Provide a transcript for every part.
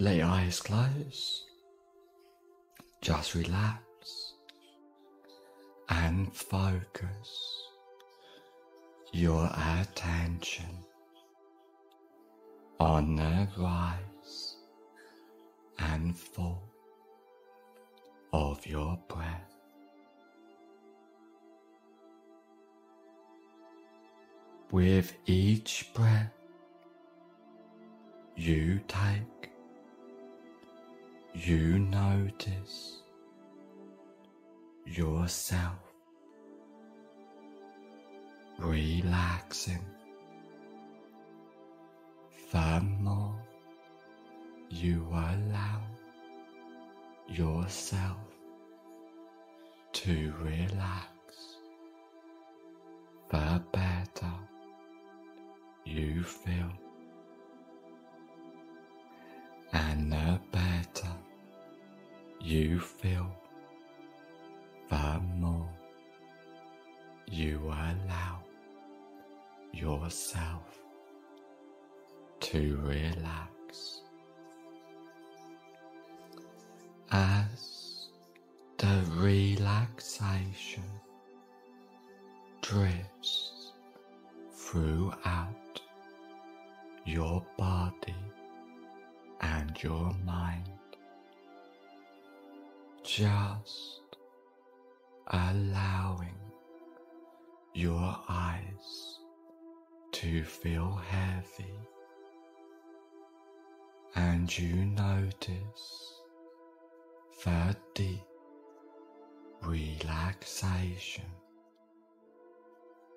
let your eyes close. Just relax and focus your attention on the rise and fall of your breath. With each breath you take, you notice yourself relaxing. The more you allow yourself to relax, the better you feel. And the better you feel, the more you allow yourself to relax. As the relaxation drifts throughout your body and your mind, just allowing your eyes to feel heavy. And you notice the deep relaxation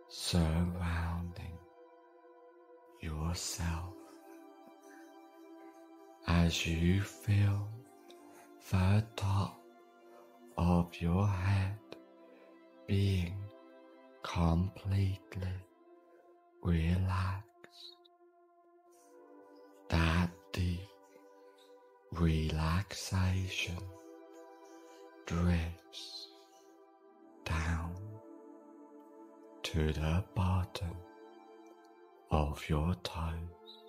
surrounding yourself. As you feel the top of your head being completely relaxed. That deep relaxation drifts down to the bottom of your toes.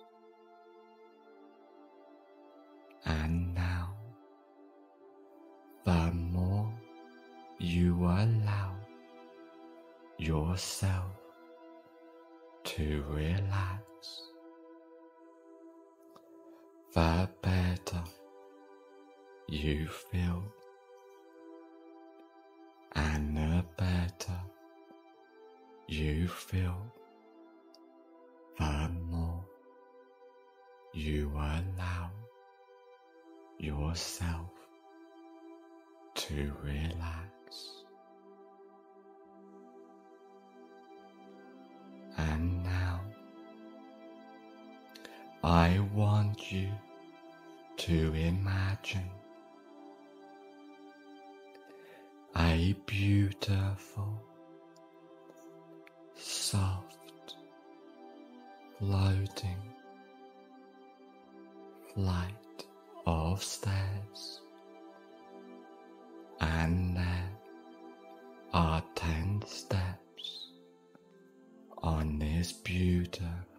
And yourself to relax, the better you feel, and the better you feel, the more you allow yourself to relax. I want you to imagine a beautiful, soft, floating flight of stairs, and there are ten steps on this beautiful,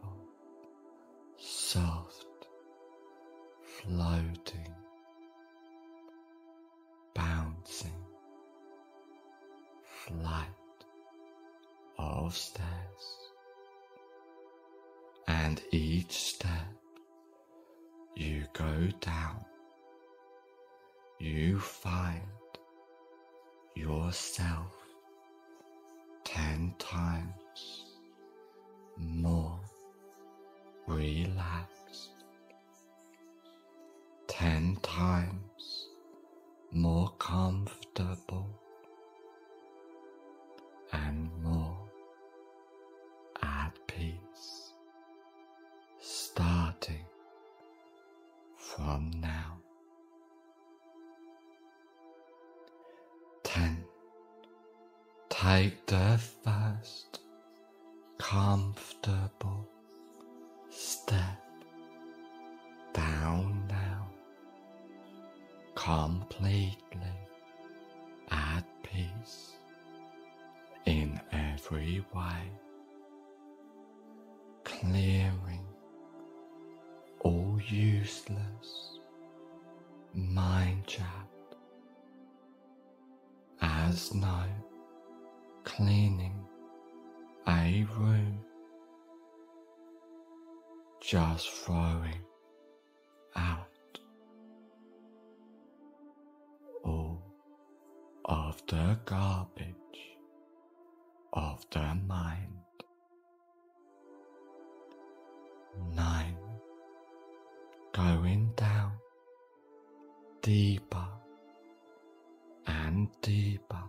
yourself ten times more relaxed, ten times Take the first comfortable step. Down now, completely at peace in every way, clearing all useless mind chat as no cleaning. A room, just throwing out all of the garbage of the mind. Nine, going down deeper and deeper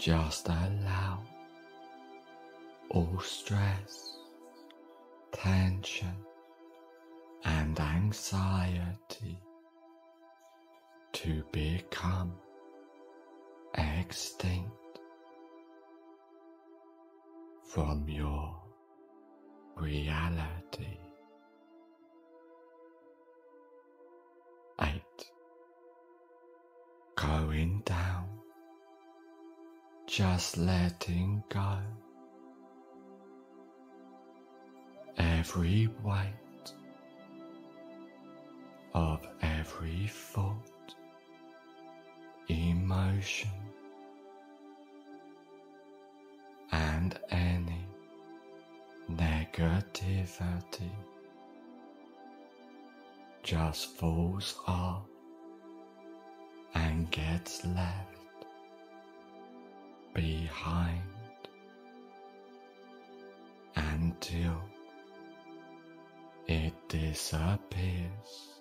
Just allow all stress, tension, and anxiety to become extinct from your reality. Eight. Going down, just letting go. Every weight of every thought, emotion, and any negativity just falls off and gets left behind until it disappears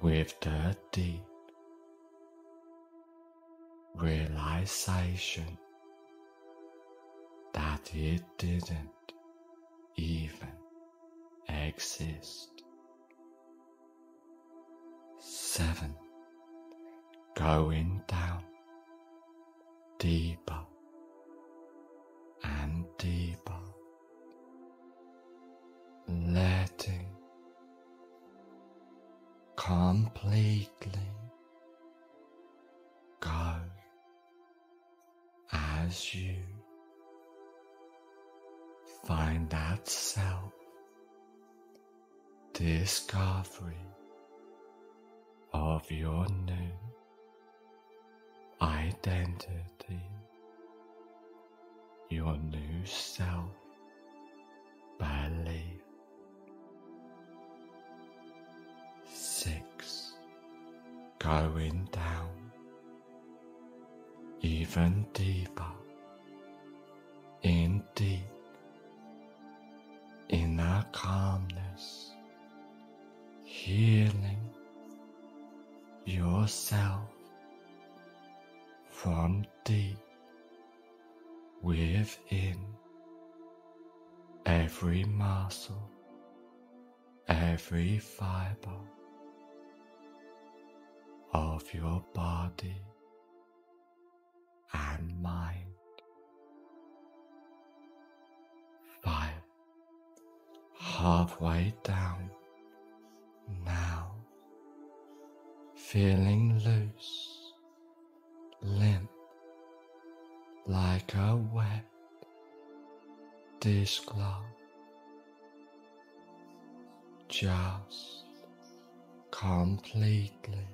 with the deep realization that it didn't even exist. Seven, going down deeper and deeper, letting completely go as you find that self discovery of your new identity, your new self belief. Six, going down even deeper in deep inner calmness, healing yourself from deep within every muscle, every fiber of your body and mind. Five. Halfway down now, feeling loose, limp like a wet dishcloth, just completely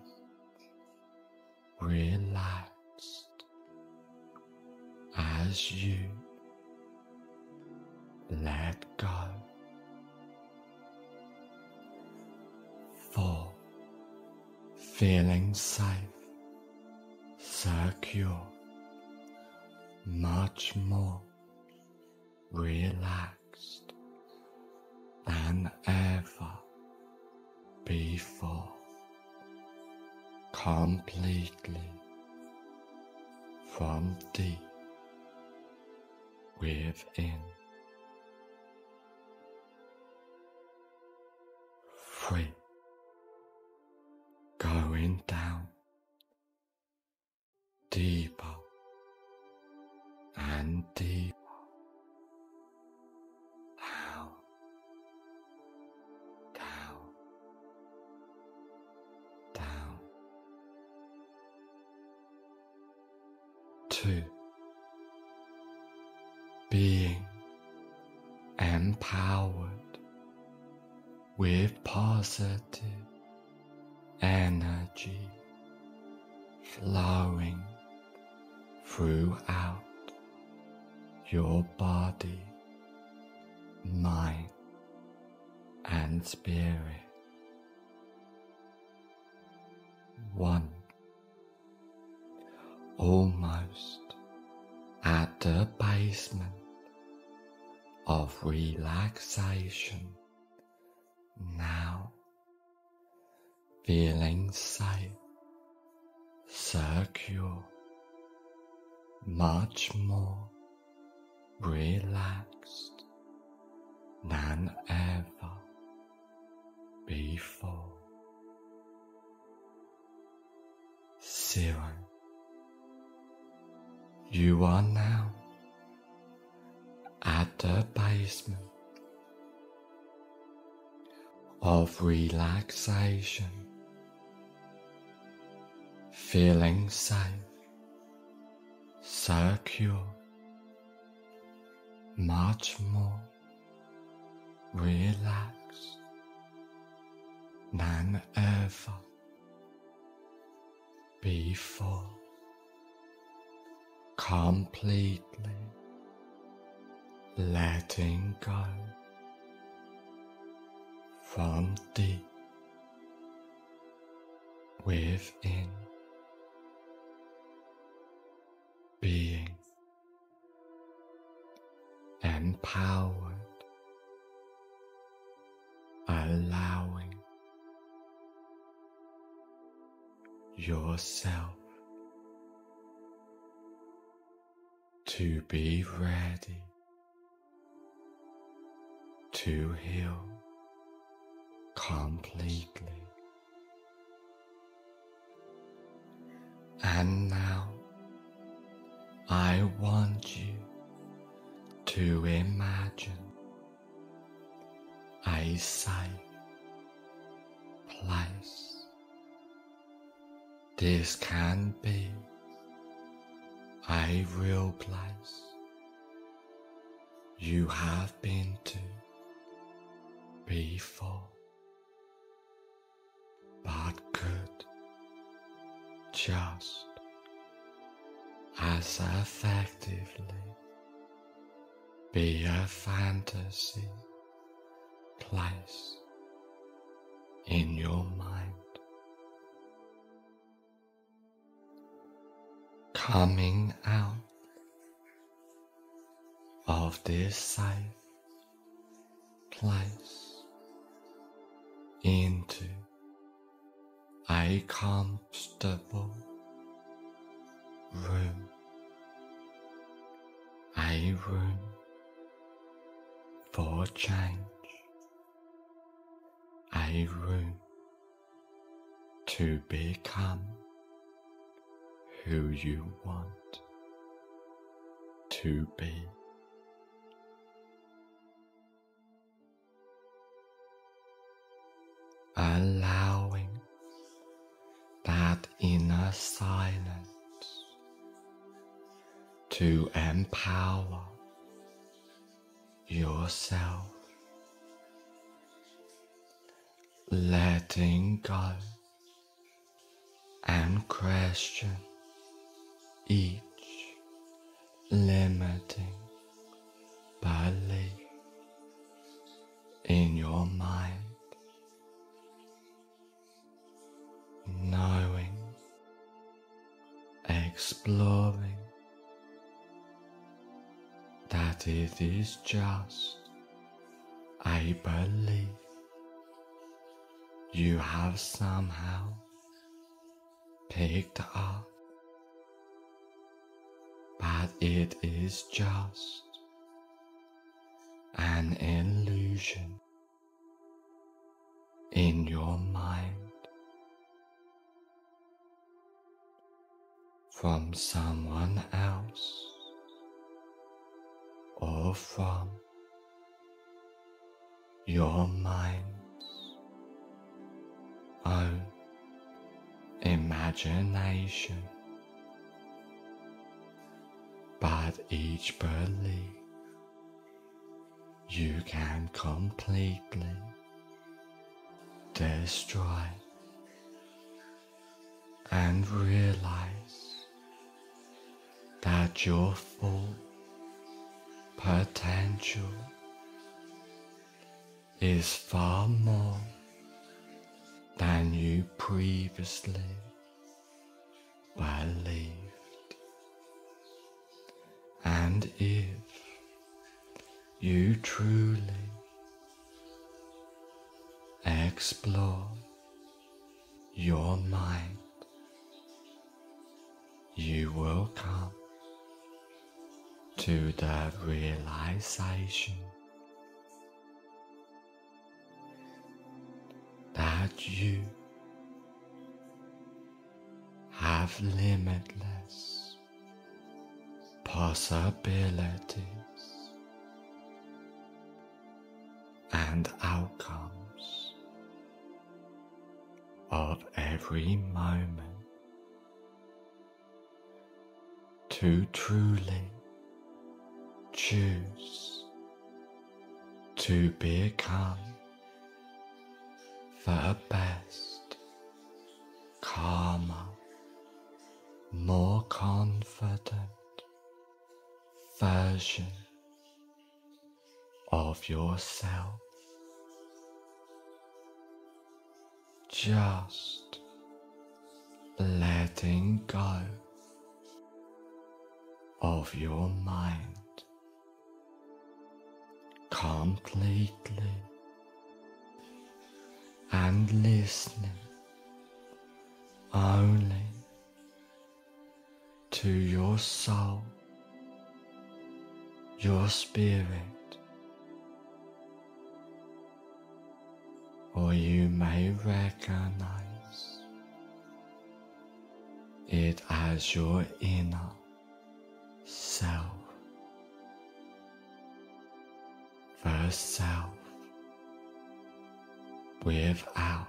relaxed as you let go. Four, feeling safe, secure, much more relaxed than ever before, completely from deep within. Three, deeper and deeper down, down, down into being empowered with positive your body, mind, and spirit. One, almost at the basement of relaxation now, feeling safe, secure, much more relaxed than ever before. Zero. You are now at the basement of relaxation, feeling safe, secure, much more relaxed than ever before, completely letting go from deep within empowered, allowing yourself to be ready to heal completely. And now I want you to imagine a safe place. This can be a real place you have been to before, but could just as effectively be a fantasy place in your mind. Coming out of this safe place into a comfortable room, a room for change, a room to become who you want to be. Allowing that inner silence to empower yourself, letting go and question each limiting belief in your mind, knowing, exploring that it is just a belief you have somehow picked up, but it is just an illusion in your mind from someone else or from your mind's. Own imagination. But each belief you can completely destroy and realize that your full potential is far more than you previously believed. And if you truly explore your mind, you will come to the realization that you have limitless possibilities and outcomes of every moment to truly choose to become the best, calmer, more confident version of yourself. Just letting go of your mind completely and listening only to your soul, your spirit, or you may recognize it as your inner self, the self without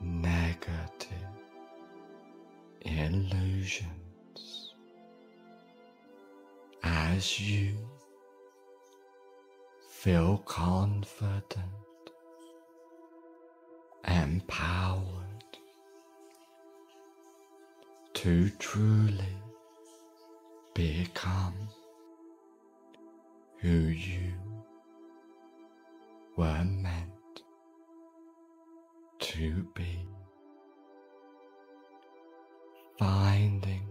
negative illusions. As you feel confident, empowered to truly become who you were meant to be. Finding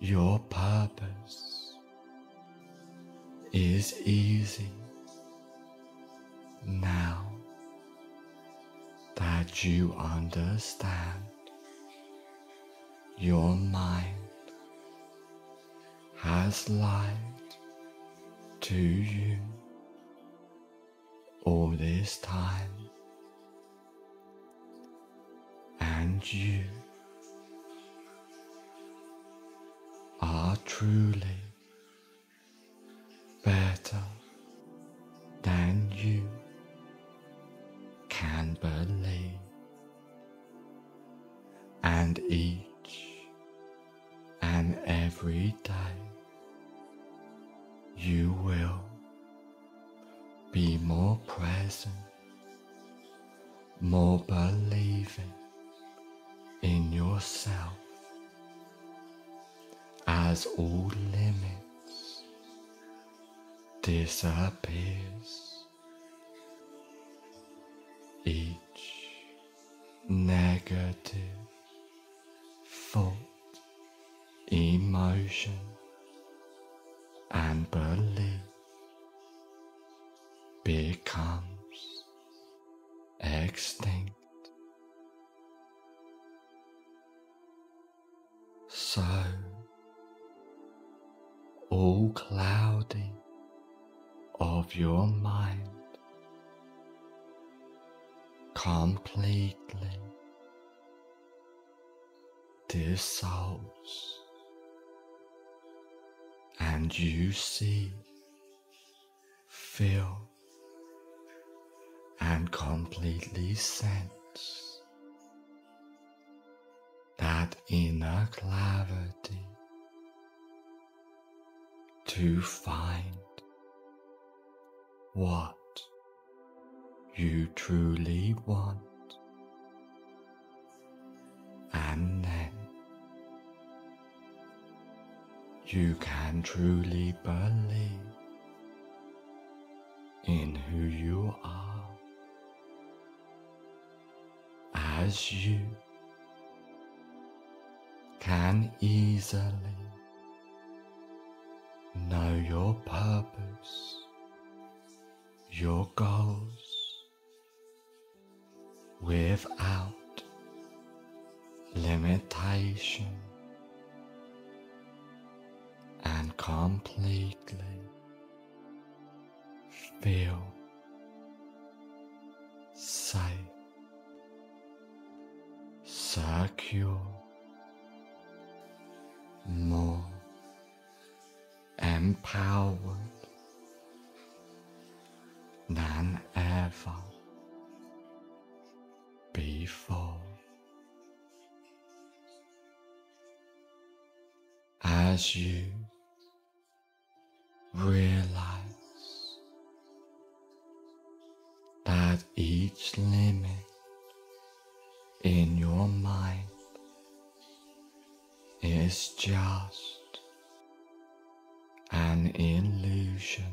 your purpose is easy now that you understand your mind has lied to you all this time, and you are truly better than as all limits disappears. Dissolves and you see, feel, and completely sense that that inner clarity to find what you truly want. And you can truly believe in who you are. As you can easily know your purpose, your goals without limitation completely feel safe, secure, more empowered than ever before. as you realize that each limit in your mind is just an illusion.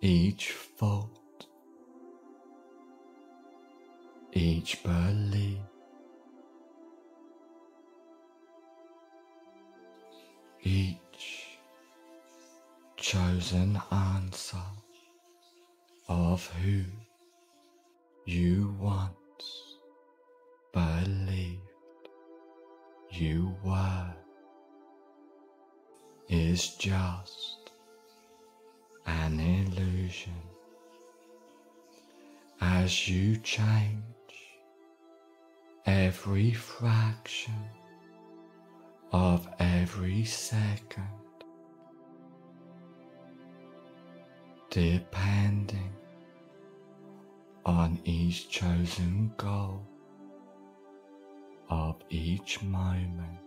Each fault, each belief each chosen answer of who you once believed you were is just an illusion. As you change every fraction of every second, depending on each chosen goal of each moment.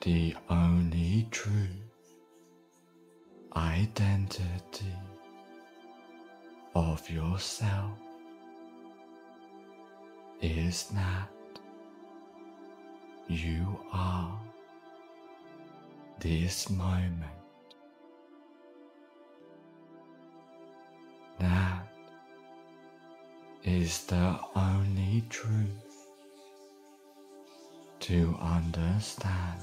The only true identity of yourself is that you are this moment. That is the only truth to understand.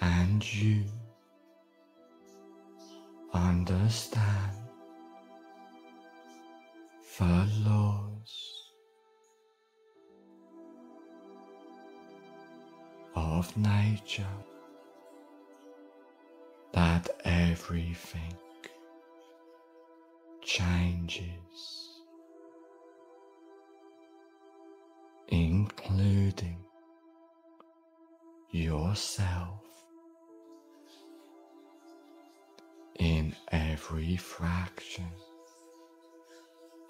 And you understand the laws of nature. That everything changes, including yourself. In every fraction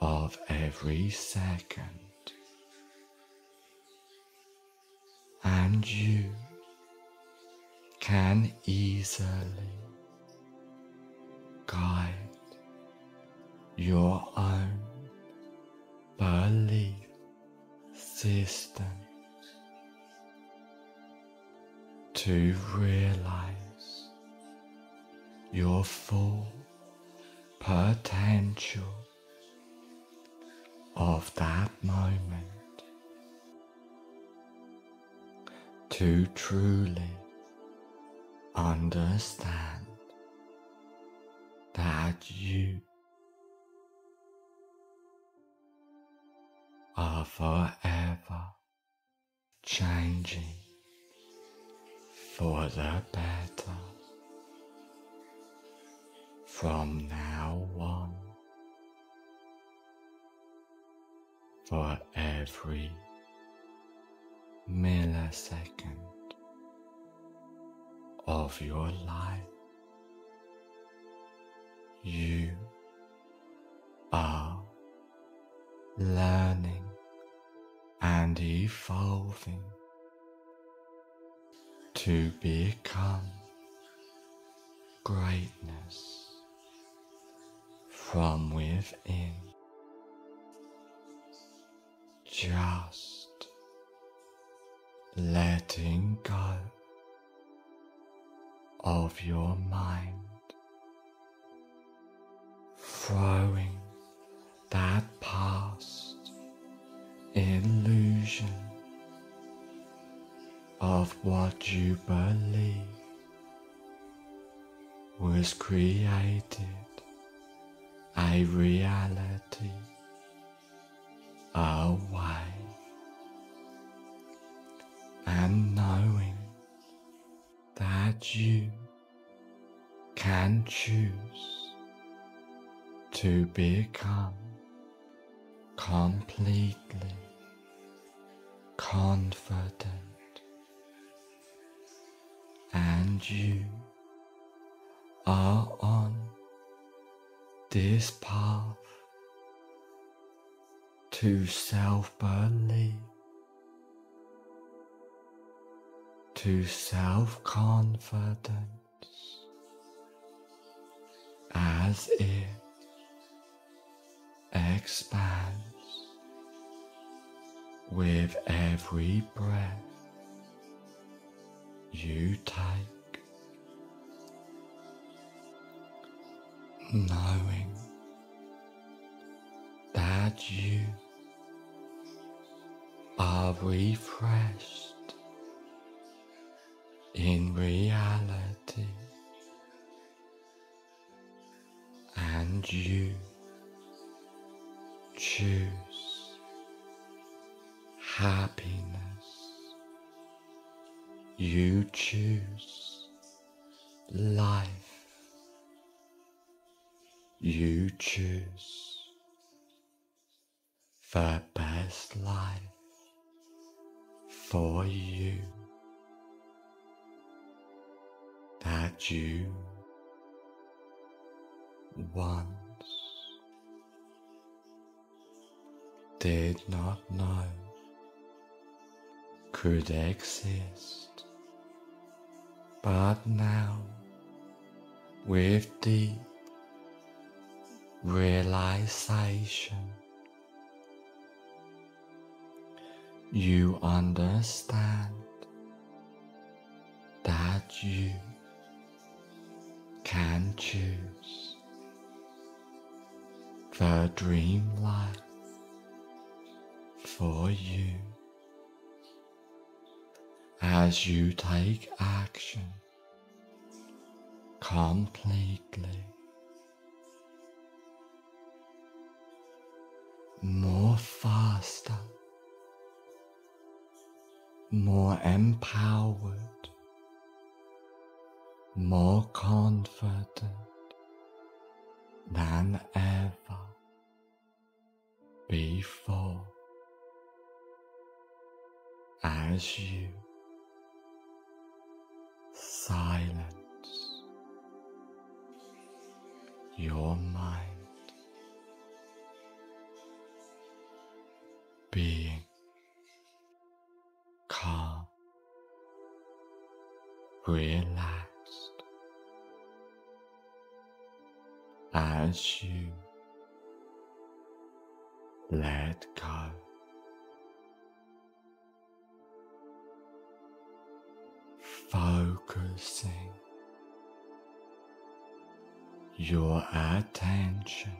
of every second. And you can easily guide your own belief system to realize your full potential of that moment to truly understand that you are forever changing for the better from now on. for every millisecond of your life. You are learning and evolving to become greatness from within. Just letting go of your mind, throwing that past illusion of what you believe was created a reality away and knowing that you can choose to become completely confident. And you are on this path to self belief, to self confidence as it expands with every breath you take, knowing that you are refreshed in reality and you choose happiness. You choose life. You choose the best life for you that you once did not know could exist, but now with deep realization you understand that you can choose the dream life for you. As you take action completely more faster more empowered, more confident than ever before. As you silence your mind relaxed as you let go. Focusing your attention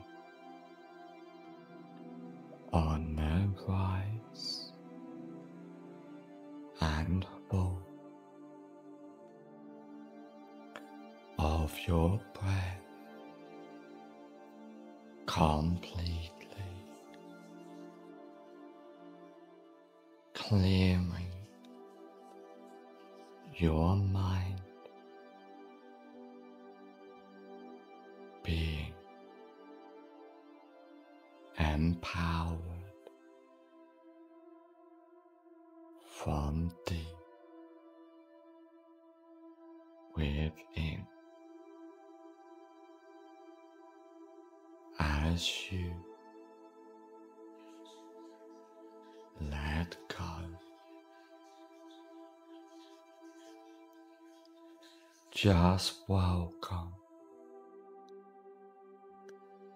just welcome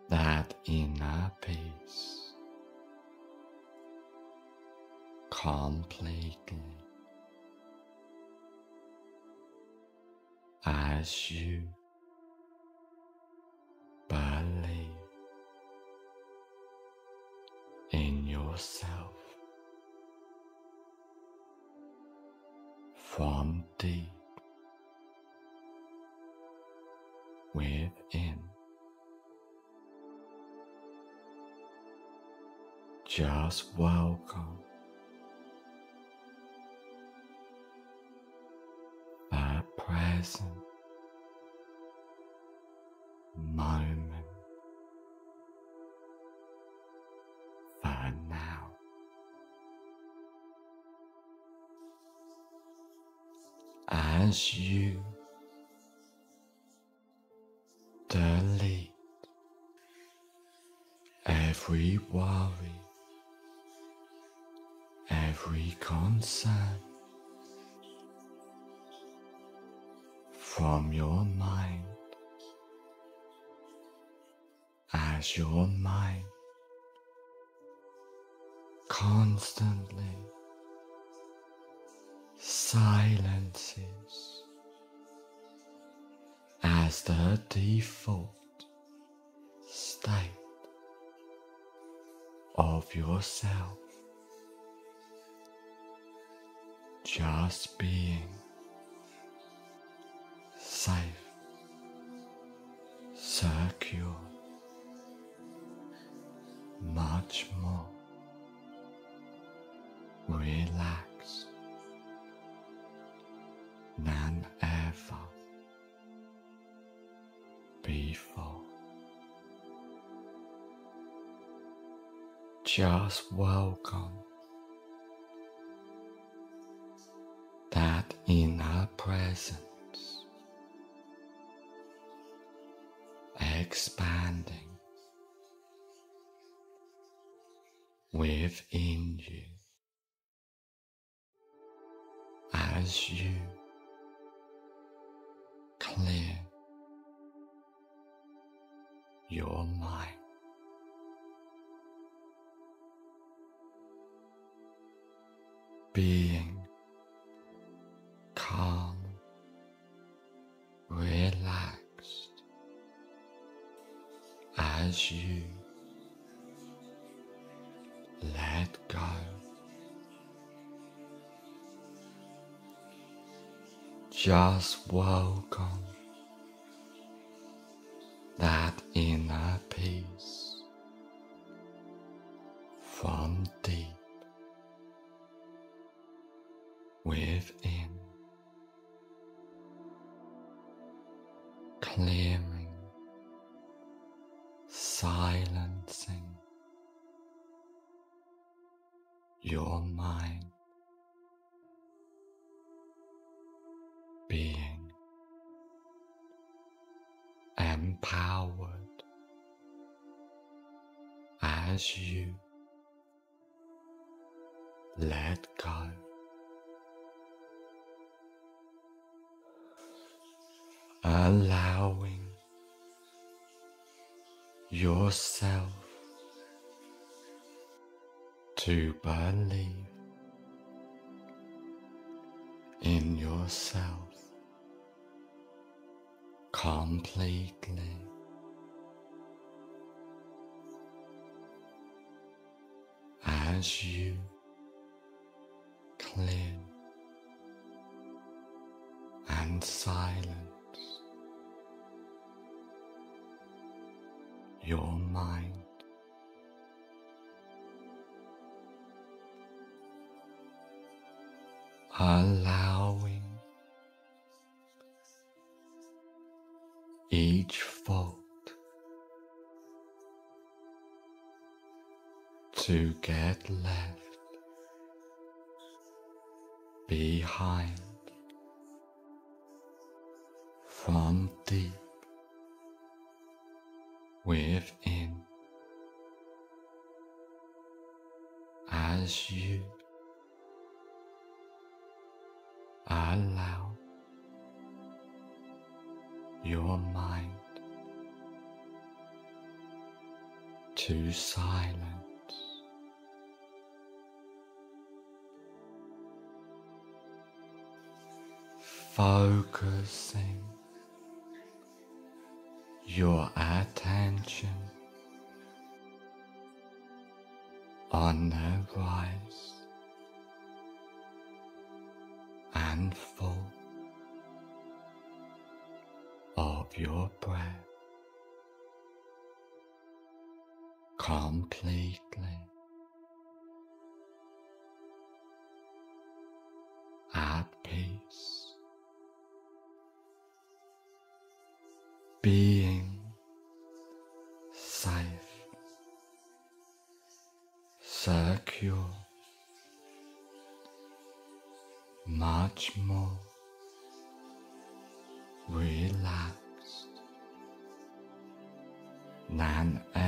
that inner peace completely as you Just welcome the present moment for now. As you delete every worry, concern from your mind as your mind constantly silences as the default state of yourself, just being safe, secure, much more relaxed than ever before. Just welcome presence expanding within you as you clear your mind. Being as you let go. Just welcome Allowing yourself to believe in yourself completely. As you clear and silence your mind. allowing each fault to get left behind from deep within as you allow your mind to silence. Focusing your attention on the rise and fall of your breath completely. At peace, being much more relaxed than ever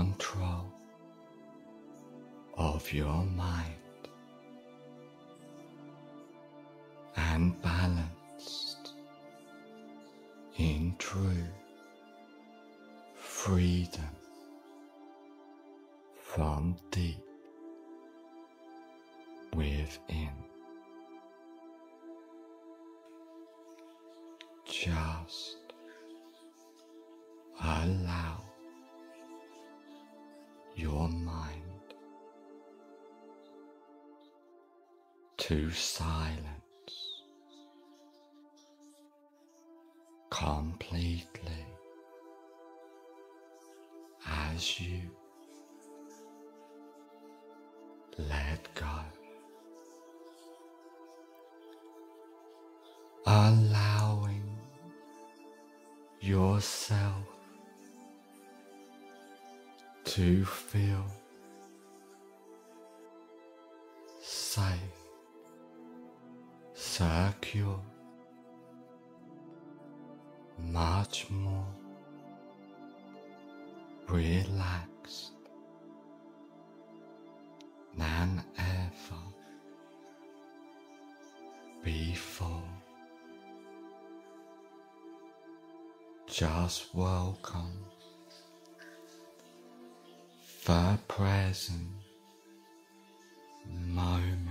control of your mind and balanced in true freedom to silence completely as you let go. Allowing yourself to feel secure, much more relaxed than ever before. Just welcome the present moment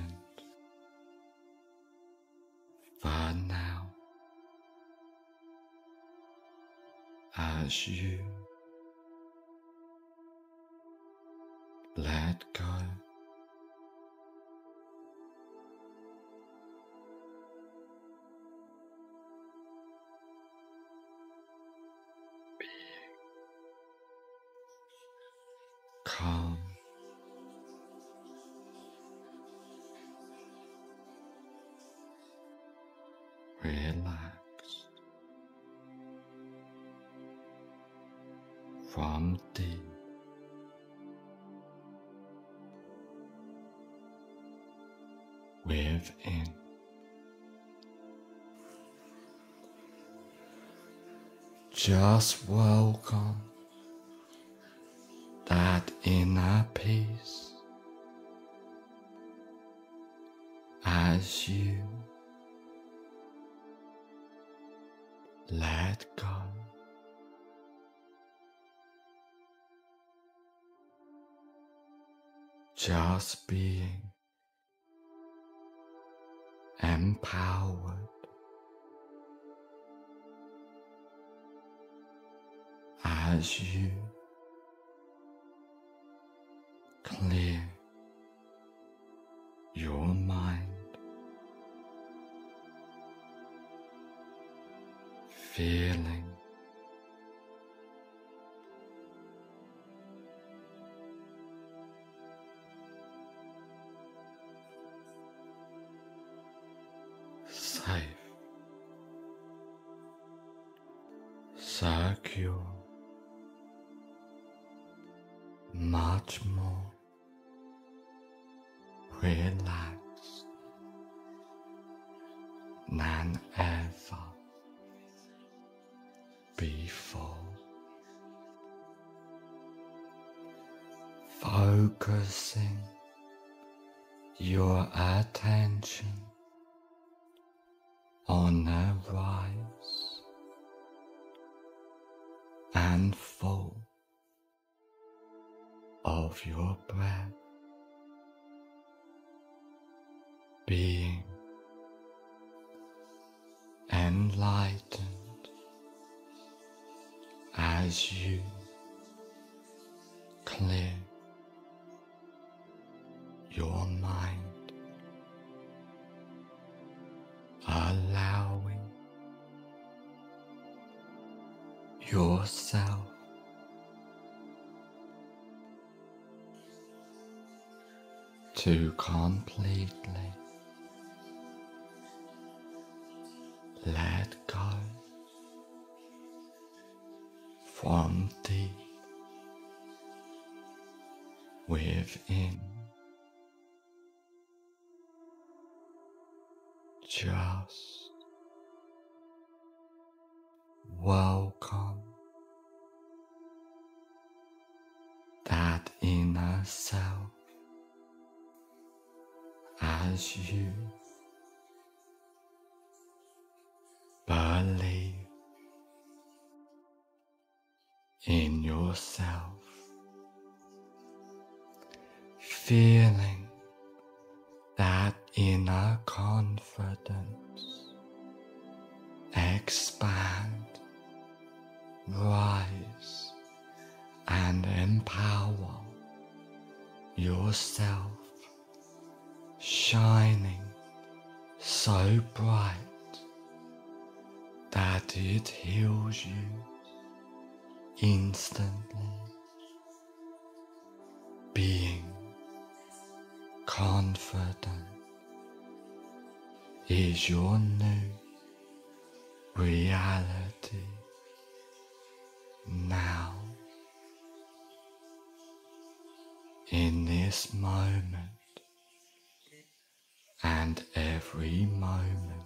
as you let go. Just welcome that inner peace as you let go. Just being empowered as you clear attention on the rise and fall of your breath being enlightened as you to completely yourself, feeling that inner confidence expand, rise, and empower yourself, shining so bright that it heals you instantly, being confident is your new reality now in this moment and every moment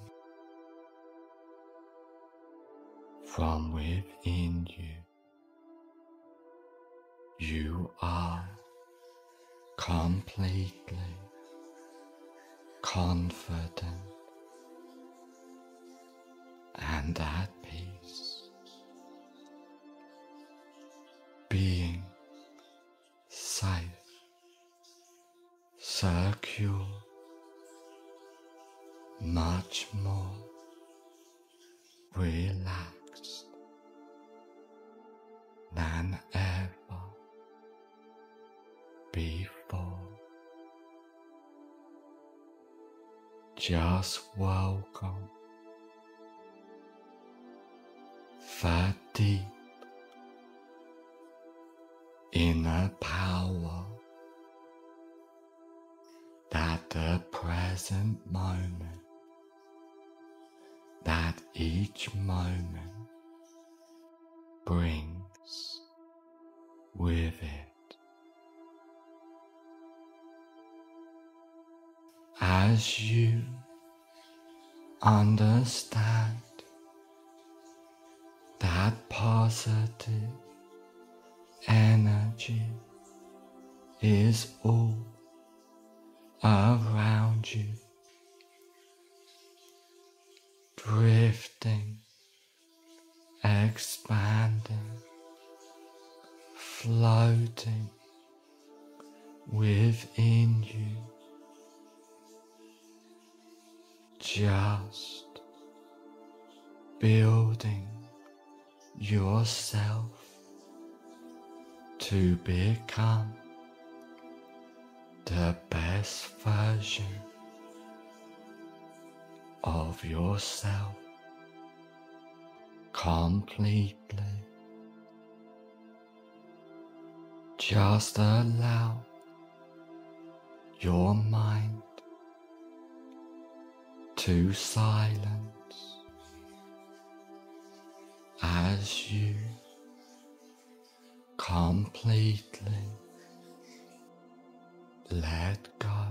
from within you. You are completely confident. And at Just welcome. The deep inner power. That the present moment, that each moment brings with it. As you understand that positive energy is all around you, drifting, expanding, floating within you, just building yourself to become the best version of yourself completely. Just allow your mind to silence as you completely let go.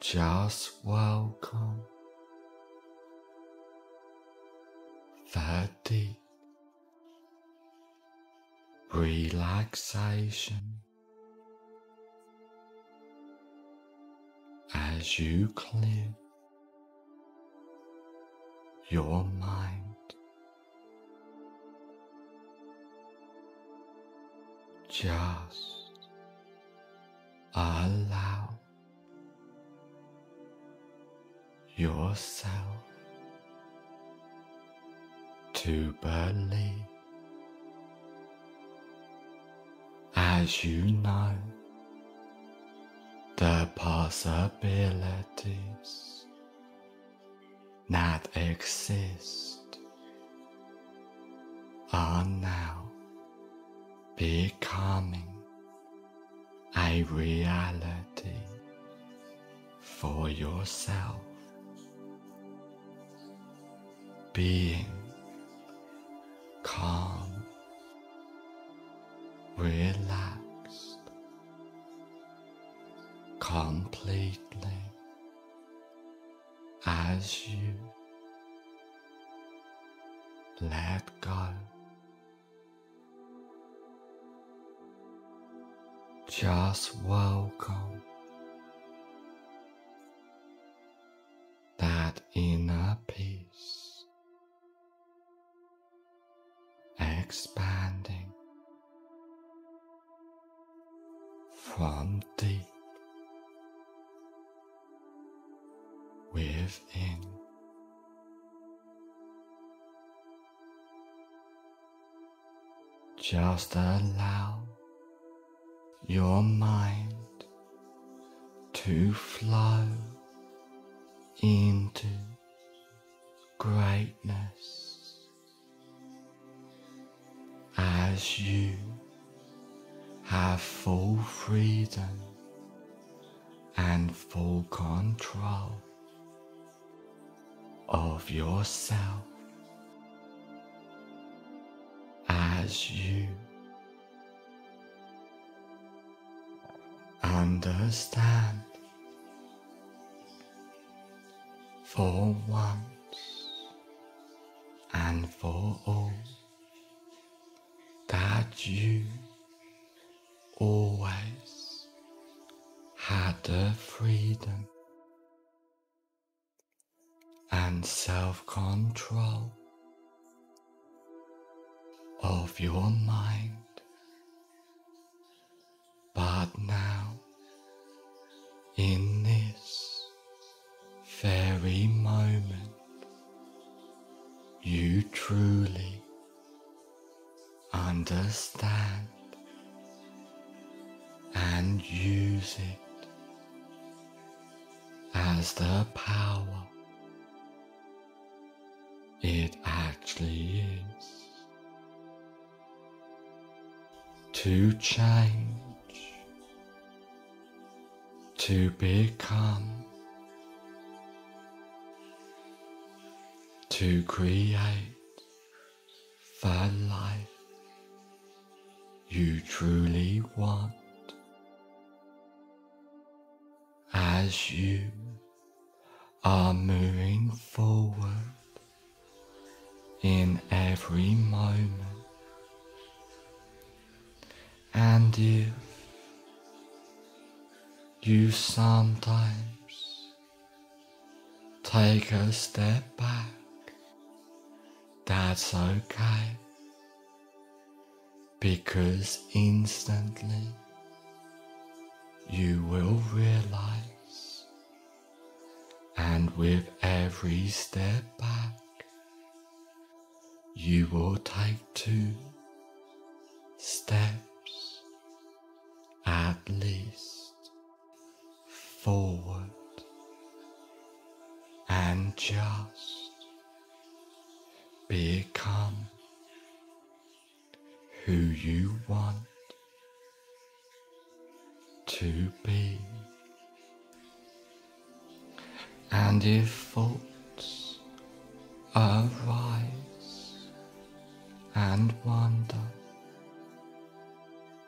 Just welcome the deep relaxation as you clear your mind. Just allow yourself to believe as you know the possibilities that exist are now becoming a reality for yourself. Being calm, relaxed, completely as you let go. Just welcome that inner peace expanding from deep Just allow your mind to flow into greatness as you have full freedom and full control of yourself as you. Understand. For once and for all that you always had the freedom and self control of your mind. But now, in this very moment, you truly understand and use it as the power it actually is to change, to become, to create the life you truly want as you are moving forward in every moment. And if you sometimes take a step back, that's okay. Because instantly you will realize and with every step back you will take two steps at least forward and just become who you want to be. And if thoughts arise and wonder,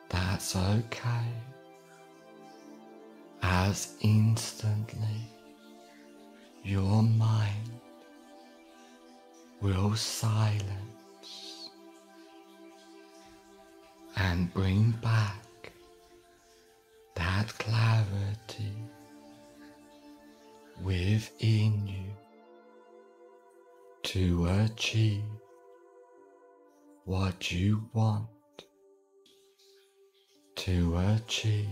That's okay. As instantly your mind will silence and bring back that clarity within you to achieve what you want to achieve,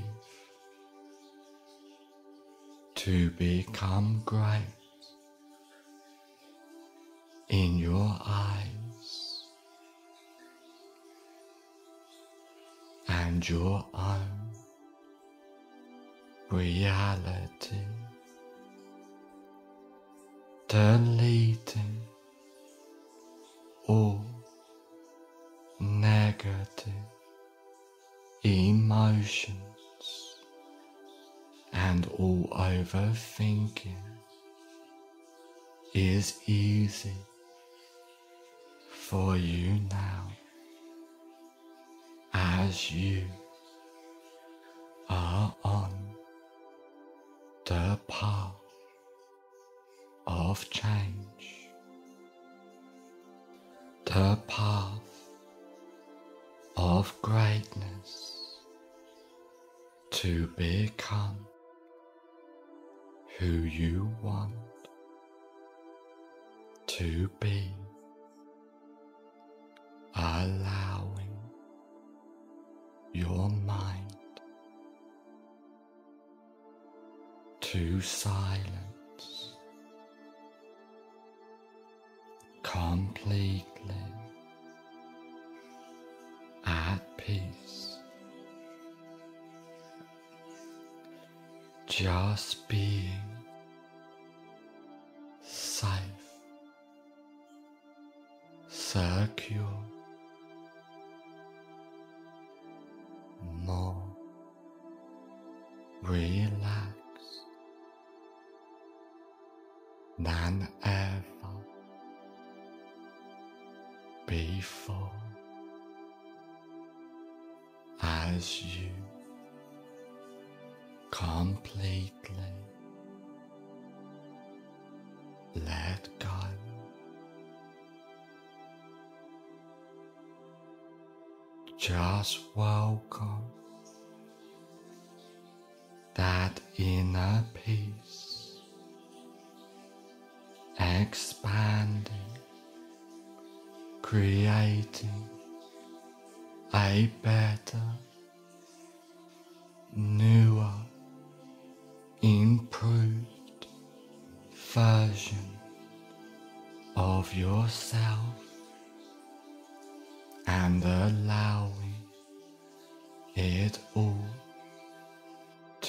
to become great in your eyes and your own reality, deleting emotions and all overthinking is easy for you now as you are on the path of change, the path of greatness to become who you want to be, allowing your mind to silence completely at peace. Just being safe, secure, more relaxed than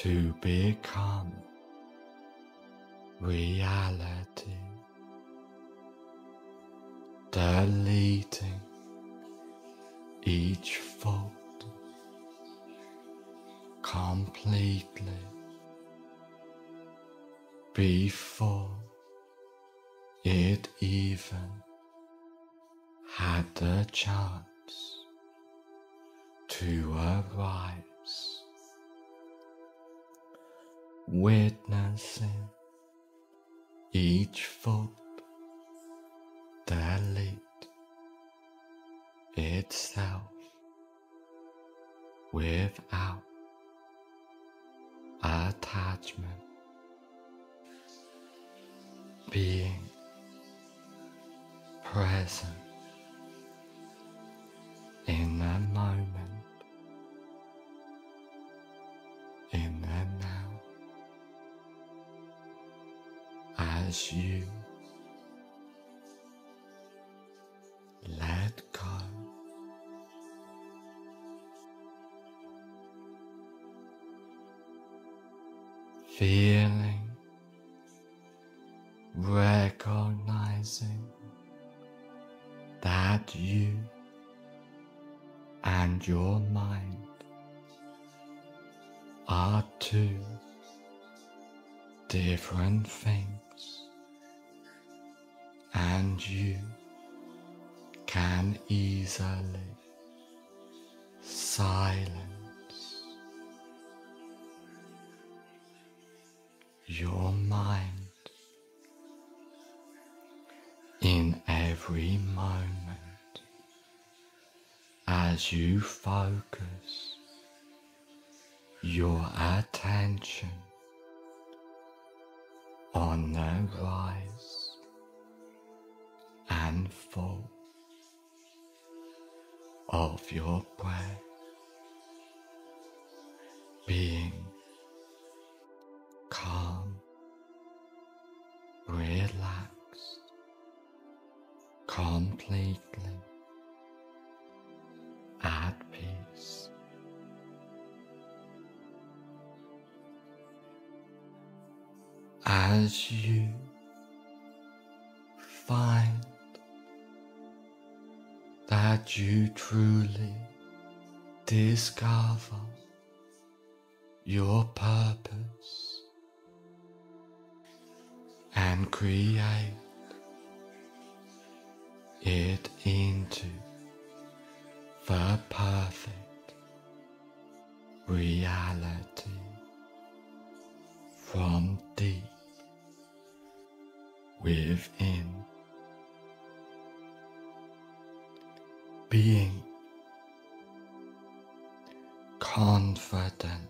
to become reality, deleting witnessing as you let go. feeling, recognizing that you and your mind are two different things, and you can easily silence your mind in every moment as you focus your attention on the rise fall of your breath being calm, relaxed, completely at peace. As you find that you truly discover your purpose and create it into the perfect reality from deep within. Confident.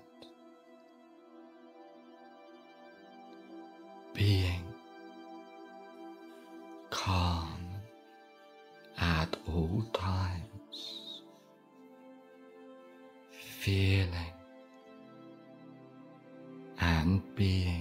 Being calm at all times, feeling and being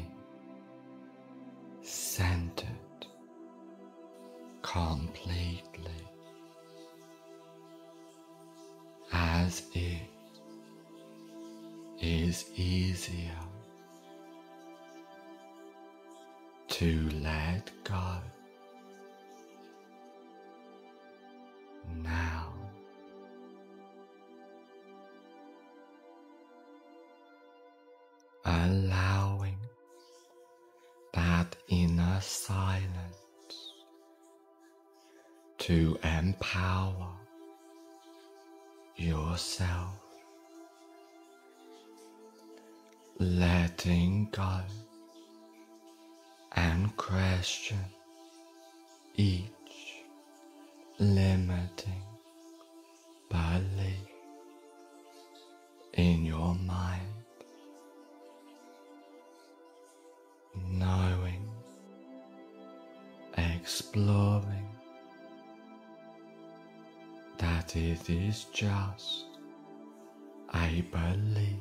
to empower yourself, letting go and question each limiting belief just I believe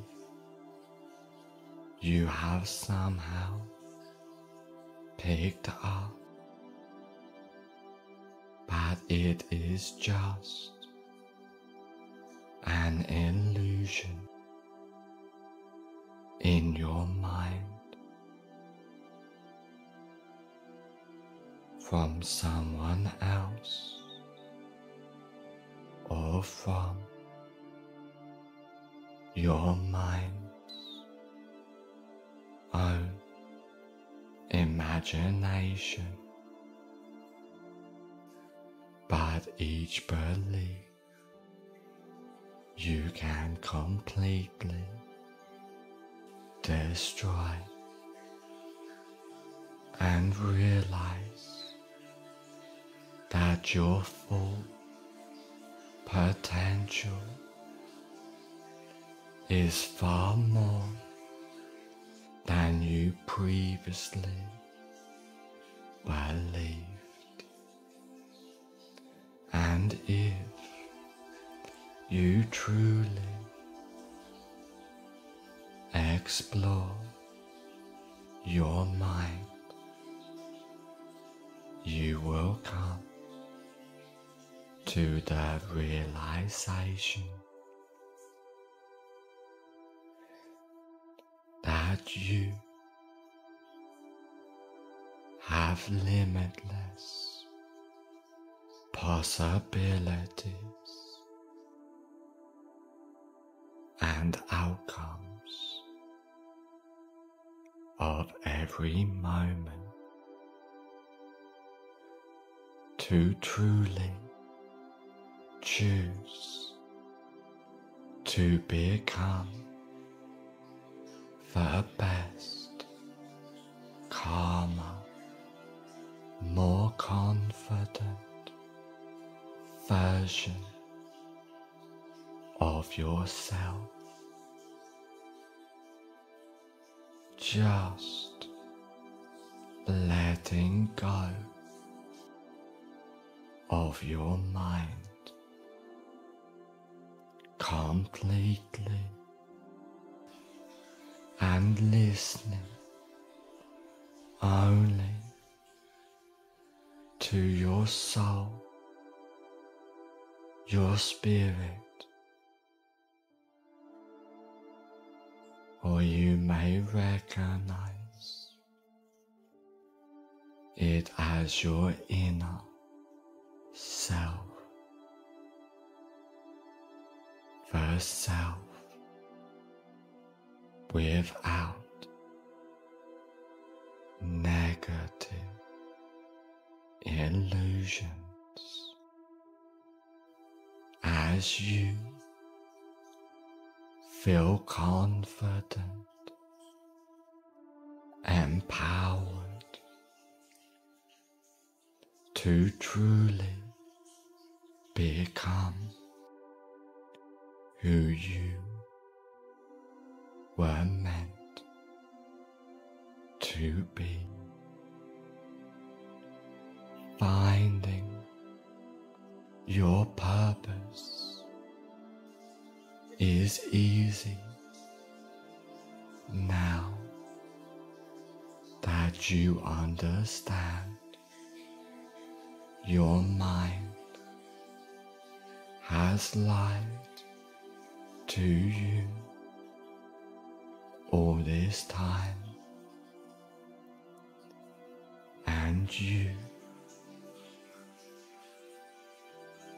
you have somehow picked up, but it is just an illusion in your mind. From someone else or from um, your mind's own oh, imagination, but each belief you can completely destroy and realize that your full potential is far more than you previously believed. And if you truly explore your mind, you will come to the realization that you have limitless possibilities and outcomes of every moment to truly choose to become the best calmer, more confident version of yourself. Just letting go of your mind completely and listening only to your soul, your spirit, or you may recognize it as your inner self, the self without negative illusions. As you feel confident, empowered to truly become who you were meant to be. Finding your purpose is easy now that you understand your mind has lied to you all this time. And you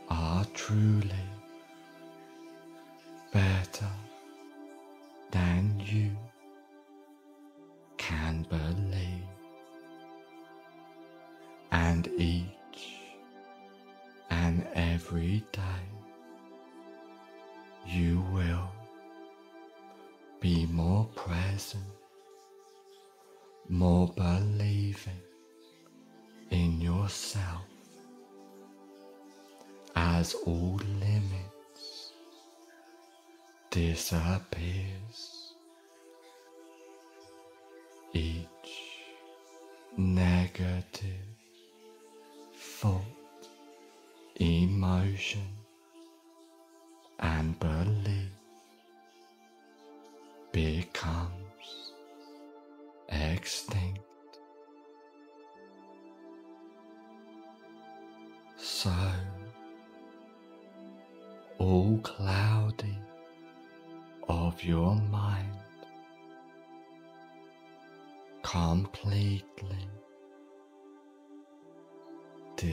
are truly better than you can believe, and each and every day more present, more believing in yourself as all limits disappears. Each negative thought, emotion, and belief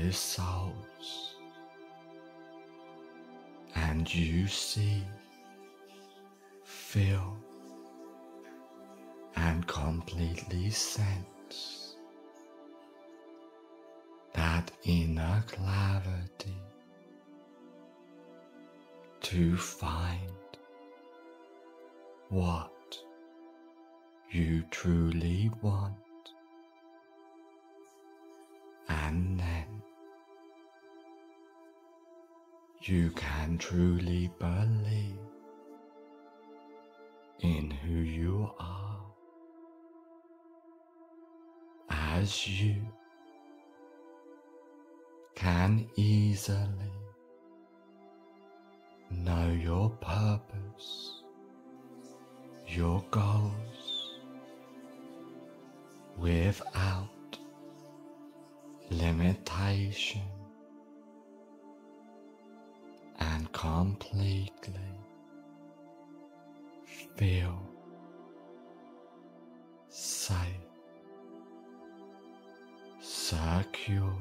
dissolves and you see, feel, and completely sense that inner clarity to find what you truly want. And you can truly believe in who you are. As you can easily know your purpose, your goals without limitation and completely feel safe, secure,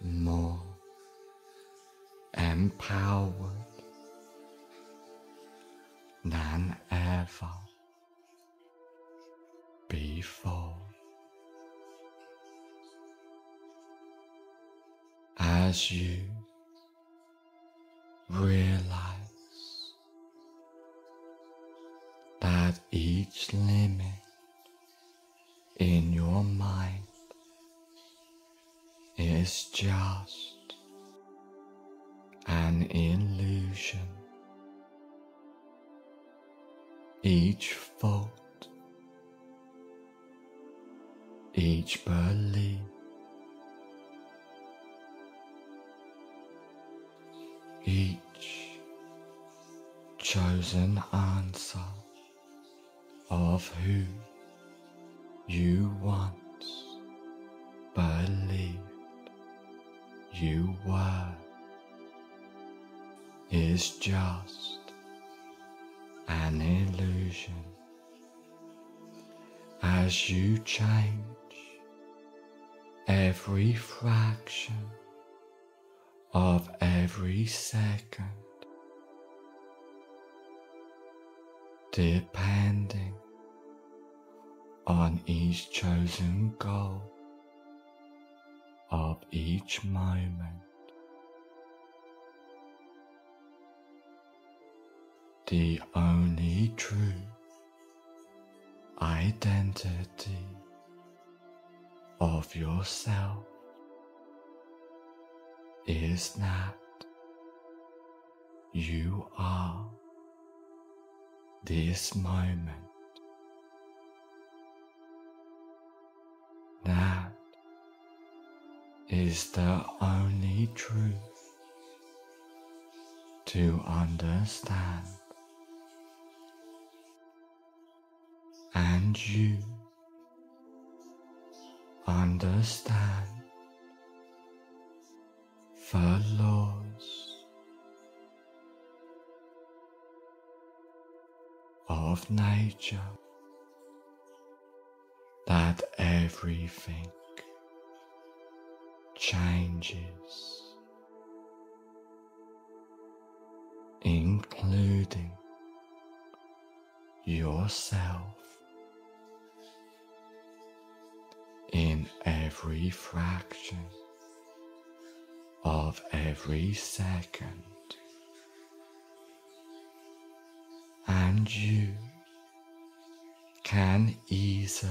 more empowered than ever before. As you realize that each limit in your mind is just an illusion. Each thought, each belief, each chosen answer of who you once believed you were is just an illusion. As you change every fraction of every second depending on each chosen goal of each moment. The only true identity of yourself is that you are this moment. That is the only truth to understand. And you understand laws of nature that everything changes, including yourself in every fraction of every second, and you can easily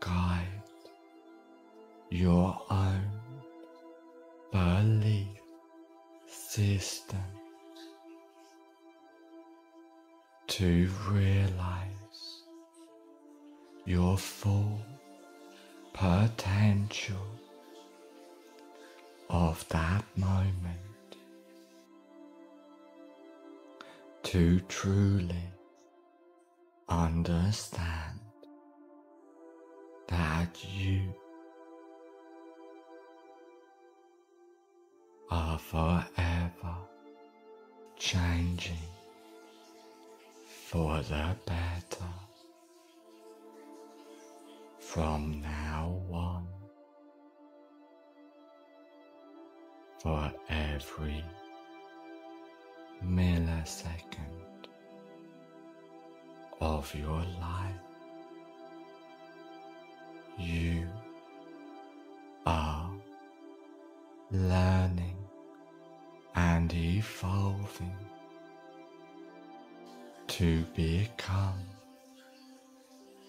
guide your own belief system to realize your full potential of that moment to truly understand that you are forever changing for the better from now for every millisecond of your life you are learning and evolving to become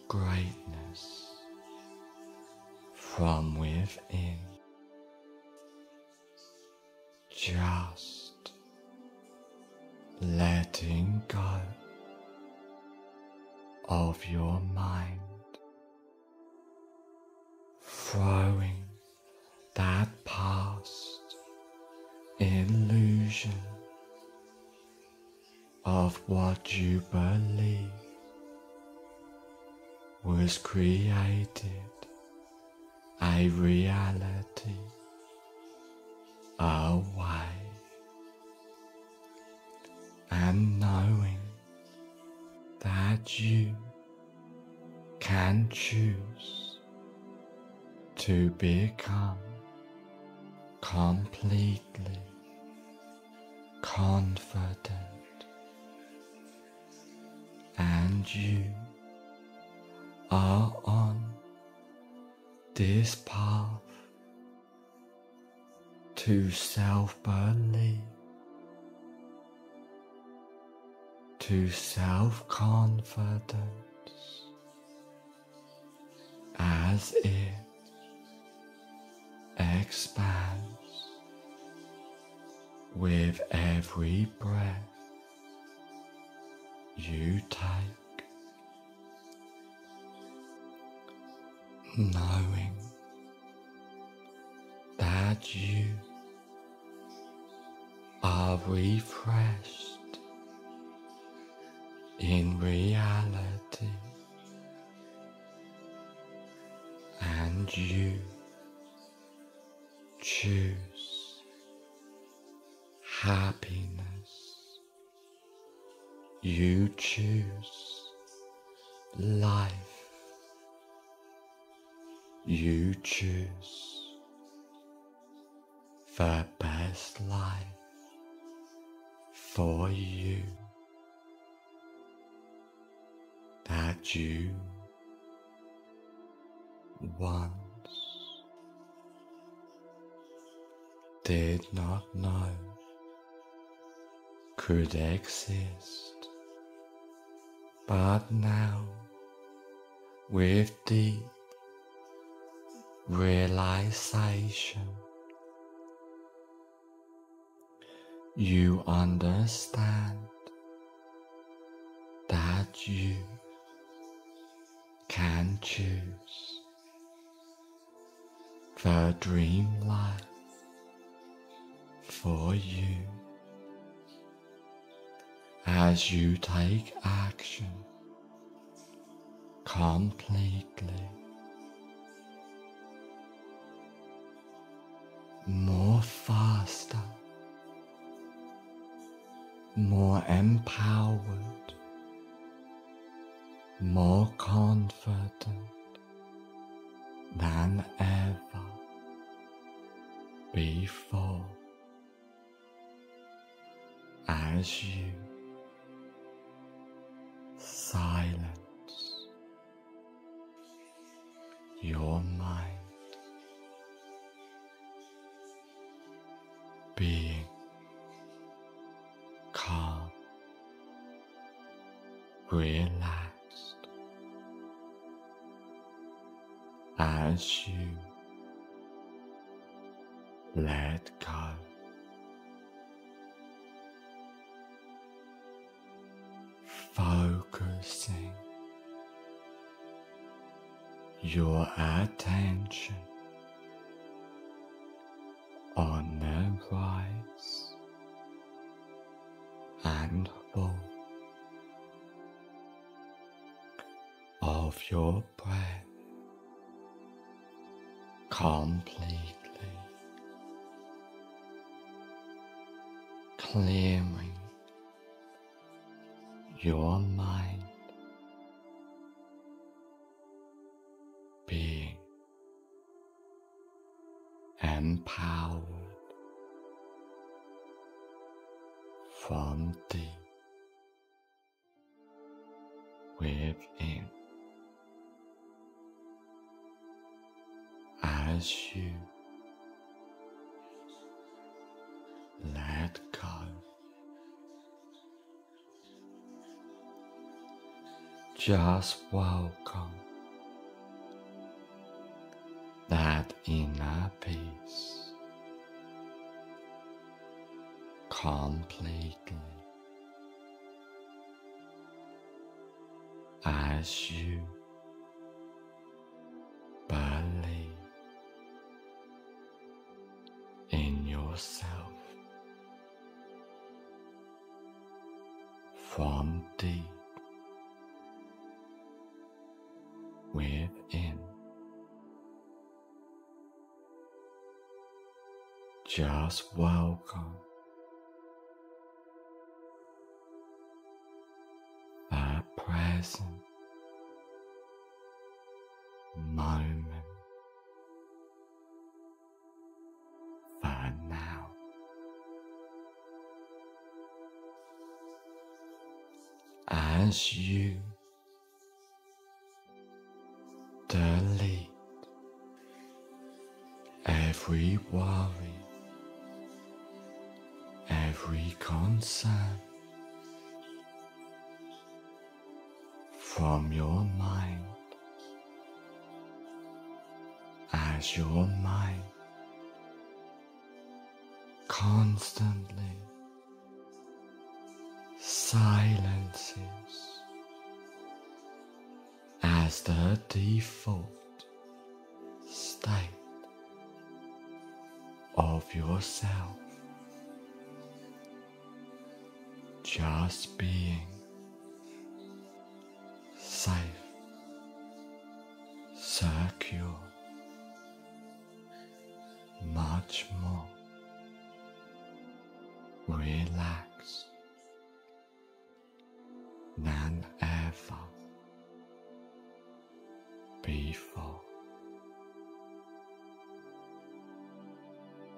greatness from within. Just letting go of your mind throwing that past illusion of what you believe was created a reality away. And knowing that you can choose to become completely confident. And you are on this path to self-belief, to self-confidence. As it expands with every breath you take, knowing that you are refreshed in reality and you choose happiness. You choose life. You choose the best life for you that you once did not know could exist, but now with deep realization you understand that you can choose the dream life for you. As you take action completely more faster more empowered more confident than ever before. As you silence your mind as you let go. Focusing your attention as you let go. Just welcome that inner peace completely as you Just welcome the present moment for now. As you delete every worry, every concern from your mind as your mind constantly silences as the default state of yourself, just being safe, secure, much more relaxed than ever before.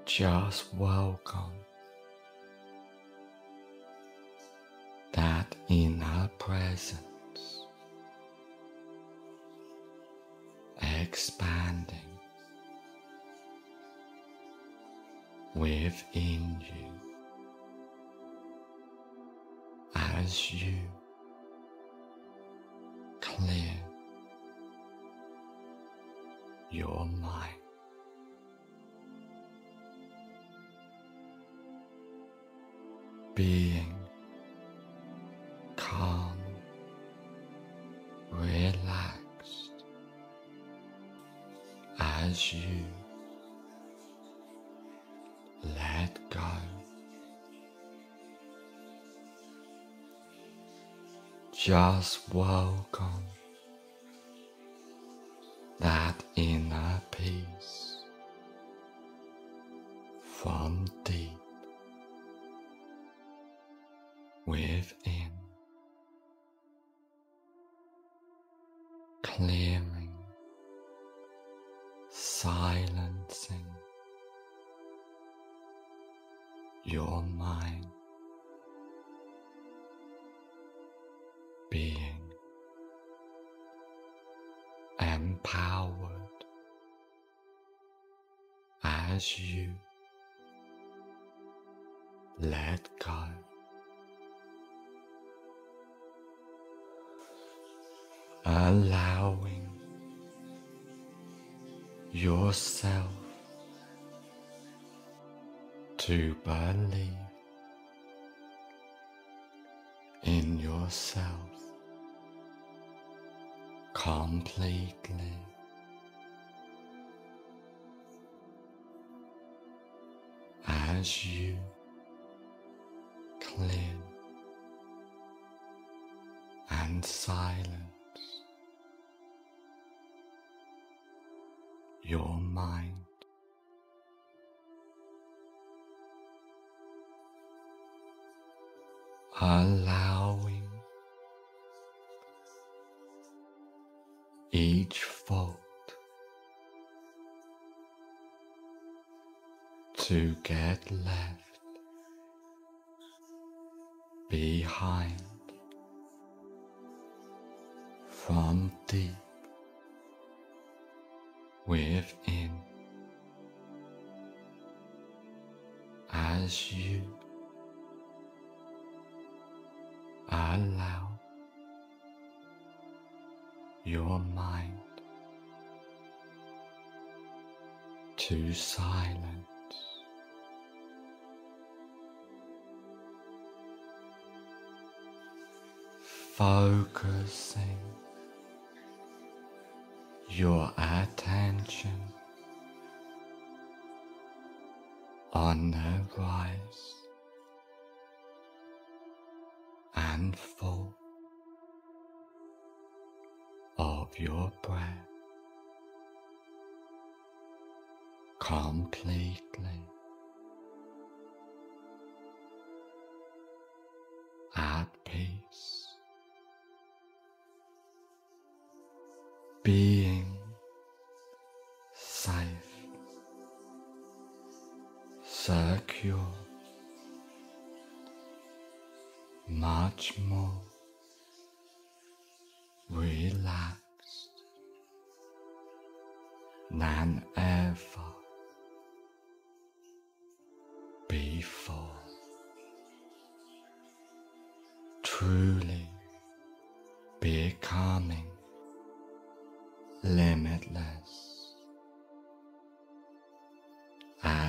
Just welcome that our presence expanding within you as you clear your mind. Being you let go. Just welcome yourself to believe in yourself completely. As you clear and silence your mind. Allowing each fault to get left behind from deep within as you allow your mind to silence. Focusing your attention on the rise and fall of your breath completely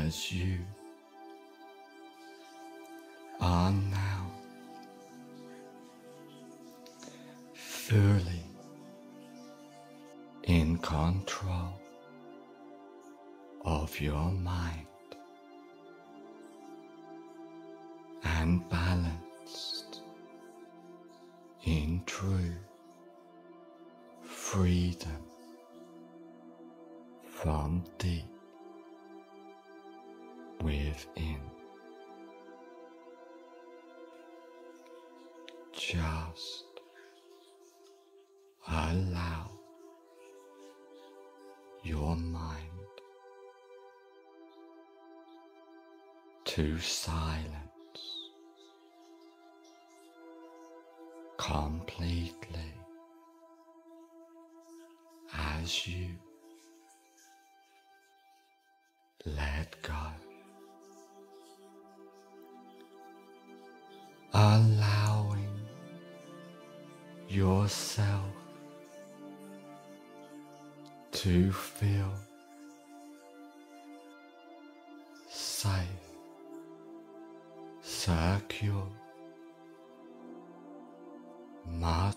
as you are now. Fully in control of your mind to silence completely as you let go. Allowing yourself to feel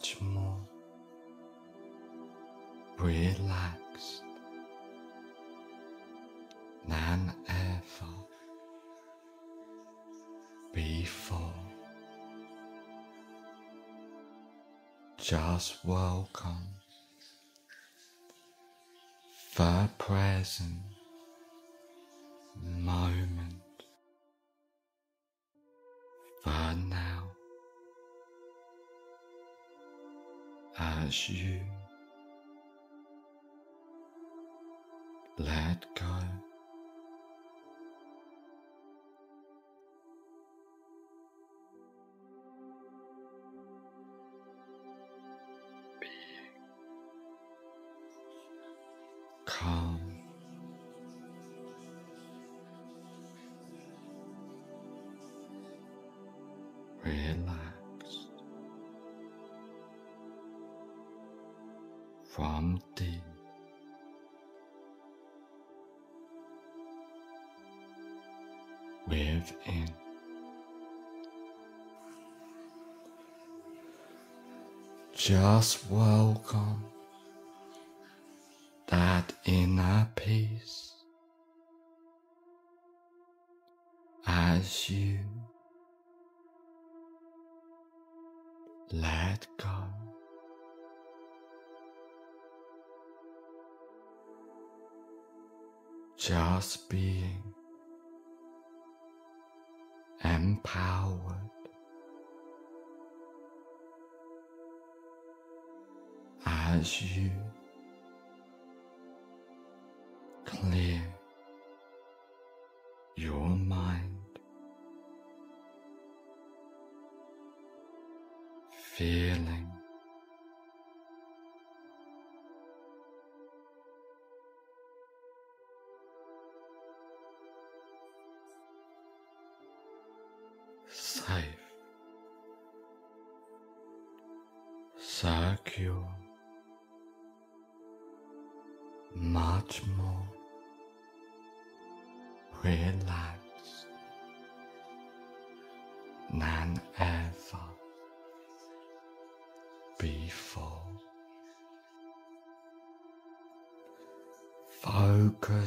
much more. Relaxed. Than ever. Before. Just welcome. The present moment as you let go. Just welcome that inner peace as you let go. Just being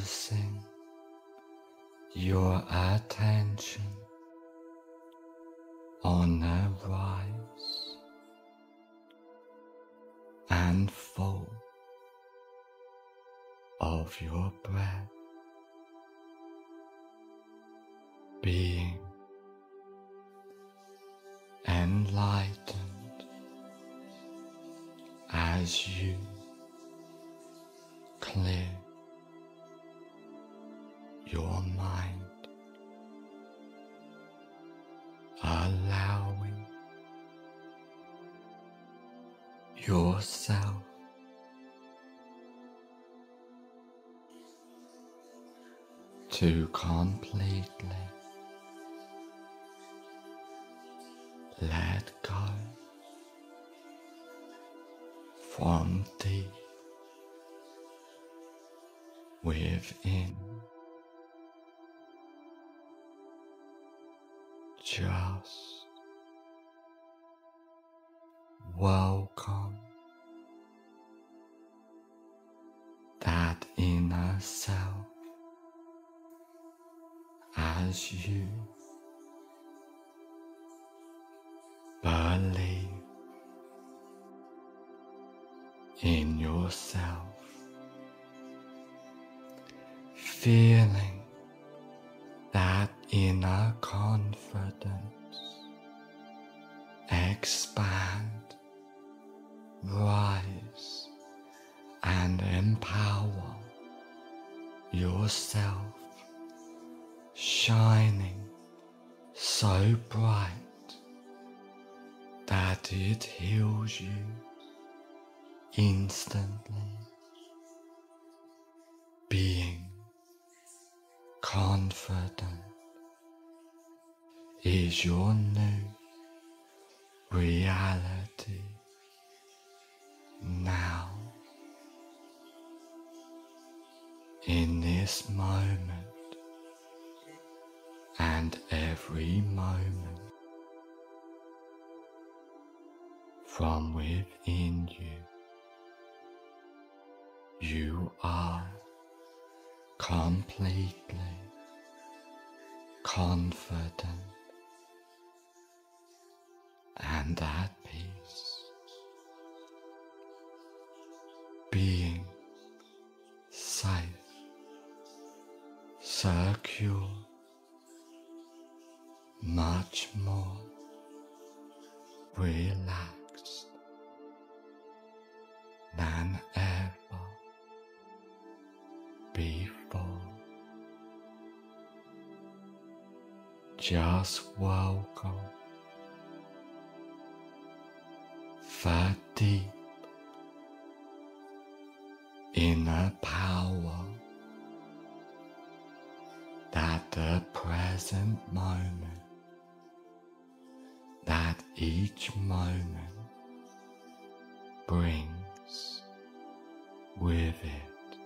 Focusing your attention on the rise and fall of your breath. Being enlightened as you your mind, allowing yourself to completely let go from deep within just welcome that inner self as you believe in yourself, feeling is your new reality. Now. In this moment. And every moment. From within you. You are completely confident and at peace, being safe, secure, much more relaxed than ever before. Just welcome deep inner power that the present moment, that each moment brings with it.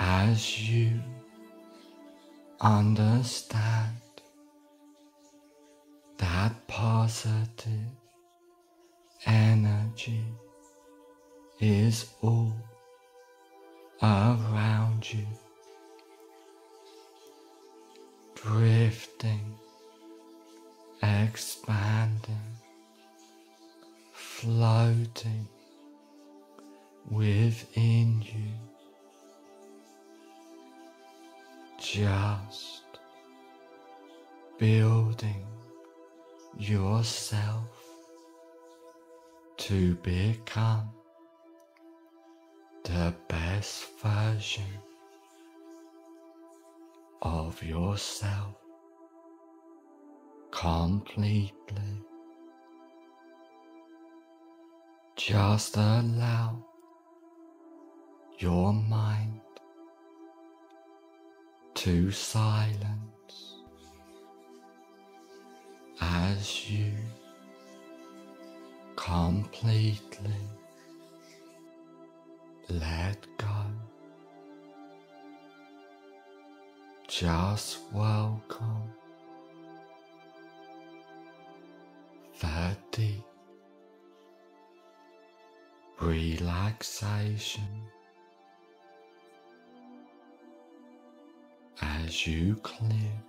As you understand positive energy. Is all around you, drifting, expanding, floating within you, just building yourself to become the best version of yourself completely. Just allow your mind to silence as you completely let go. Just welcome the deep relaxation as you clear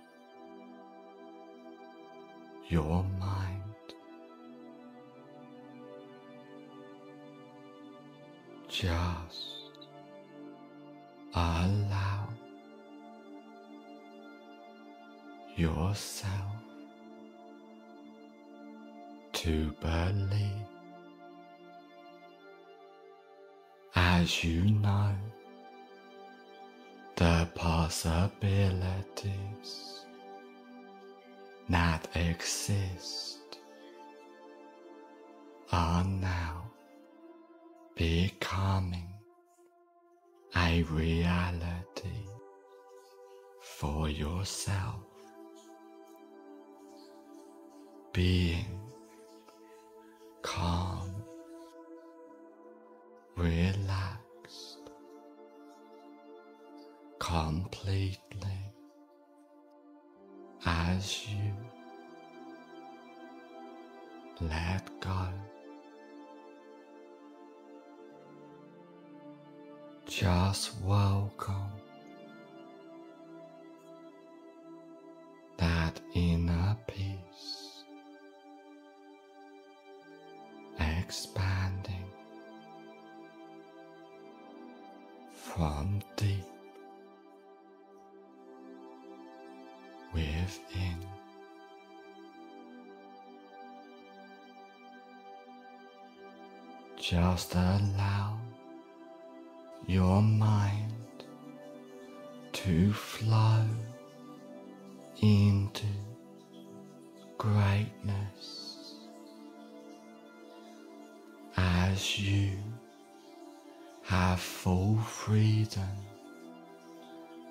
your mind. Just allow yourself to believe as you know the possibilities that exist are now becoming a reality for yourself. Being calm, relaxed, completely as you let go. Just welcome that inner peace Just allow your mind to flow into greatness as you have full freedom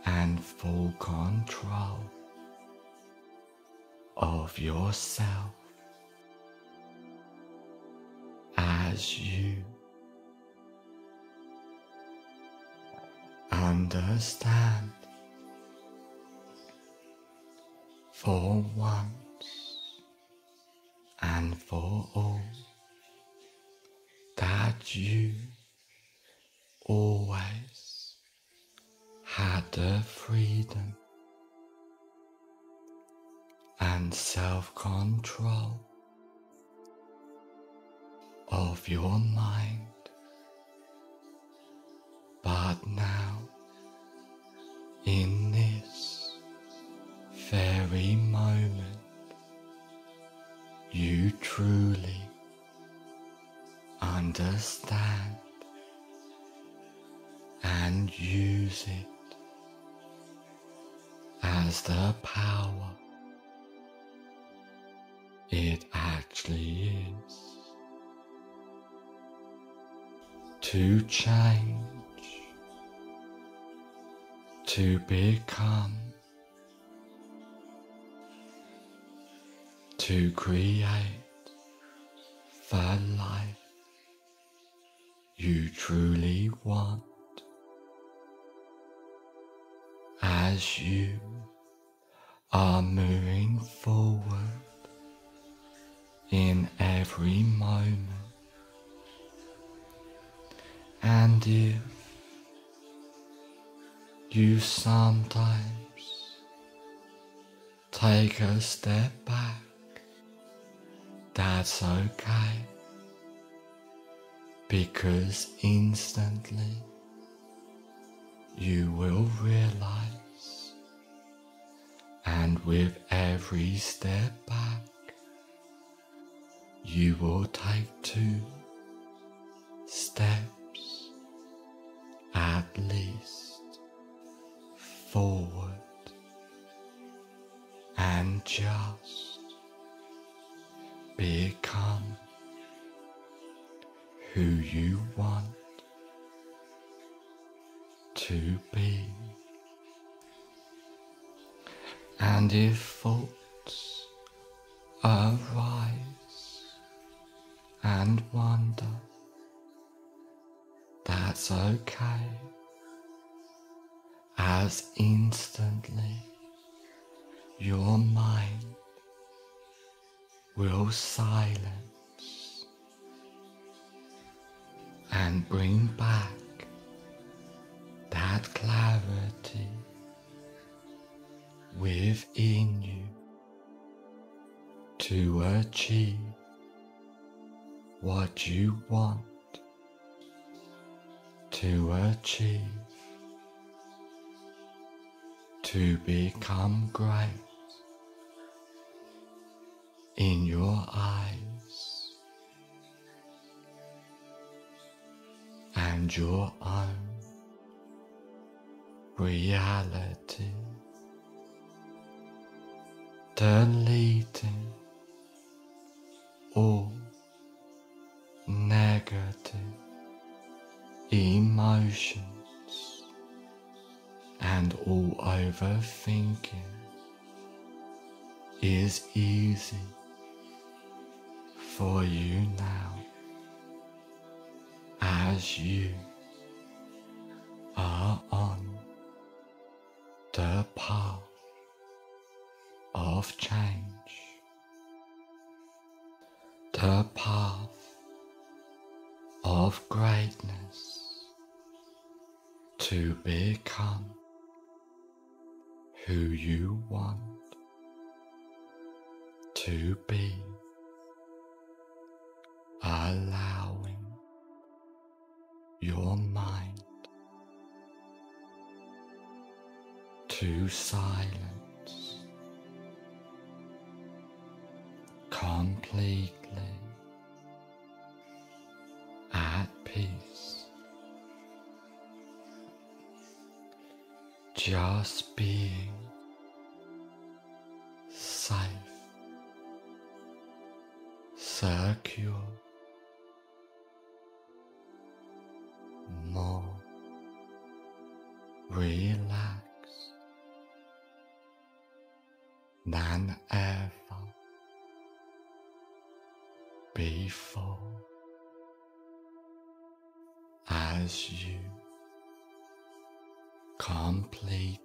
and full control of yourself as you understand. For once and for all that you always had the freedom and self control of your mind. But now, in this very moment, you truly understand and use it as the power it actually is to change, to become, to create the life you truly want as you are moving forward in every moment. And if you sometimes take a step back, that's okay. Because instantly you will realize and with every step back you will take two steps at least forward and just become who you want to be. And if faults arise, and wonder. That's okay, as instantly your mind will silence and bring back that clarity within you to achieve what you want to achieve, to become great in your eyes and your own reality, deleting all negative emotions and all overthinking is easy for you now as you are on the path of change, the path of greatness to become who you want to be, allowing your mind to silence completely at peace, just being safe, secure, more relaxed completely.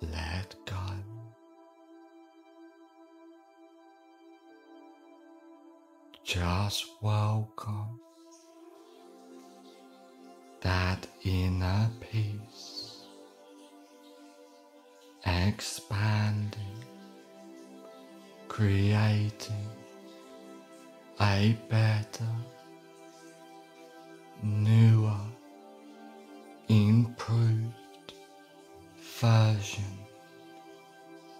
Let go. Just welcome that inner peace. Expanding, creating. A better, newer, version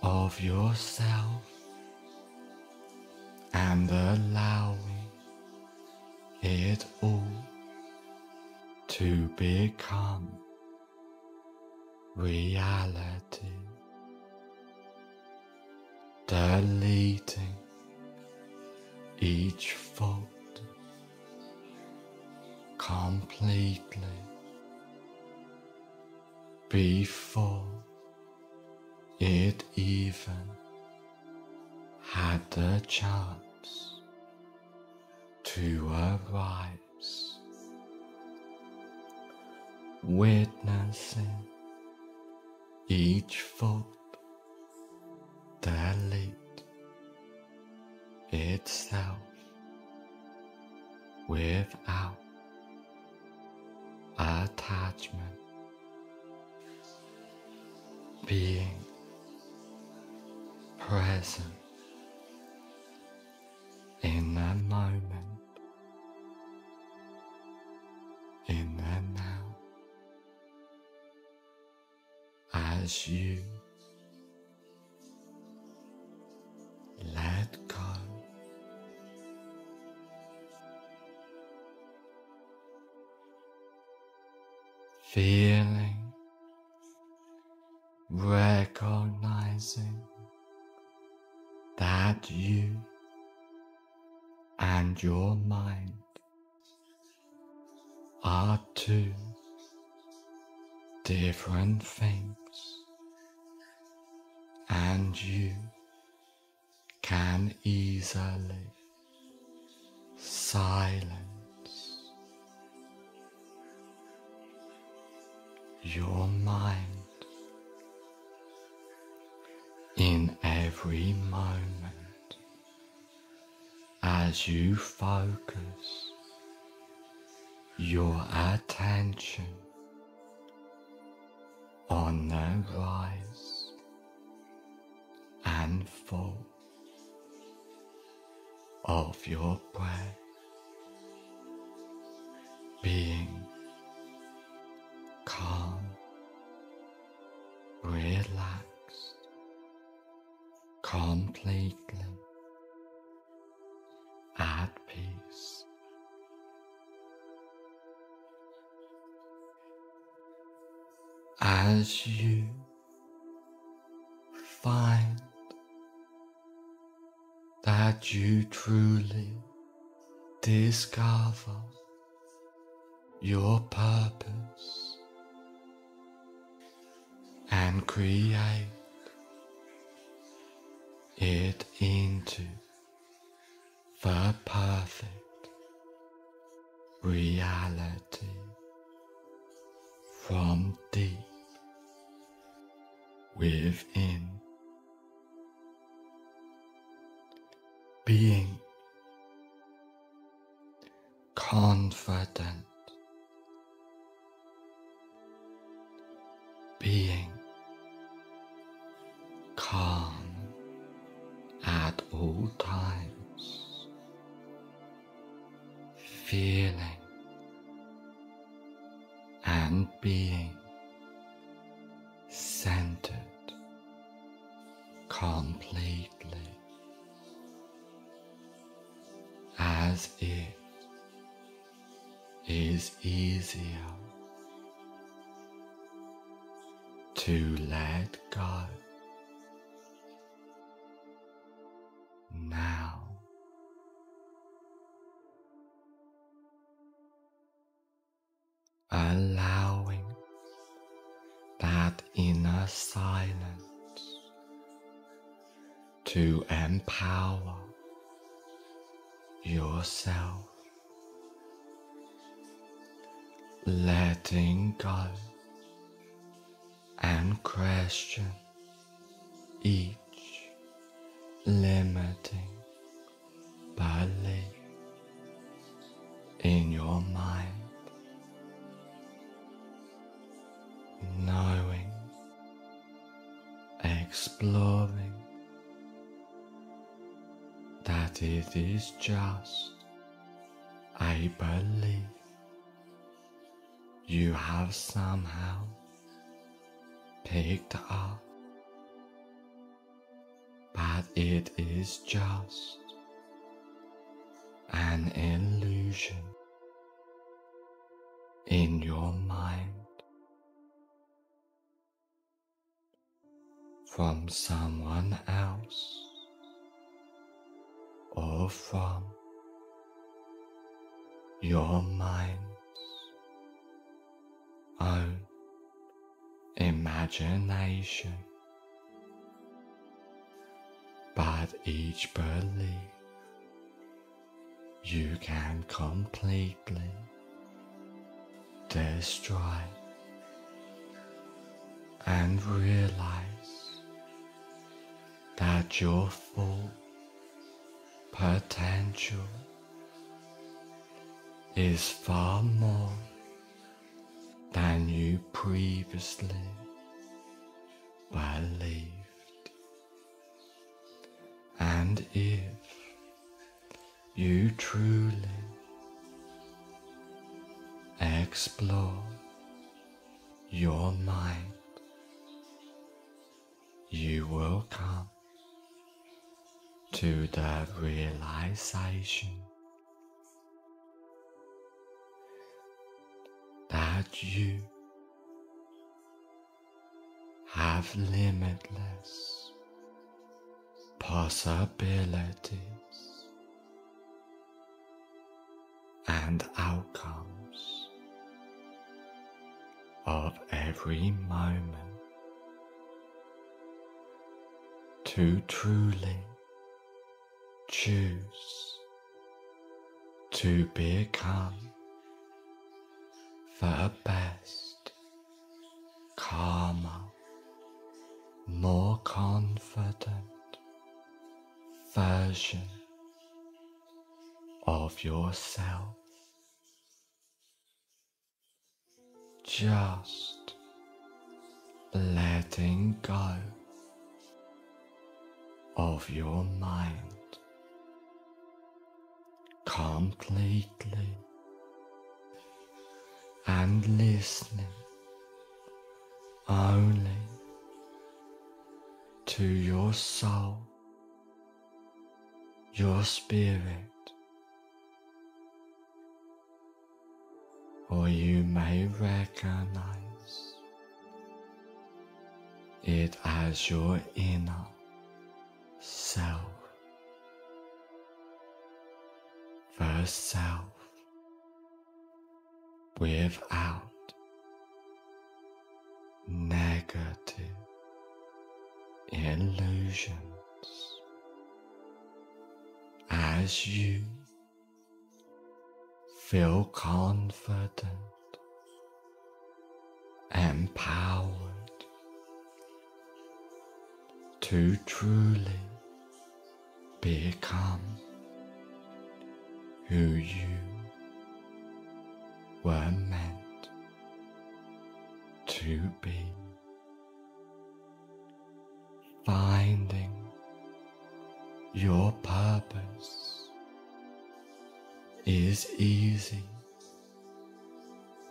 of yourself and allowing it all to become reality, deleting each fault completely before it even had the chance to arise, witnessing each fault delete itself without attachment being present in the moment, in the now, as you let go. Feeling, and your mind are two different things, and you can easily silence your mind in every moment as you focus your attention on the rise and fall of your breath being As you find that you truly discover your purpose and create it into the perfect reality from deep within. Being confident, being calm at all times, feeling and being empower yourself, letting go and question each limiting belief in your mind, knowing, exploring that it is just I believe you have somehow picked up, but it is just an illusion in your mind. From someone else or from your mind's own imagination, but each belief you can completely destroy and realize that your full potential is far more than you previously believed. And if you truly explore your mind, you will come to the realization that you have limitless possibilities and outcomes of every moment to truly choose to become the best, calmer, more confident version of yourself. Just letting go of your mind completely and listening only to your soul, your spirit, or you may recognize it as your inner self, the self without negative illusions. As you feel confident, empowered, to truly become who you were meant to be. Finding your purpose is easy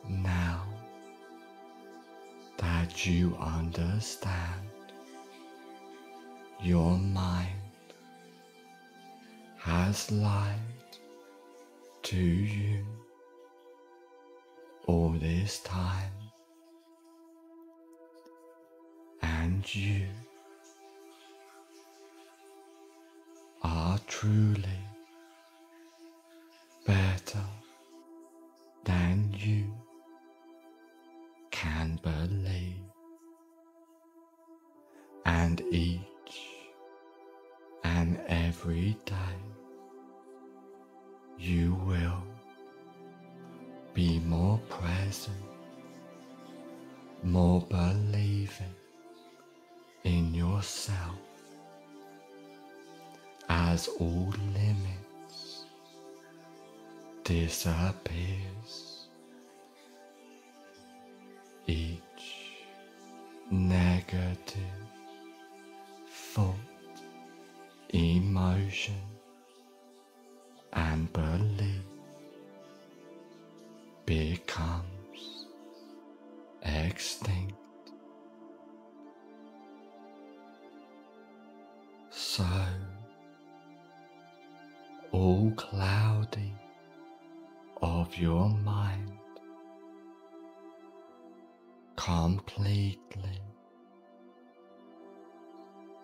now that you understand your mind has lied to you all this time. And you are truly better than you more believing in yourself as all limits disappears. Of your mind completely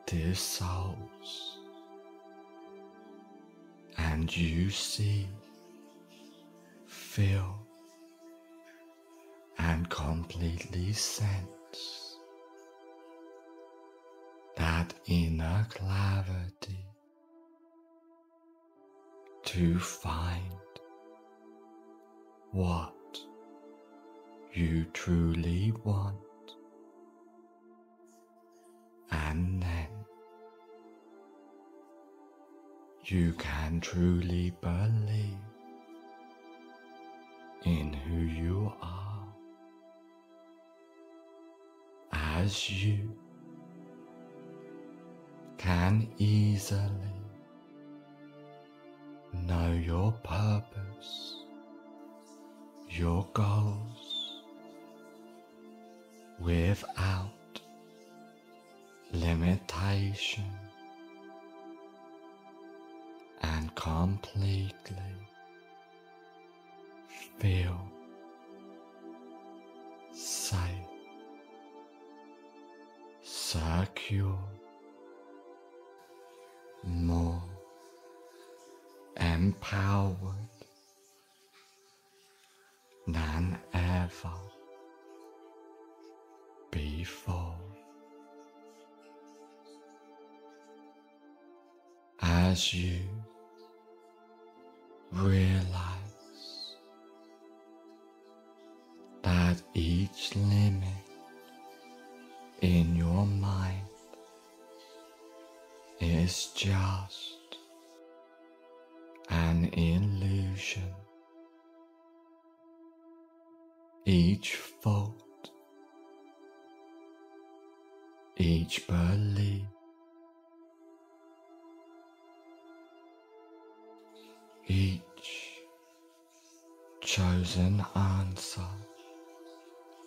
dissolves and you see, feel, and completely sense that inner clarity to find what you truly want. And then you can truly believe in who you are. As you can easily know your purpose, your goals without limitation and completely feel safe, secure, more empowered than ever before. As you realize that each limit in your mind is just an illusion. Each fault, each belief, each chosen answer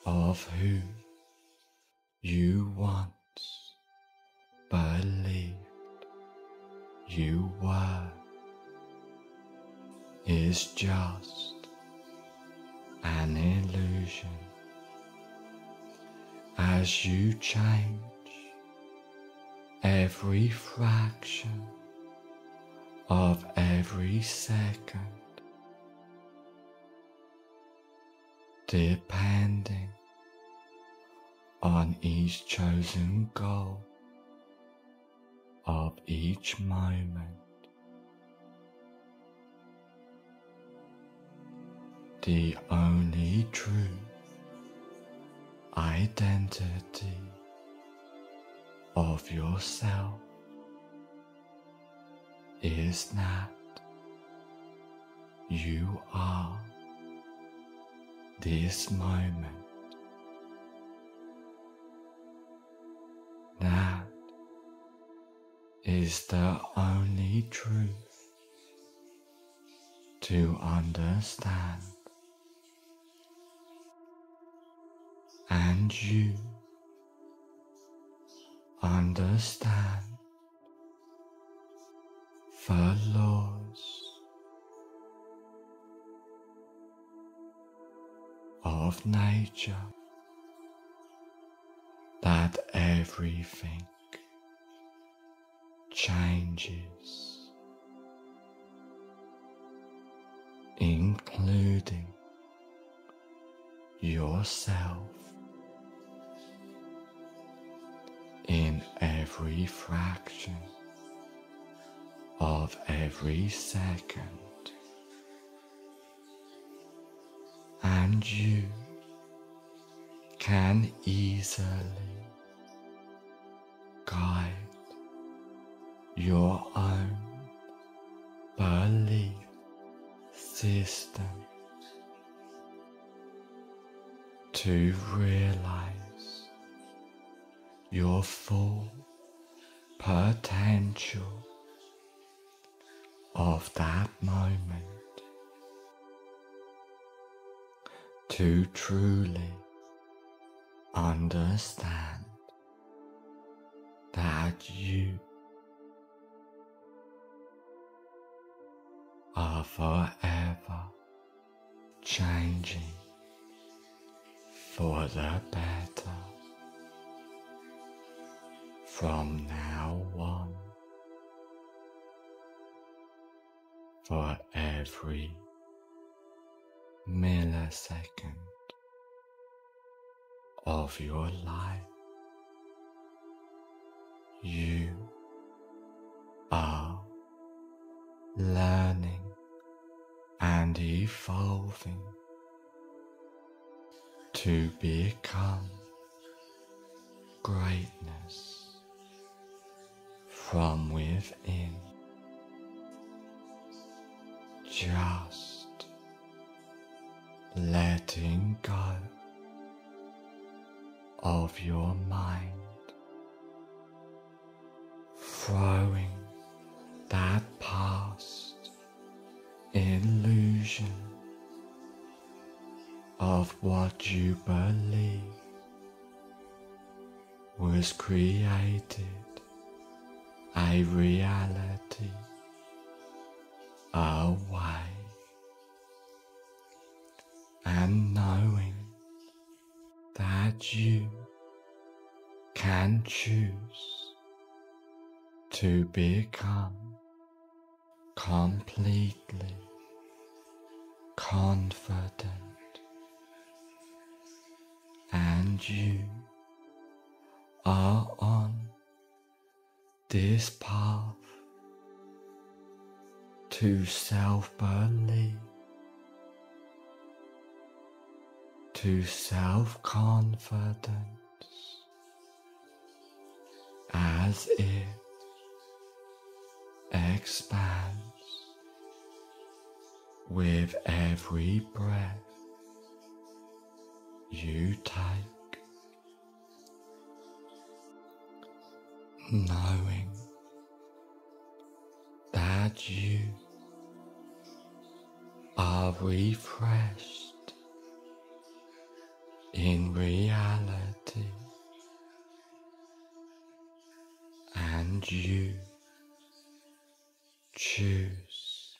of who you once believed you were is just an illusion as you change every fraction of every second, depending on each chosen goal of each moment. The only true identity of yourself is that you are this moment. That is the only truth to understand. And you understand the laws of nature that everything changes, including yourself every fraction of every second. And you can easily guide your own belief system to realize your full potential of that moment to truly understand that you are forever changing for the better from now on for every millisecond of your life. You are learning and evolving to become greatness from within. Just letting go of your mind, throwing that past illusion of what you believe was created a reality away and knowing that you can choose to become completely confident and you are on this path to self belief, to self confidence, as it expands with every breath you take, knowing that you are refreshed in reality and you choose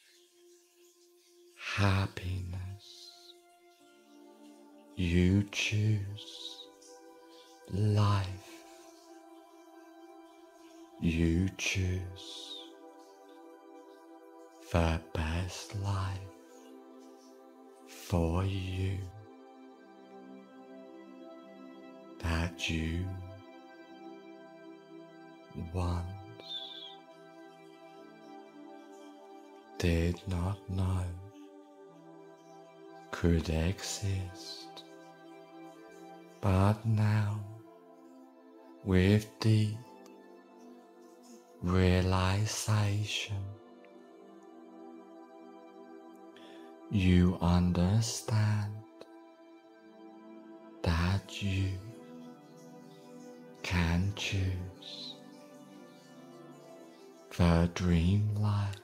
happiness. You choose life. You choose the best life for you. That you once did not know could exist, but now with deep realization. You understand that you can choose the dream life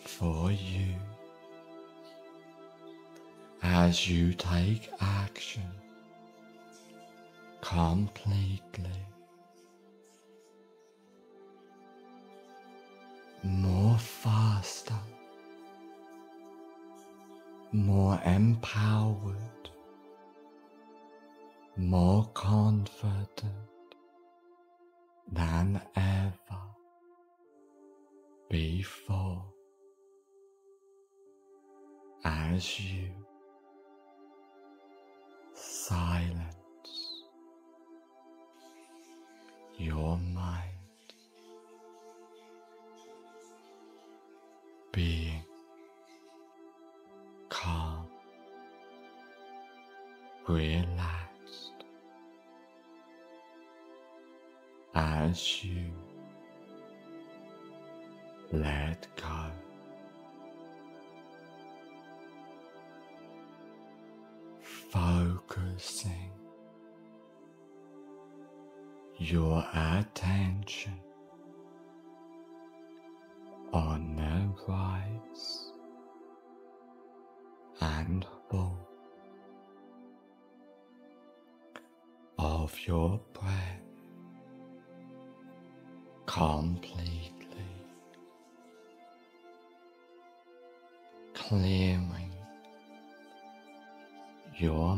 for you as you take action completely more faster, more empowered, more confident than ever before. As you silence your mind. Relaxed as you let go. Focusing your attention completely clearing your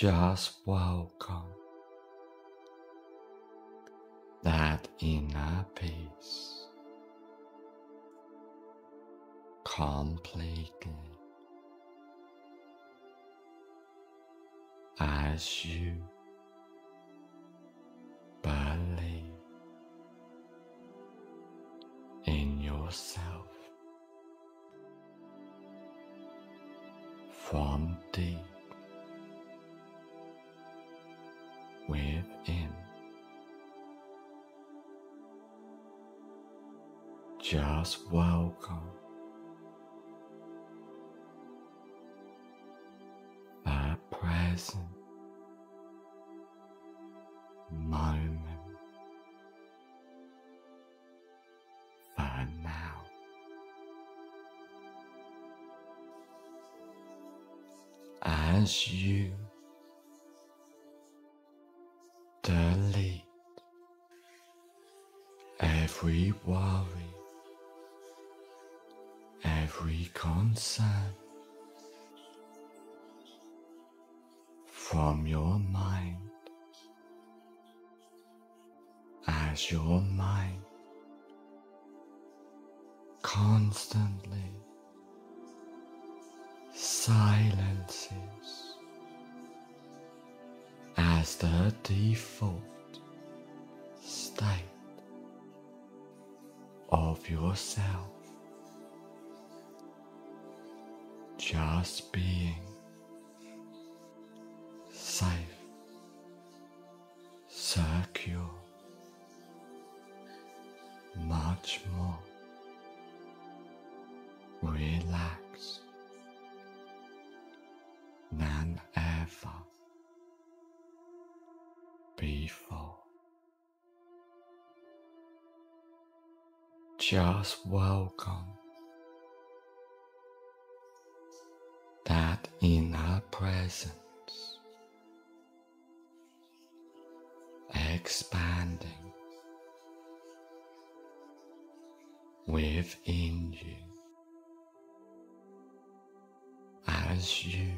Just welcome that inner peace completely as you Just welcome the present moment for now. As you delete every worry, every concern from your mind as your mind constantly silences as the default state of yourself, just being safe, secure, much more relaxed than ever before. Just welcome that our presence expanding within you as you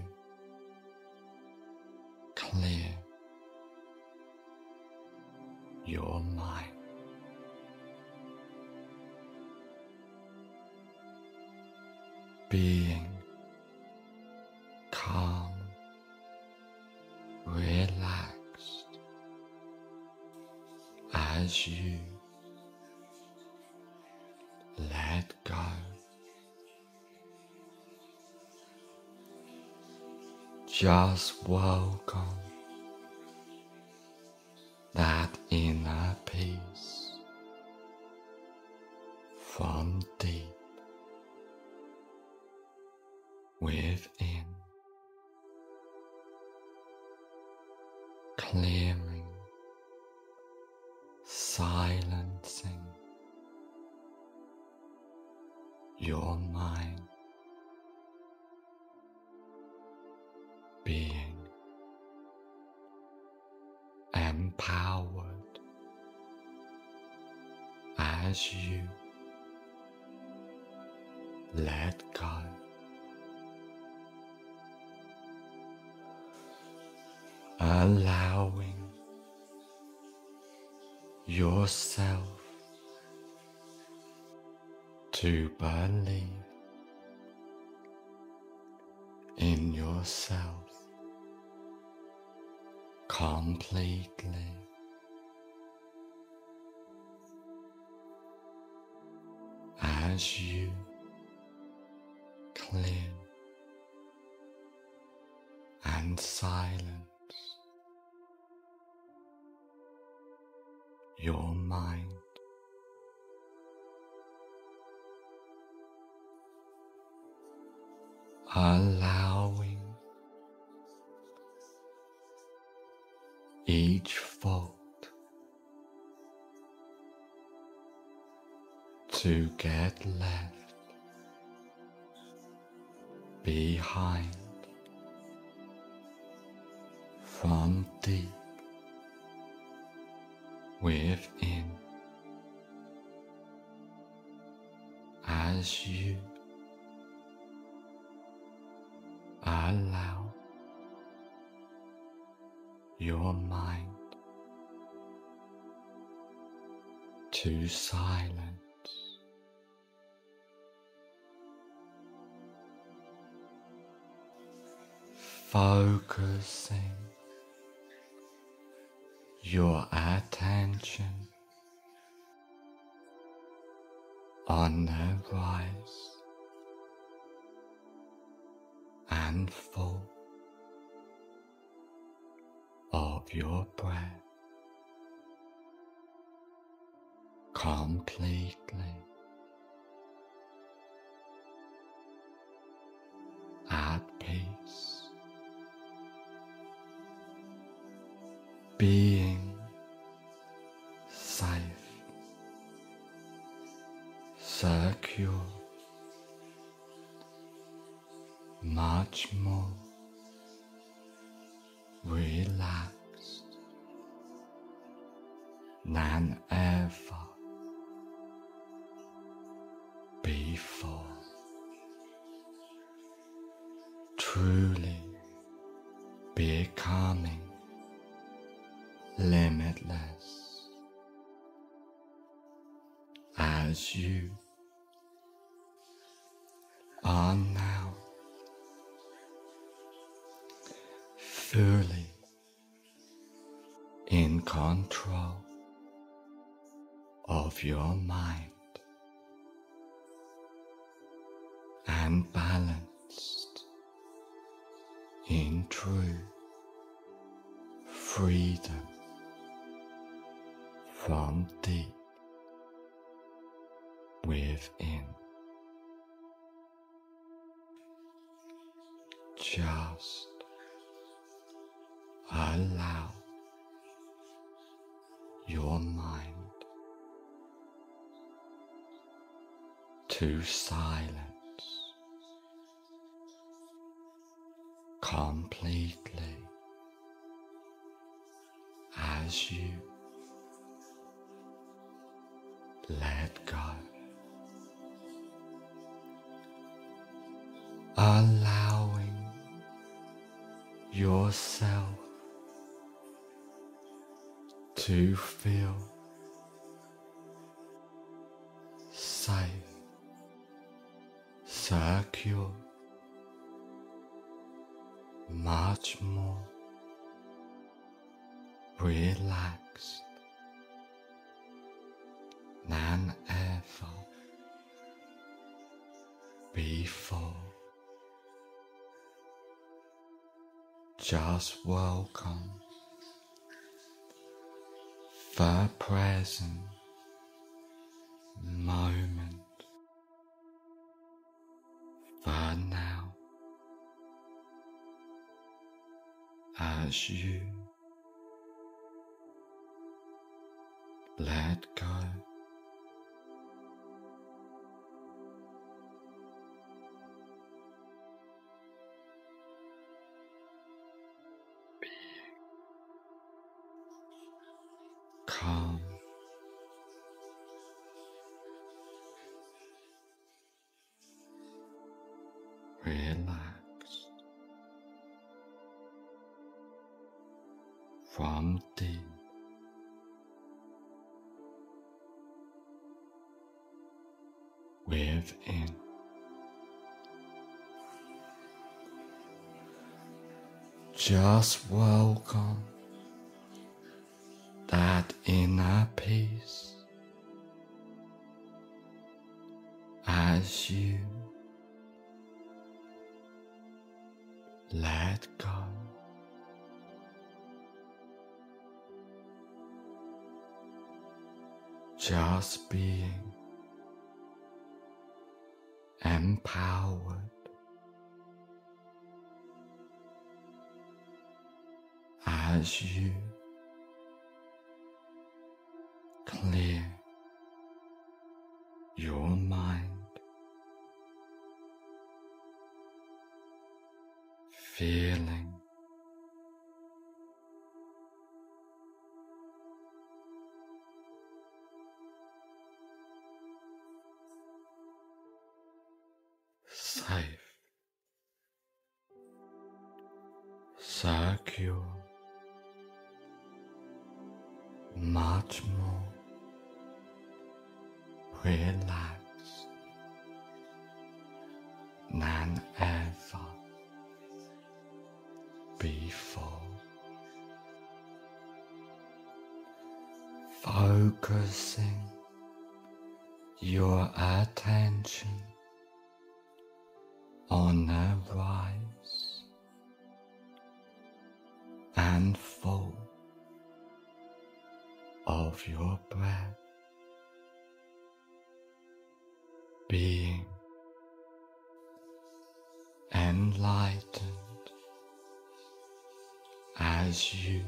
clear your mind. You let go. Just welcome yourself to believe in yourself completely. As you clear and silence your mind. Allowing each fault to get left behind from deep within as you allow your mind to silence. Focusing your attention on the rise and fall of your breath completely at peace, being than ever before. Truly becoming limitless as you are now fully in control of your mind. And balanced to silence. Completely. As you let go. Allowing yourself to feel safe, secure, much more relaxed than ever before. Just welcome the present moment you let go. Just welcome that inner peace as you let go. Just being empowered as Focusing your attention on the rise and fall of your breath being enlightened as you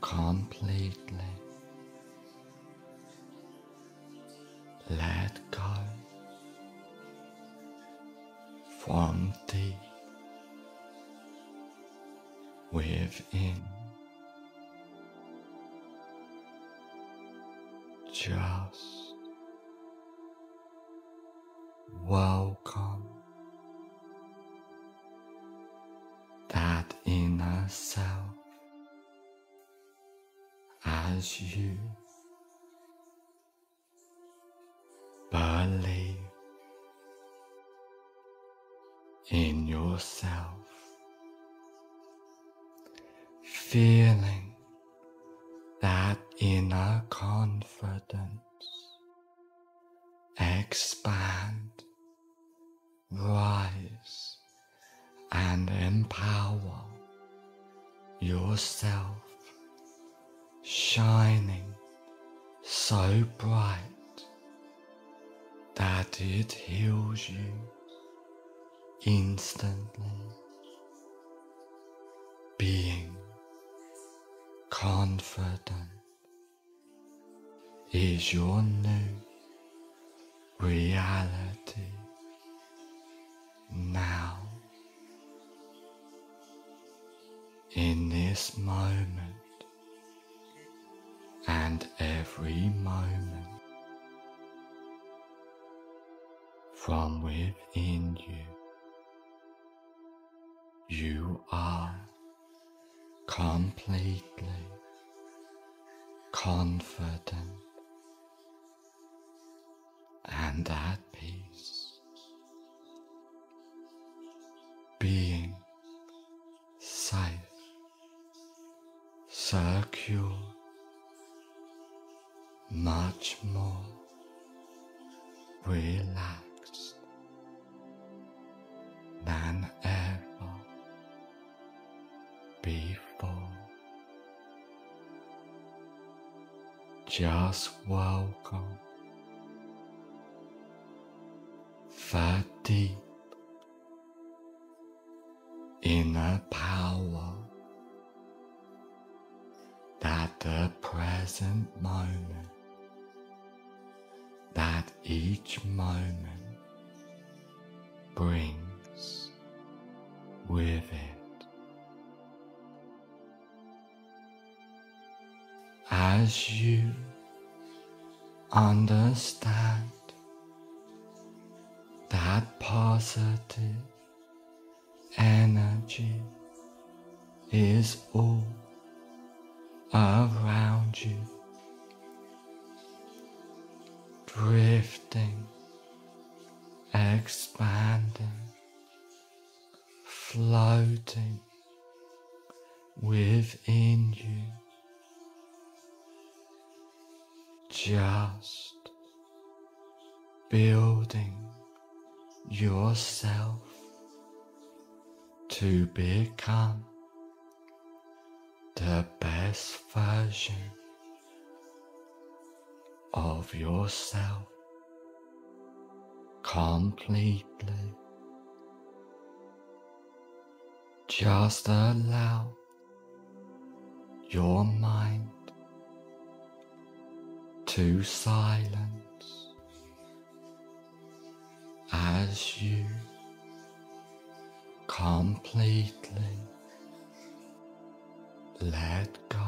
completely let go from deep within. Just welcome it heals you instantly. Being confident is your new reality now. in this moment and every moment from within you. You are completely confident and at Just welcome the deep inner power. That the present moment, that each moment brings with it. As you understand that positive energy is all become the best version of yourself completely. Just allow your mind to silence as you completely let go.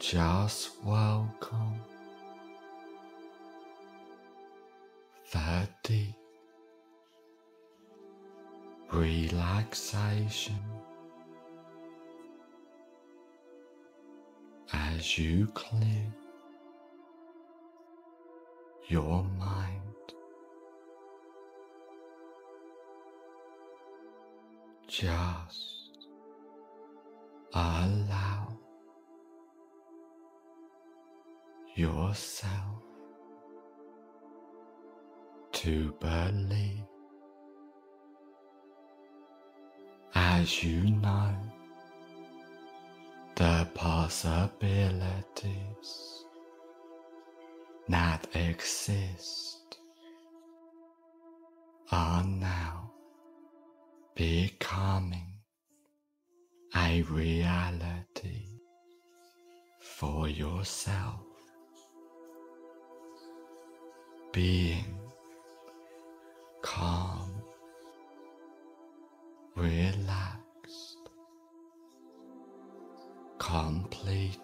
Just welcome the deep relaxation as you clear your mind. Just allow yourself to believe. As you know the possibilities that exist are now becoming a reality for yourself. Being calm, relaxed, completely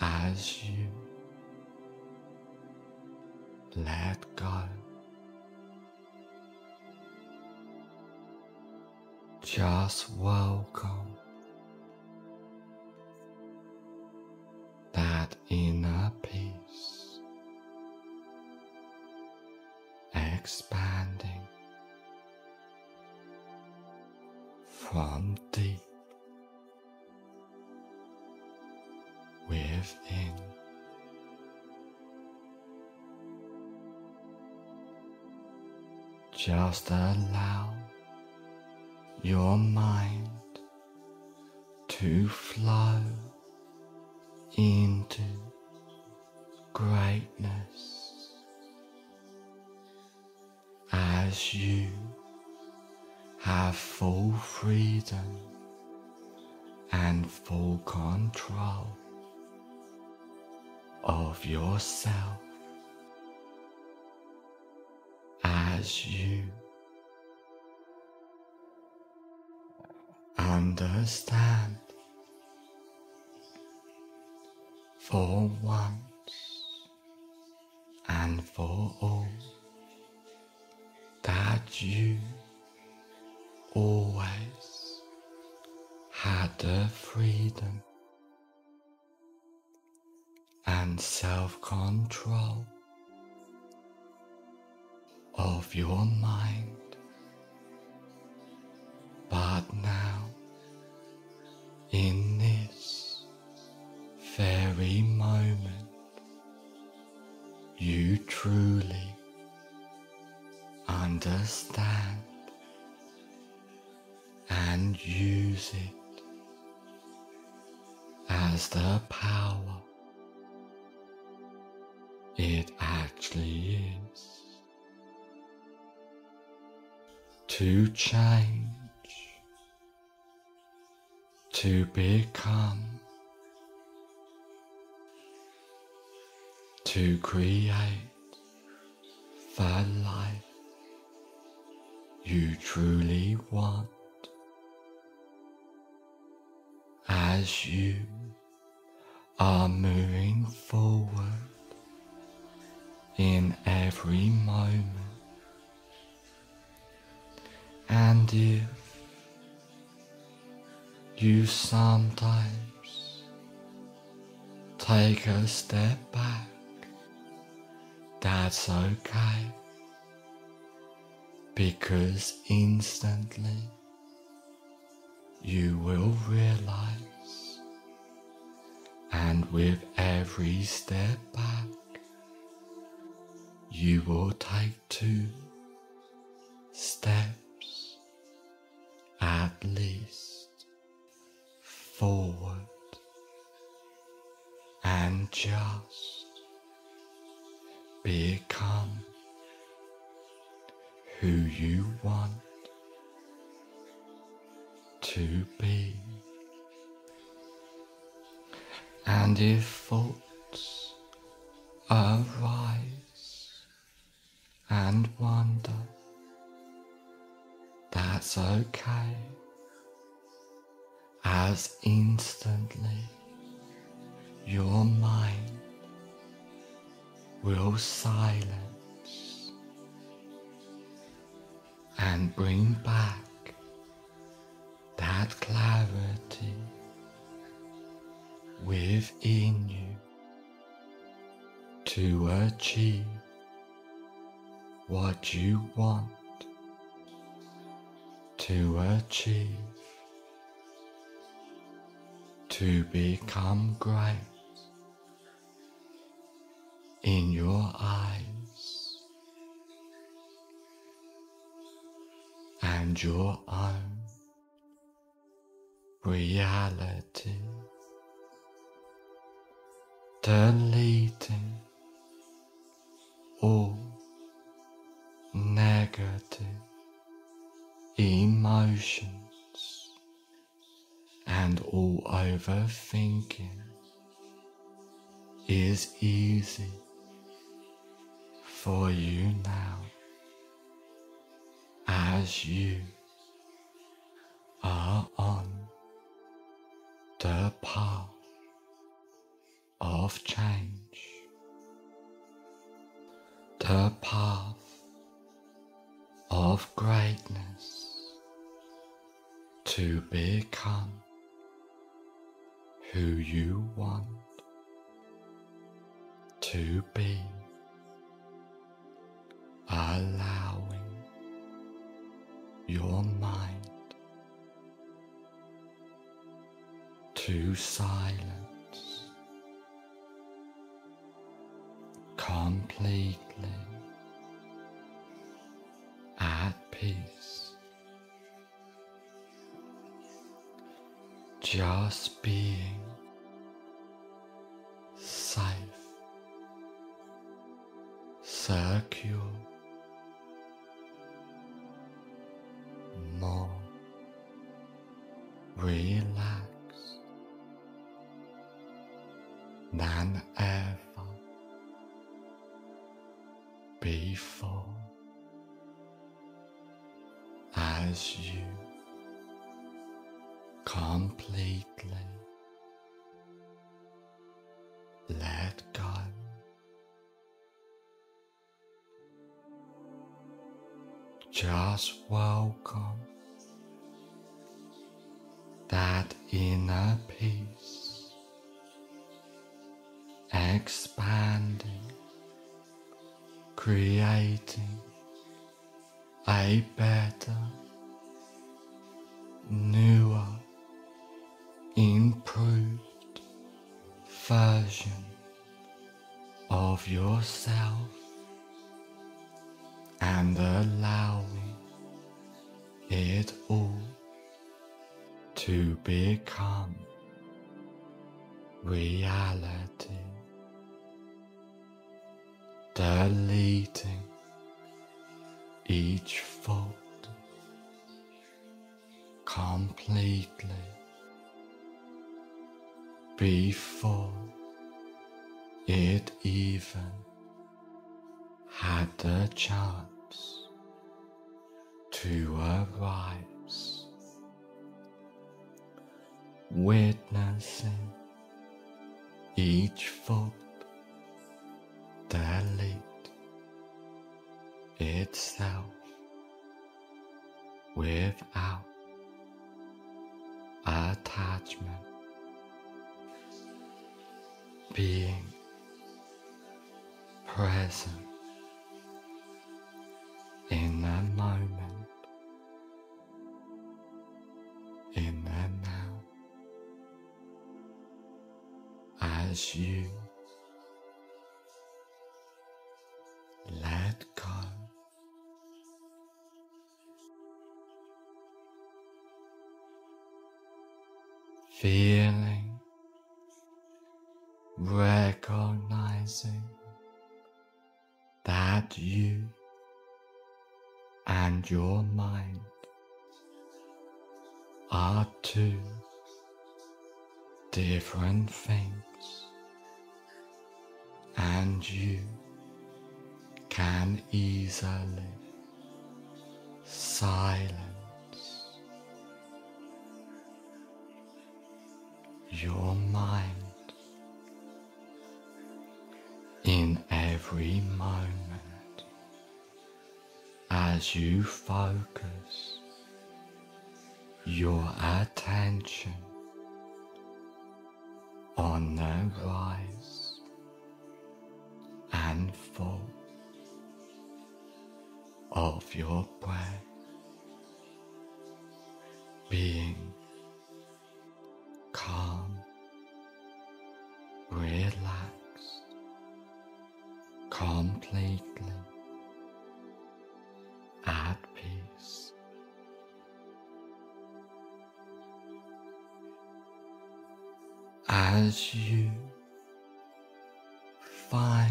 as you let Just welcome that inner peace expanding from deep within. Just allow your mind to flow into greatness as you have full freedom and full control of yourself as you understand for once and for all that you always had the freedom and self control of your mind. But now, in this very moment, you truly understand and use it as the power it actually is to change, to become, to create the life you truly want as you are moving forward in every moment. And if you sometimes take a step back, that's okay because instantly you will realize and with every step back you will take two steps at least forward and just become who you want to be. And if thoughts arise and wonder, that's okay, as instantly your mind will silence and bring back that clarity within you to achieve what you want to achieve to become great in your eyes and your own reality, deleting all negative emotions and all overthinking is easy for you now as you are on the path of change, the path of greatness to become who you want to be, allowing your mind to silence completely at peace, just being secure, more relaxed Welcome that inner peace expanding, creating a better, chance to arise, witnessing each fault delete itself without attachment. Being present as you let go. Feeling, recognizing that you and your mind are two different things, and you can easily silence your mind in every moment as you focus your attention on the rise of your breath being calm, relaxed, completely at peace. As you find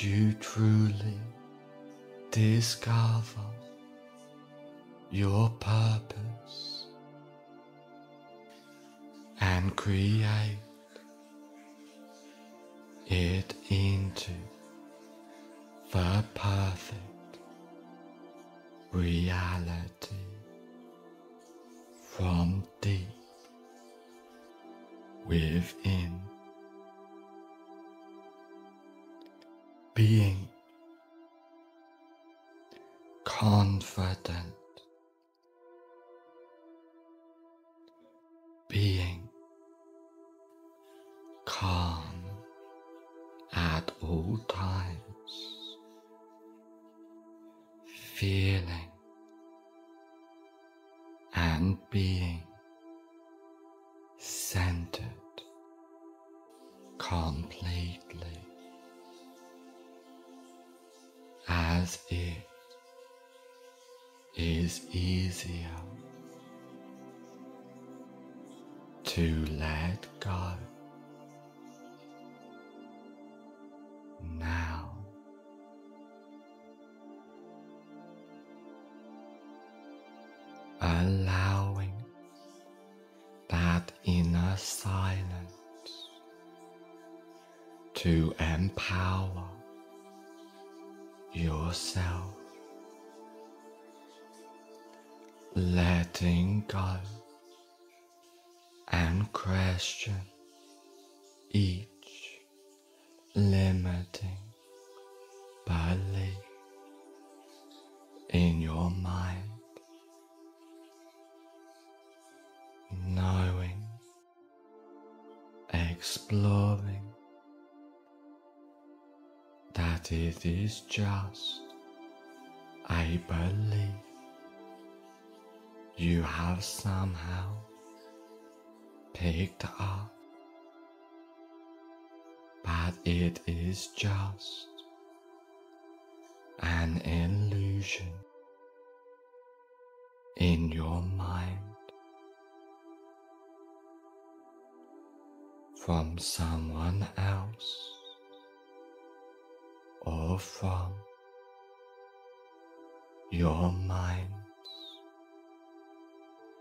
you truly discover your purpose and create it into the perfect reality from deep within. Confident, being calm at all times, feeling to empower yourself. Letting go and question each limiting is just I believe you have somehow picked up, but it is just an illusion in your mind. From someone else or from your mind's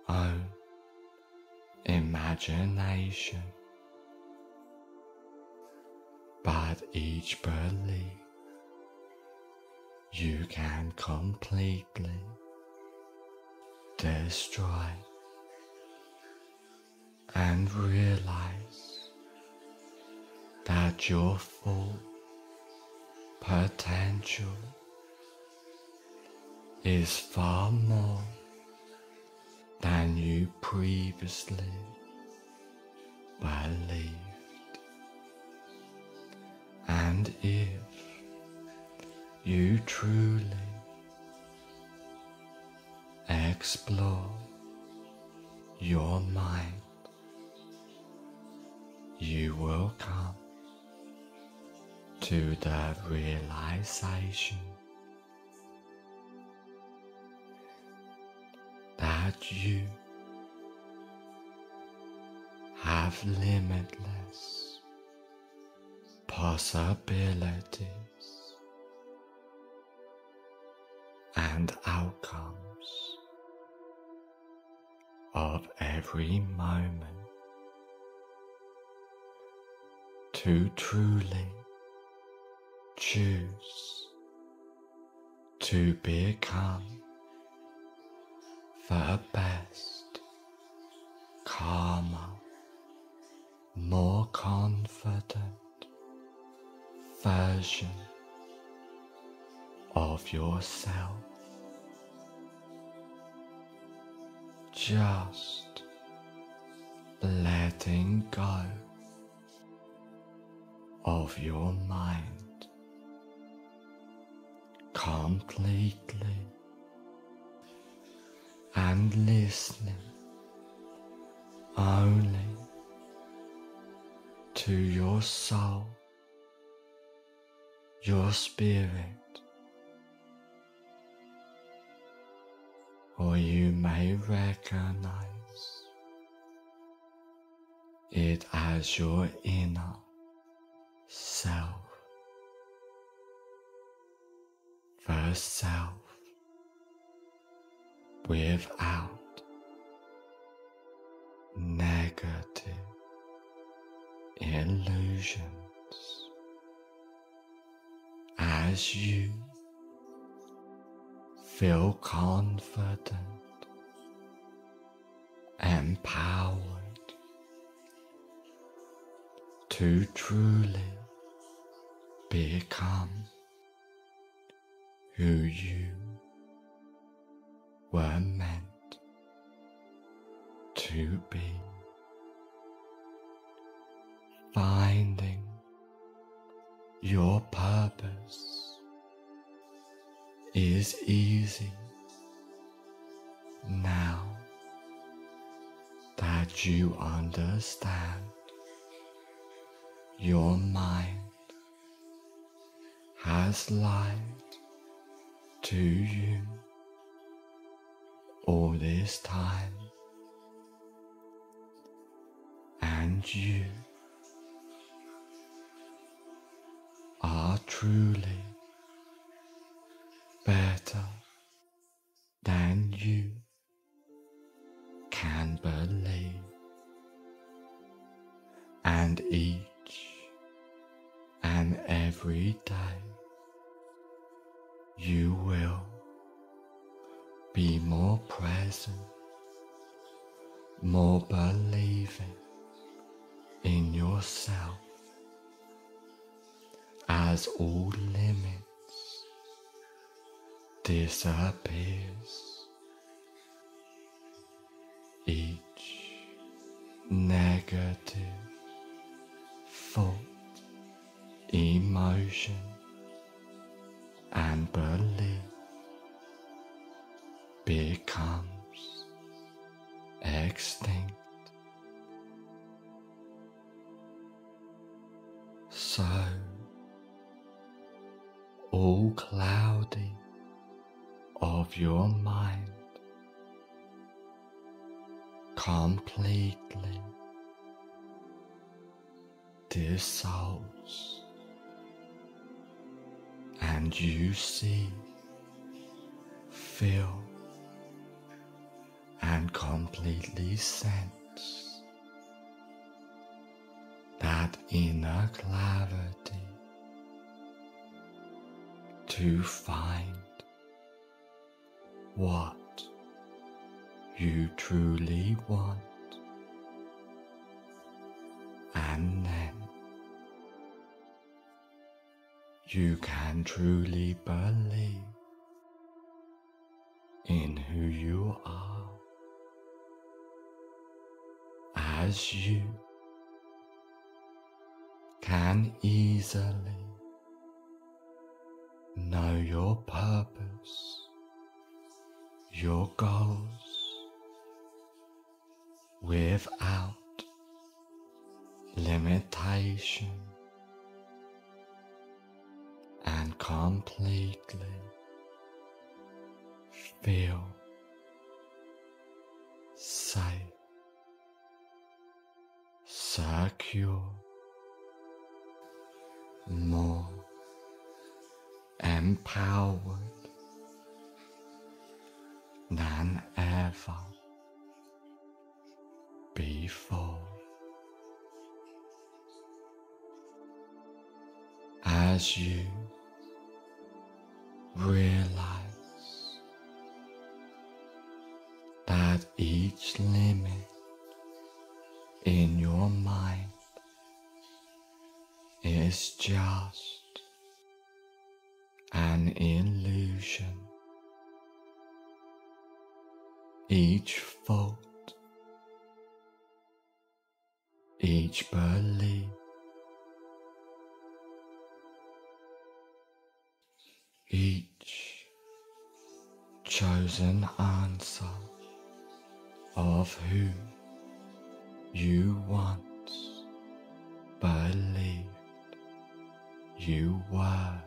own oh, imagination, but each belief you can completely destroy and realize that your full potential is far more than you previously believed. And if you truly explore your mind, you will come to the realization that you have limitless possibilities and outcomes of every moment to truly choose to become the best, calmer, more confident version of yourself. Just letting go of your mind completely and listening only to your soul, your spirit, or you may recognize it as your inner self, the self without negative illusions. As you feel confident, empowered to truly become who you were meant to be. Finding your purpose is easy now that you understand your mind has lied to you all this time, and you are truly better than you can believe, and each and every day you will be more present more believing in yourself as all limits disappears. Each negative thought, emotion, and belief and you see, feel, and completely sense that inner clarity to find what you truly want you can truly believe in who you are. As you can easily know your purpose, your goals without limitation and completely feel safe, secure, more empowered than ever before. As you realize that each limit in your mind is just an illusion. Each fault, chosen answer of who you once believed you were.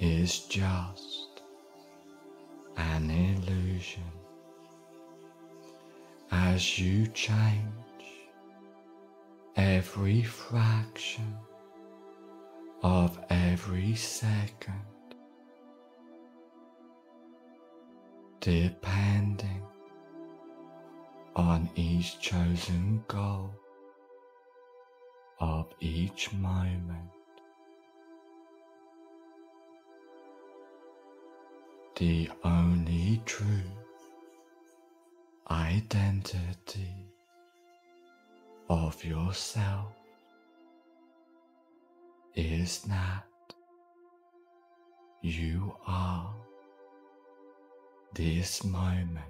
Is just an illusion. As you change every fraction of every second, depending on each chosen goal of each moment. The only true identity of yourself is that you are this moment.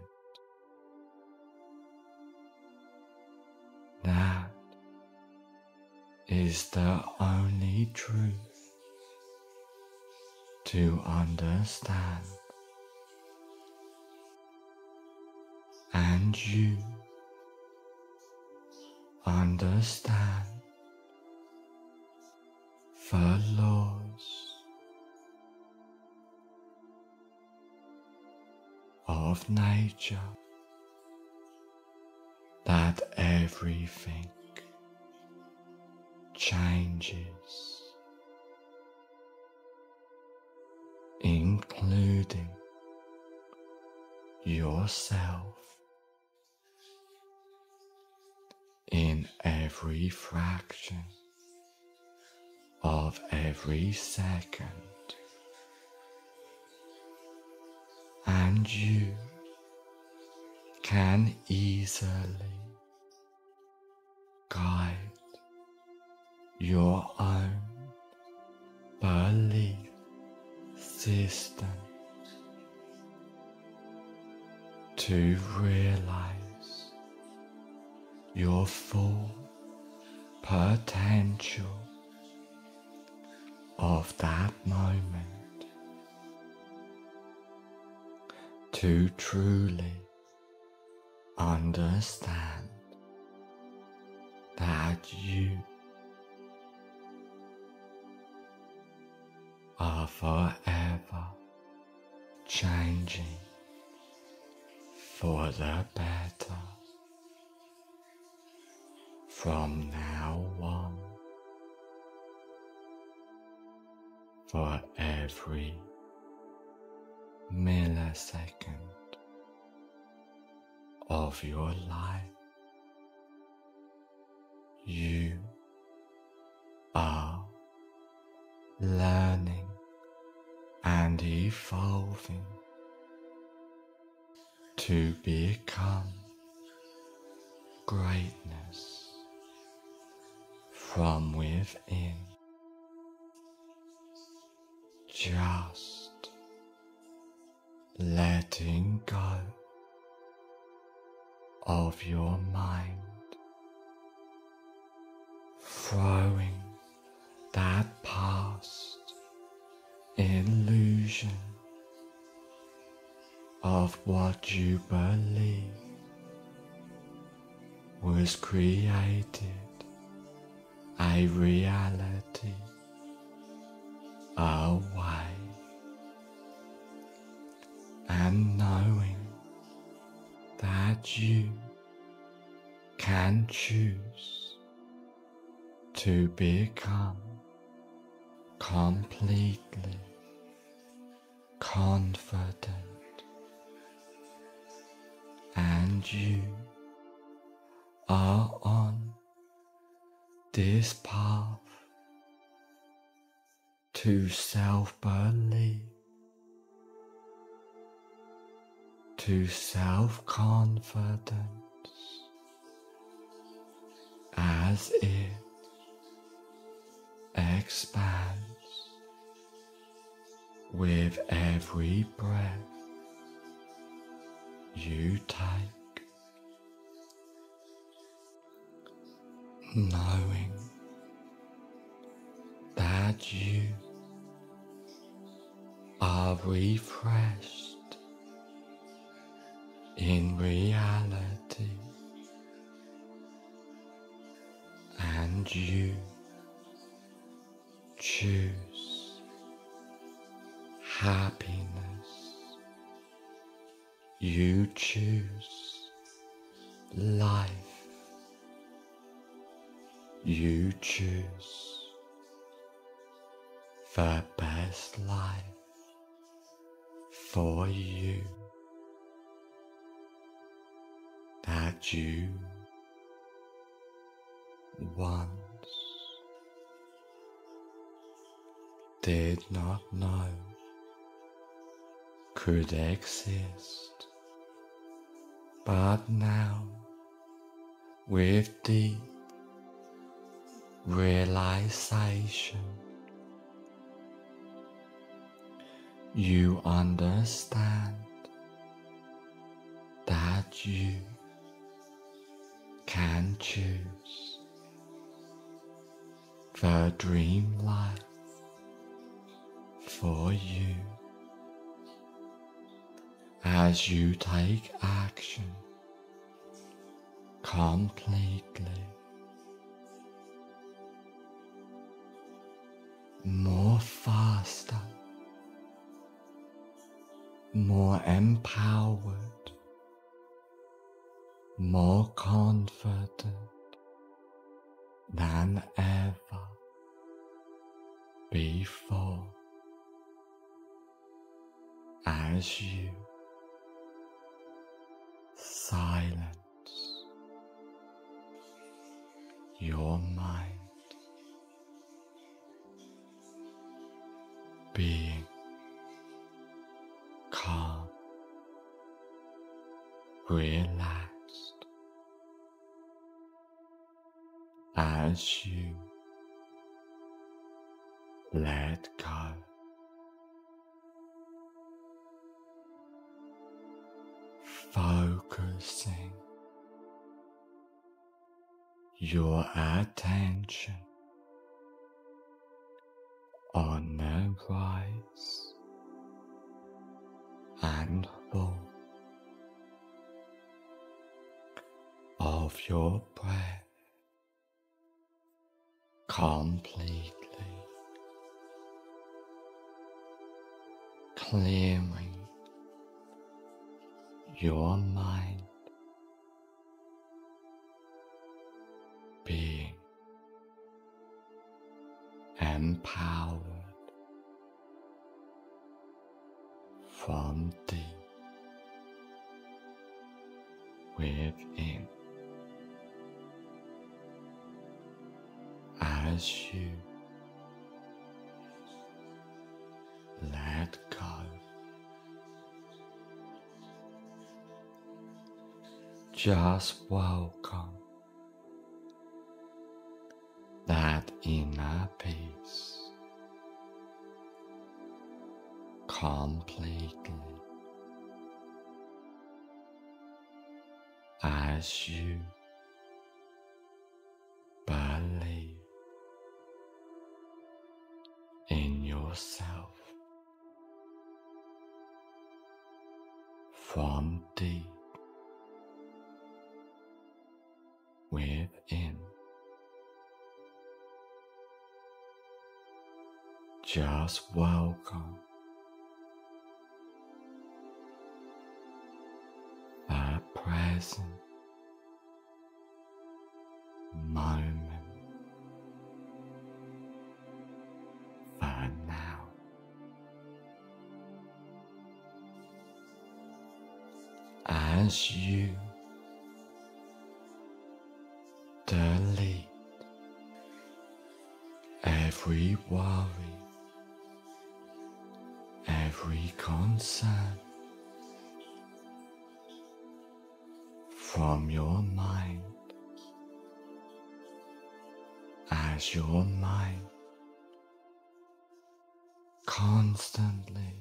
That is the only truth to understand. And you understand the laws of nature that everything changes, including yourself in every fraction of every second, and you can easily guide your own belief system to realize your full potential of that moment to truly understand that you are forever changing for the better from now on. For every millisecond of your life you are learning and evolving to become greatness from within. Just letting go of your mind throwing that past illusion of what you believe was created a reality away and knowing that you can choose to become completely confident. And you are on this path to self-belief, to self-confidence as it expands with every breath you take, knowing that you are refreshed in reality and you choose happiness. You choose life. You choose the best life for you that you once did not know could exist. But now, with deep realization, you understand that you can choose the dream life for you. As you take action completely more faster, more empowered, more confident than ever before. As you silence your mind as you let go. Focusing your attention clearing your mind Just welcome that inner peace completely as you Just welcome the present moment for now. As you delete every worry, every concern from your mind. As your mind constantly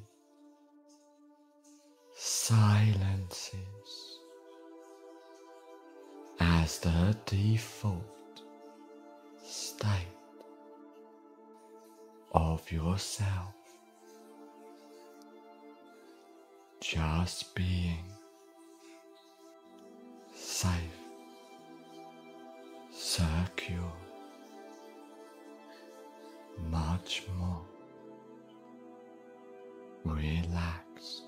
silences as the default state of yourself, just being safe, secure, much more relaxed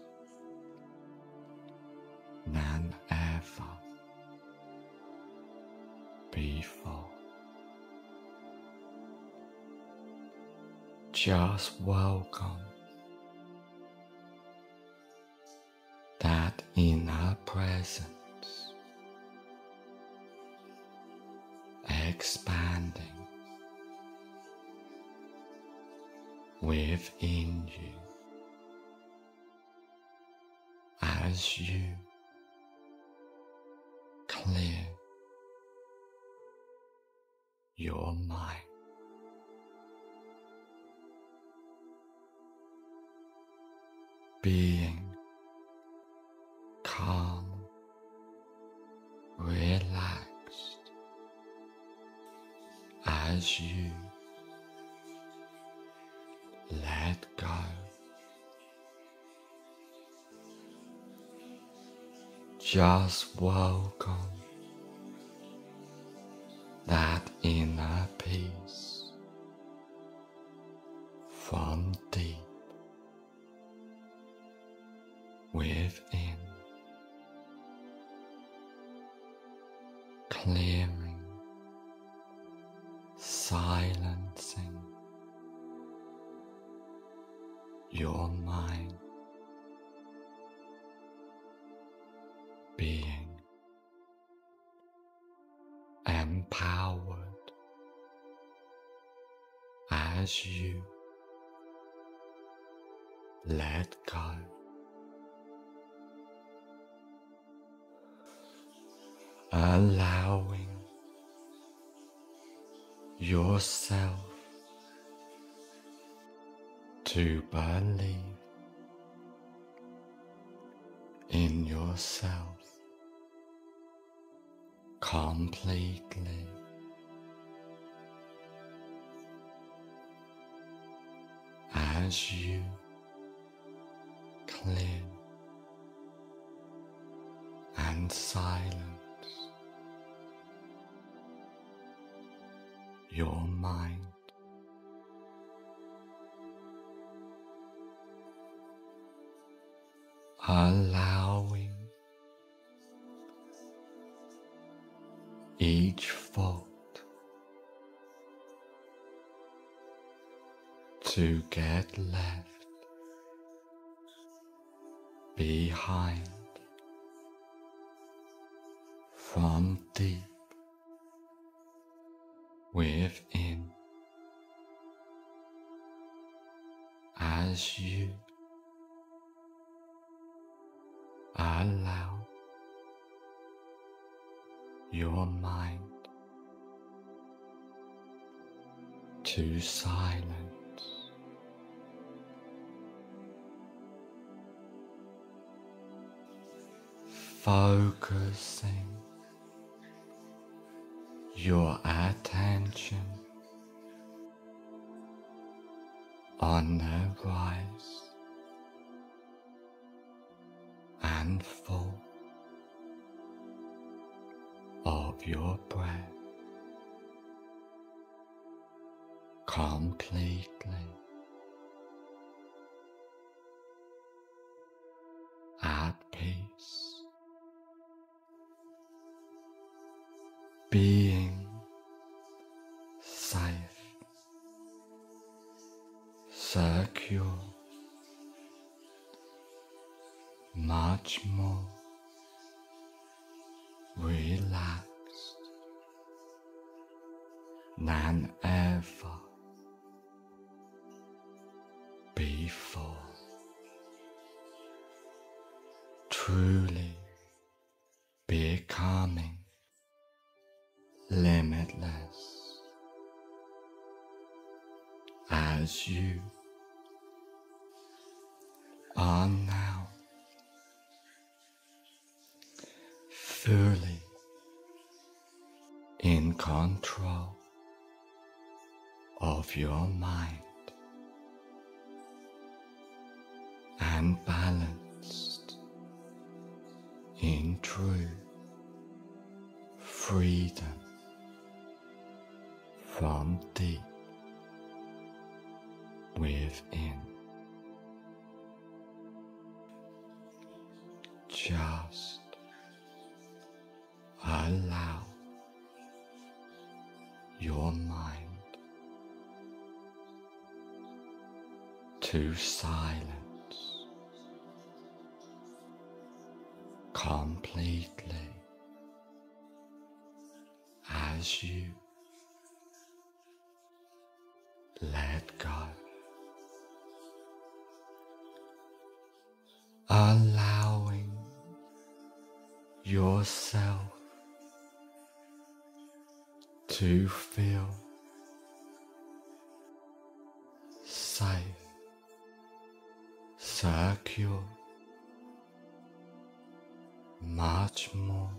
than ever before. Just welcome that our presence expanding within you as you clear your mind. Being calm, relaxed as you let go. Just welcome that inner to believe in yourself completely. As you clear and silence your mind. Allowing each fault to get left behind from deep within. As you allow your mind to silence. Focusing your attention on the rise and fall of your breath completely. Truly becoming limitless. As you are now fully in control of your mind freedom from deep within. Just allow your mind to silence completely as you let go. Allowing yourself to feel safe, secure, much more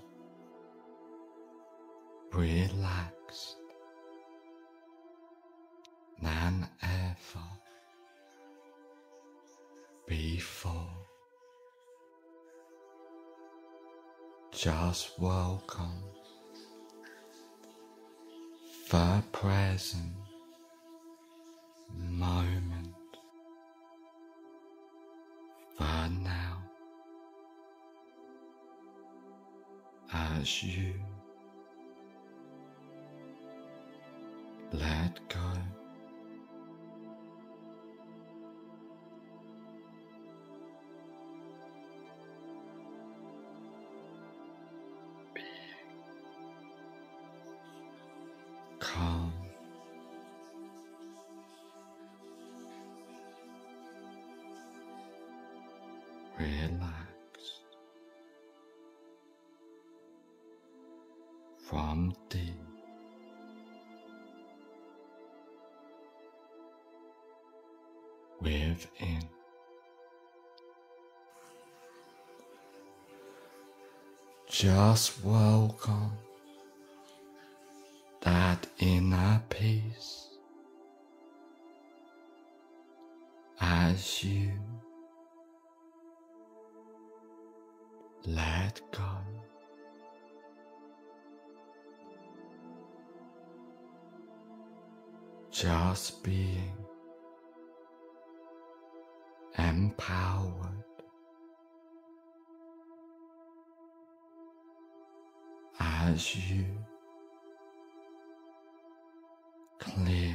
relaxed. Than ever before. Just welcome. The present. Moment. For now. As you Just welcome that inner peace as you let go. Just being empowered as you clear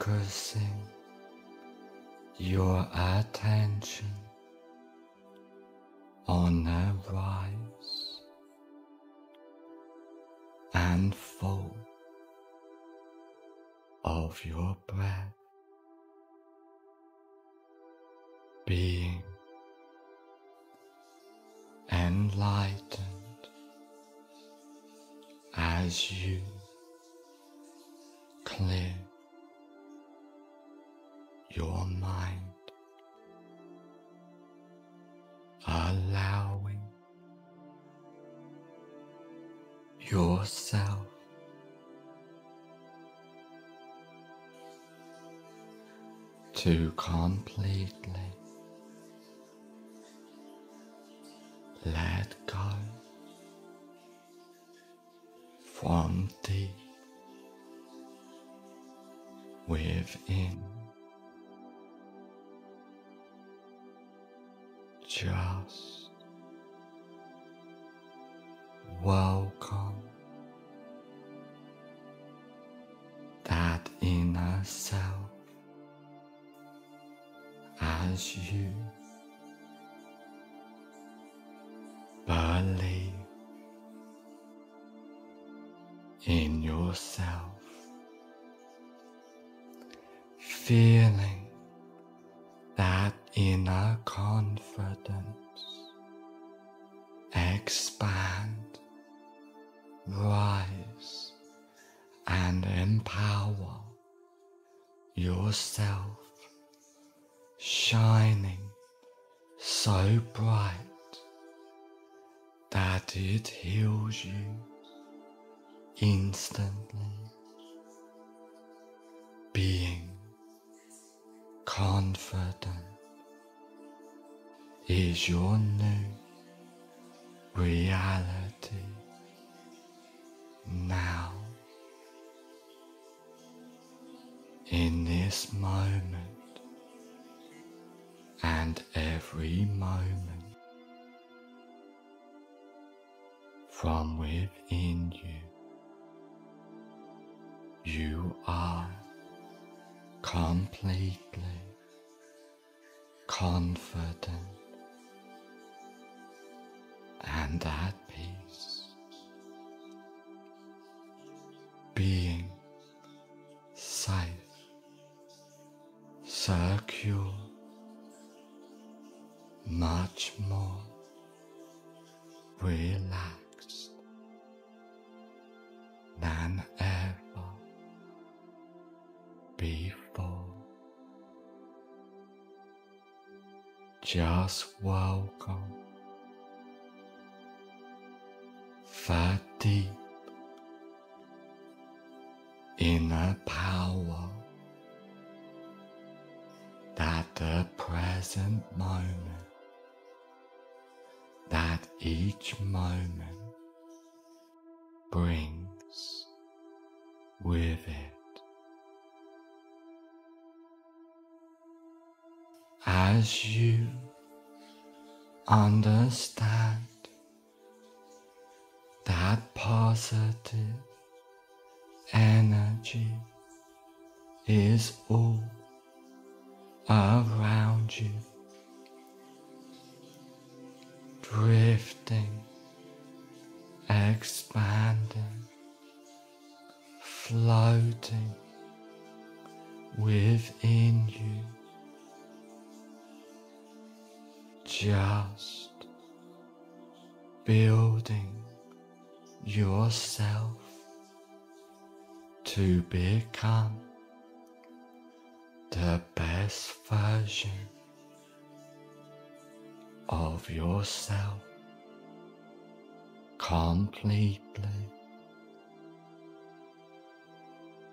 Focusing your attention on the rise and fall of your breath. Being enlightened as you clear your mind, allowing yourself to completely let go from deep within. Yourself, shining so bright that it heals you instantly, being confident is your new reality now moment and every moment from within you. You are completely confident and at Just welcome the deep inner power that the present moment, that each moment brings with it. As you understand that positive energy is all around you, drifting, expanding, floating within you. Just building yourself to become the best version of yourself completely.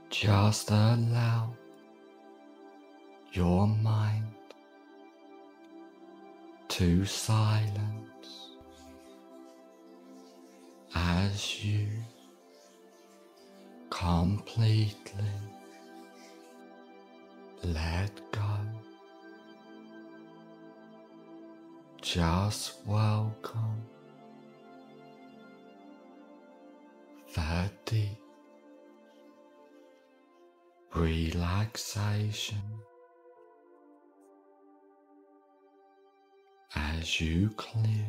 Just allow your mind to silence as you completely let go. Just welcome that deep relaxation as you clear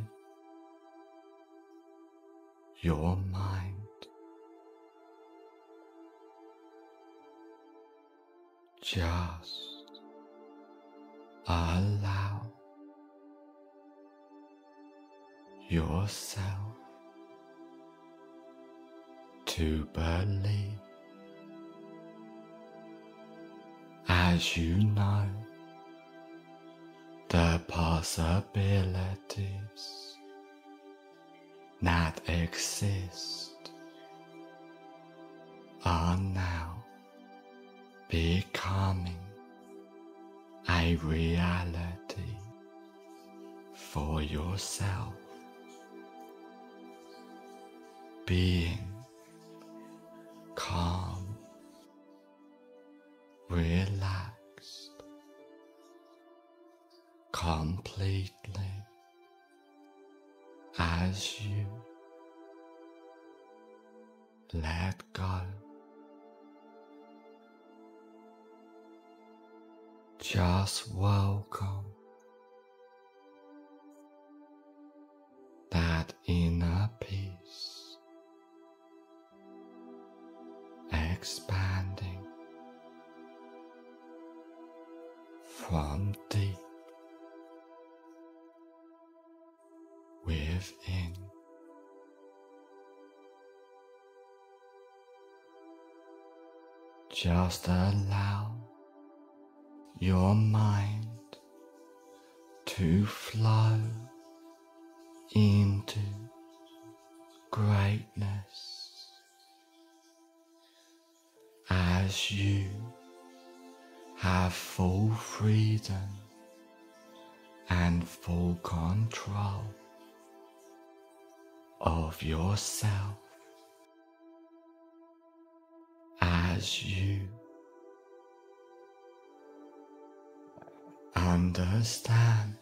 your mind. Just allow yourself to believe as you know the possibilities that exist are now becoming a reality for yourself. Being calm, as you. Let go. Just welcome that inner peace. Expanding from deep Just allow your mind to flow into greatness as you have full freedom and full control of yourself as you. Understand.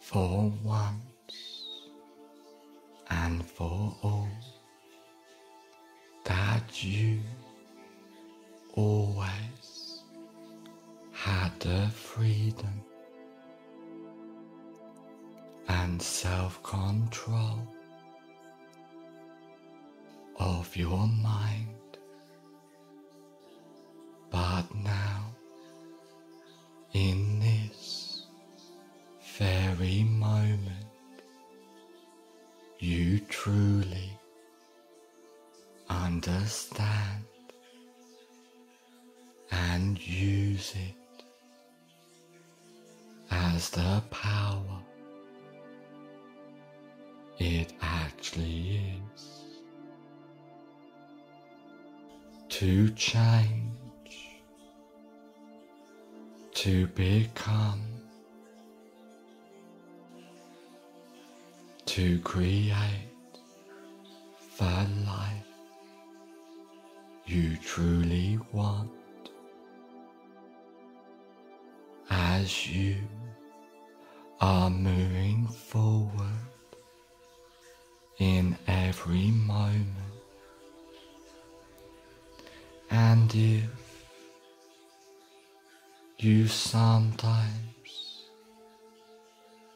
For once and for all that you always had the freedom and self control of your mind. But now, in this very moment, you truly understand and use it as the power it actually is to change, to become, to create the life you truly want as you are moving forward in every moment. And if you sometimes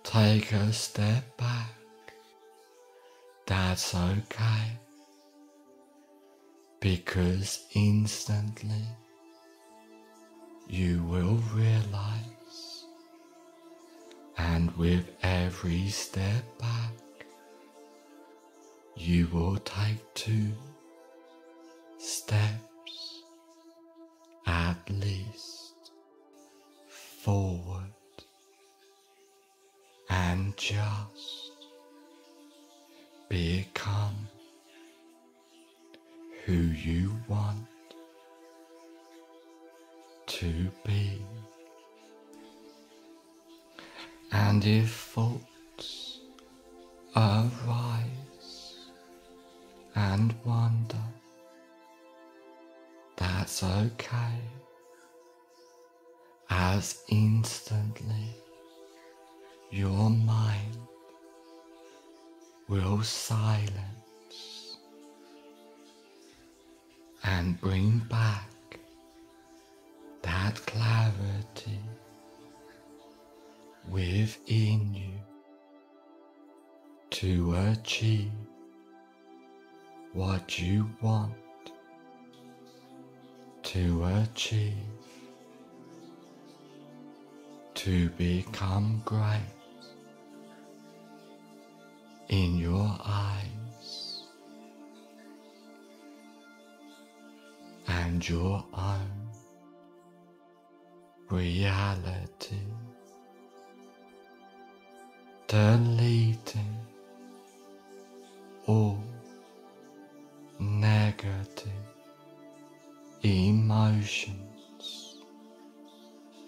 take a step back, that's okay. Because instantly you will realize, and with every step back, you will take two steps at least forward and just become who you want to be. And if faults arise and wonder, that's okay, as instantly your mind will silence and bring back that clarity within you to achieve what you want to achieve, to become great in your eyes and your own reality, deleting all negative emotions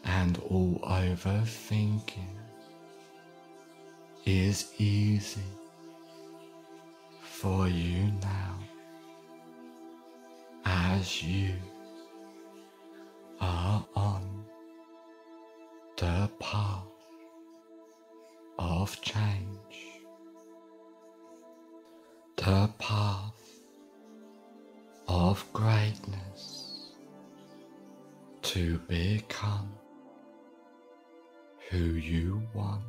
and all overthinking is easy for you now as you are on the path of change, the path of greatness to become who you want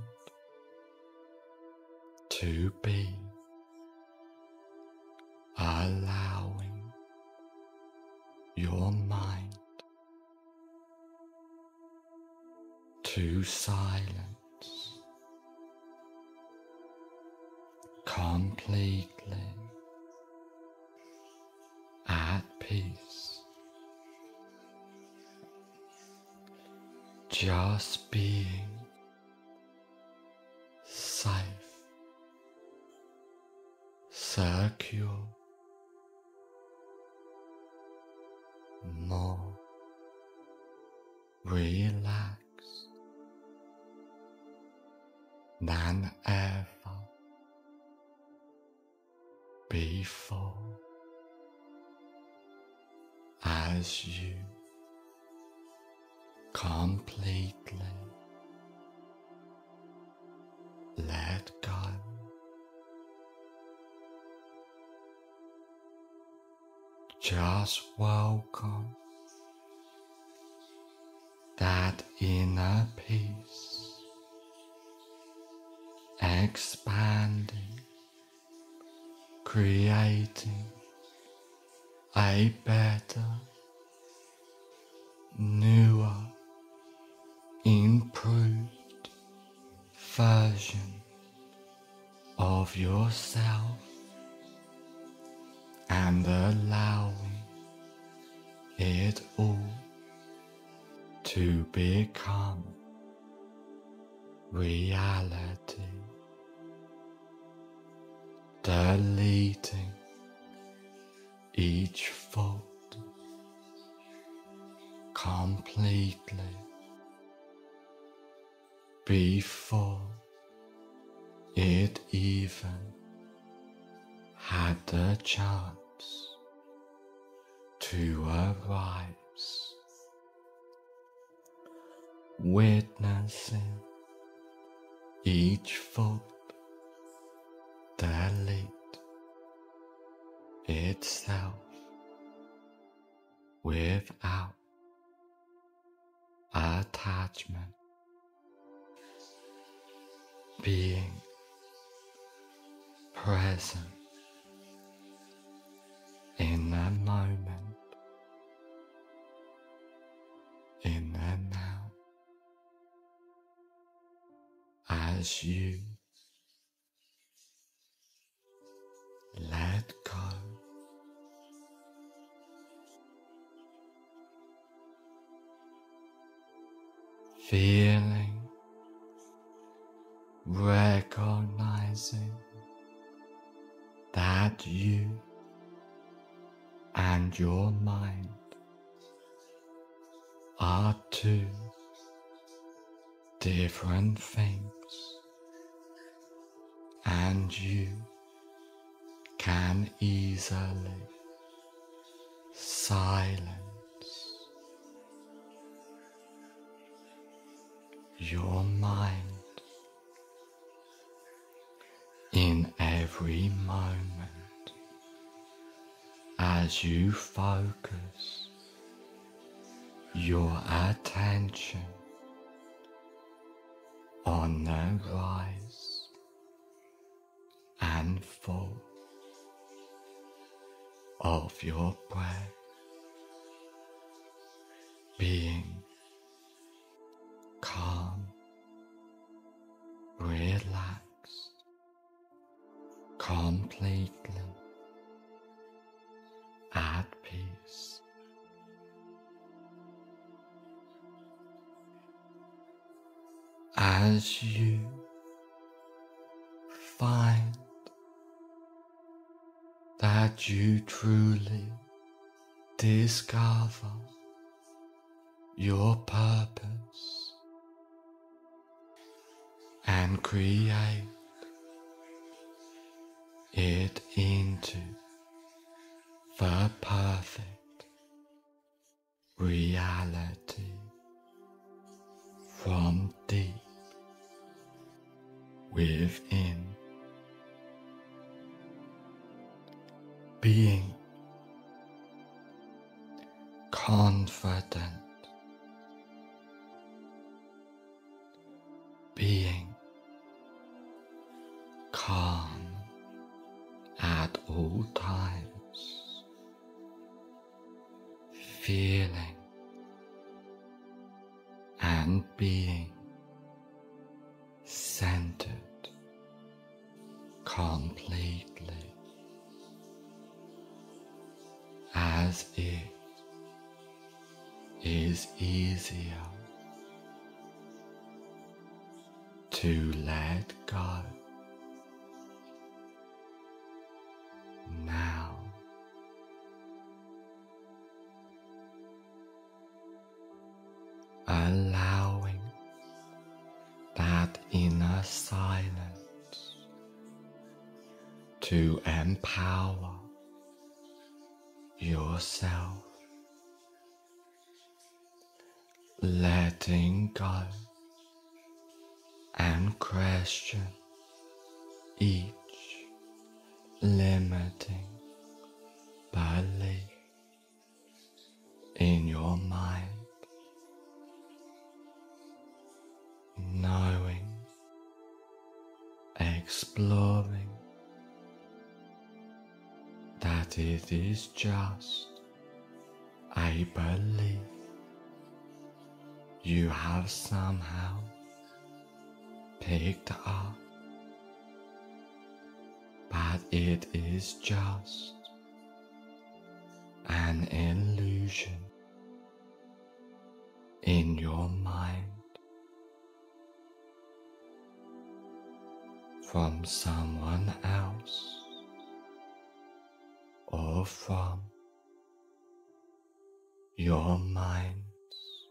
to be, allowing your mind to silence completely at peace, just being safe, secure, more. Relaxed. Than ever. Before. As you completely let go. Just welcome that inner peace expanding, creating a better, newer, improved version of yourself and allowing it all to become reality. Deleting each fault completely before it even had the chance to arise, witnessing each foot delete itself without attachment, being present in the moment, in the now, as you let go. Feeling, and your mind are two different things, and you can easily silence your mind in every moment as you focus your attention on the rise and fall of your breath being you truly discover your purpose and create it into the perfect reality empower yourself, letting go and question each limiting belief in your mind, knowing, exploring it is just I believe you have somehow picked up, but it is just an illusion in your mind from someone else or from your mind's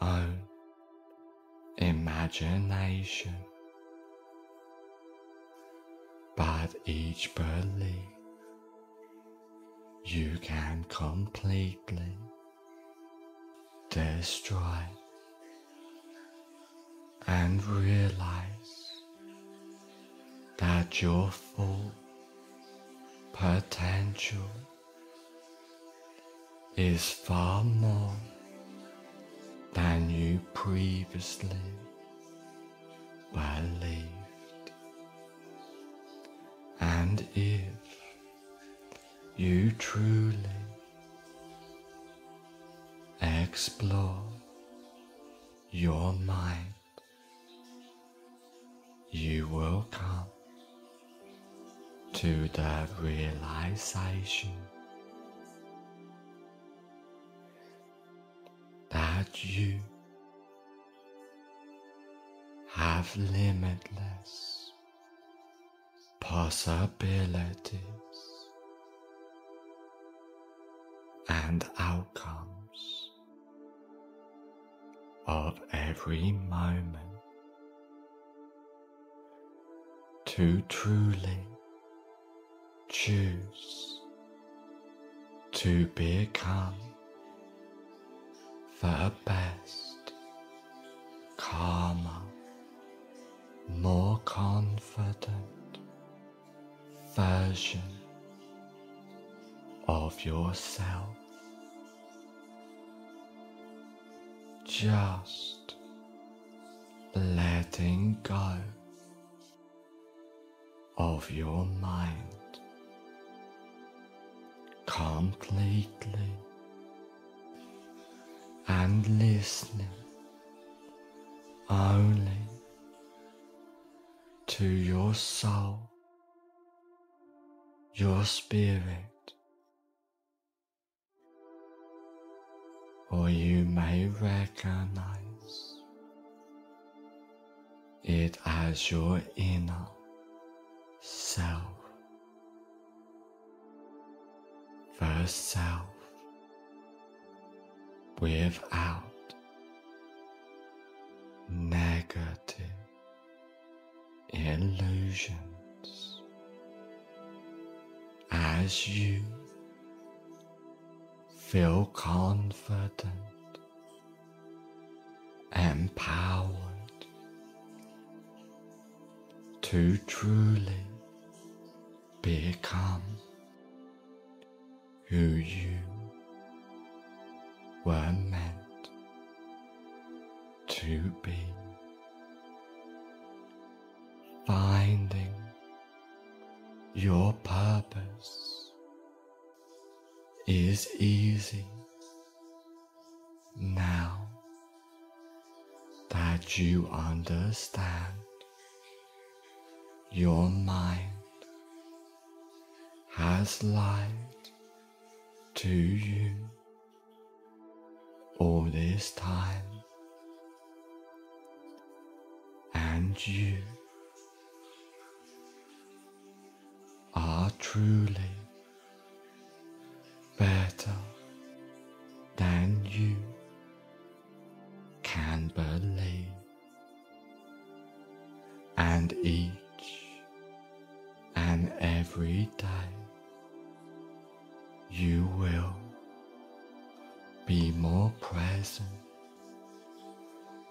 own imagination, but each belief you can completely destroy and realize that your full potential is far more than you previously believed. And if you truly explore your mind, you will come to the realization that you have limitless possibilities and outcomes of every moment to truly choose to become the best, calmer, more confident version of yourself. Just letting go of your mind completely and listening only to your soul, your spirit, or you may recognize it as your inner self, the self without negative illusions. As you feel confident, empowered to truly become who you were meant to be. Finding your purpose is easy now that you understand your mind has lied to you all this time, and you are truly better than you present,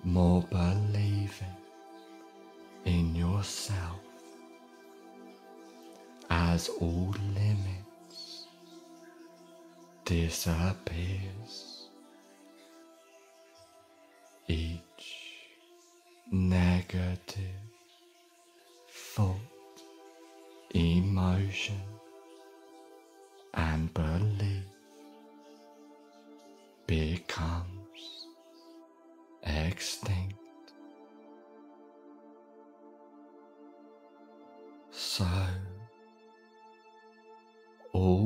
more believing in yourself as all limits disappears. Each negative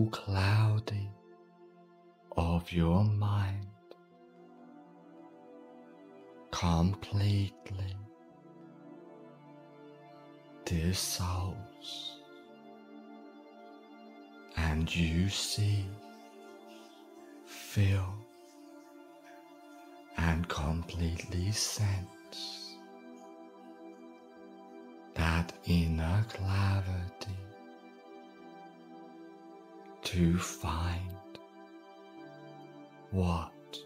cloudy of your mind completely dissolves and you see, feel, and completely sense that inner clarity to find what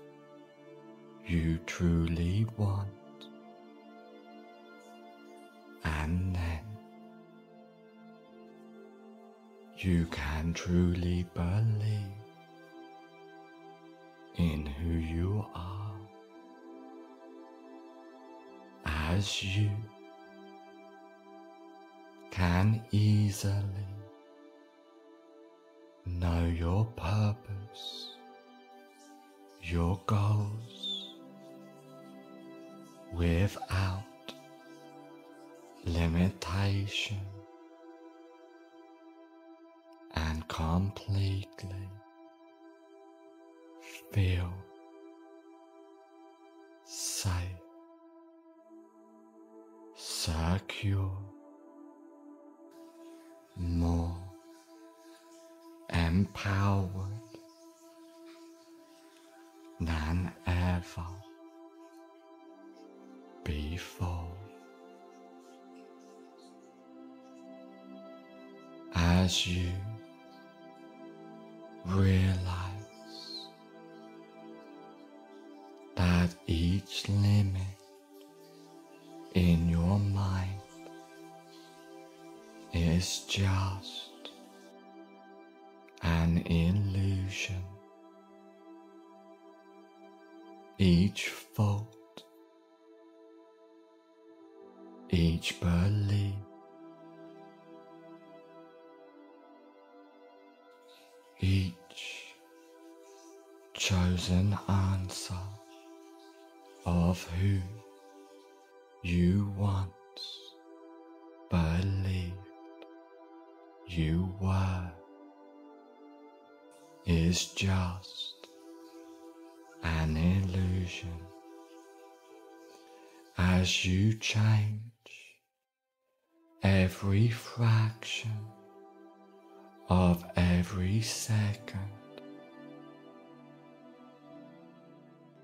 you truly want, and then you can truly believe in who you are. As you can easily know your purpose, your goals without limitation and completely feel safe, secure, more empowered than ever before. As you realize that each limit in your mind is just an illusion. Each fault, each belief, each chosen answer of who you once believed you were is just an illusion as you change every fraction of every second,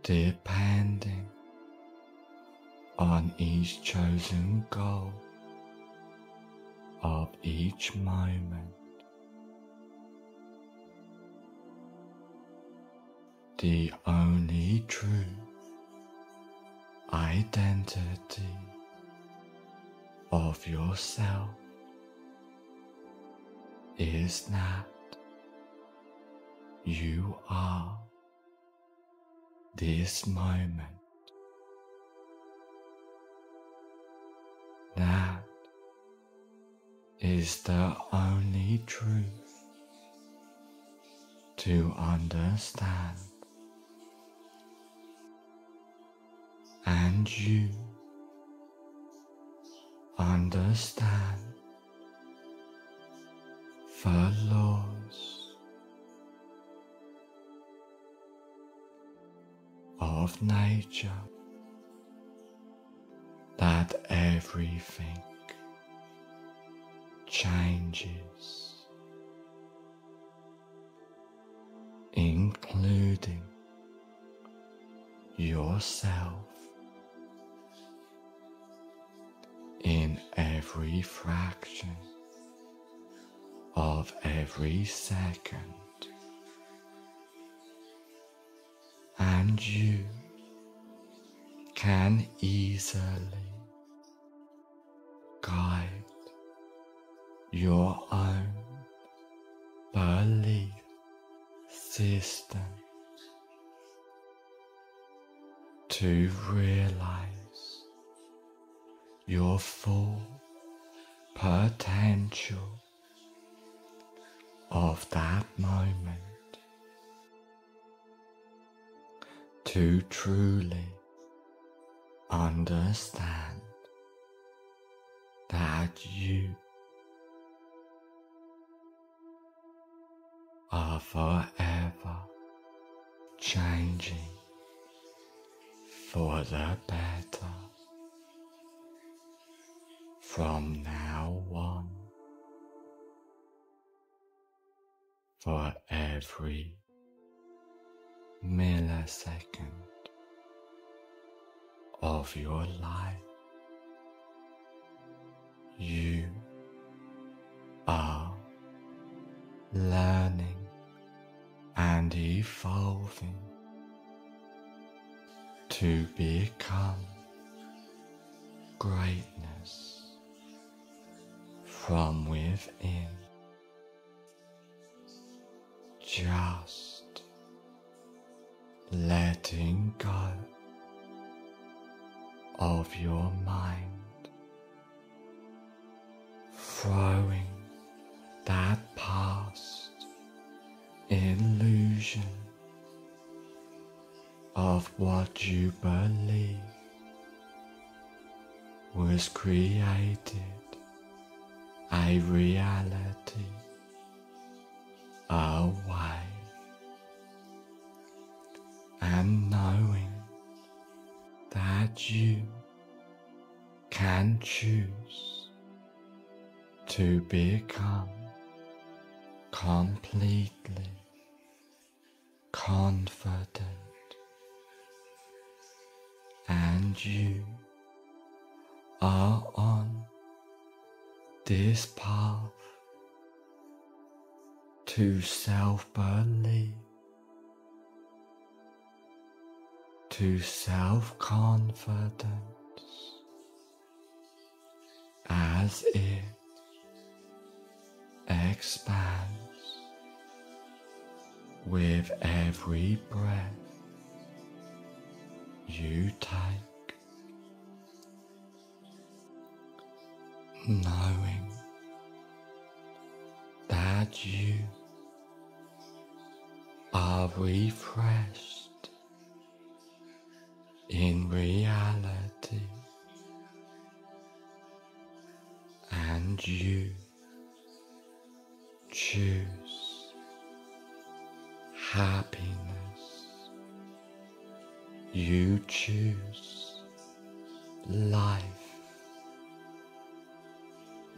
depending on each chosen goal of each moment. The only true identity of yourself is that you are this moment. That is the only truth to understand. And you understand the laws of nature that everything changes, including yourself every fraction of every second, and you can easily guide your own belief system to realize your full potential of that moment to truly understand that you are forever changing for the better from now on. For every millisecond of your life you are learning and evolving to become greatness from within. Just letting go of your mind, throwing that past illusion of what you believe was created a reality away and knowing that you can choose to become completely confident and you are on this path to self belief, to self confidence as it expands with every breath you take, knowing that you are refreshed in reality and you choose happiness. You choose life.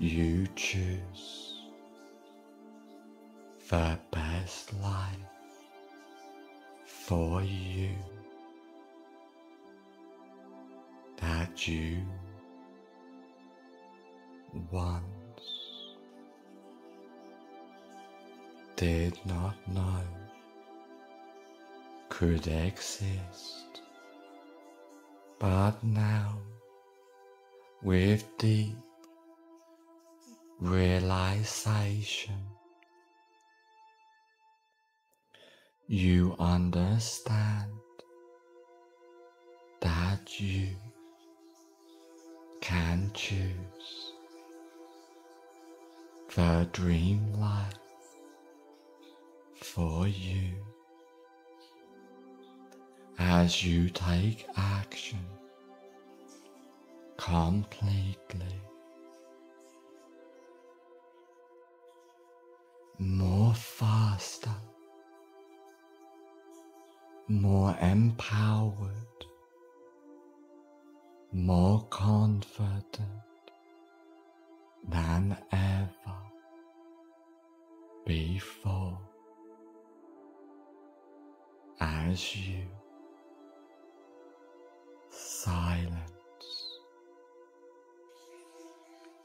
You choose the best life for you. That you once did not know could exist, but now with deep realization. You understand that you can choose the dream life for you. As you take action completely more faster. More empowered, more confident than ever before. As you silence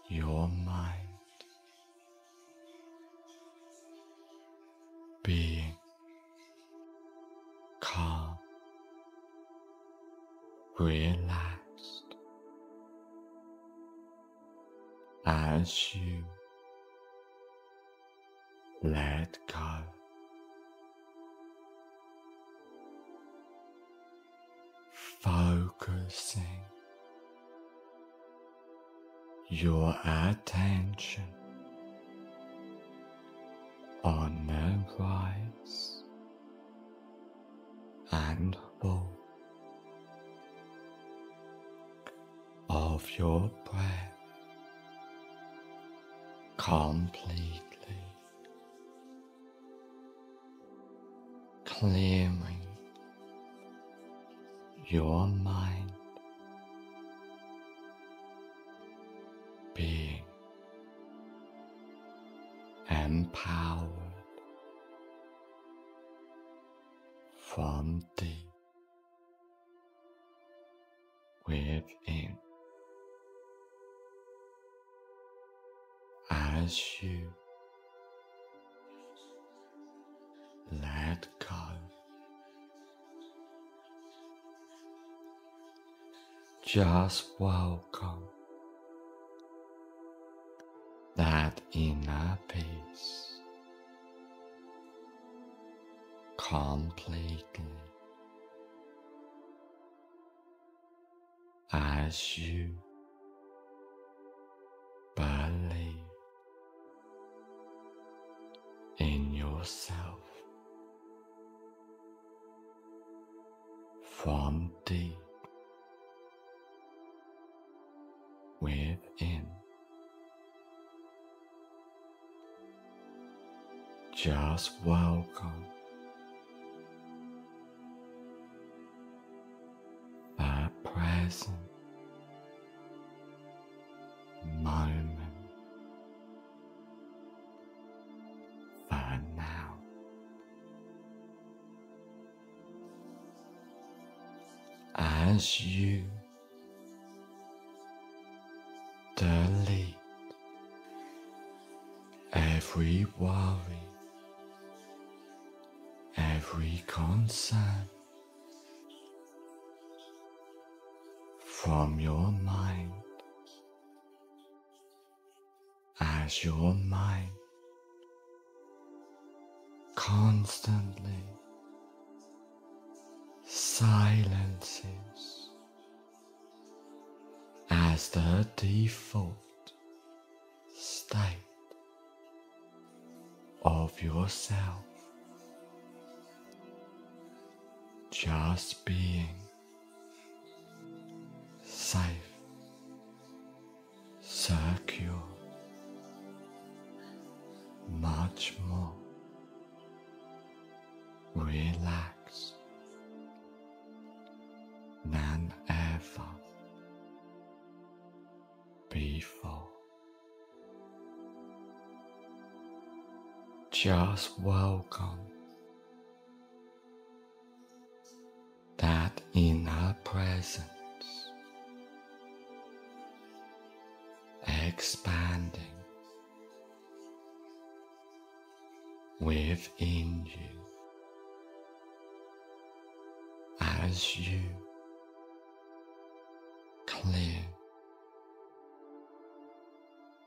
your mind being calm, relaxed as you let go. Focusing your attention on rise and fall of your breath completely clearing your mind as you let go. Just welcome that inner peace completely as you Just welcome. The present moment. For now. As you delete every worry, concern from your mind. As your mind constantly silences. As the default state of yourself, just being safe, secure, much more relaxed than ever before. Just welcome that our presence expanding within you as you clear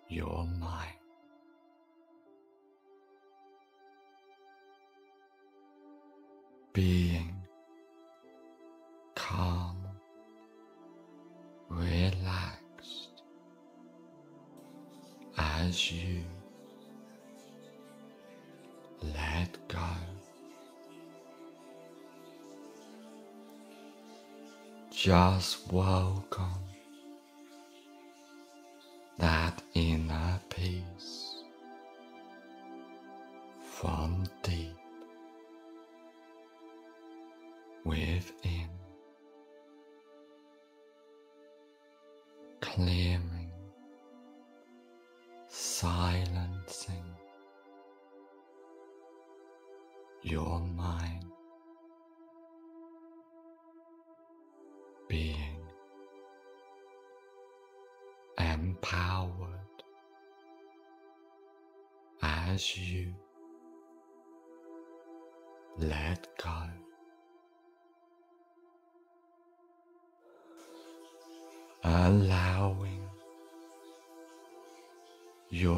your mind. As you let go. Just welcome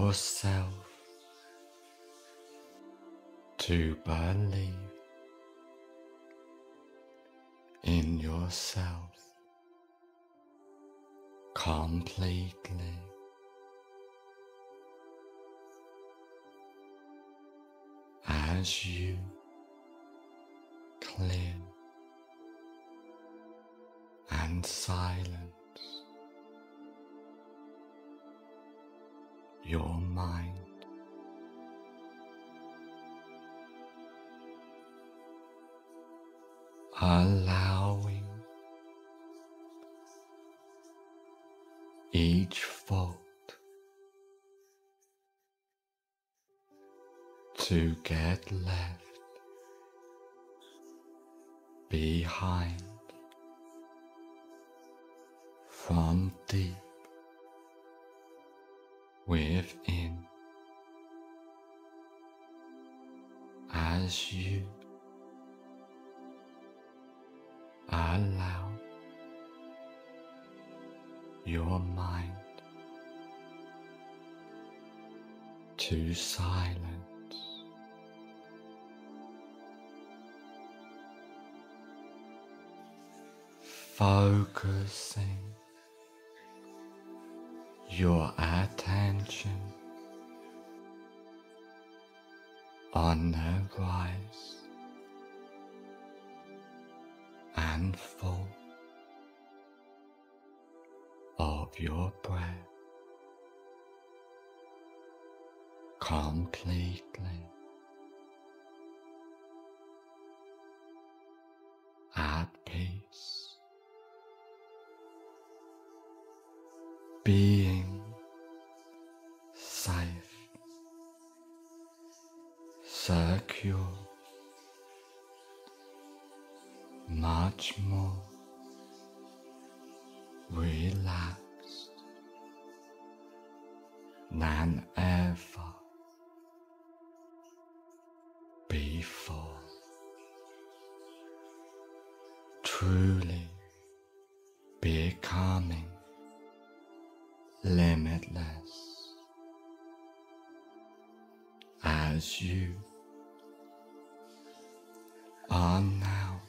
yourself to believe in yourself completely. As you clear and silence your mind. Allowing each fault to get left behind from deep within as you allow your mind to silence. Focusing your attention on the rise and fall of your breath completely at peace, being secure, much more relaxed than ever before. Truly becoming limitless as you now.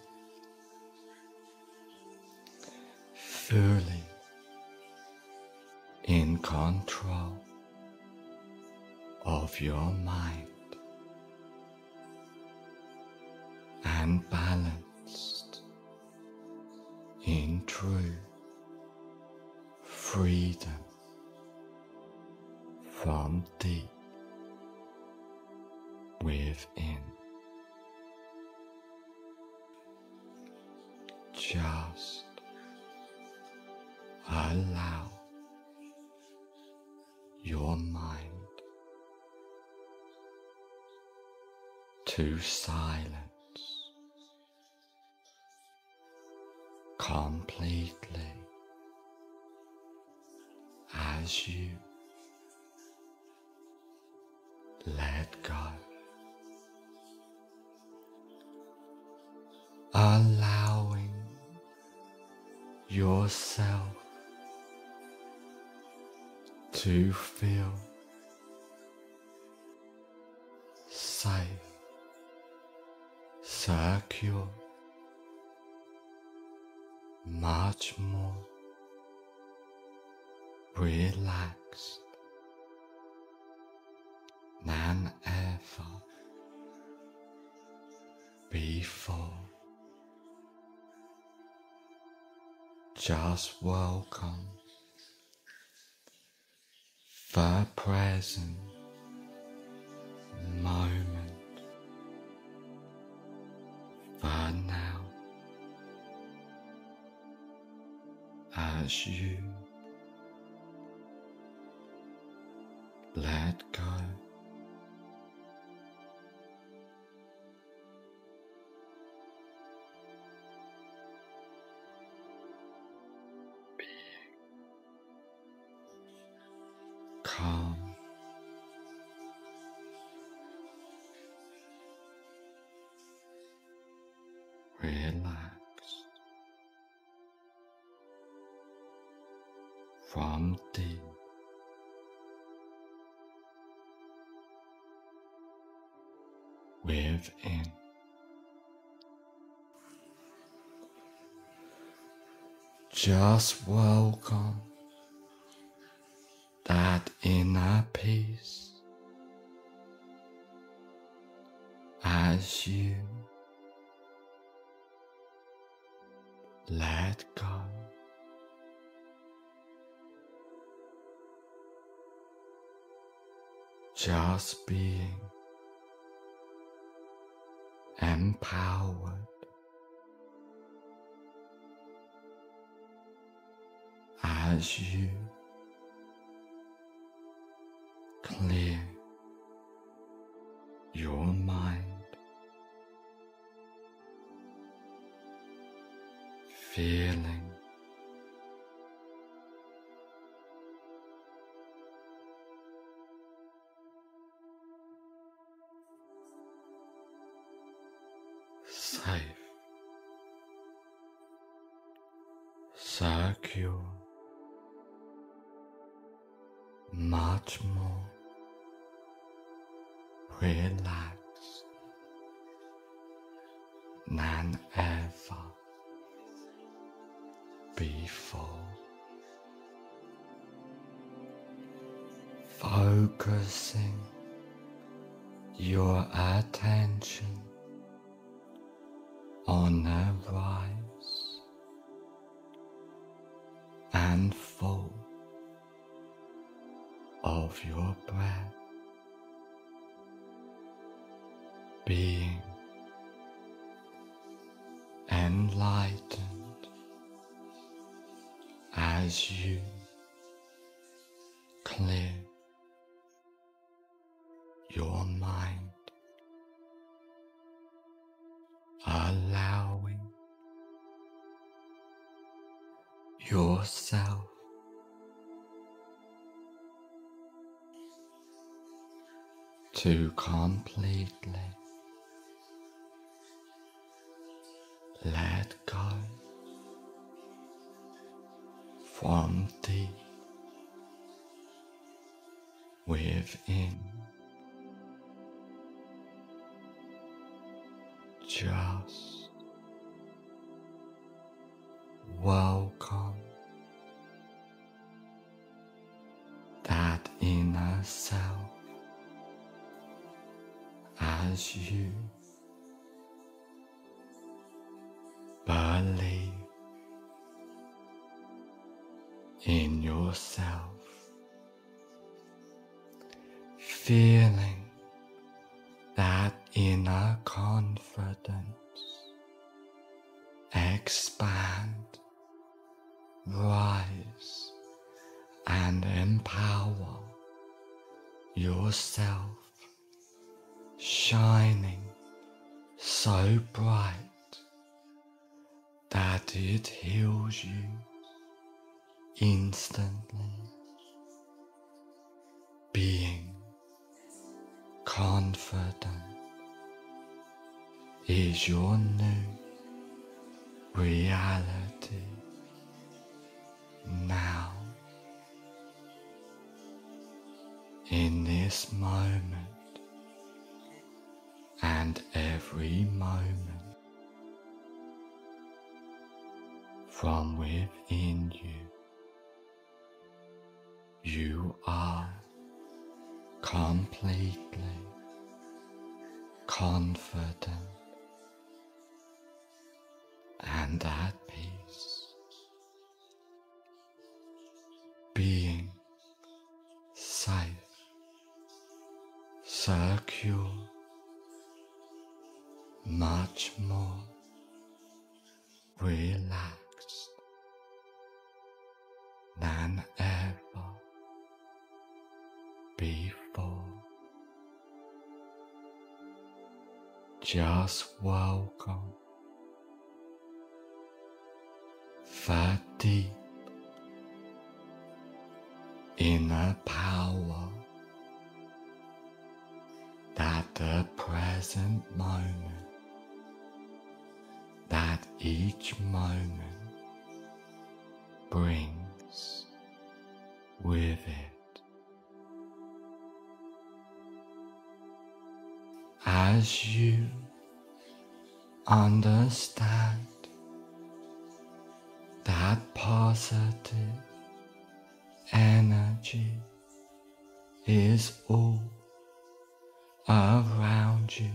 Fully in control of your mind to silence. Completely. As you let go. Allowing yourself to feel safe, secure, much more relaxed than ever before. Just welcome the present moment as you let go. Within. Just welcome that inner peace as you let go. Just being empowered. As you clear your mind, feeling your breath. Being enlightened as you clear your mind, allowing yourself to completely let go from deep within. In yourself, feeling that inner confidence expand, rise, and empower yourself, shining so bright that it heals you instantly, being confident is your new reality now in this moment and every moment from within you. You are completely confident. And at Just welcome the deep inner power that the present moment, that each moment brings with it. As you understand that positive energy is all around you,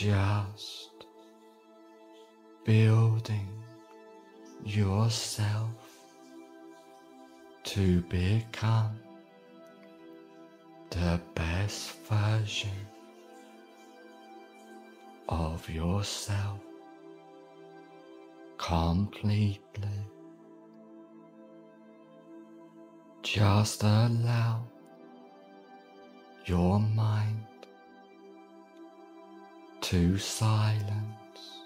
just building yourself to become the best version of yourself completely. Just allow your mind to silence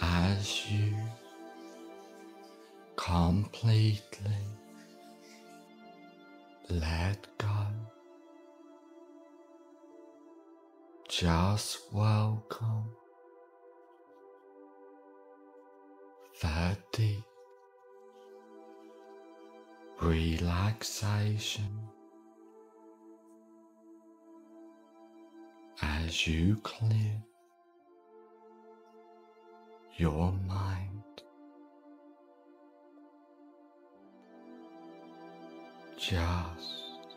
as you completely let go. Just welcome the deep relaxation as you clear your mind. Just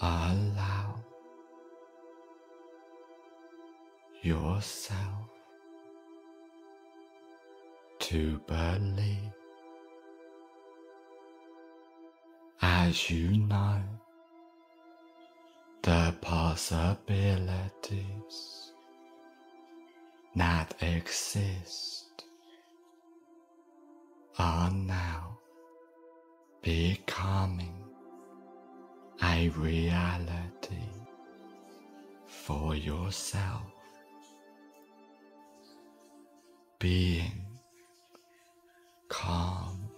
allow yourself to believe as you know the possibilities that exist are now becoming a reality for yourself. Being calm,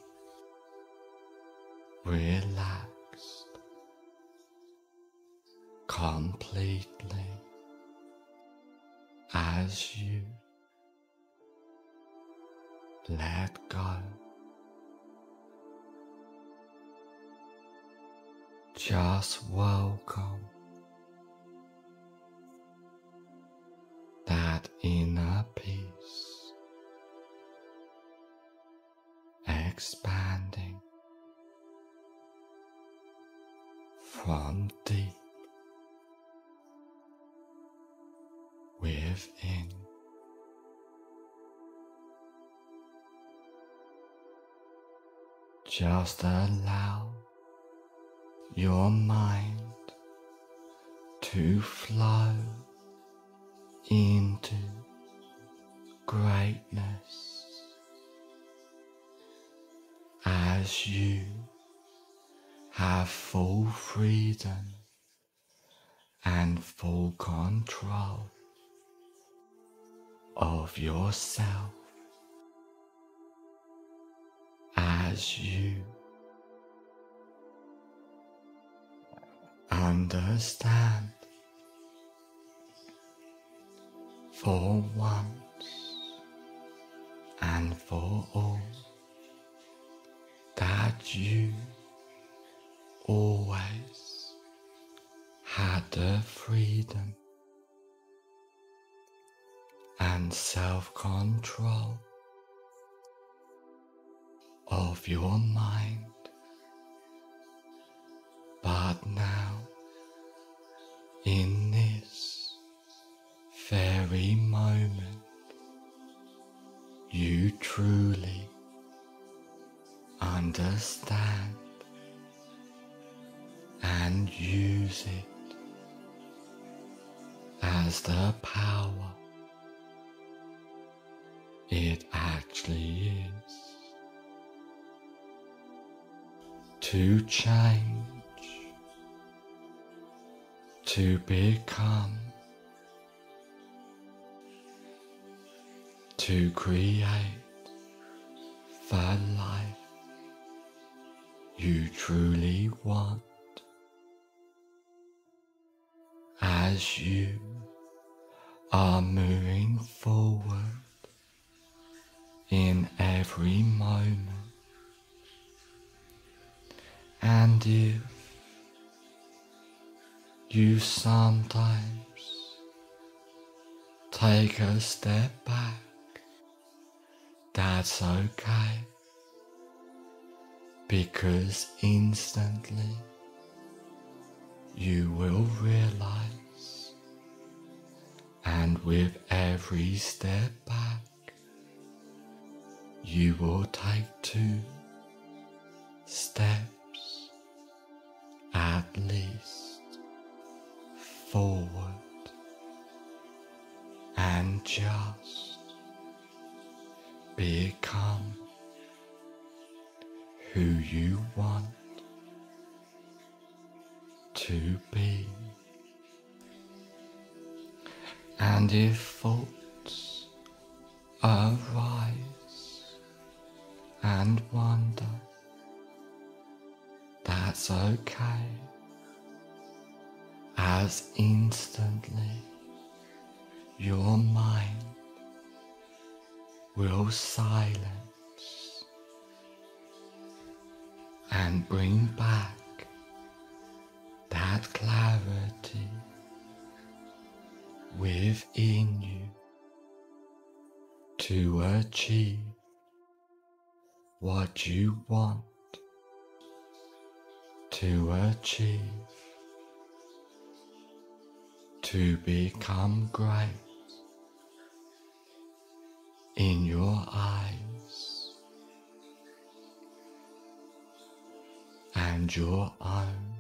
relaxed, completely as you let go. Just welcome that inner peace expanding from deep Just allow your mind to flow into greatness as you have full freedom and full control of yourself as you understand for once and for all that you always had the freedom and self control of your mind. But now, in this very moment, you truly understand and use it as the power it actually is. To change, to become, to create the life you truly want. As you are moving forward in every moment. And if you sometimes take a step back, that's okay because instantly you will realize and with every step back you will take two steps at least forward and just become who you want to be. And if thoughts arise and wonder, That's okay. As instantly your mind will silence and bring back that clarity within you to achieve what you want to achieve, to become great in your eyes and your own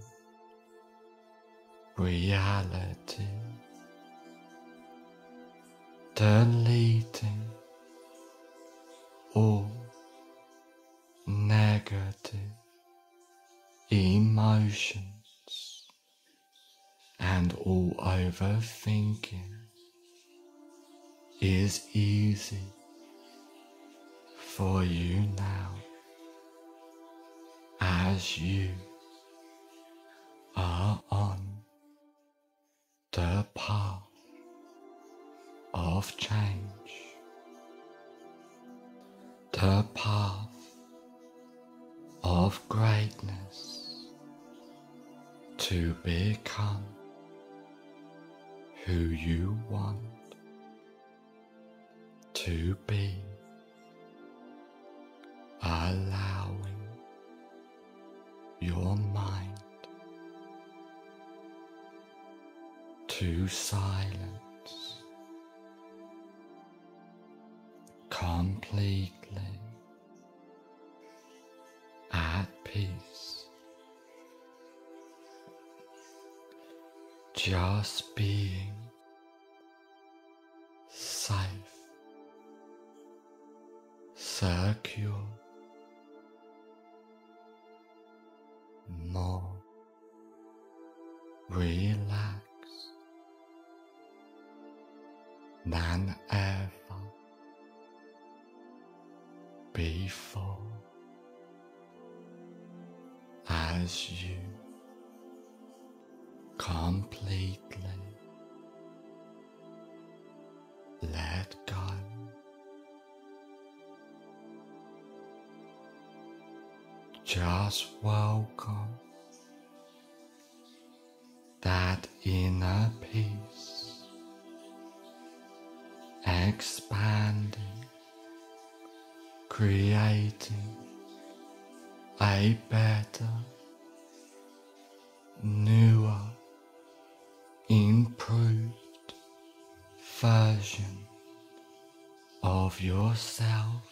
reality, deleting all negative emotions and all overthinking is easy for you now as you are on the path of change, the path of greatness to become who you want to be, allowing your mind to silence completely peace. Just being safe, secure, more relaxed than ever before as you completely let go. Just welcome that inner peace expanding, creating a better, newer, improved version of yourself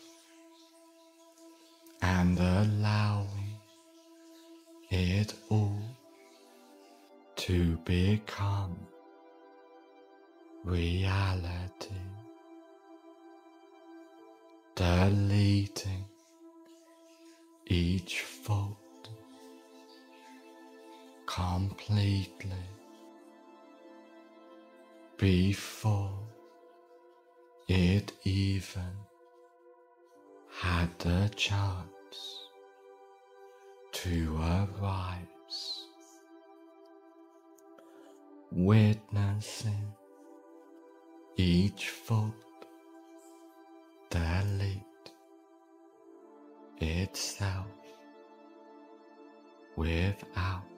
and allowing it all to become reality, deleting each thought completely before it even had the chance to arise, witnessing each thought delete itself without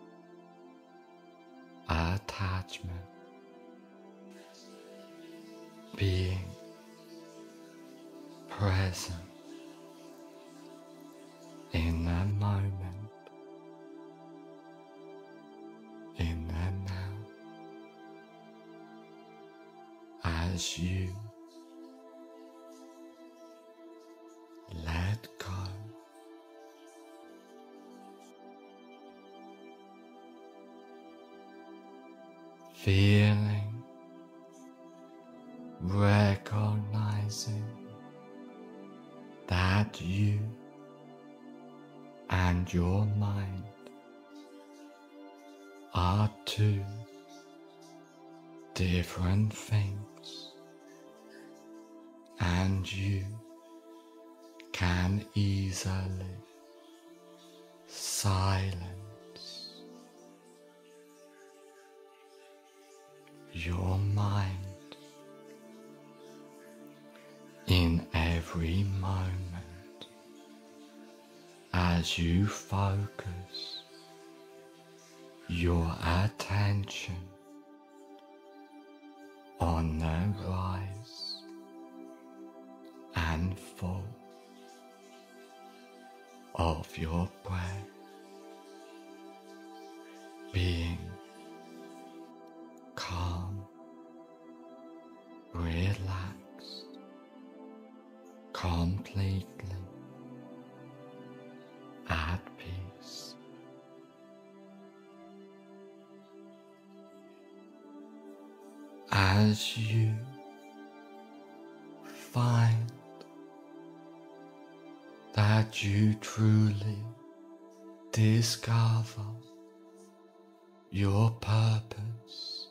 attachment, being present in the moment, in the now, as you feeling, recognizing that you and your mind are two different things, and you can easily silence your mind in every moment as you focus your attention on the rise and fall of your breath As you find that you truly discover your purpose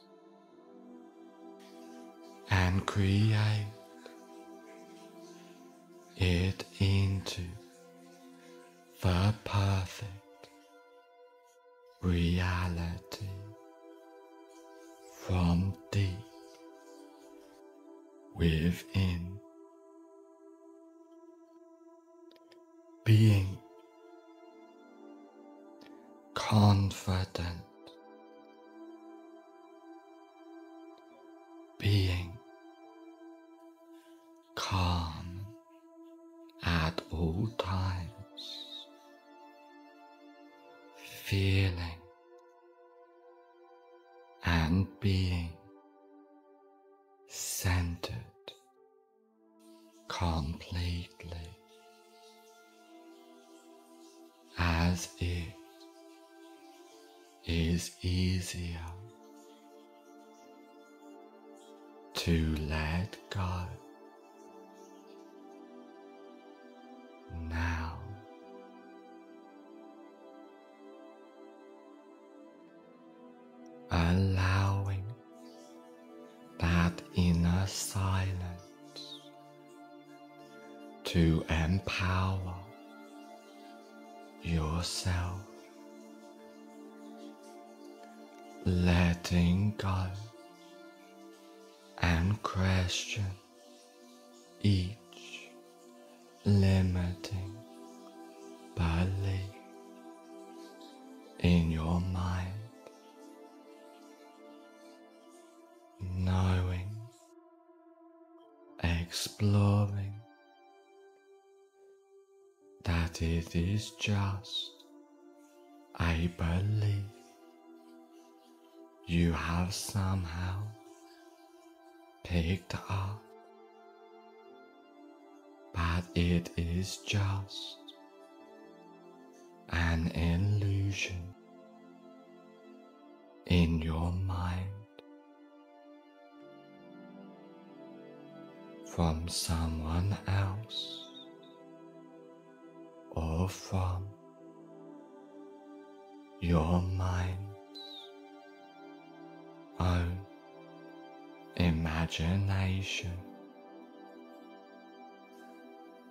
and create it into the perfect reality from to empower yourself, letting go and question each limiting belief in your mind, that it is just I believe you have somehow picked up, but it is just an illusion in your mind from someone else or from your mind's own imagination,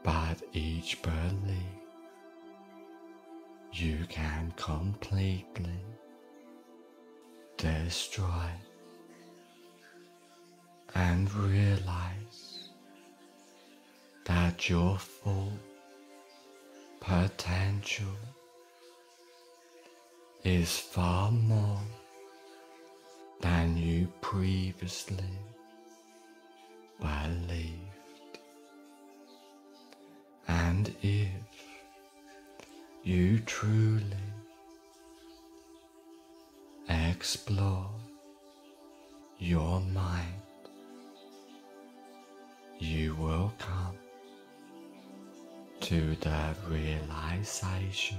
but each belief you can completely destroy and realize that your full potential is far more than you previously believed. And if you truly explore your mind, you will come to the realization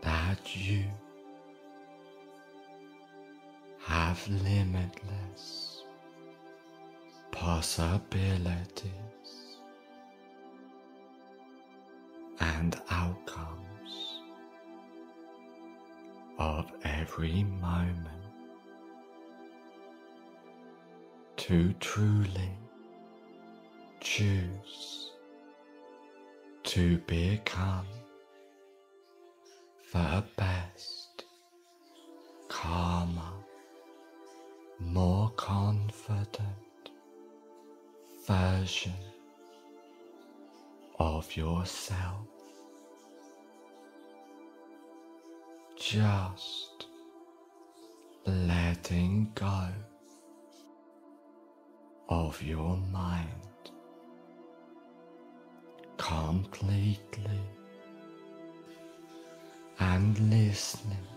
that you have limitless possibilities and outcomes of every moment to truly choose to become the best calmer, more confident version of yourself. Just letting go of your mind completely and listening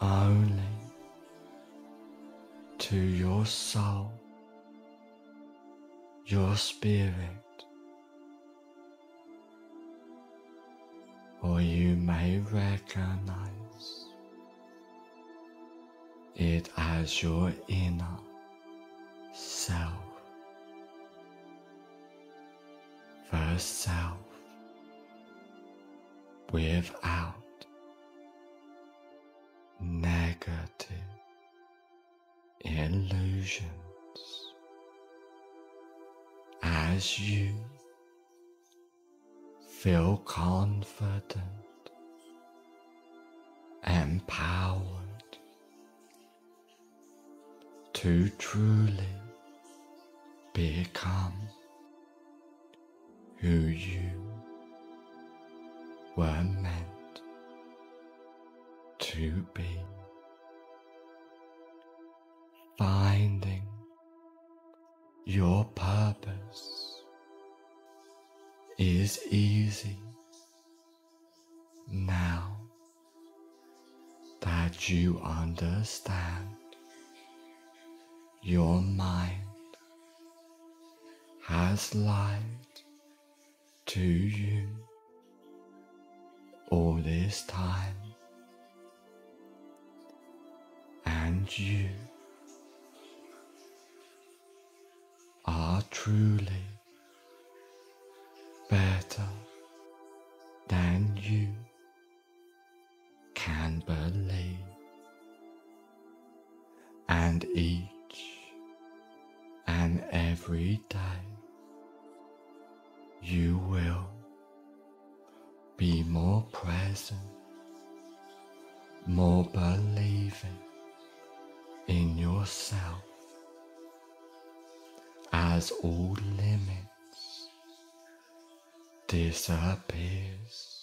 only to your soul, your spirit, or you may recognize it as your inner self, the self without negative illusions. As you feel confident, empowered to truly become who you were meant to be. Finding your purpose is easy now that you understand your mind has lied to you all this time, and you are truly better than you can believe, and each and every day will be more present, more believing in yourself as all limits disappears.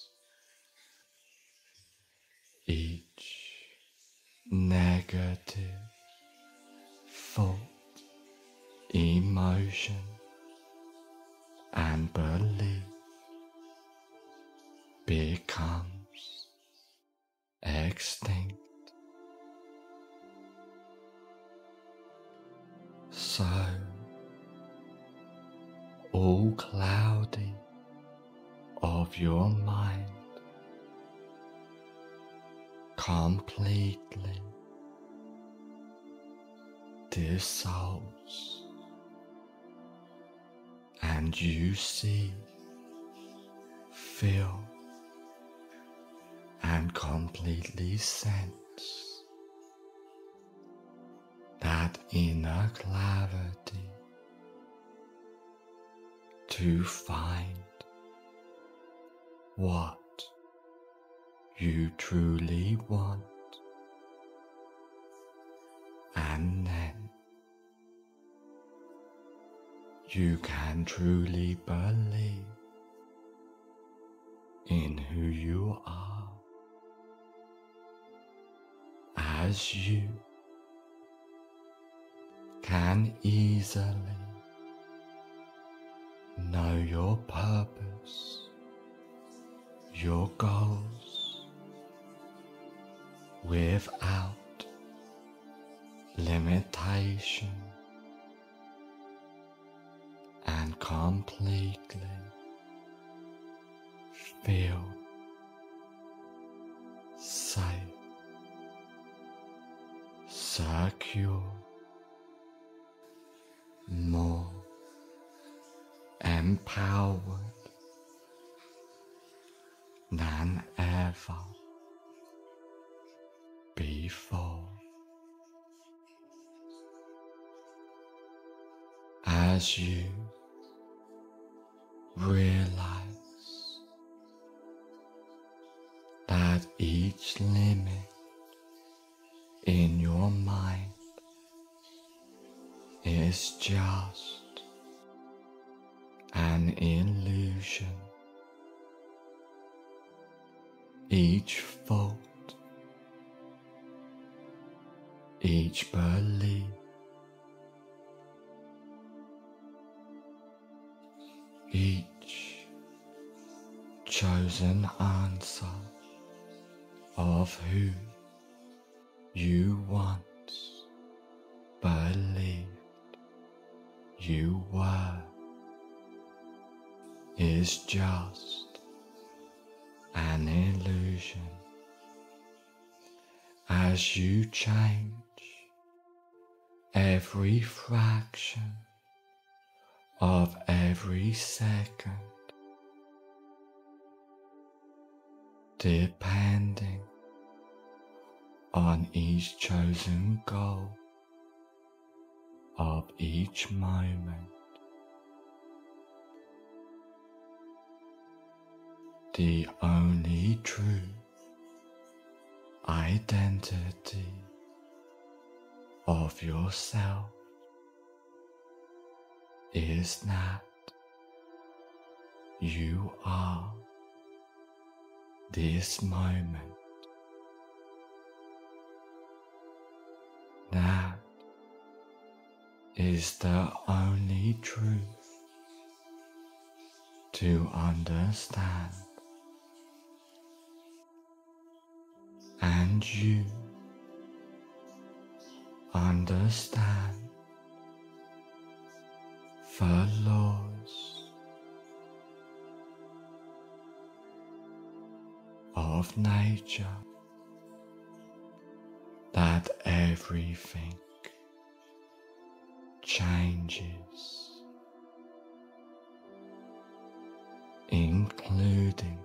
Dissolves and you see, feel, and completely sense that inner clarity to find what you truly want you can truly believe in who you are. As you can easily know your purpose, your goals without limitation and completely feel safe, secure, more empowered than ever before. As you realize that each limit in your mind is just an illusion. Each fault, each belief each chosen answer of who you once believed you were is just an illusion. As you change every fraction of every second depending on each chosen goal of each moment. The only true identity of yourself is that you are this moment. That is the only truth to understand. And you understand laws of nature that everything changes, including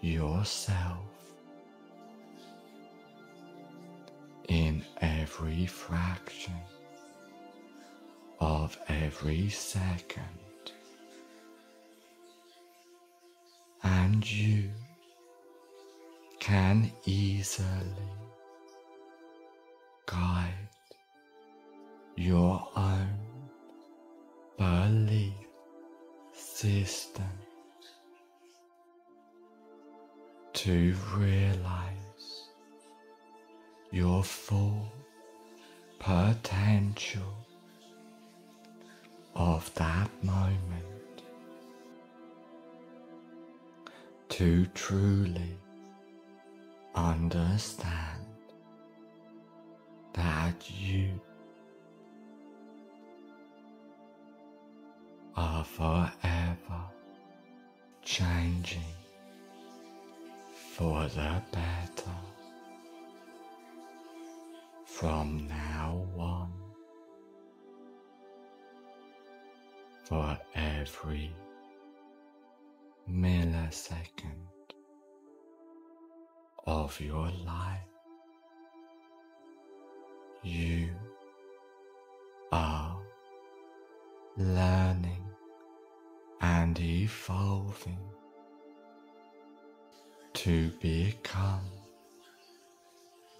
yourself in every fraction of every second, and you can easily guide your own belief system to realize your full potential of that moment to truly understand that you are forever changing for the better from now on for every millisecond of your life you are learning and evolving to become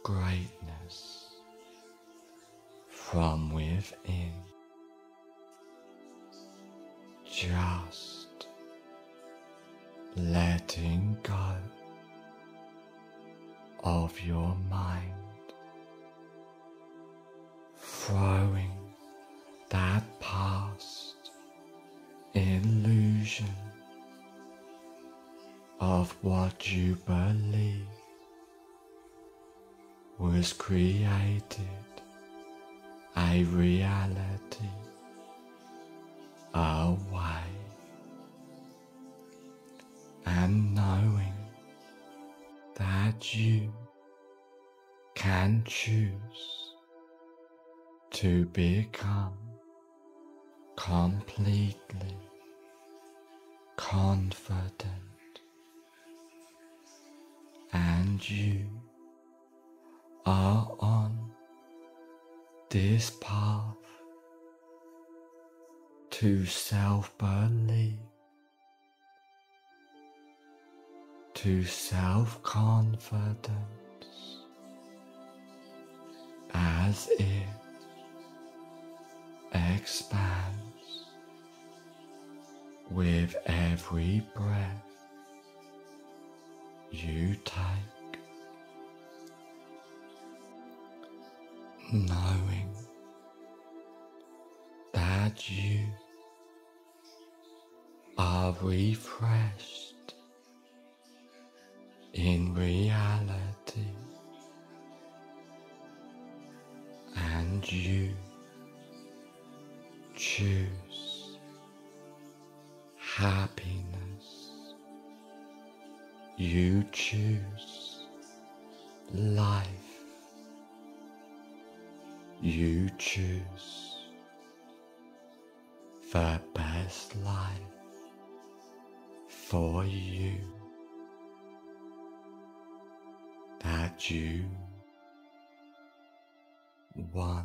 greatness from within. Just letting go of your mind, throwing that past illusion of what you believe was created a reality away you can choose to become completely confident. And you are on this path to self to self confidence, as it expands with every breath you take, knowing that you are refreshed in reality and you choose happiness. You choose life. You choose the best life for you that you once.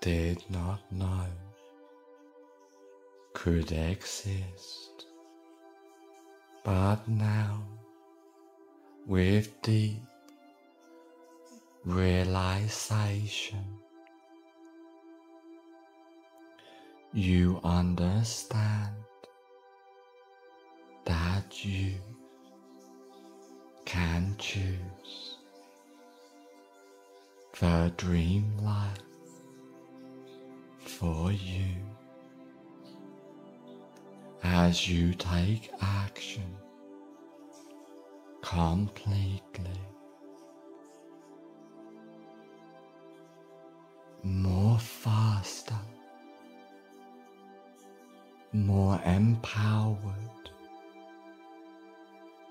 Did not know could exist, but now with deep realization you understand that you can choose the dream life for you. As you take action completely more faster more empowered,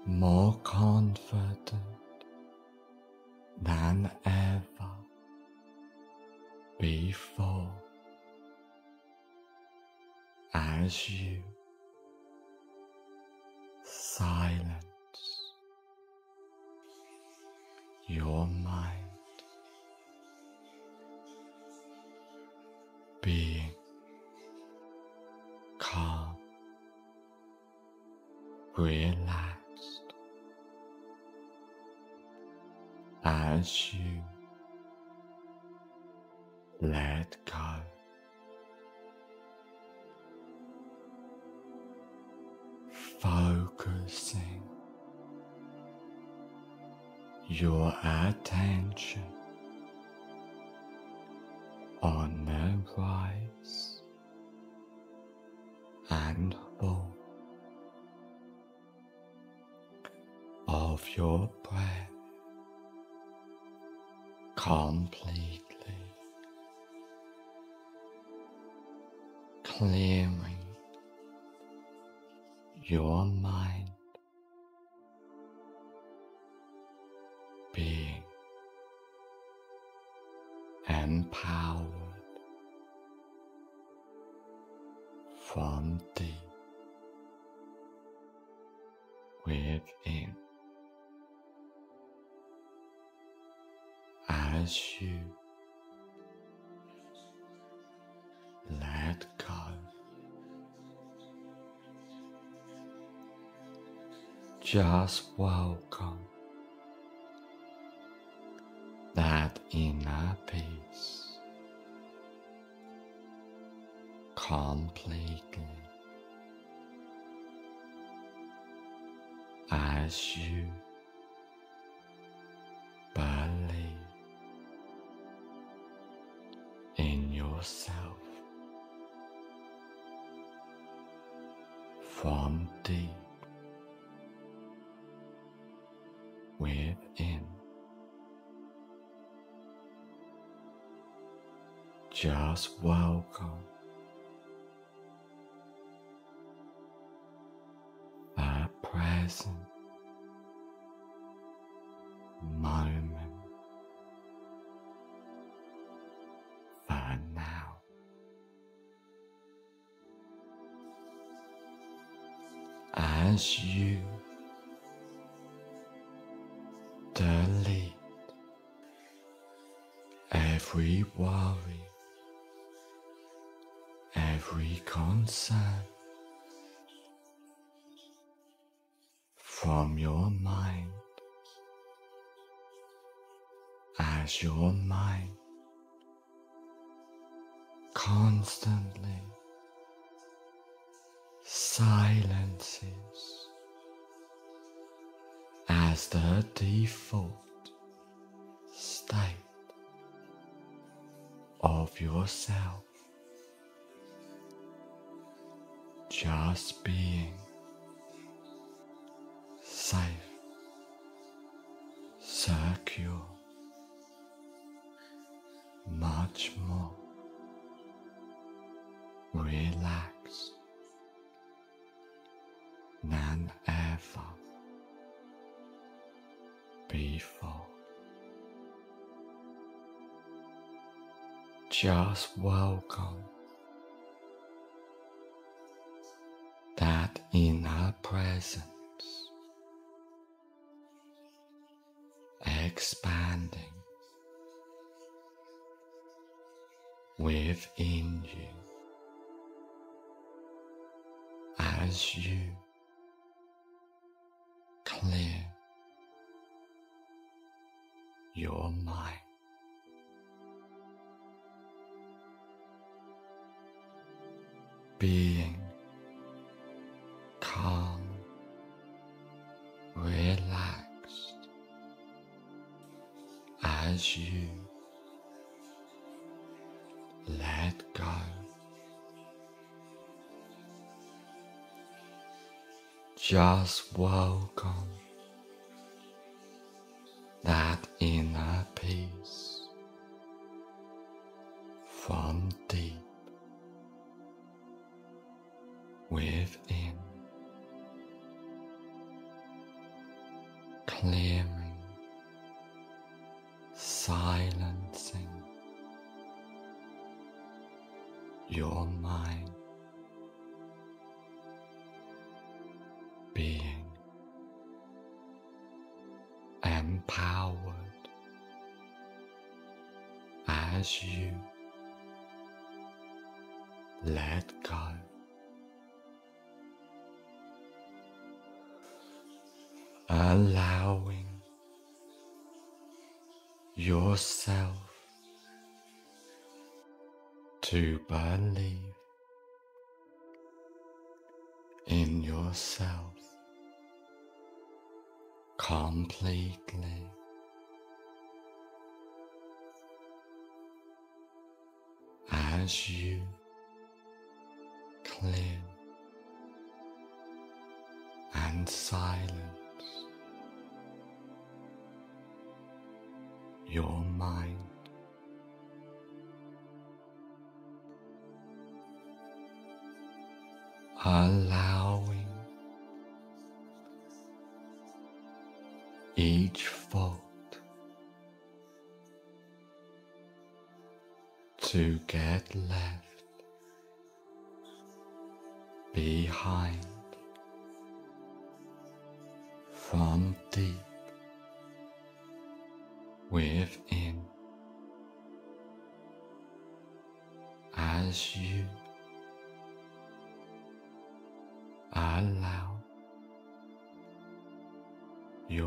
more confident than ever before. As you silence your mind as you let go. Focusing your attention you let go. Just welcome that inner peace. Completely. As you deep within. Just welcome. The present every worry, every concern from your mind as your mind constantly silences as the default state of yourself, just being safe, secure, much more relaxed than ever before. Just welcome that inner presence expanding within you as you clear your mind. Being calm, relaxed as you let go. Just welcome that inner peace believe in yourself completely. As you clear and silence your mind. Allowing each fault to get left behind from deep within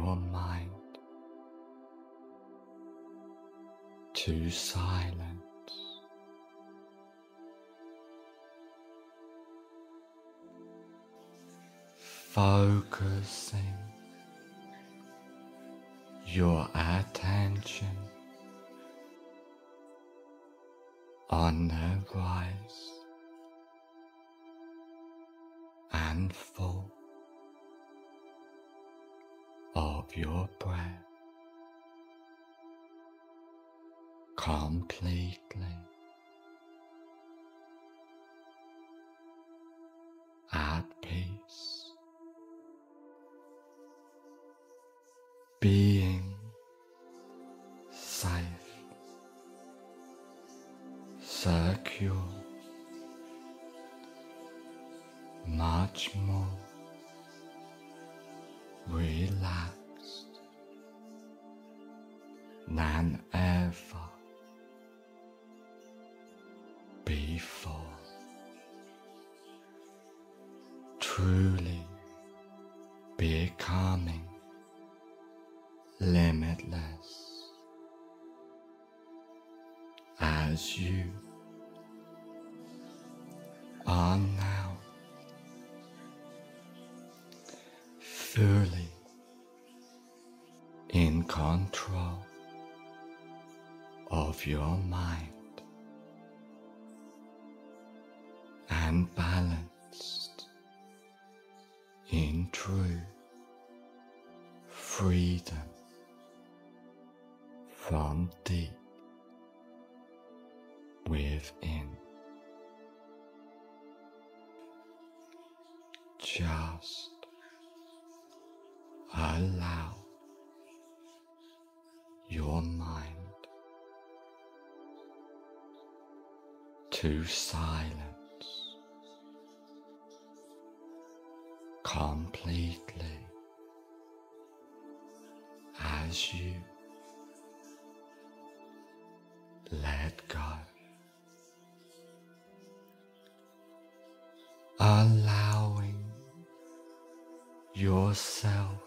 your mind to silence. Focusing your attention on the rise and fall of your breath. Completely. At peace, being safe, secure, much more than ever before. Truly becoming limitless as you are now fully your to silence. Completely. As you let go. Allowing yourself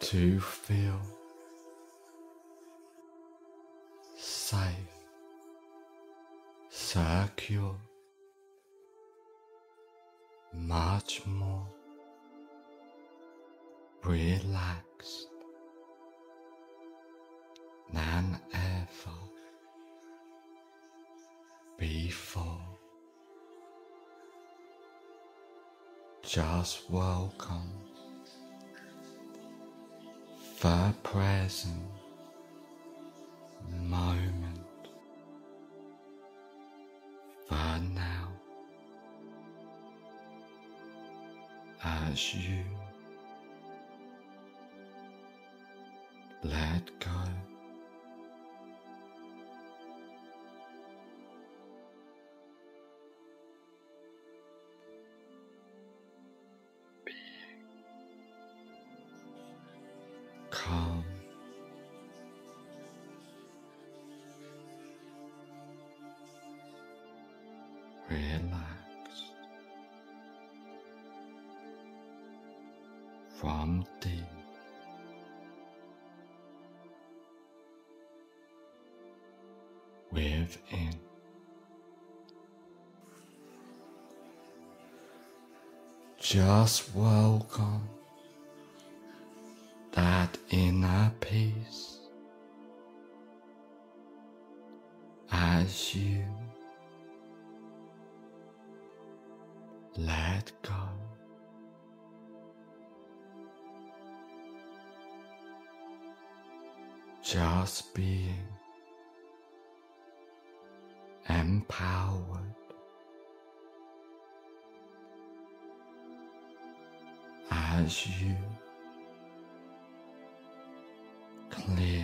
to feel safe, secure, much more relaxed than ever before. Just welcome the present moment for now as you let go. Just welcome that inner peace as you let go. Just being empowered as you clear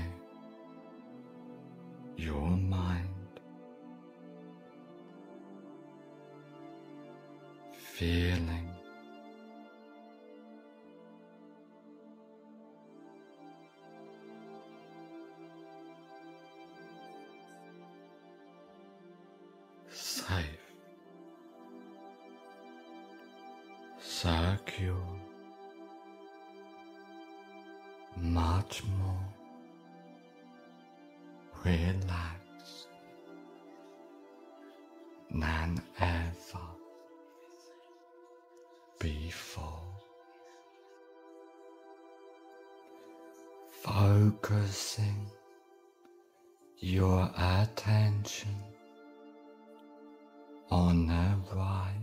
Focusing your attention on the rise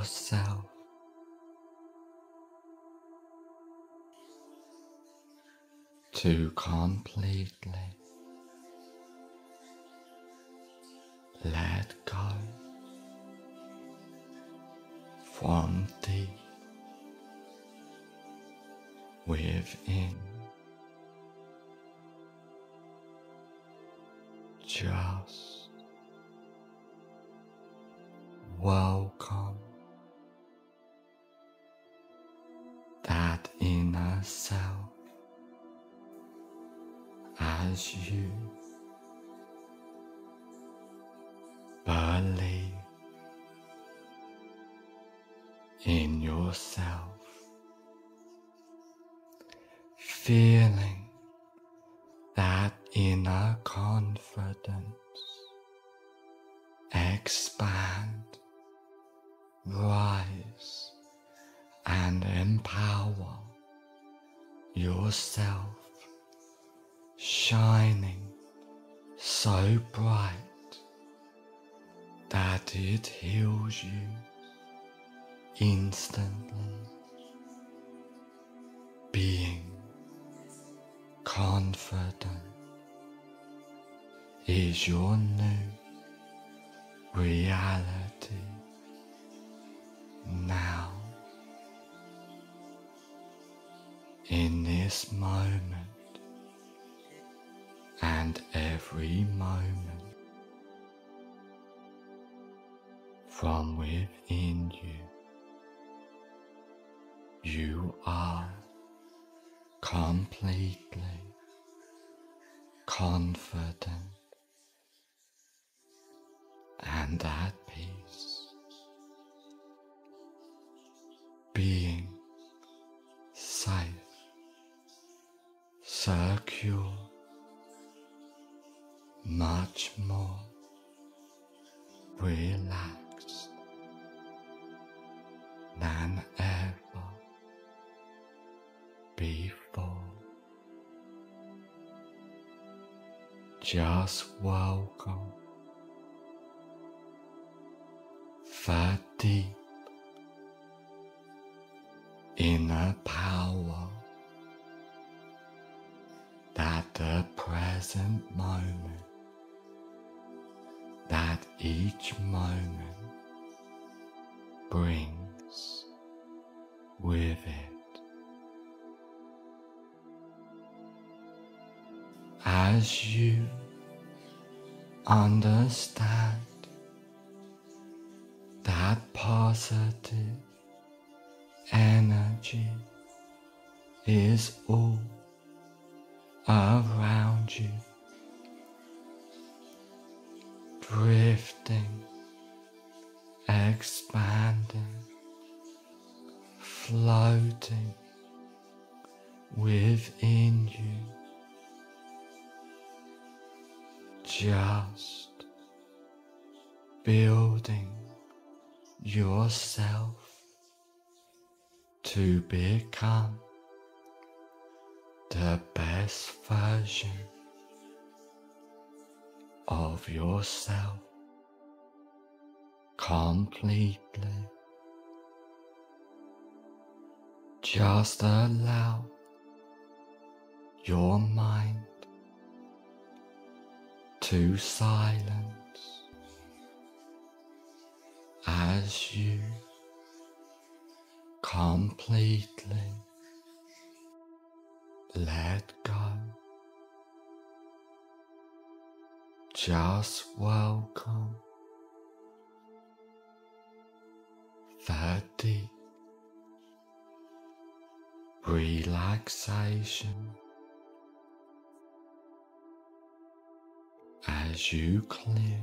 yourself to completely let go from deep within. Yourself, shining so bright that it heals you instantly, being confident is your new reality now. In this moment and every moment from within you. You are completely confident and at peace, secure, much more relaxed than ever before. Just welcome the each moment brings with it. As you understand that positive energy is all around you, drifting, expanding, floating within you, just building yourself to become the best version of yourself completely. Just allow your mind to silence as you completely let go. Just welcome the deep relaxation as you clear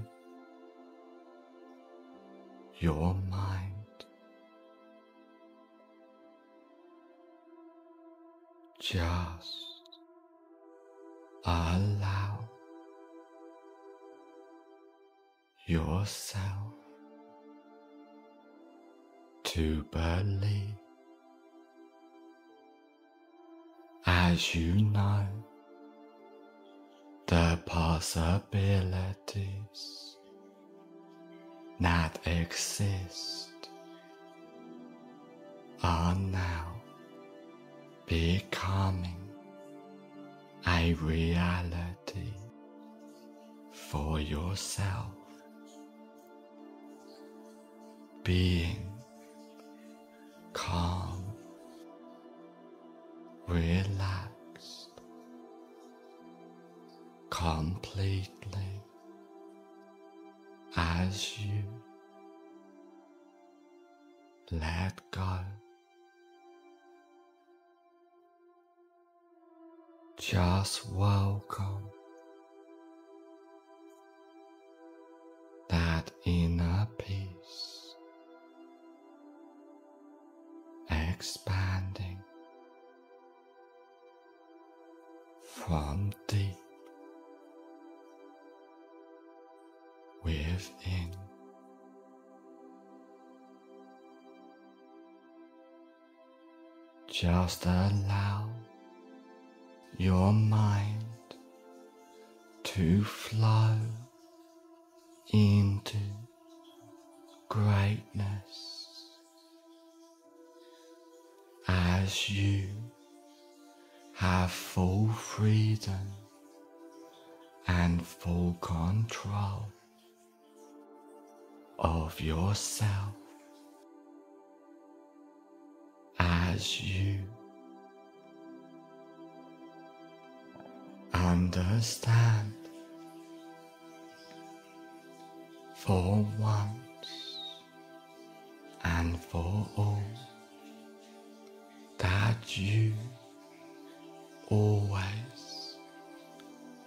your mind. Just allow yourself to believe as you know the possibilities that exist are now becoming a reality for yourself. Being calm, relaxed, completely as you let go. Just welcome that inner Just allow your mind to flow into greatness as you have full freedom and full control of yourself as you. Understand. For once and for all that you always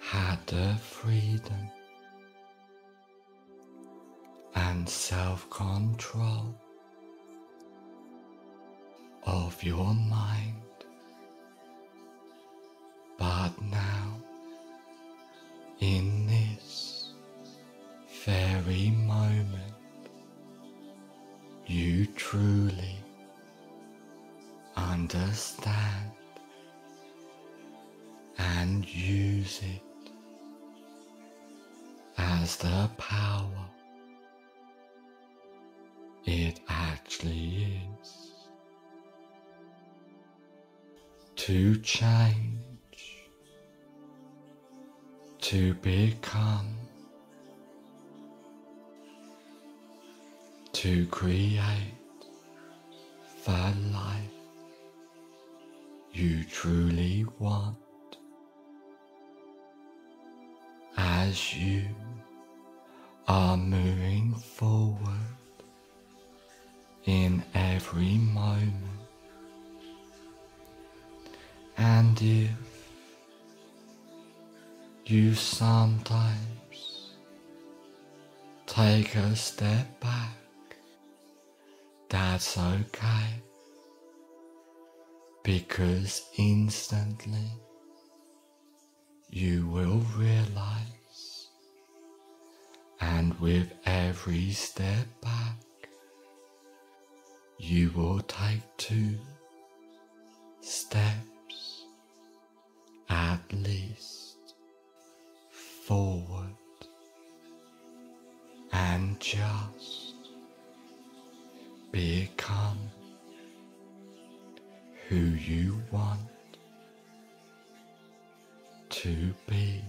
had the freedom and self control of your mind. But now, in this very moment, you truly understand and use it as the power it actually is to change, to become, to create the life you truly want as you are moving forward in every moment. And if you sometimes take a step back, that's okay. Because instantly you will realize. And with every step back you will take two steps at least forward and just become who you want to be.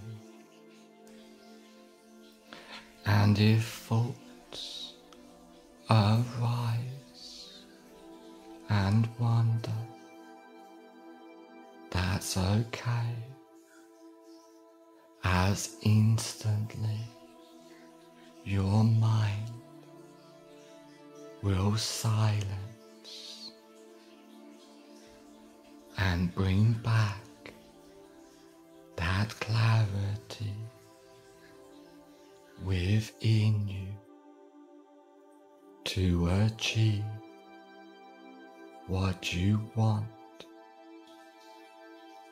And if thoughts arise, and wonder. That's okay, as instantly your mind will silence and bring back that clarity within you to achieve what you want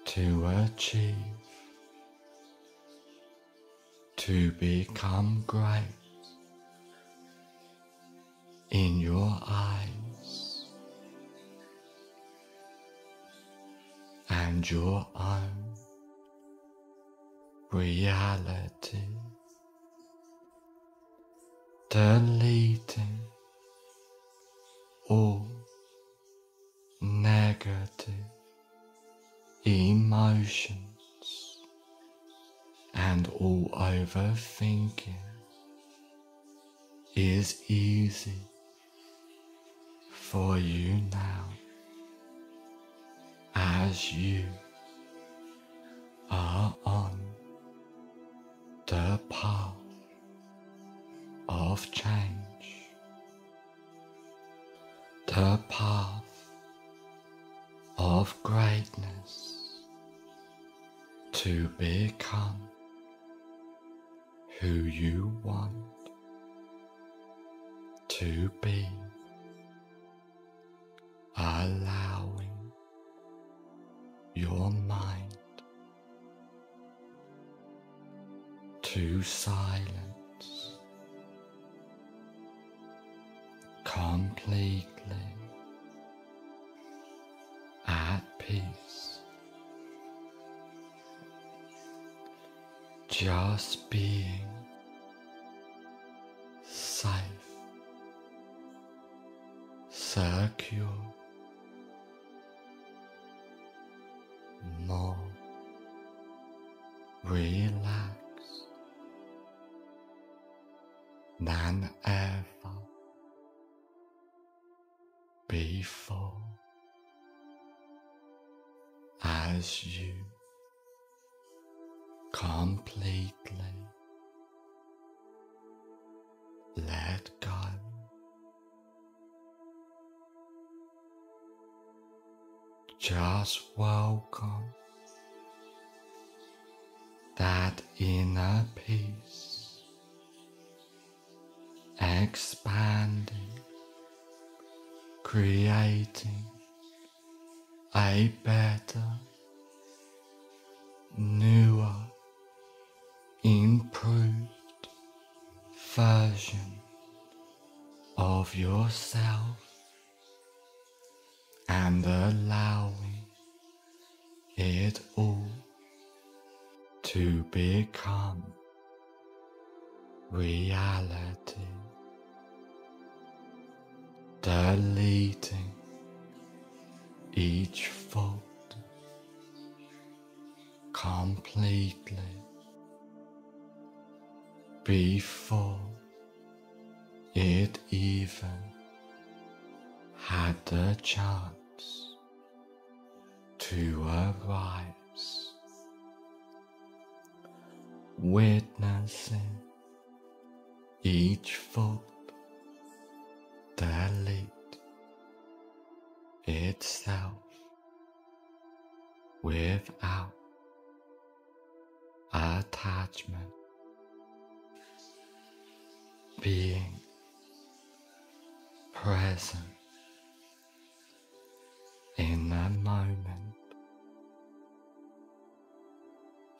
to achieve, to become great in your eyes and your own reality, deleting all negative emotions and all overthinking is easy for you now as you are on the path of change. The path of greatness to become who you want to be, allowing your mind to silence completely at peace. Just being safe, secure, more. Relaxed plus 1. Before it even had the chance to arise, witnessing each fault delete itself without attachment, being present in the moment,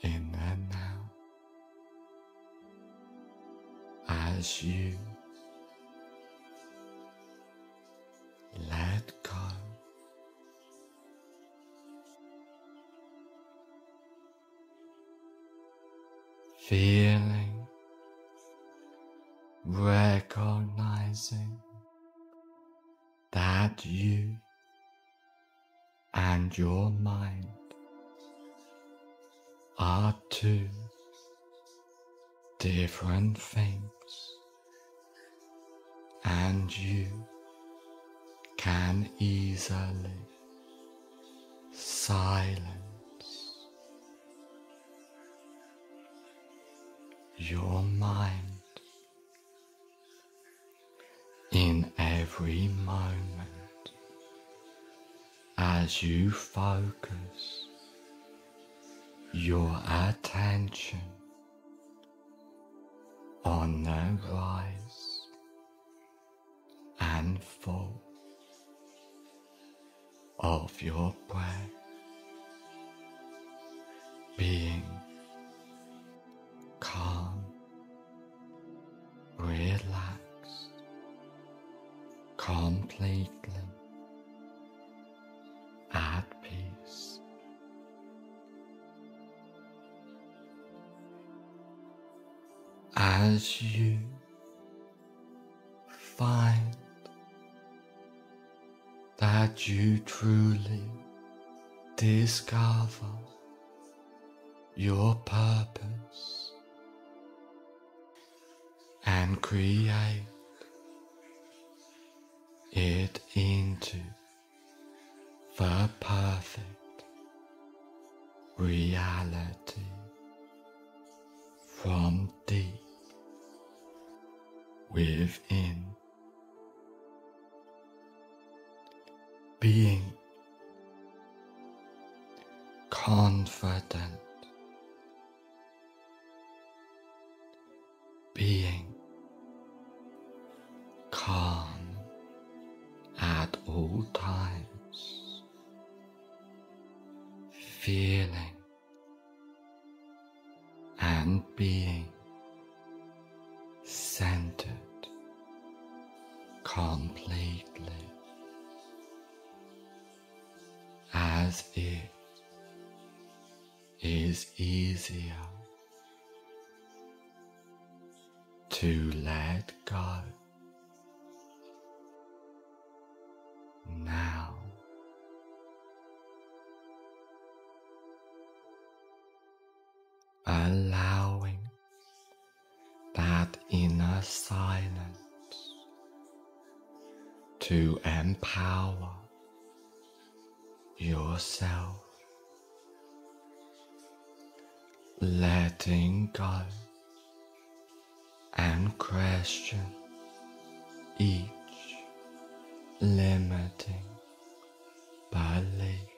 in the now, as you let go. Feeling, your mind. Are two different things, and you can easily silence your mind in every moment as you focus your attention on the rise and fall of your breath being As you find that you truly discover your purpose and create it into the perfect reality from deep within. Being confident, being calm at all times, feeling and being sent completely as it is easier to let go. Now, allowing that inner silence to empower yourself, letting go and question each limiting belief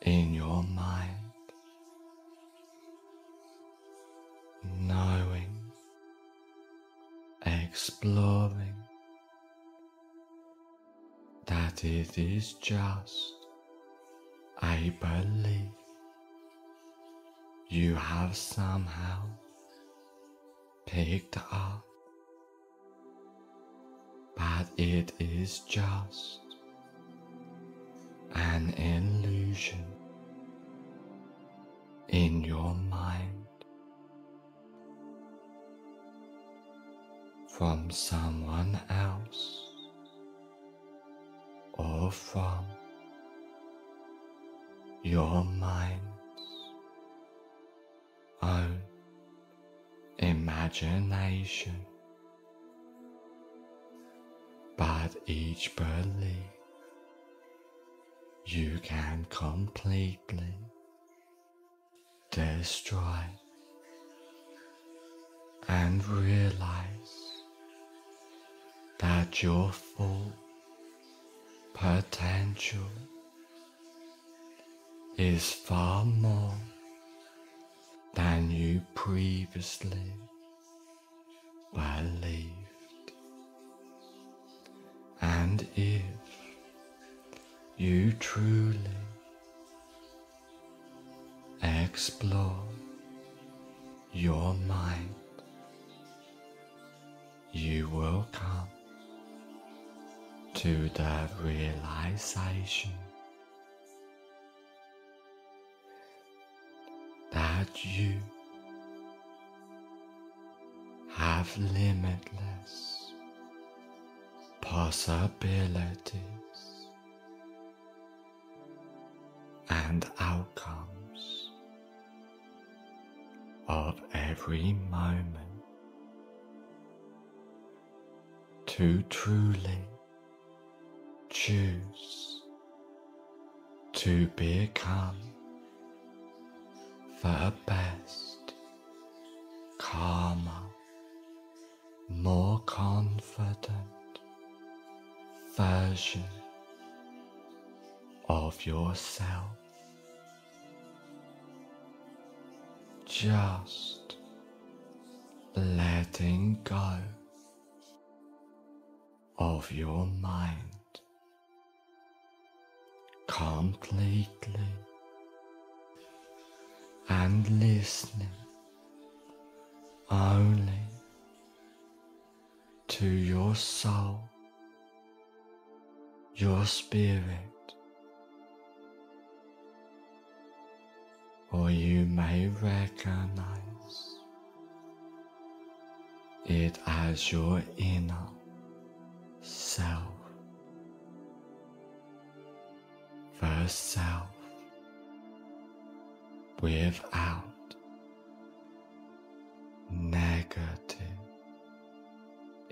in your mind, knowing, exploring that it is just I believe you have somehow picked up, but it is just an illusion in your mind from someone else or from your mind's. Own imagination, but each belief you can completely destroy and realize that your full potential is far more than you previously believed. And if you truly explore your mind, you will come to the realization that you have limitless possibilities and outcomes of every moment to truly choose to become the best, calmer, more confident version of yourself. Just letting go of your mind completely and listening only to your soul, your spirit, or you may recognize it as your inner self. The self without negative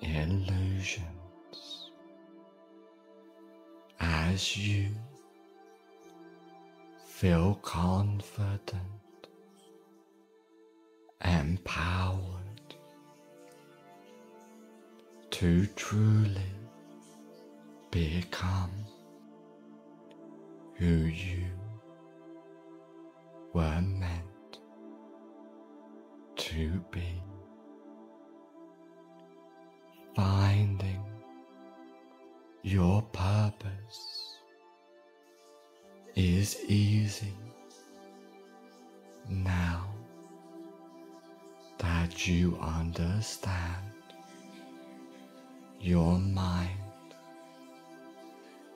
illusions. As you feel confident, empowered to truly become who you were meant to be. Finding your purpose is easy now that you understand your mind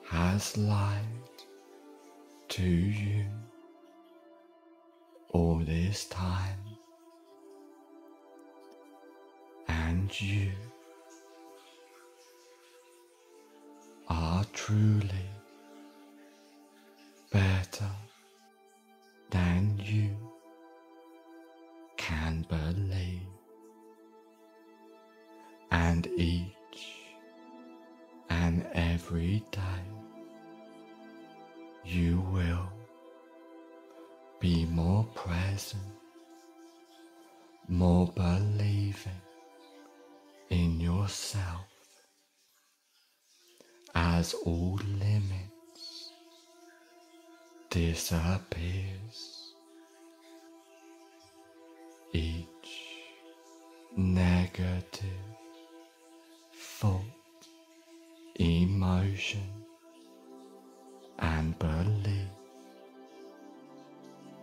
has lied to you all this time. And you are truly better than you can believe. And each and every day you will be more present, more believing in yourself as all limits disappears. Each negative thought, emotion, and belief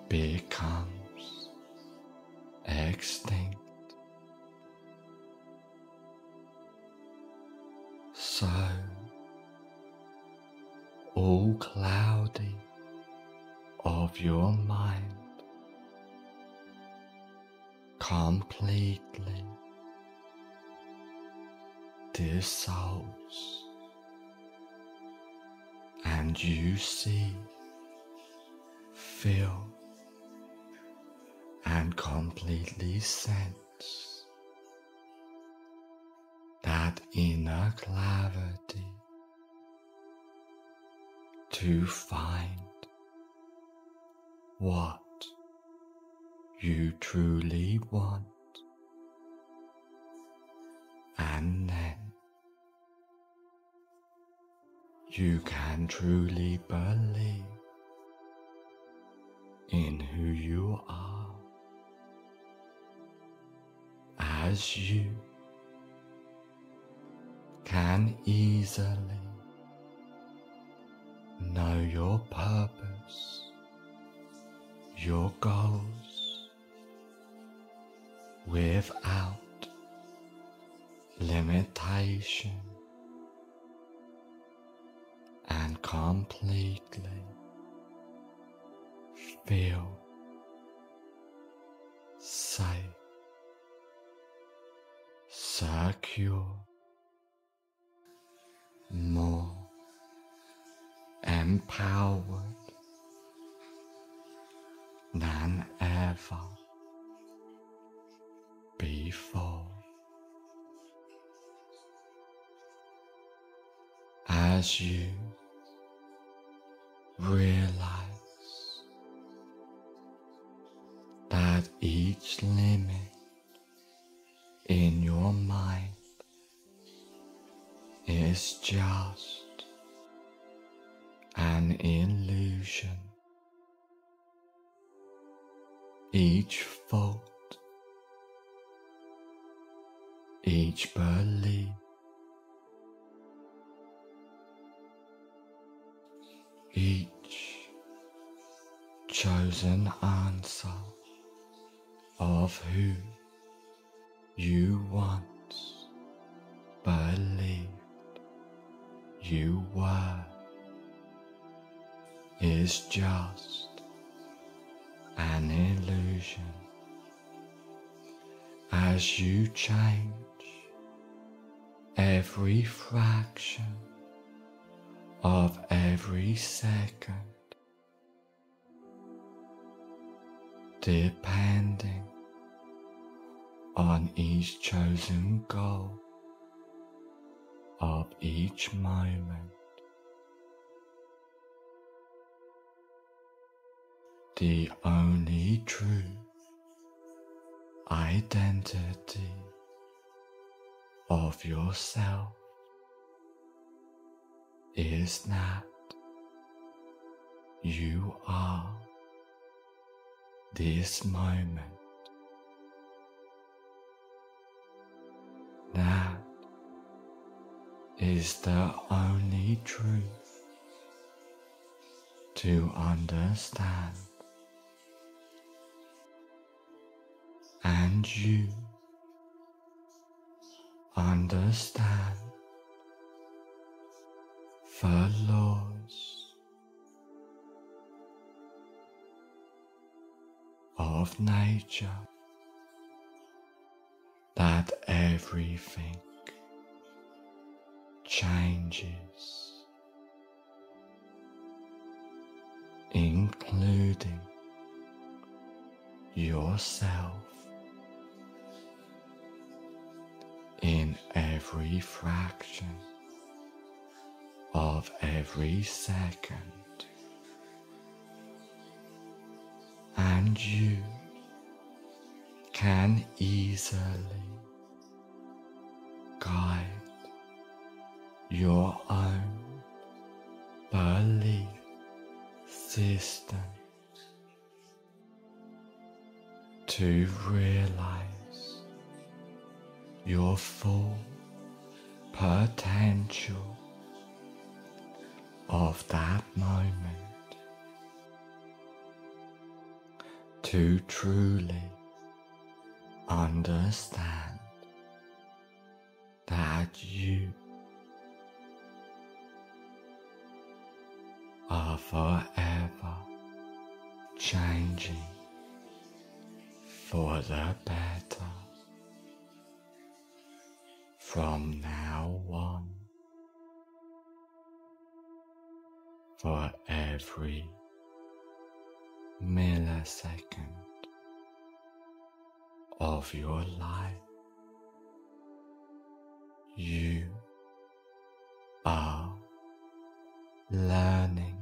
becomes extinct. So, all cloudy of your mind completely dissolves and you see, feel, and completely sense that inner clarity to find what you truly want. And you can truly believe in who you are. As you can easily know your purpose, your goals without limitation completely feel safe, secure, more empowered than ever before. As you realize that each limit in your mind is just an illusion. Each fault, each belief, each chosen answer of who you once believed you were is just an illusion. As you change every fraction of every second depending on each chosen goal of each moment. The only true identity of yourself is that you are this moment. That is the only truth to understand. And you understand laws of nature that everything changes, including yourself in every fraction of every second. And you can easily guide your own belief system to realize your full potential of that moment to truly understand that you are forever changing for the better from now on for every millisecond of your life you are learning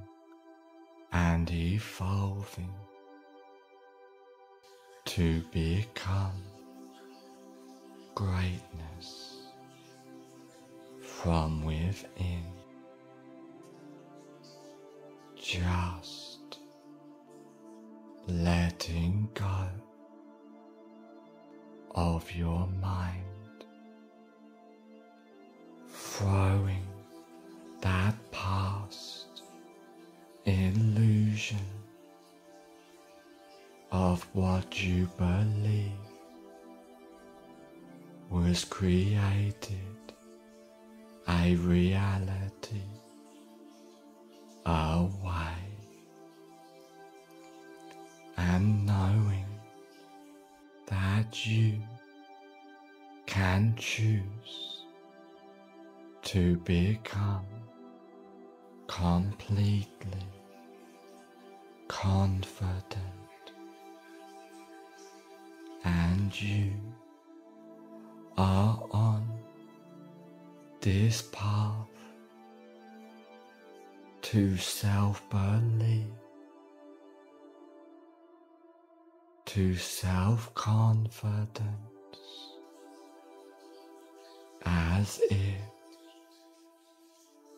and evolving to become greatness from within. Just letting go of your mind, throwing that past illusion of what you believe was created a reality away and knowing that you can choose to become completely confident. And you are on this path to self belief, to self confidence, as it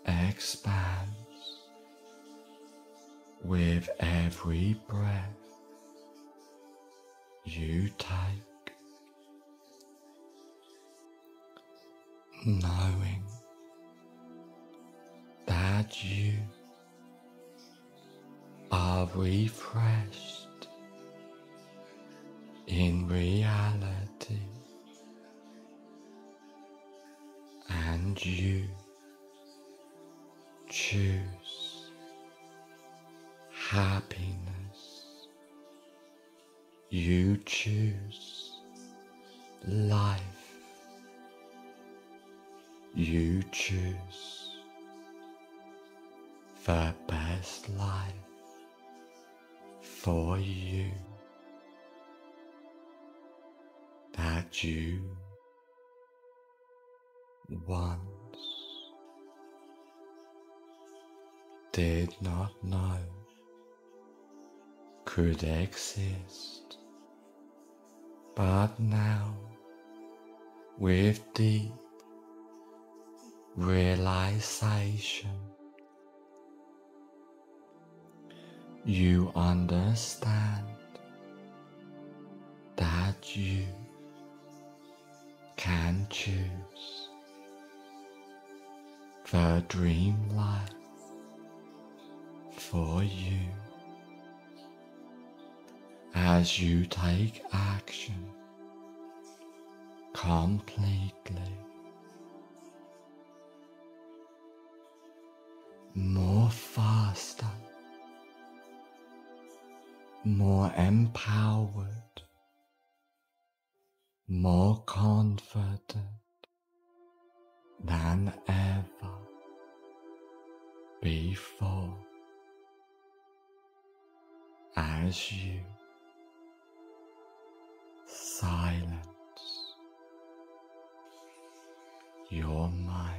expands with every breath you take, knowing that you are refreshed in reality and you choose happiness. You choose life. You choose the best life for you that you once did not know could exist, but now with deep realization you understand that you can choose the dream life for you. As you take action completely more faster, more empowered, more confident than ever before. As you silence your mind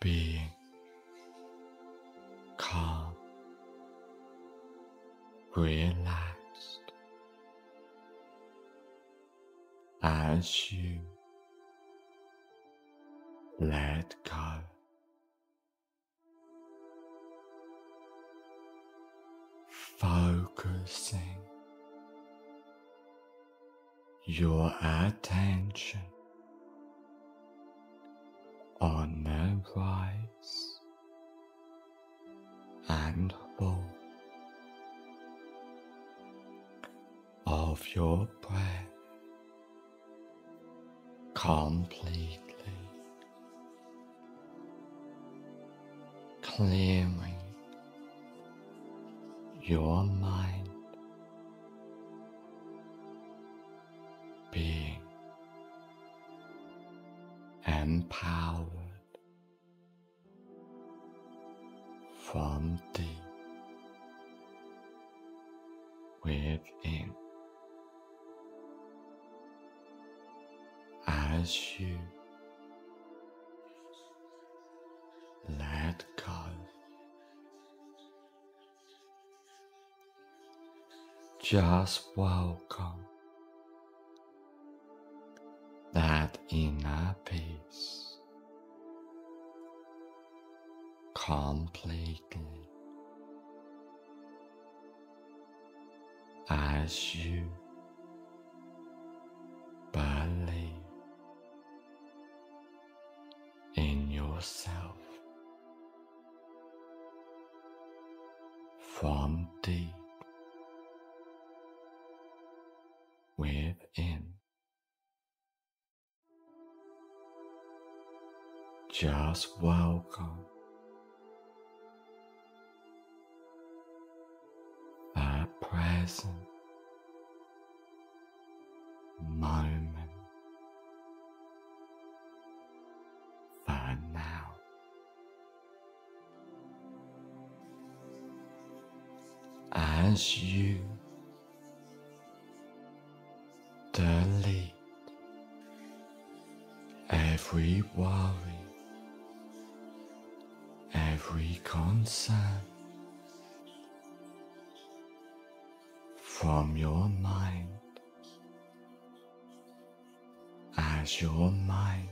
being relaxed. as you let go. Focusing your attention completely clearing your Just welcome that inner peace completely as you Just welcome the present moment for now. As you delete every worry, every concern from your mind as your mind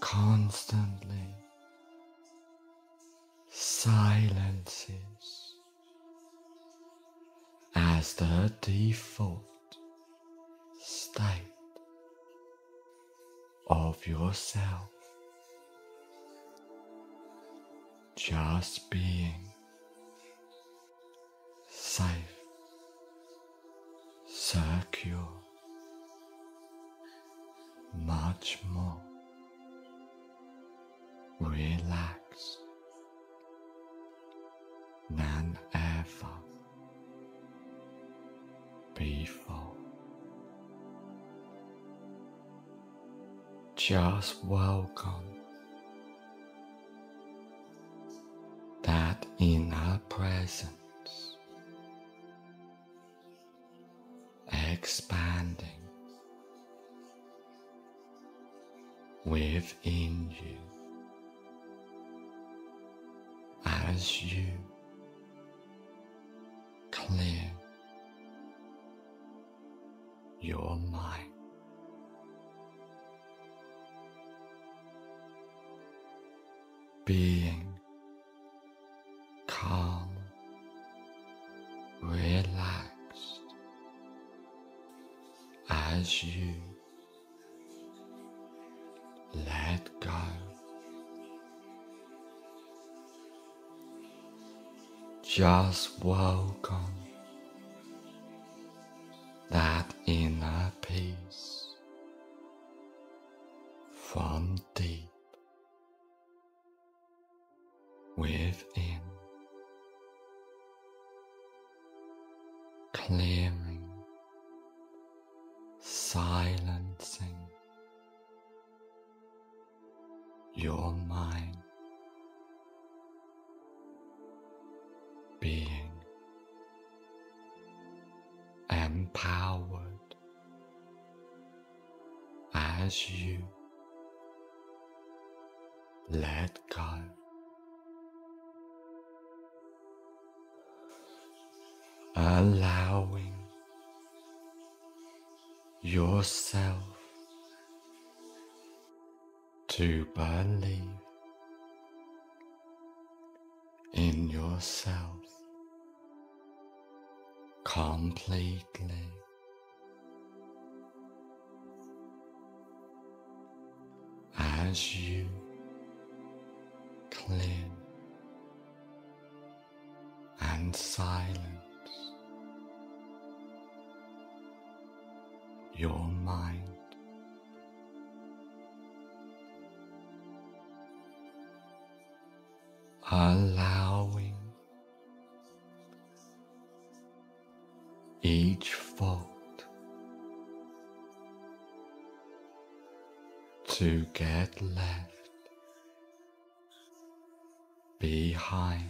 constantly silences as the default state of yourself, just being safe, secure, much more relaxed than ever before. Just welcome that our presence expanding within you as you clear your mind. You let go. Just welcome yourself to believe in yourself completely. As you clear and silence your mind. allowing each fault to get left behind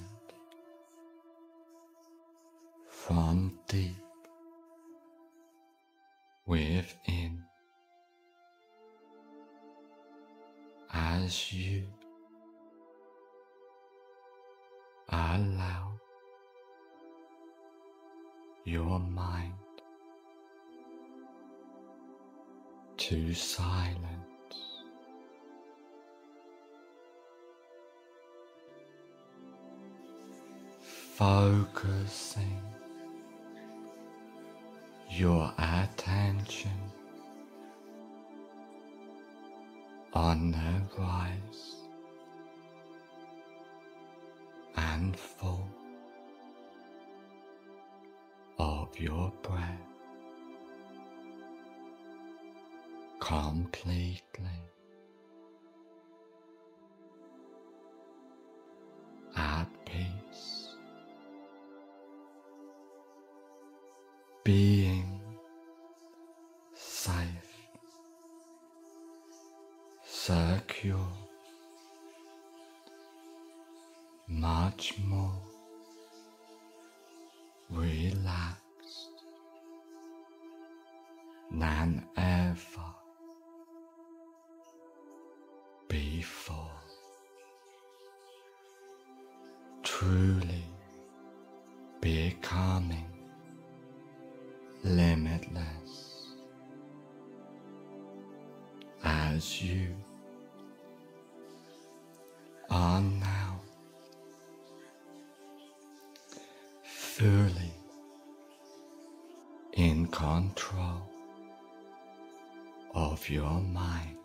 to silence. Focusing your attention on the rise and fall of your breath completely as you. Are now fully in control of your mind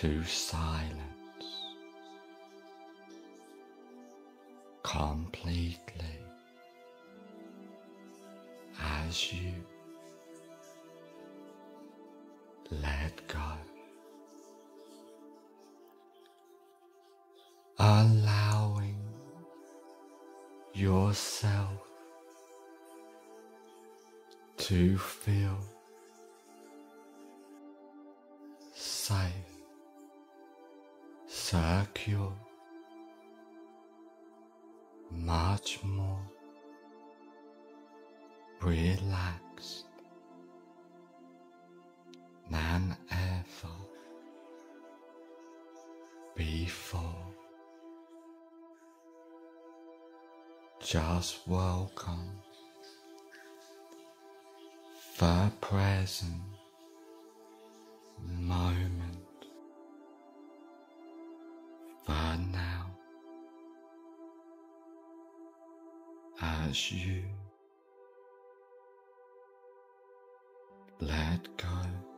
to silence. Completely. As you let go. Allowing yourself to feel safe, secure, much more relaxed than ever before. Just welcome the present moment as you let go.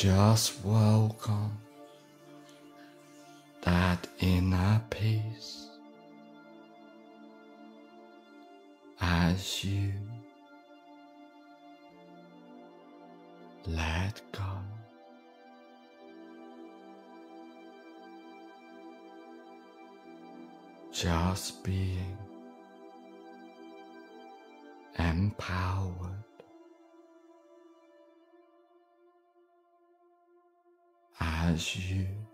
Just welcome that inner peace as you let go. Just being as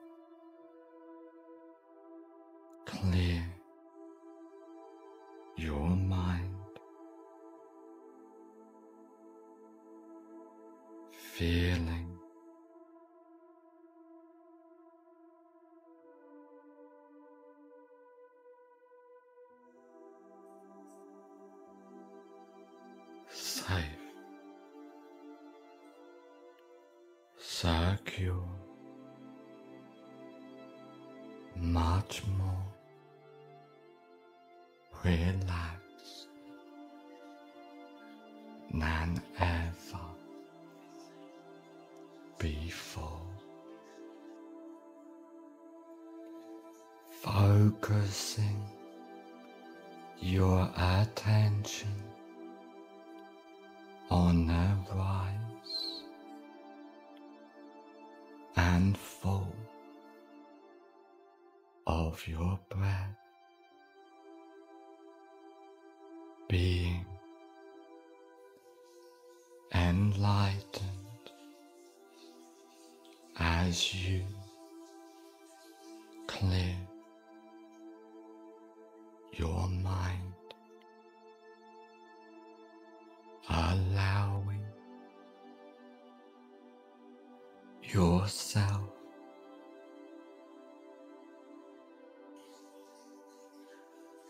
Focusing your attention on the rise and fall of your breath being enlightened as you your mind, allowing yourself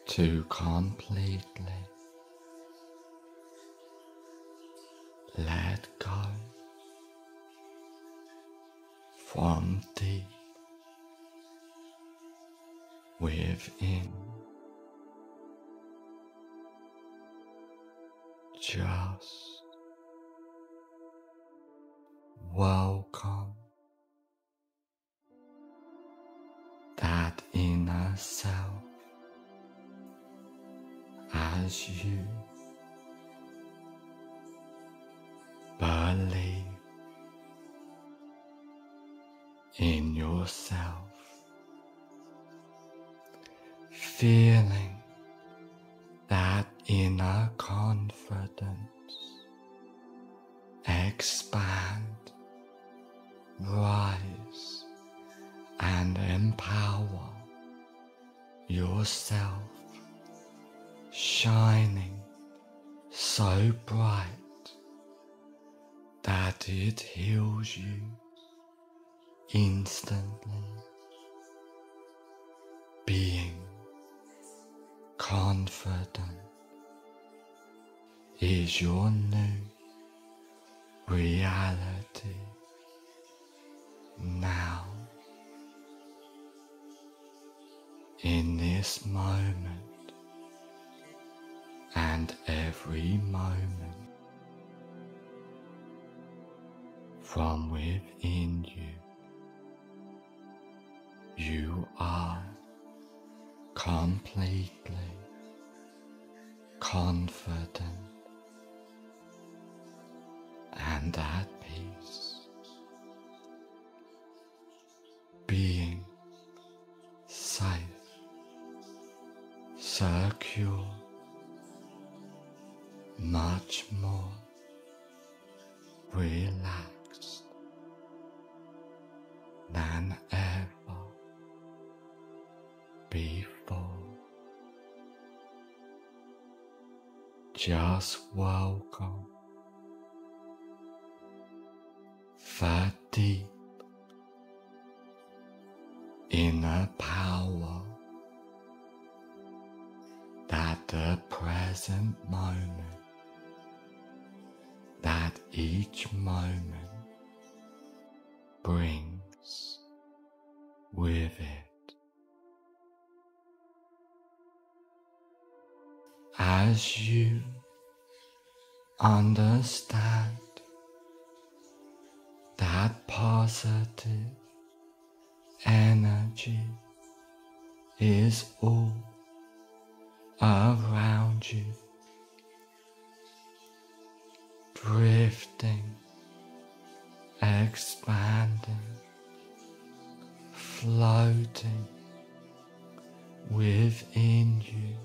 to completely let go from deep within. Welcome. That inner self as you believe in yourself, feeling yourself, shining so bright that it heals you instantly. Being confident is your new reality now. In this moment and every moment. from within you. you are completely confident and at Just welcome. The deep inner power. That the present moment, that each moment brings with it. As you understand that positive energy is all around you, drifting, expanding, floating within you,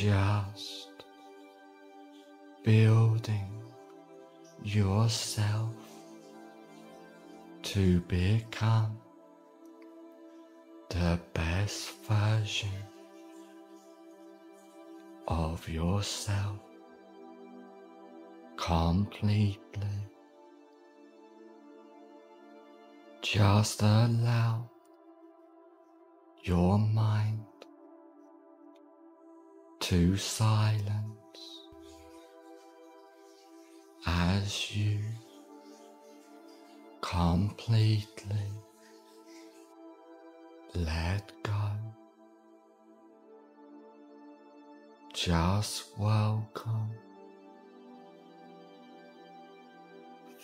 just building yourself to become the best version of yourself completely. Just allow your mind to silence as you completely let go. Just welcome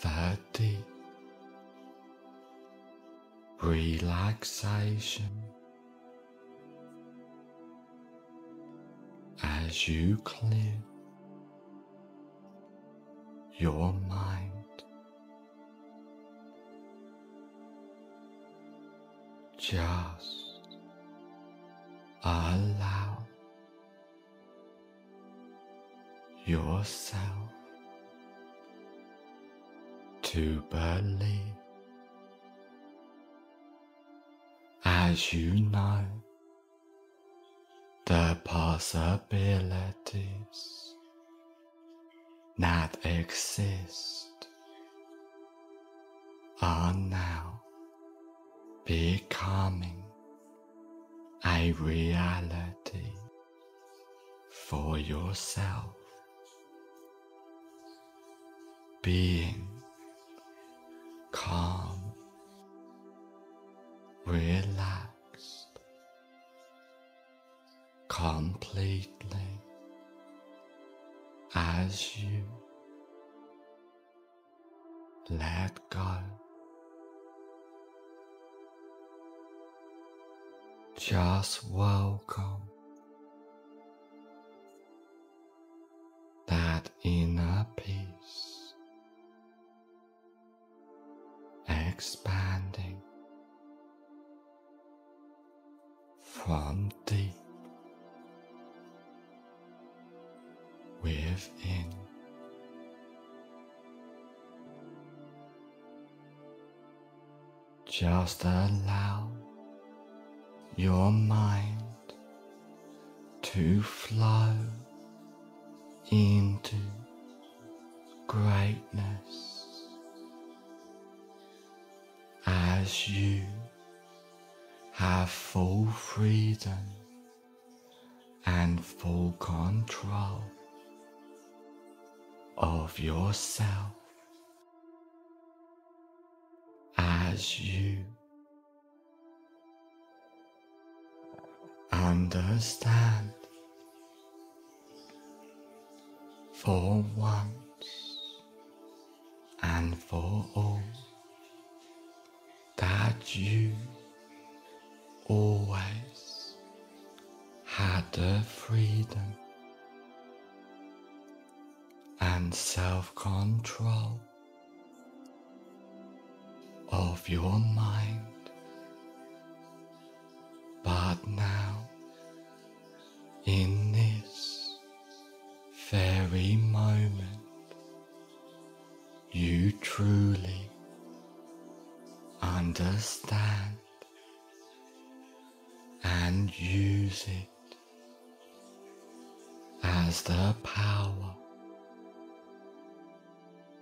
the deep relaxation as you clear your mind. Just allow yourself to believe as you know the possibilities that exist are now becoming a reality for yourself. Being calm, relaxed, completely as you let go. Just welcome that inner peace expanding from deep within. Just allow your mind to flow into greatness as you have full freedom and full control of yourself as you understand for once and for all that you always had the freedom and self control of your mind. But now, in this very moment, you truly understand and use it as the power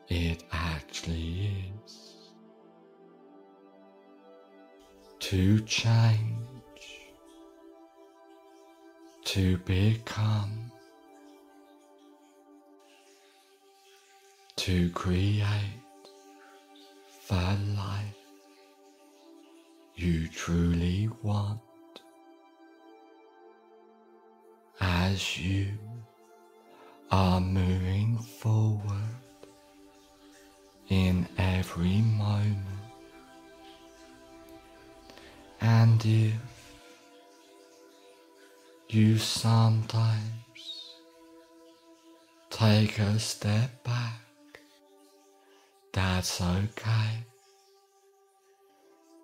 it actually is. To change, to become, to create the life you truly want. As you are moving forward in every moment. And if you sometimes take a step back, that's okay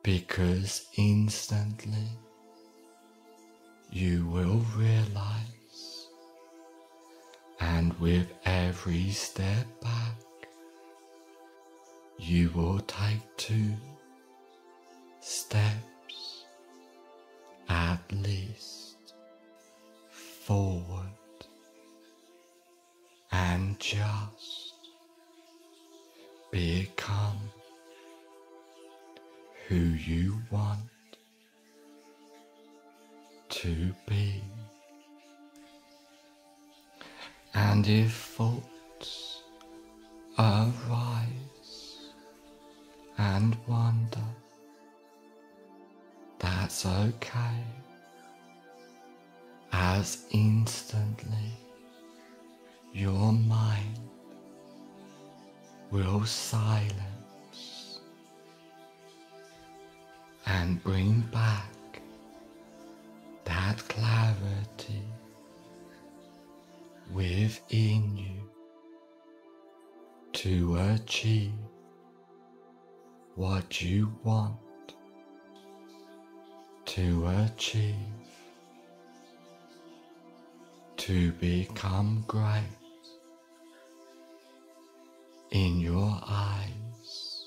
because instantly you will realize and with every step back you will take two steps at least forward and just become who you want to be. And if thoughts arise and wonder, that's okay, as instantly your mind will silence and bring back that clarity within you to achieve what you want to achieve. To become great in your eyes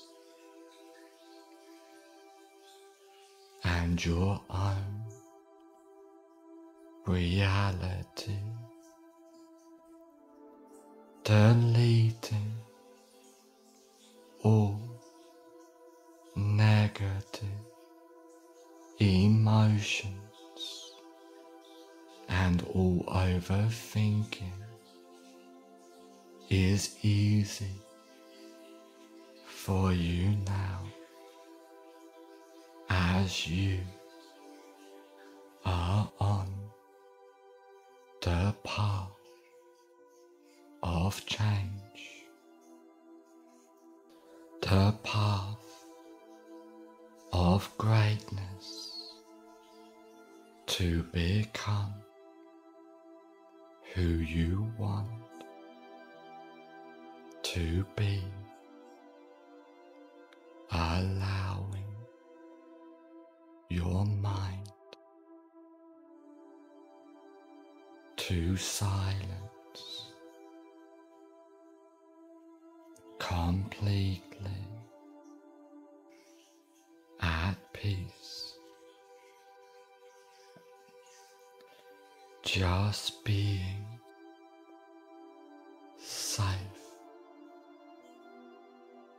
and your own reality, deleting all negative emotions and all overthinking is easy for you now as you are on the path of change, the path of greatness to become who you want to be allowing your mind to silence completely peace, just being safe,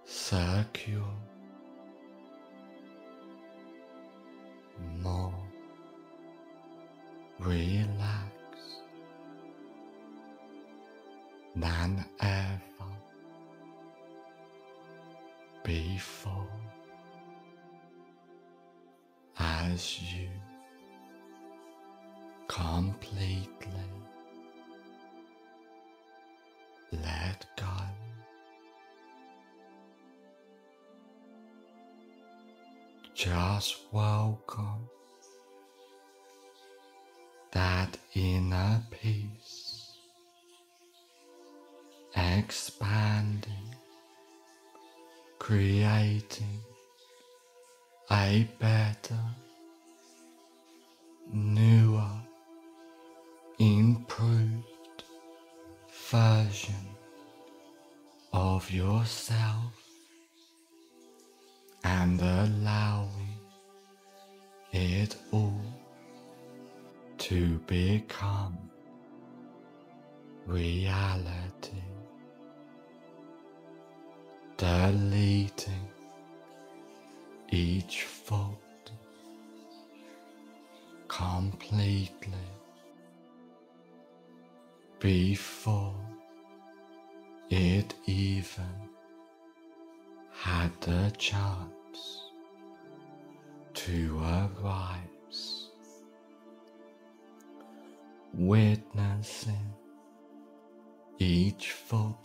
secure more relaxed than ever before as you completely let go. just welcome that inner peace expanding, creating a better, newer, improved version of yourself and allowing it all to become reality, deleting each fault completely before it even had the chance to arise, witnessing each fault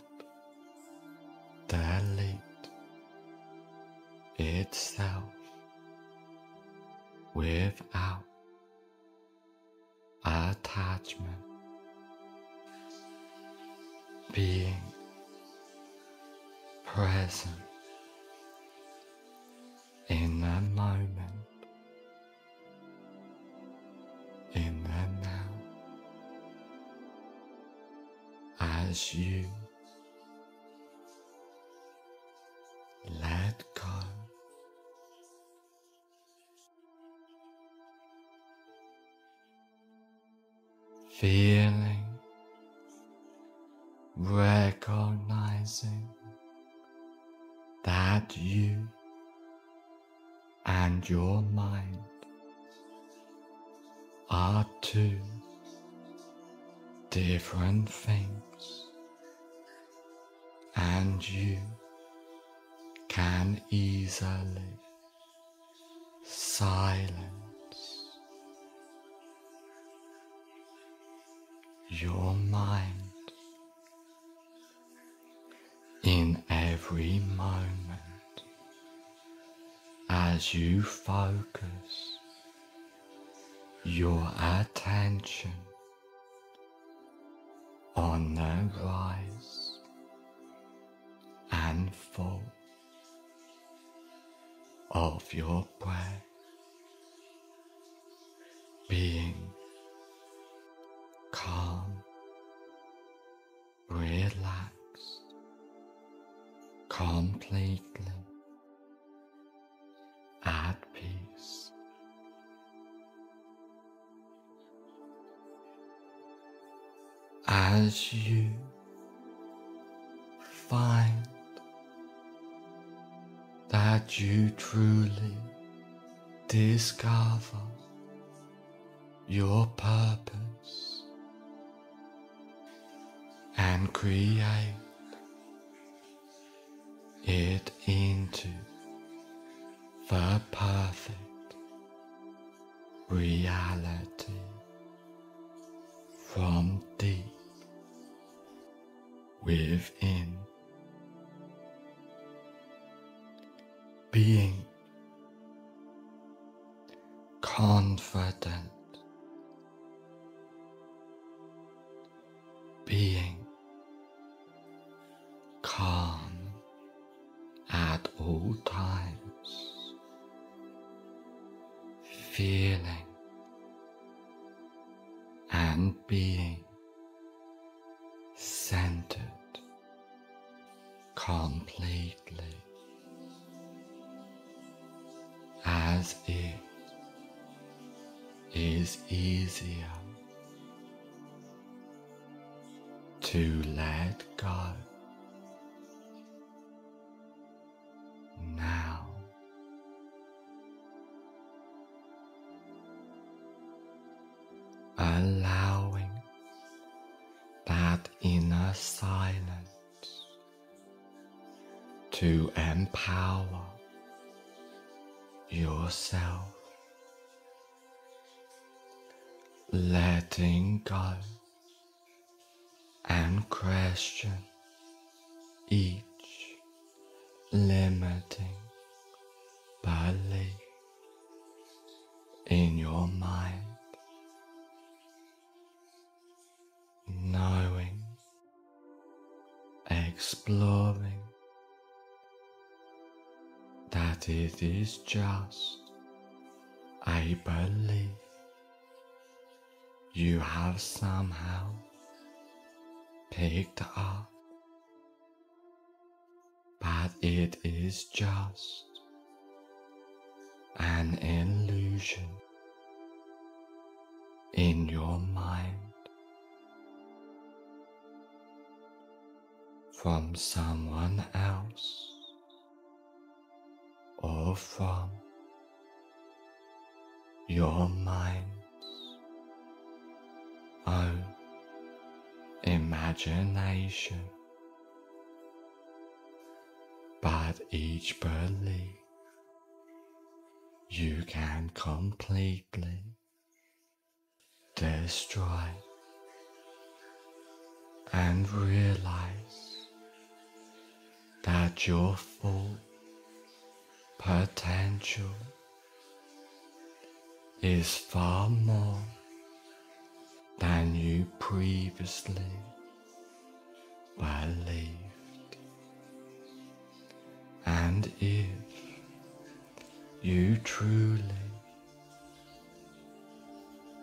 delete itself without attachment. Being present in the moment, in the now, as you Feeling, recognizing that you and your mind are two different things, and you can easily silence your mind in every moment as you focus your attention on the rise and fall of your breath. Being As you find that you truly discover your purpose and create it into the perfect reality from deep within. Being confident, to empower yourself, letting go and question each limiting it is just I believe you have somehow picked up, but it is just an illusion in your mind from someone else or from your mind's own imagination, but each belief you can completely destroy and realize that your full potential is far more than you previously believed. And if you truly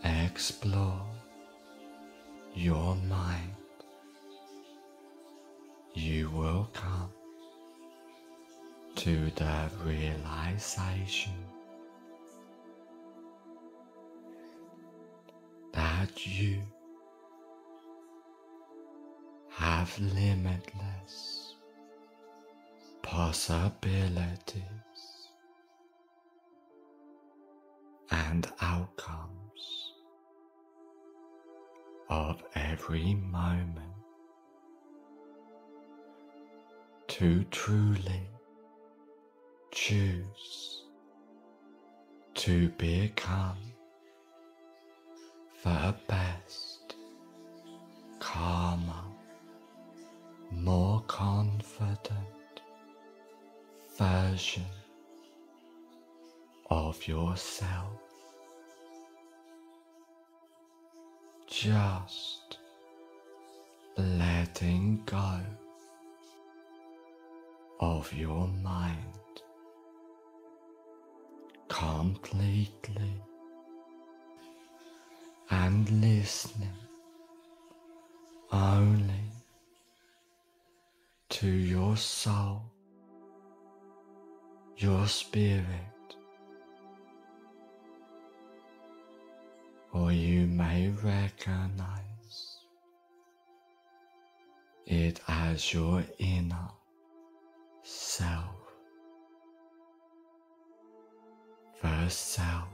explore your mind, you will come to the realization that you have limitless possibilities and outcomes of every moment to truly choose to become the best, calmer, more confident version of yourself. Just letting go of your mind completely and listening only to your soul, your spirit, or you may recognize it as your inner self, the self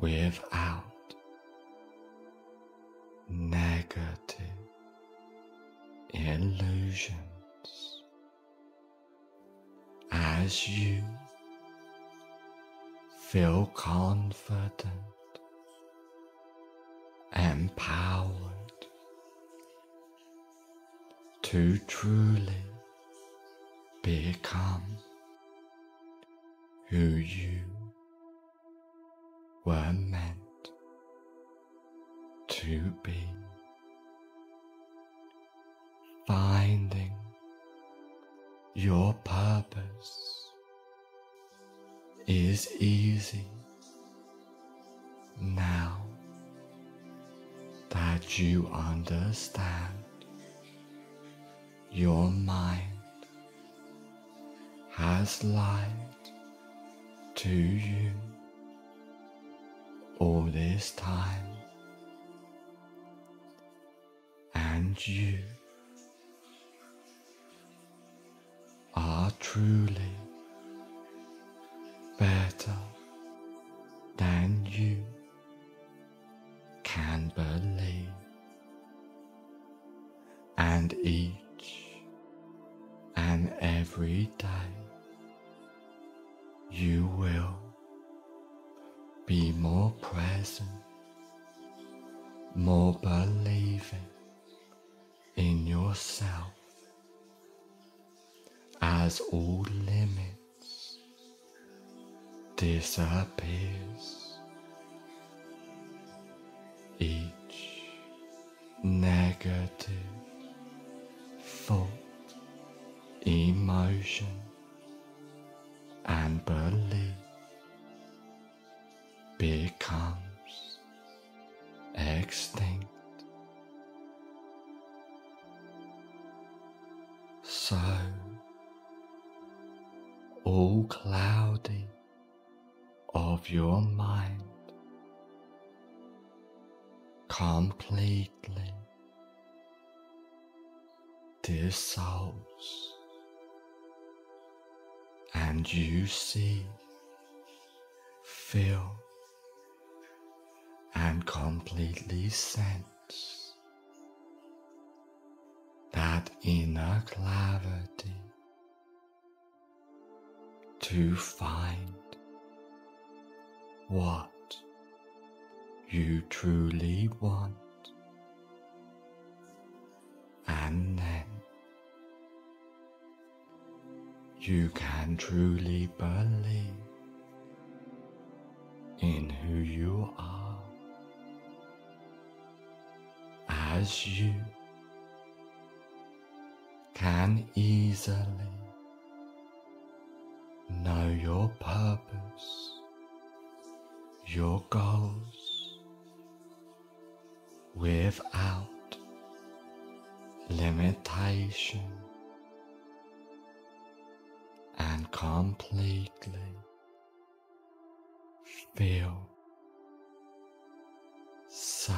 without negative illusions. As you feel confident, empowered to truly become who you were meant to be. Finding your purpose is easy now that you understand your mind has lied to you all this time, and you are truly better than you can believe, and each and every day you will be more present, more believing in yourself as all limits disappears. Each negative thought, emotion and belief becomes extinct. So, all cloudy of your mind completely dissolves and you see, feel, and completely sense that inner clarity to find what you truly want. And then you can truly believe in who you are. As you can easily know your purpose, your goals without limitation completely feel safe,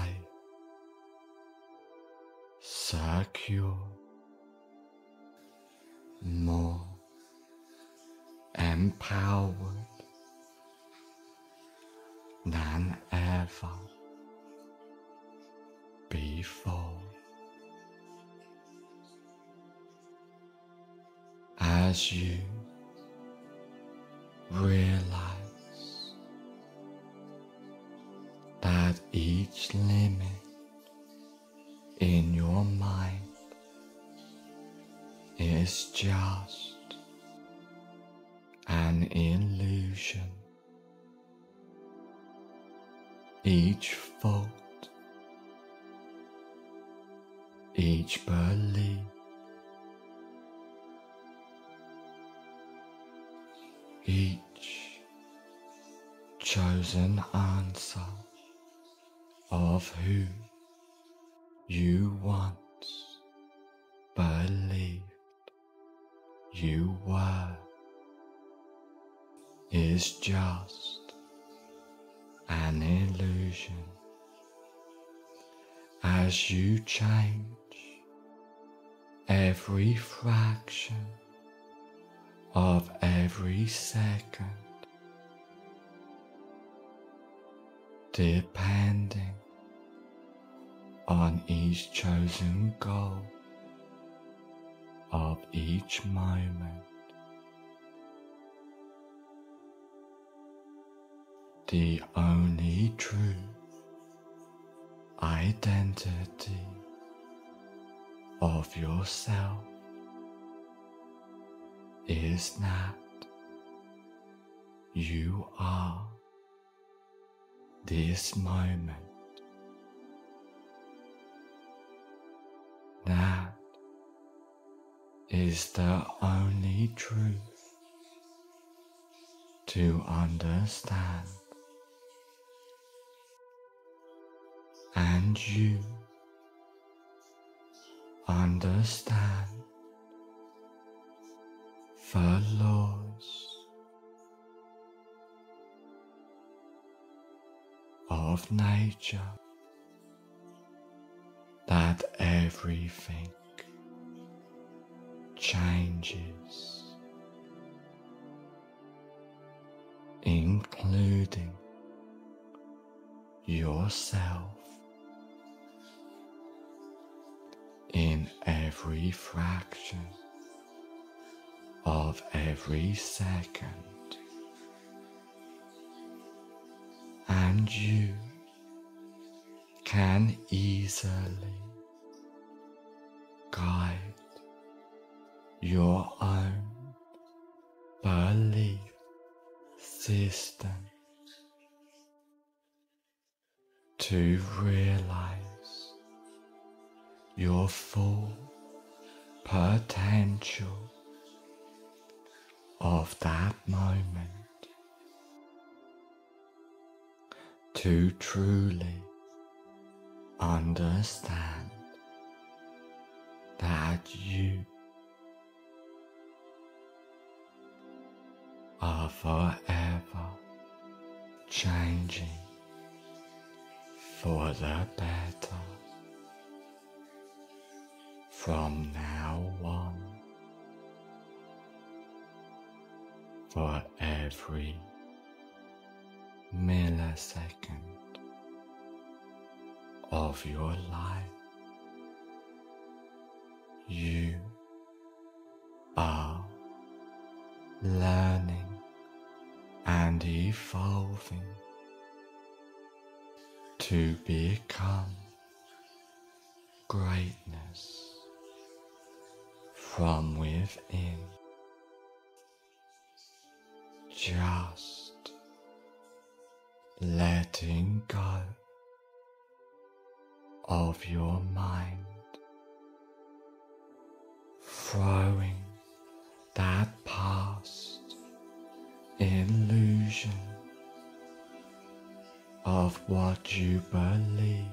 secure, more empowered than ever before. As you realize that each limit in your mind is just an illusion. Each fault, each belief, each chosen answer of who you once believed you were is just an illusion. As you change every fraction of every second, depending on each chosen goal of each moment. the only true identity of yourself is that you are this moment. That is the only truth to understand. and you understand laws of nature. That everything changes, including yourself. in every fraction of every second. And you can easily guide your own belief system to realize your full potential of that moment to truly understand that you are forever changing for the better from now on for every millisecond of your life you are learning and evolving to become greatness from within. Just letting go of your mind, throwing that past illusion of what you believe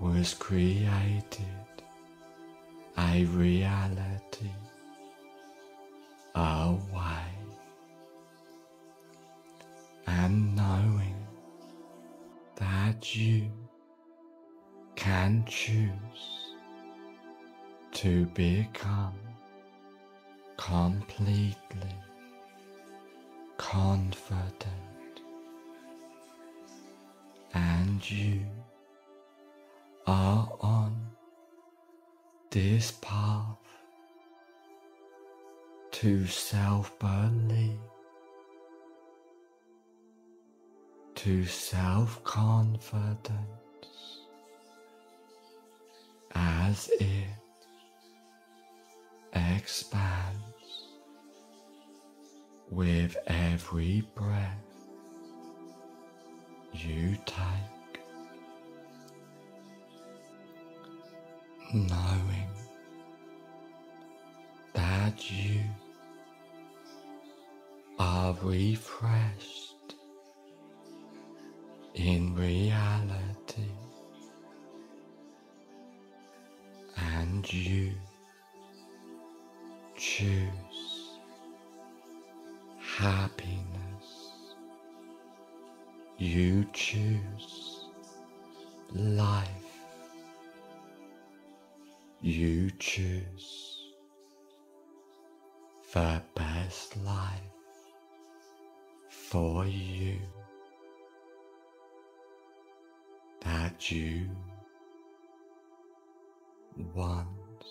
was created a reality away. And knowing that you can choose to become completely confident. And you are on this path to self belief, to self confidence as it expands with every breath you take, knowing that you are refreshed in reality and you choose happiness. You choose life. You choose the best life for you. That you once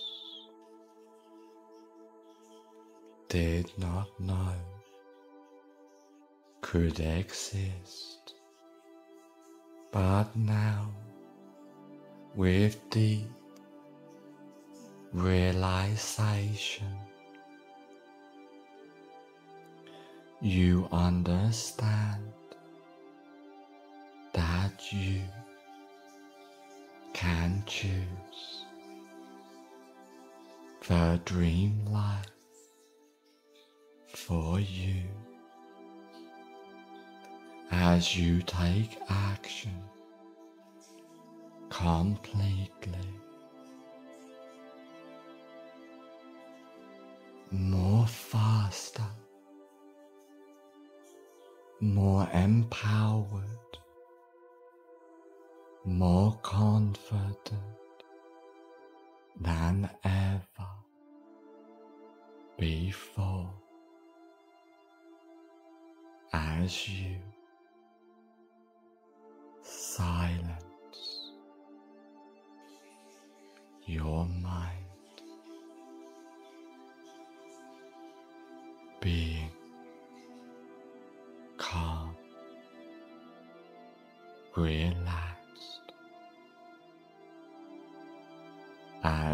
did not know could exist, but now with deep realization you understand that you can choose the dream life for you. As you take action completely more faster, more empowered, more confident than ever before. As you silence your mind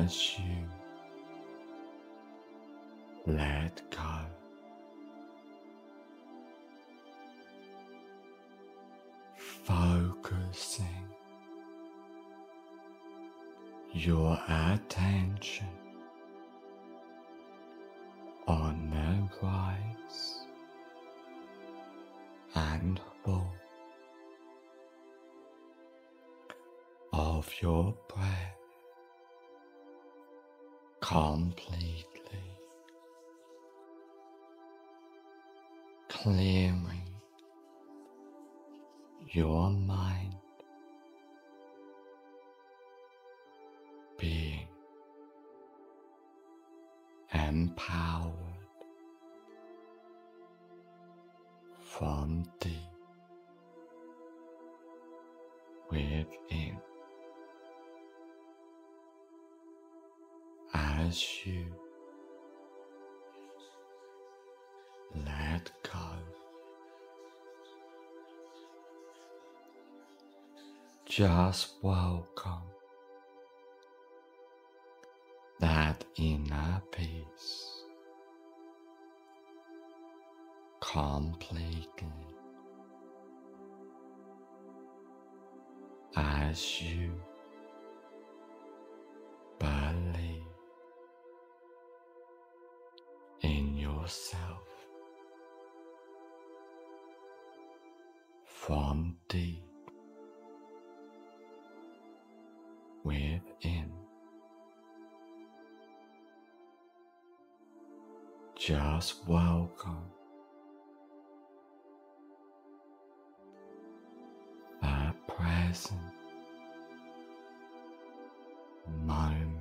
as you let go. Focusing your attention just welcome that inner peace. Completely. As you believe in yourself from deep Just welcome the present moment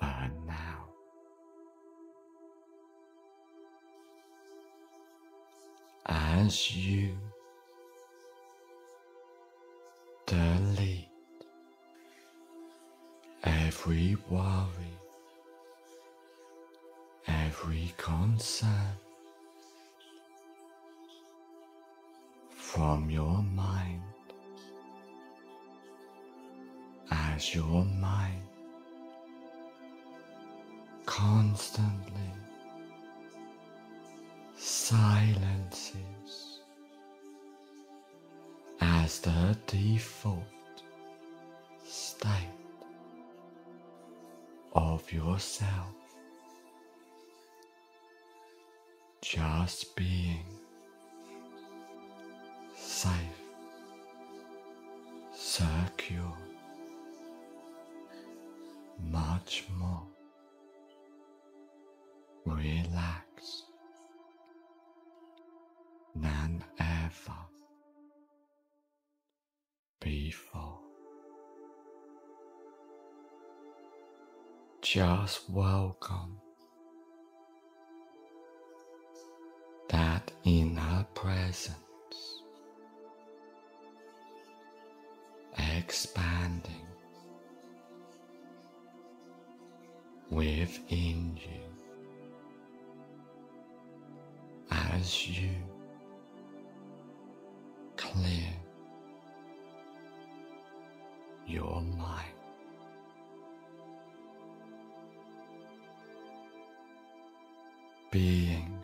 for now. As you delete every worry, concern from your mind as your mind constantly silences as the default state of yourself, just being safe, secure, much more relaxed than ever before. Just welcome that our presence expanding within you as you clear your mind. Being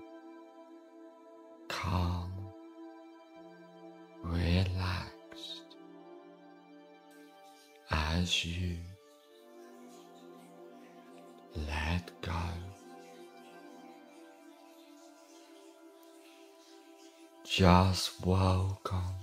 as you let go. Just welcome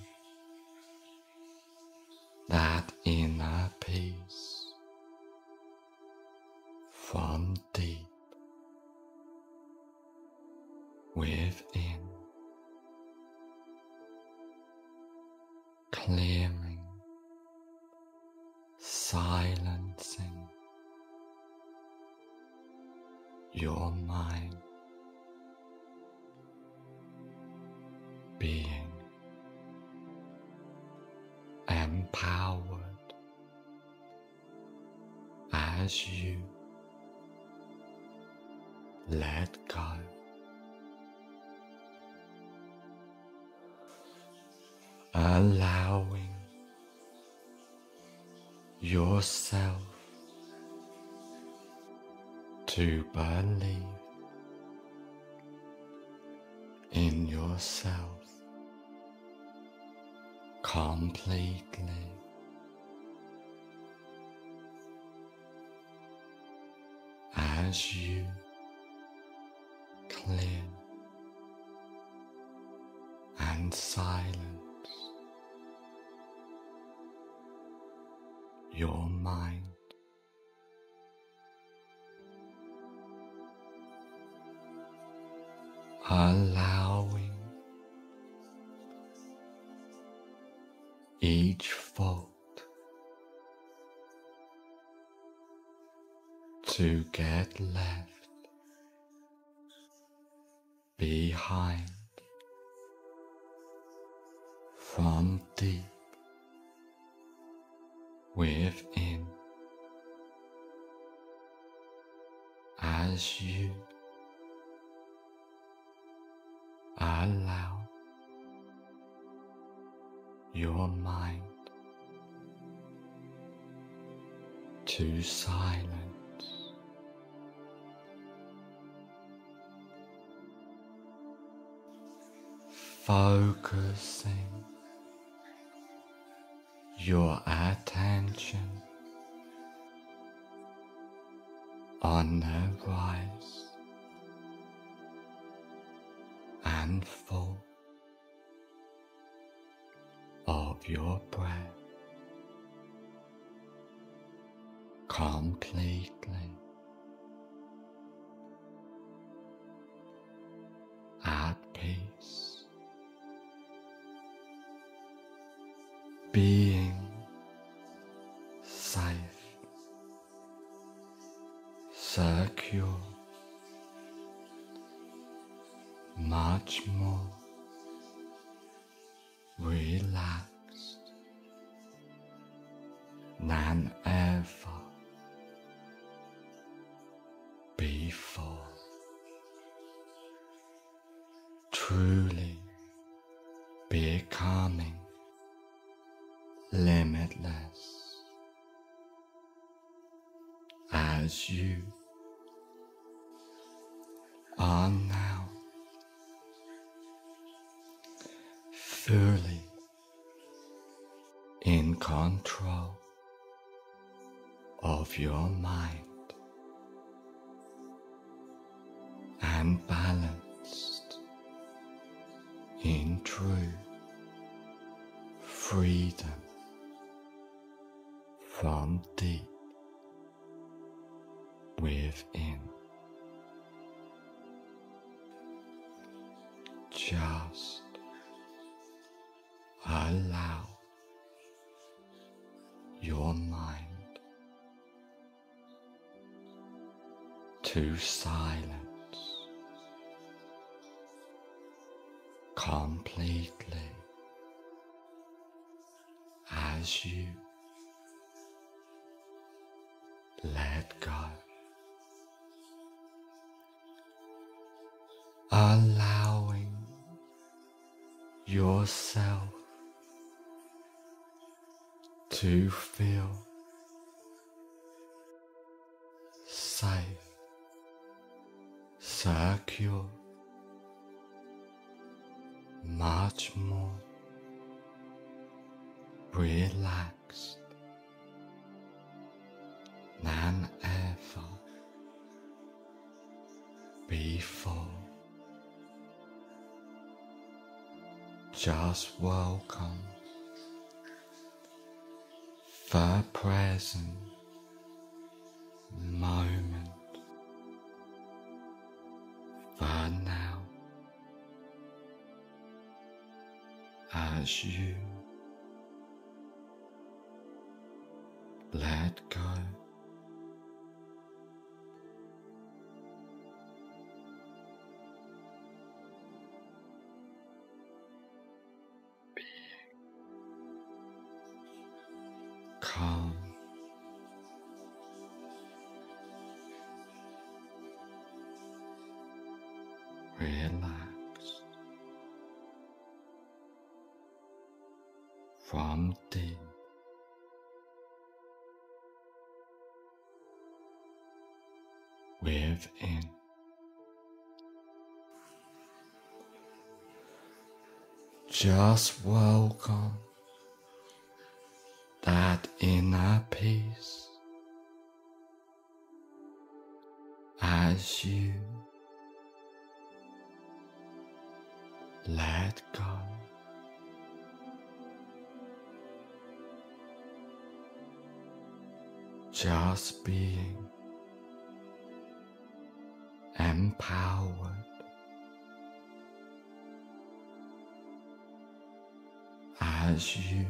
yourself to believe in yourself completely. As you clear and silence your mind. Allowing each thought to get left behind from deep as you allow your mind to silence. Focusing your attention on the rise and fall of your breath completely Truly becoming limitless as you are now. Fully in control of your mind to silence. Completely. As you let go. Allowing yourself to feel safe, secure, much more. Relaxed than ever before. Just welcome the present moment as you Just welcome that inner peace as you let go. just being empowered. As you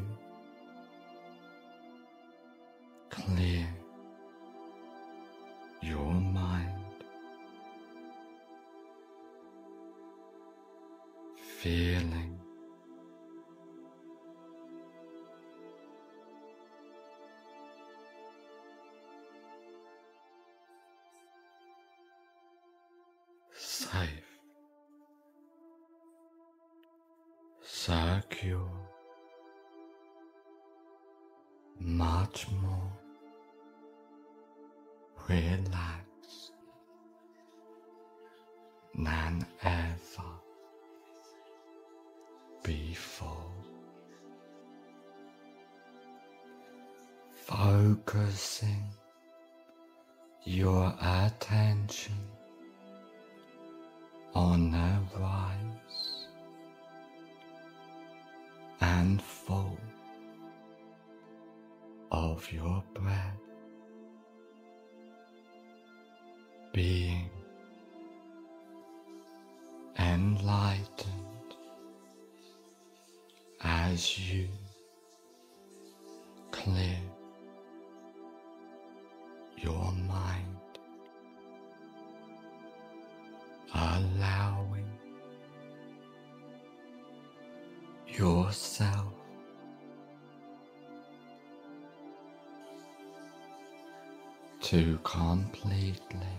clear Focusing your attention on the rise and fall of your breath being enlightened as you yourself. To completely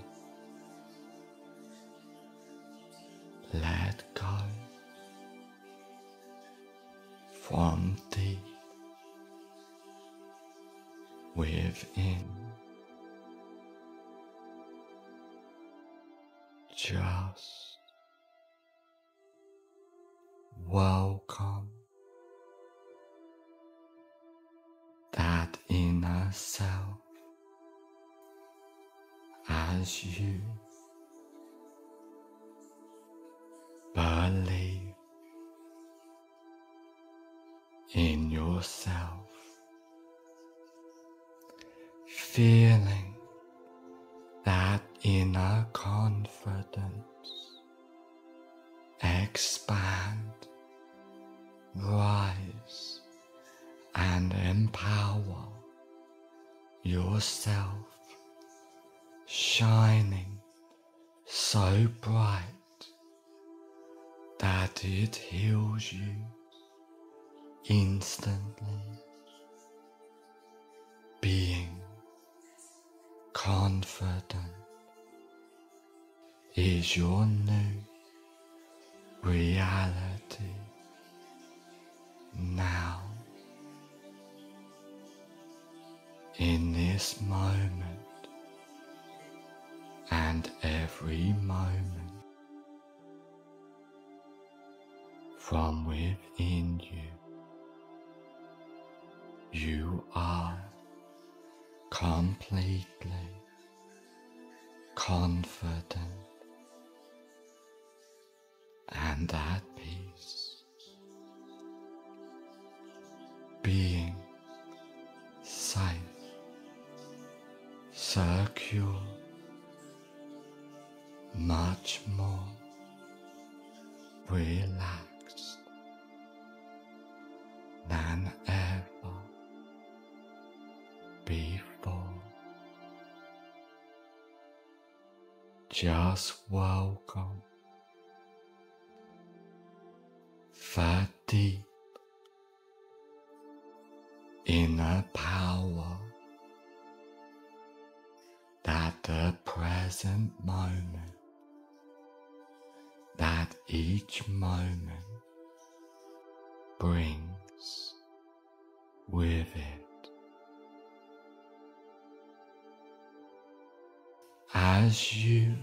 yourself, feeling that inner confidence expand, rise, and empower yourself, shining so bright that it heals you instantly, being confident is your new reality now in this moment and every moment from within you. You are completely confident and at peace, being safe, secure, much more relaxed than Just welcome the deep inner power that the present moment, that each moment brings with it. As you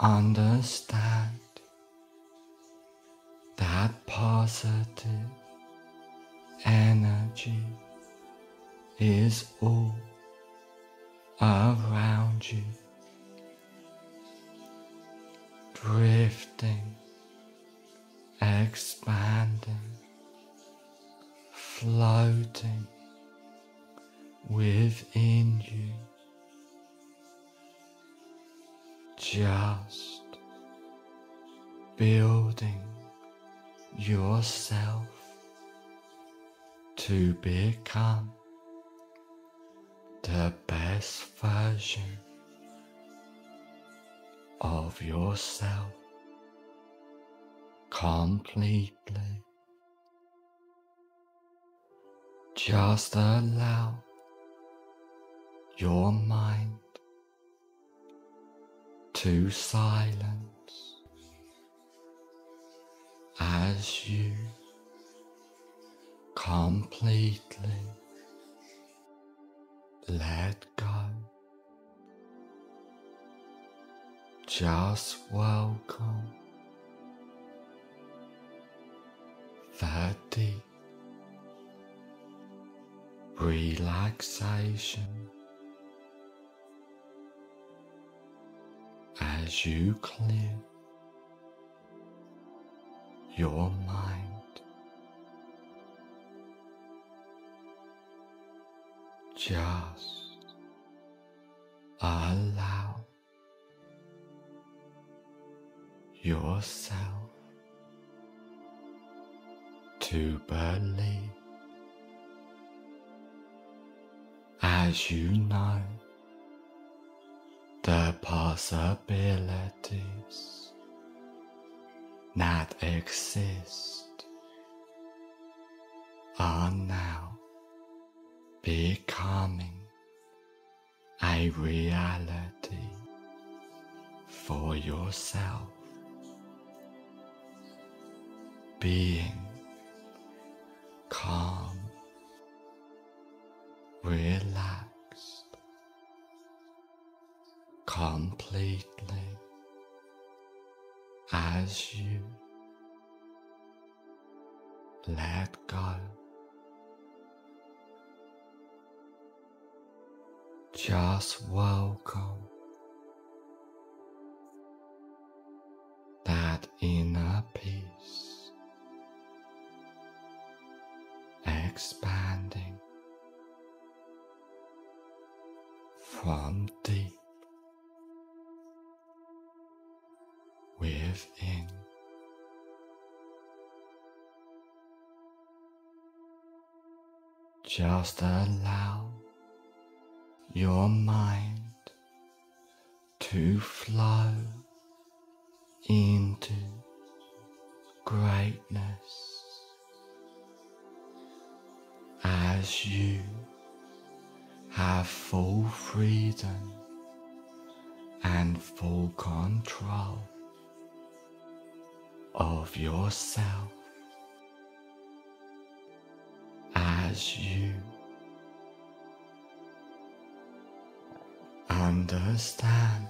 understand that positive energy is all around you, drifting, expanding floating within you. Just building yourself to become the best version of yourself completely. Just allow your mind to silence as you completely let go. Just welcome the deep relaxation as you clear your mind. Just allow yourself to believe as you know the possibilities that exist are now becoming a reality for yourself. Being calm, relaxed, completely as you let go. Just welcome that inner peace expanding from deep Just allow your mind to flow into greatness as you have full freedom and full control of yourself as you understand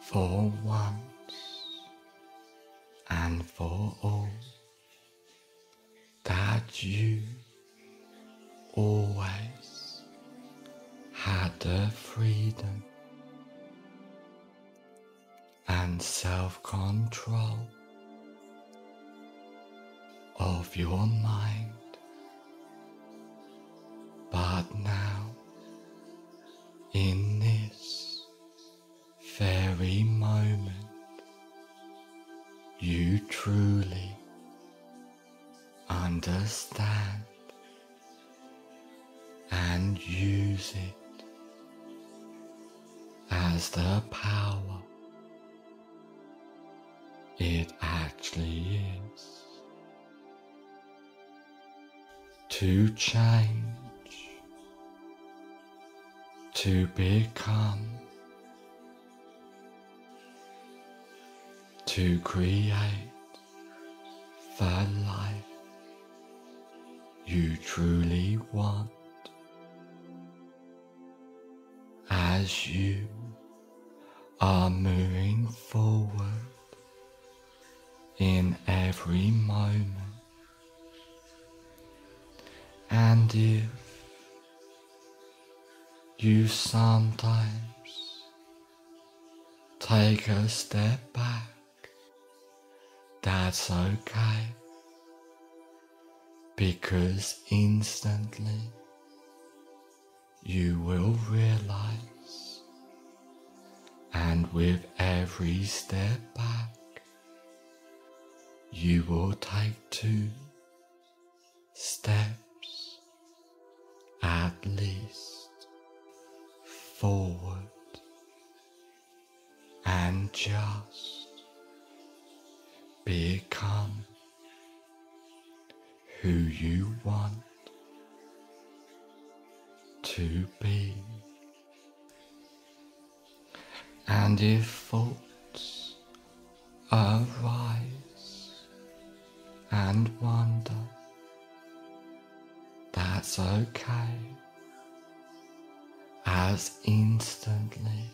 for once and for all that you always had the freedom and self control of your mind. But now, in this very moment, you truly understand and use it as the power it actually is. To change, to become, to create the life you truly want. As you are moving forward in every moment. And if you sometimes take a step back, that's okay. because instantly you will realize, and with every step back, you will take two steps at least forward and just become who you want to be. And if thoughts arise and wonder, that's okay, as instantly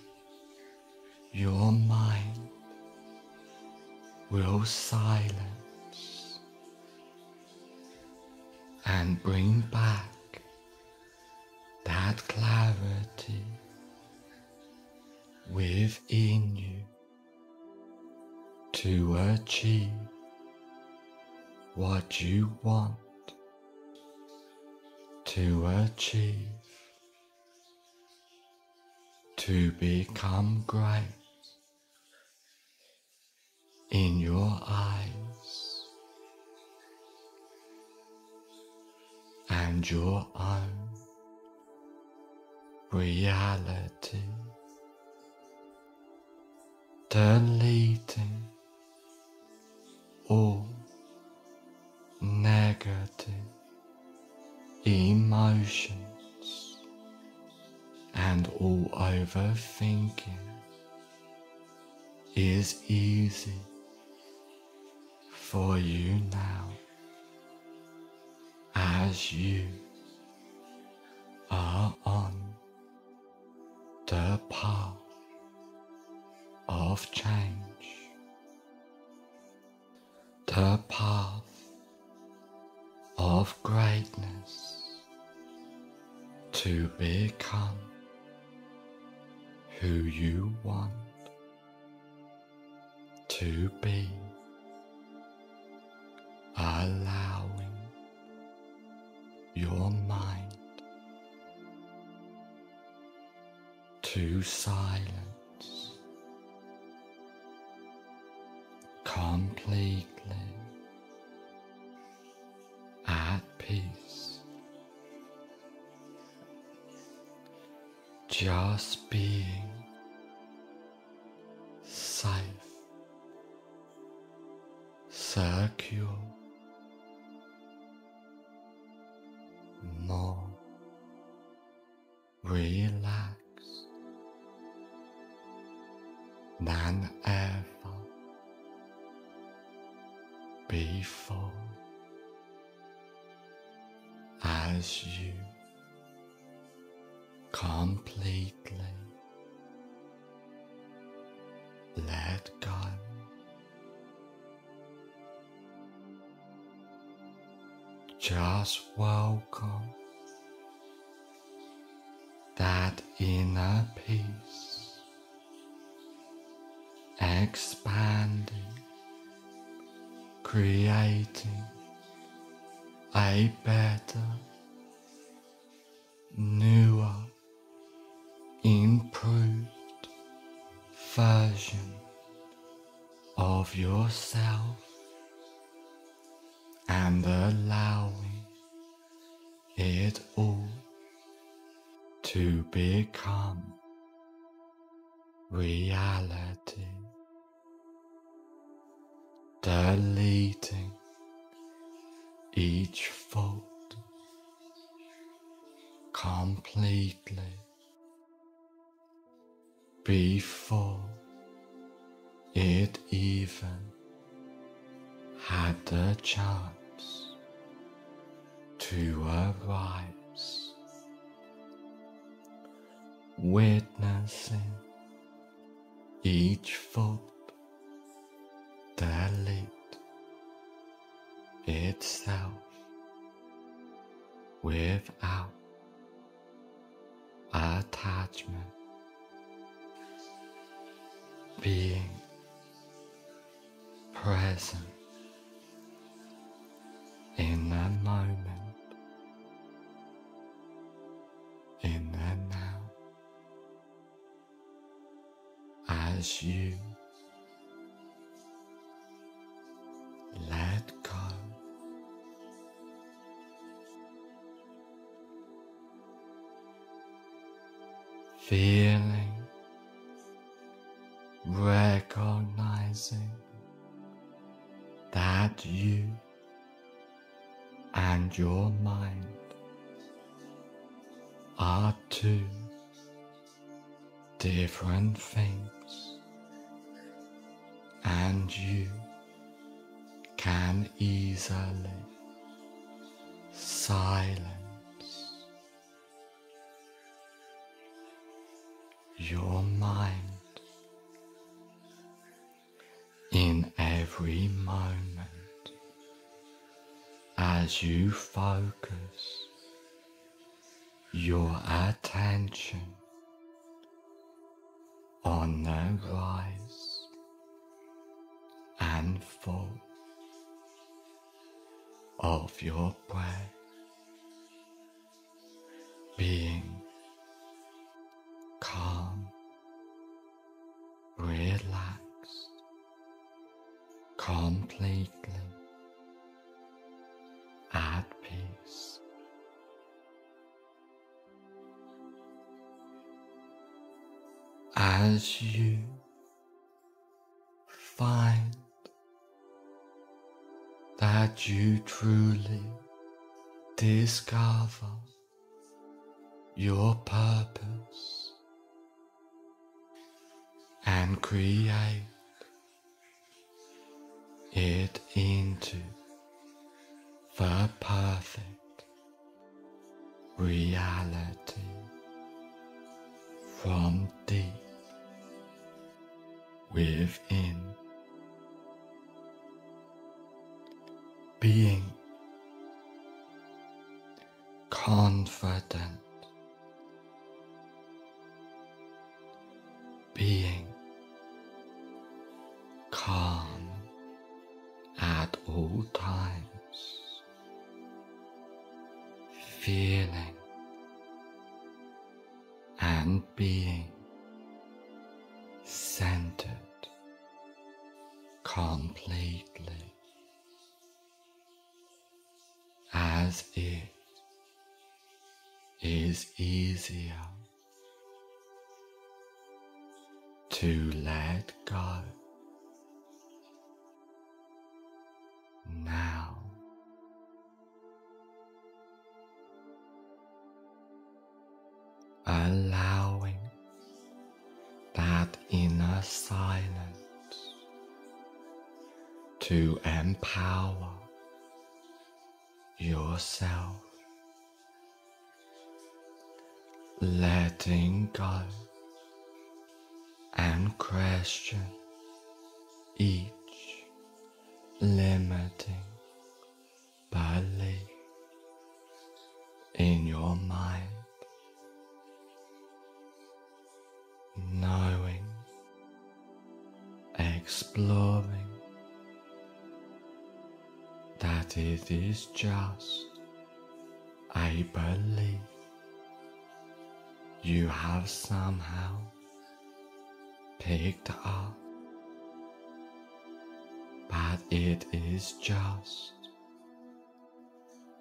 your mind will silence and bring back that clarity within you to achieve what you want to achieve, to become great in your eyes and your own reality, deleting all negative emotions and all overthinking is easy for you now as you are on the path of change, the path of greatness to become who you want to be allowing your mind to silence completely peace, just being safe, secure more relaxed than ever Just welcome that inner peace expanding, creating a better, as you let go. Feeling, recognizing that you and your mind are two different things, and you can easily silence your mind in every moment as you focus your attention on the rise fall of your breath being calm, relaxed, completely at peace. As you find that you truly discover your purpose and create it into the perfect reality from deep within. Being confident, being calm at all times, feeling and being centered completely as it is easier to let go now. Allowing that inner silence to empower yourself, letting go and question each limiting belief in your mind, knowing, exploring that it is just I believe you have somehow picked up, but it is just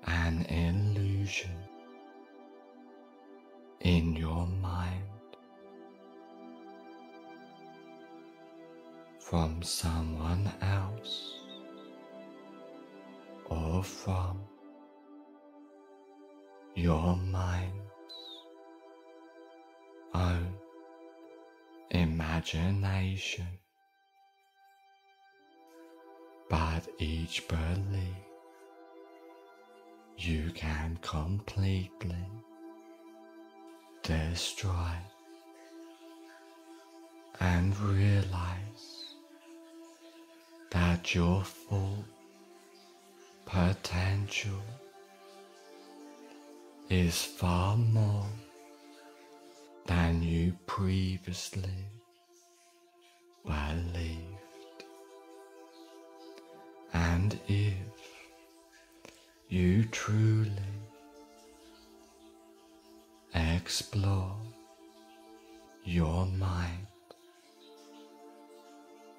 an illusion in your mind from someone else or from your mind's own imagination, but each belief you can completely destroy and realize that your full potential is far more than you previously believed. And if you truly explore your mind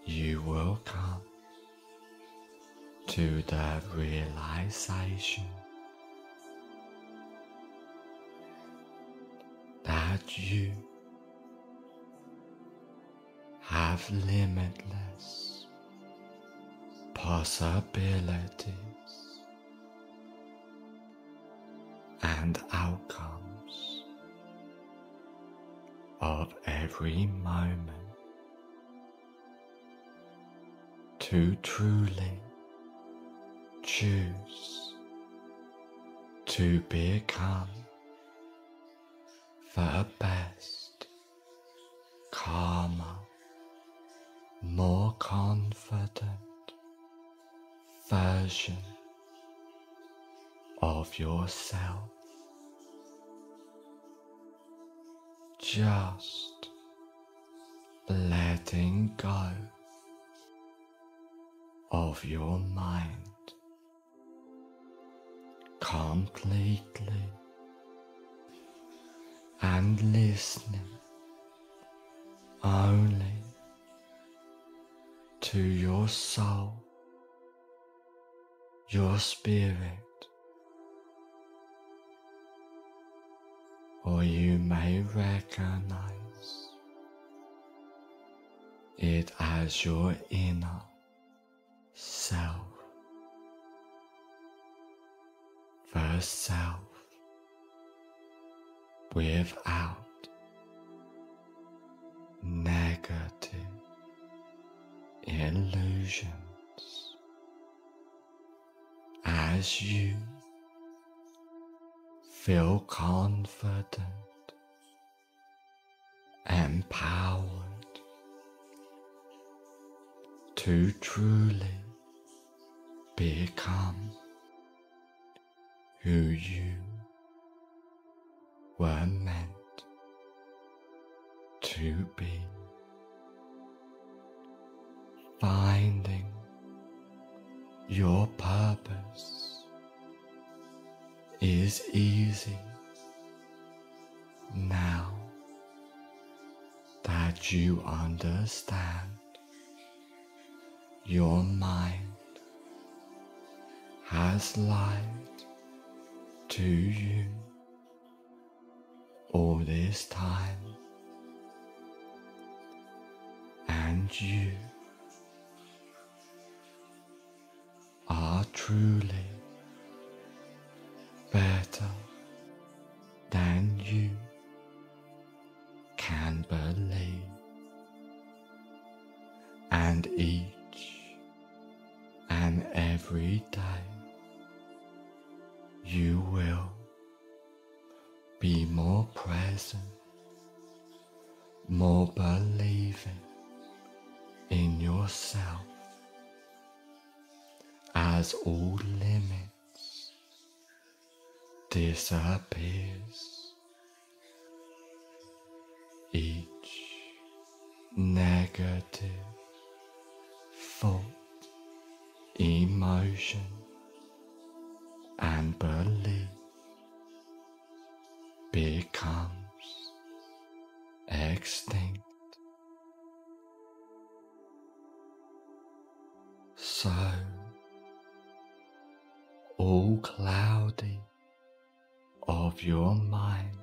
you will come to the realization that you have limitless possibilities and outcomes of every moment to truly choose to become the best, calmer, more confident version of yourself. Just letting go of your mind completely and listening only to your soul, your spirit, or you may recognize it as your inner self, the self without negative illusions. As you feel confident, empowered to truly become who you were meant to be. Finding your purpose is easy now that you understand your mind has lied to you all this time, and you are truly better than all limits disappears. Your mind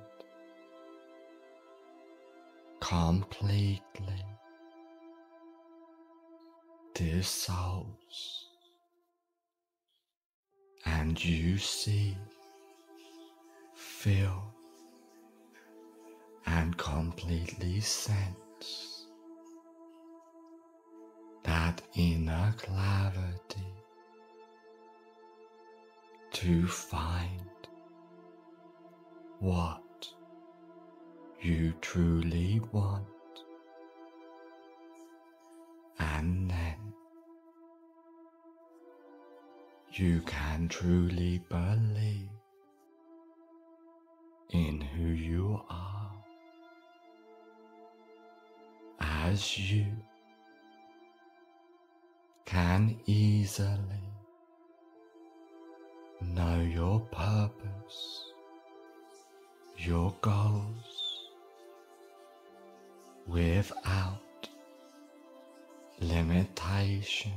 completely dissolves and you see, feel, and completely sense that inner clarity to find what you truly want. And then you can truly believe in who you are. As you can easily know your purpose, your goals without limitation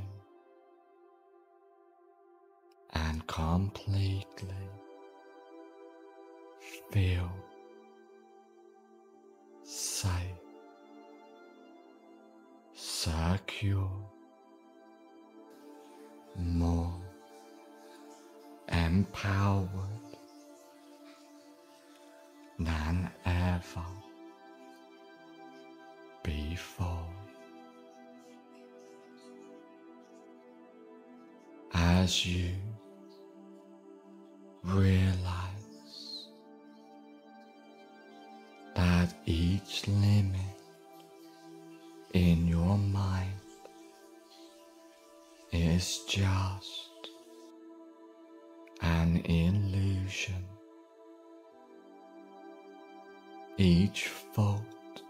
and completely feel safe, secure, more empowered than ever before. As you realize that each limit in your mind is just an illusion. Each fault,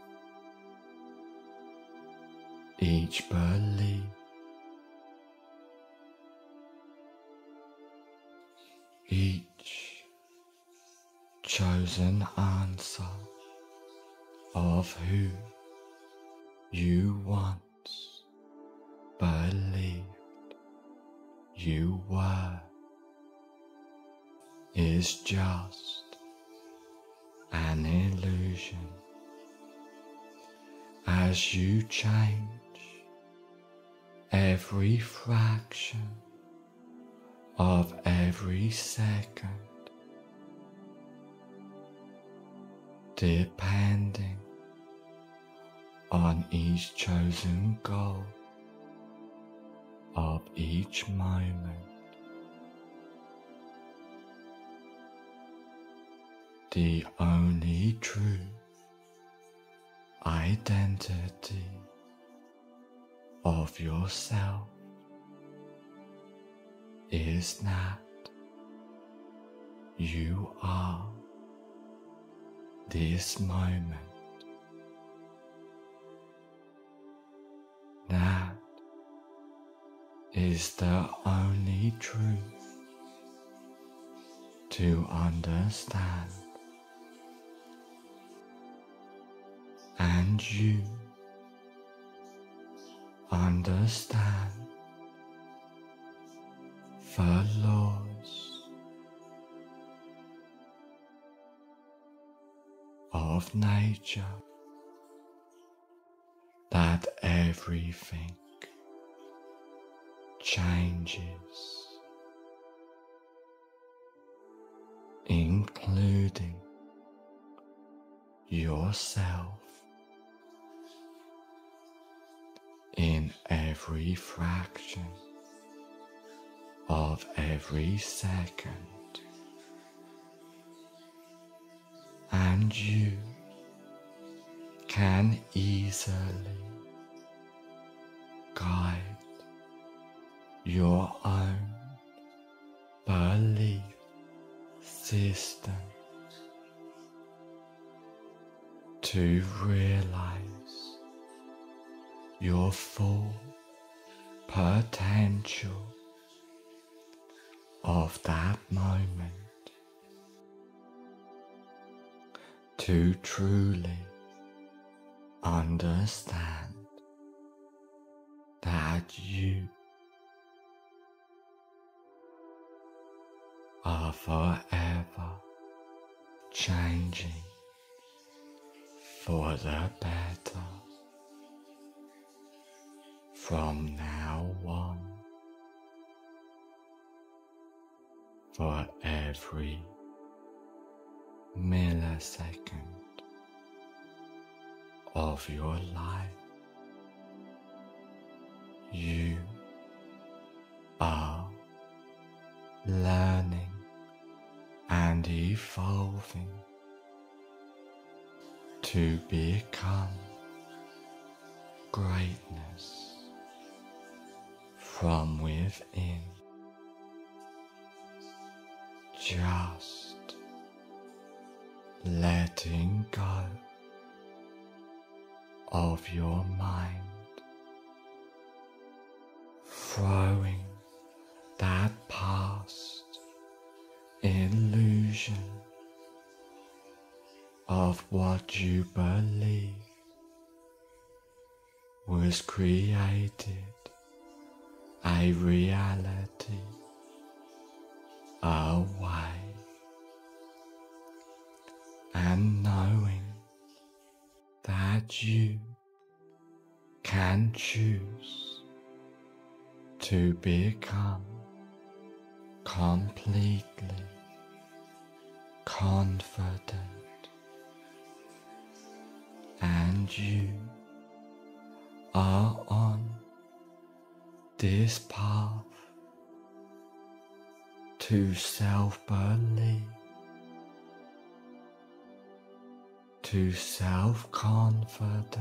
each belief, each chosen answer of who you once believed you were is just an illusion as you change every fraction of every second, depending on each chosen goal of each moment. The only true identity of yourself is that you are this moment. That is the only truth to understand. And you understand the laws of nature that everything changes, including yourself in every fraction of every second. And you can easily guide your own belief system to realize your full potential of that moment to truly understand that you are forever changing for the better from now on. For every millisecond of your life you are learning and evolving to become greatness from within. Just letting go of your mind, throwing that past illusion of what you believe was created a reality, a way, and knowing that you can choose to become completely confident. And you are on this path to self belief, to self confidence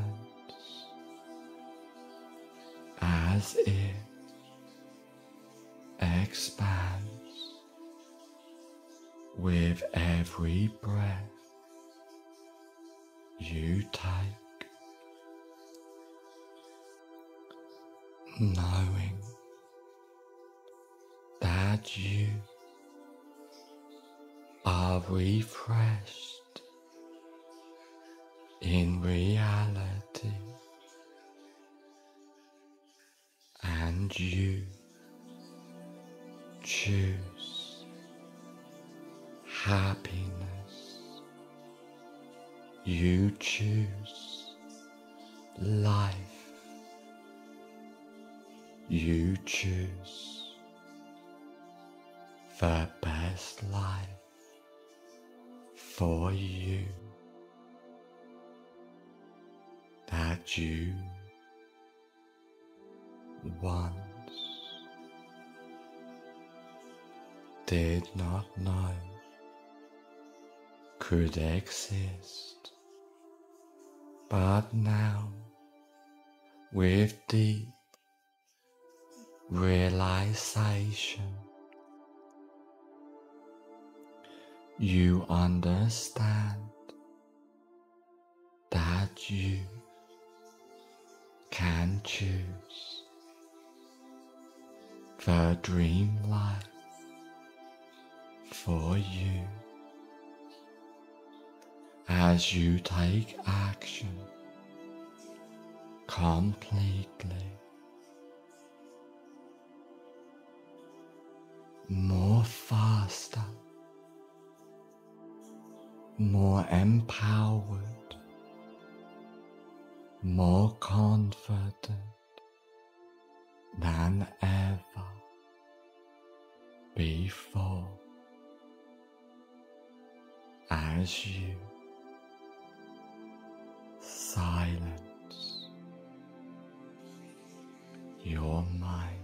as it expands with every breath you take, knowing that you are refreshed in reality and you choose happiness you choose life. You choose the best life for you that you once did not know could exist. But now, with deep realization, you understand that you can choose the dream life for you as you take action completely. More faster, more empowered, more confident than ever before. As you silence your mind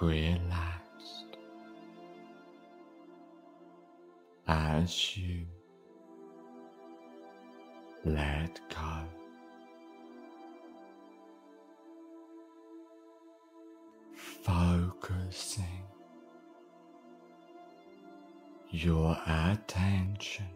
relaxed as you let go. focusing your attention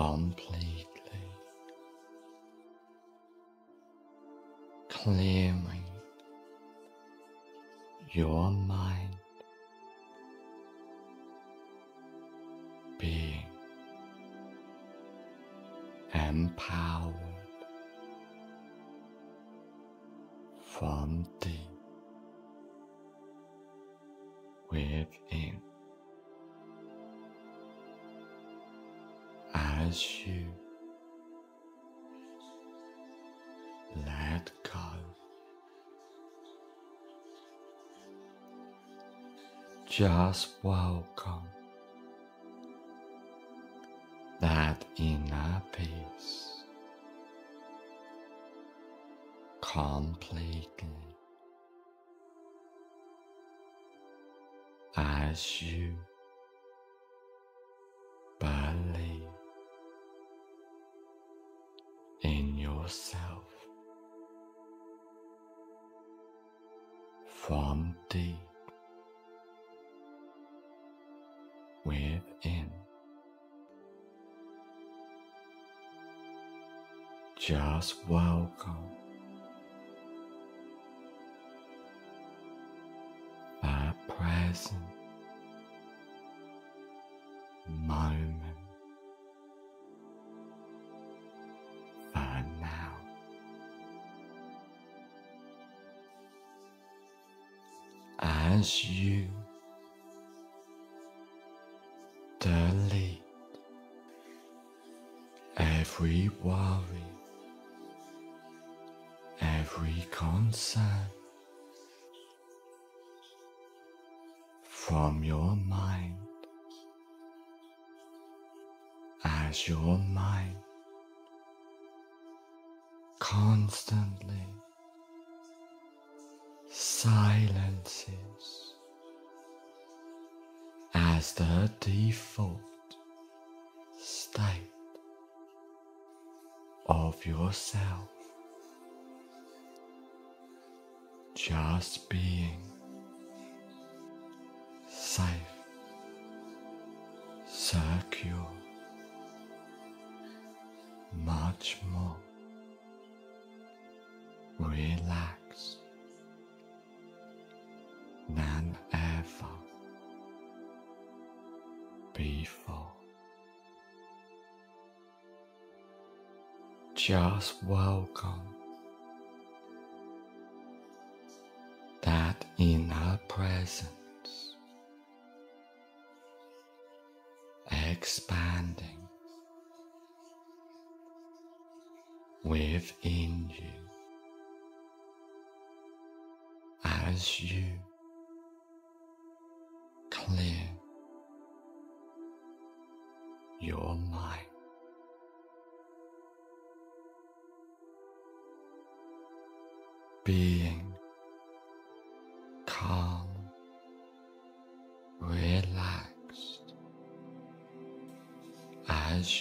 completely clearing your mind being empowered from deep within as you. Let go. just welcome that inner peace. Completely. As you just welcome. The present moment. For now. As you delete every worry, every concern from your mind as your mind constantly silences as the default state of yourself just being safe, secure, much more relaxed than ever before. Just welcome that our presence expanding within you as you clear your mind.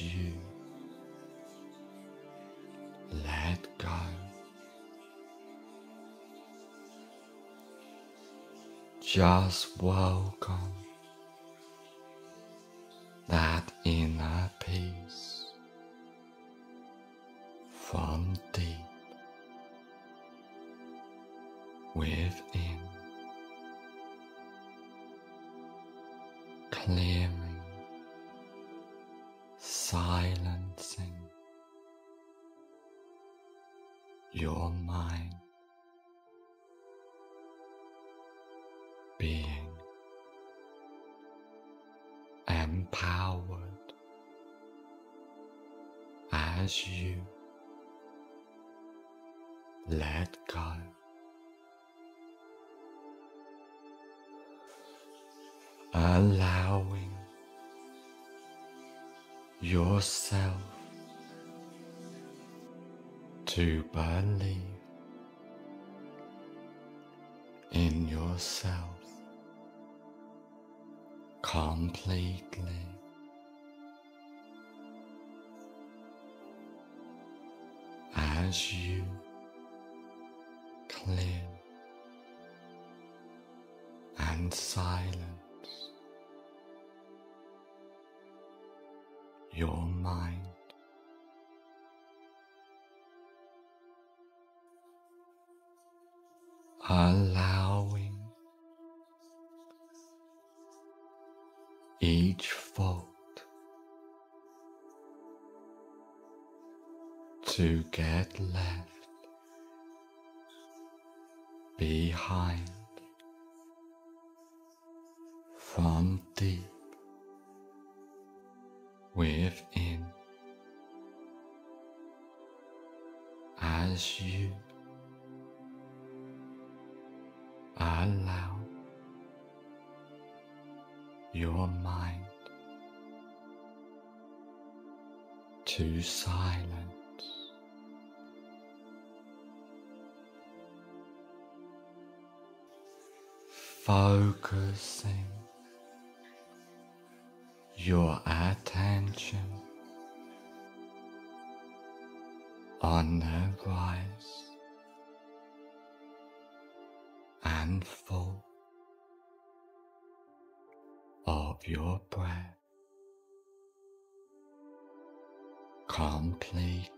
You let go. Just welcome yourself to believe in yourself completely. As you clear and silence your mind. allowing each fault to get left behind from deep within as you allow your mind to silence. Focusing your attention on the rise and fall of your breath completely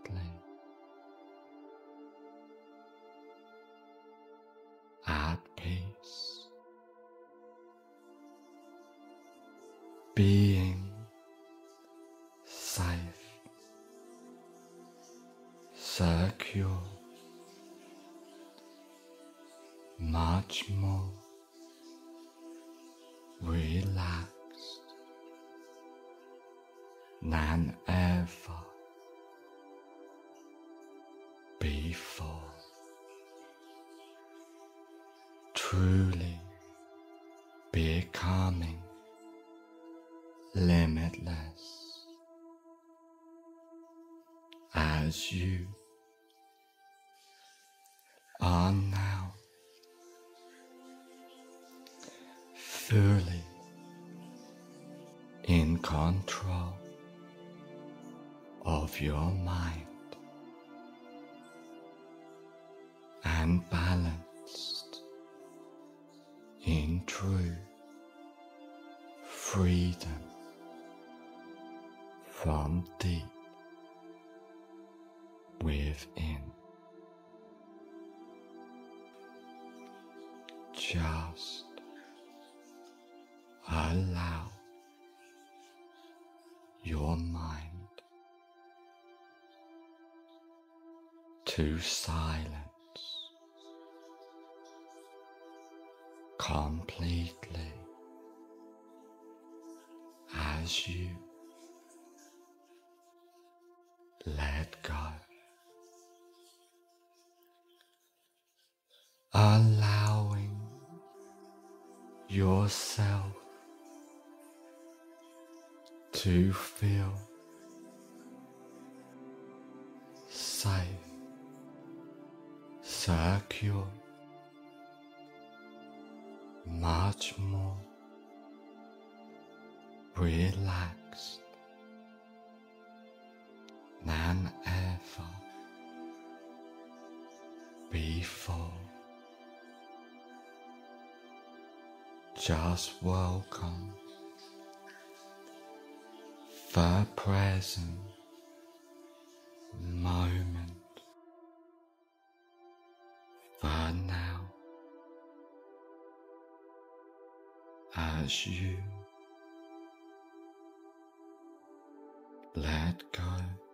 as you are now fully in control of your mind and balanced in true freedom from deep Just allow your mind to silence completely as you to feel safe, secure, much more relaxed than ever before. Just welcome the present moment. For now. As you. Let go.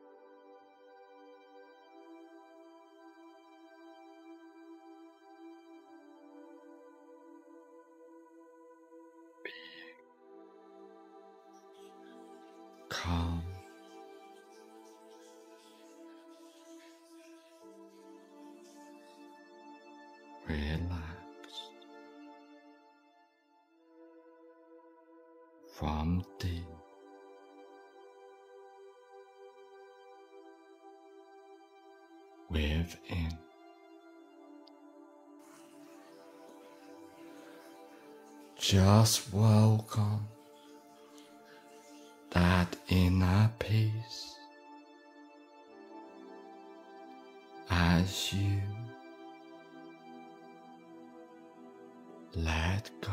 Just welcome that inner peace as you let go.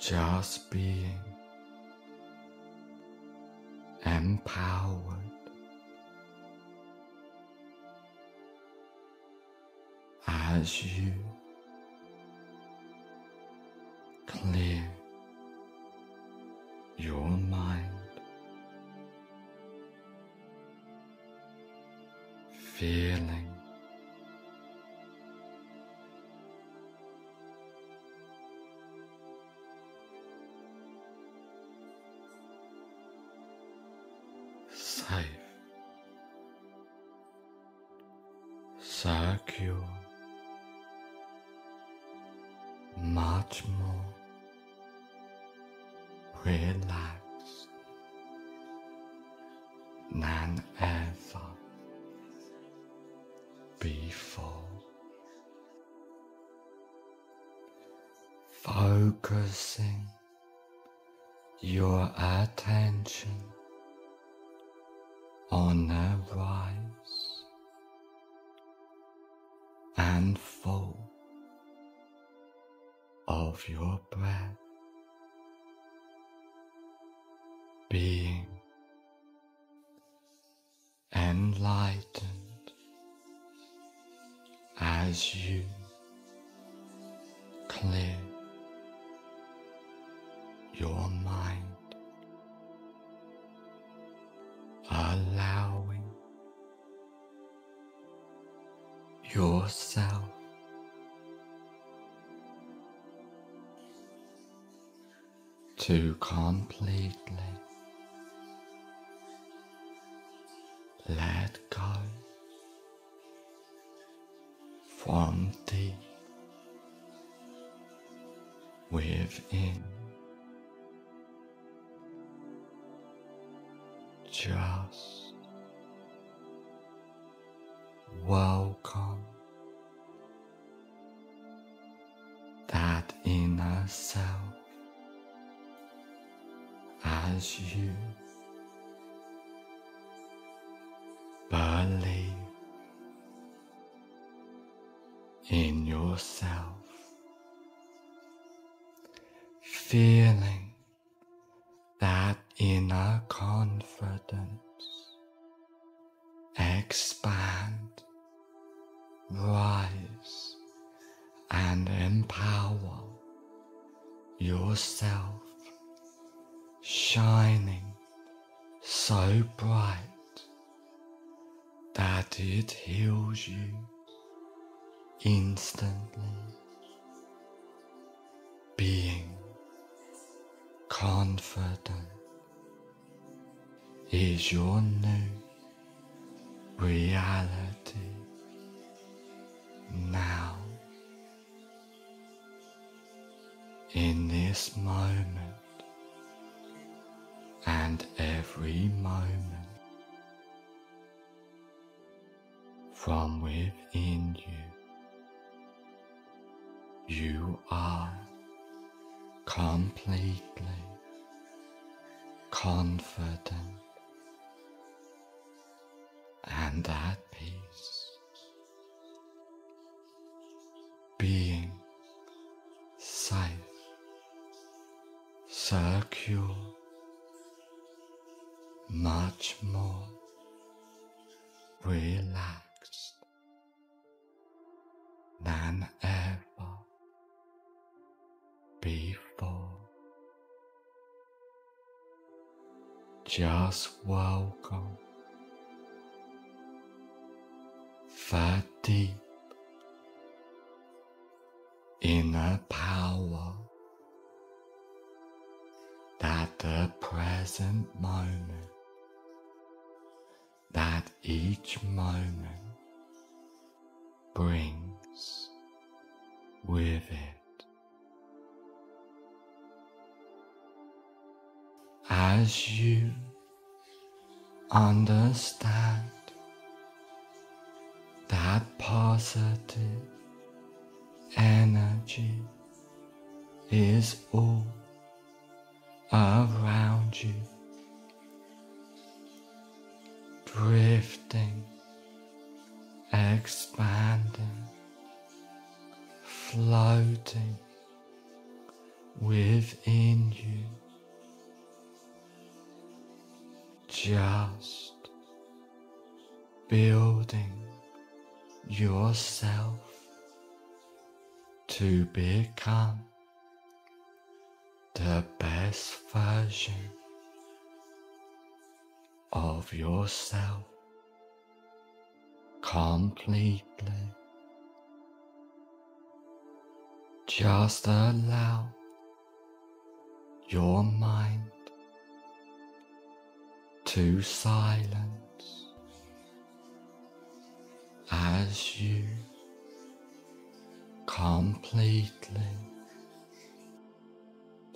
Just being empowered as you relaxed than ever before. Focusing your attention on the rise and fall of your breath yourself. To completely in yourself, feeling is your new reality now in this moment and every moment from within you. You are completely confident much more relaxed than ever before. Just welcome the deep inner power moment brings with it. As you understand that positive energy is all around you, drifting, expanding floating within you, just building yourself to become the best version of yourself completely. Just allow your mind to silence as you completely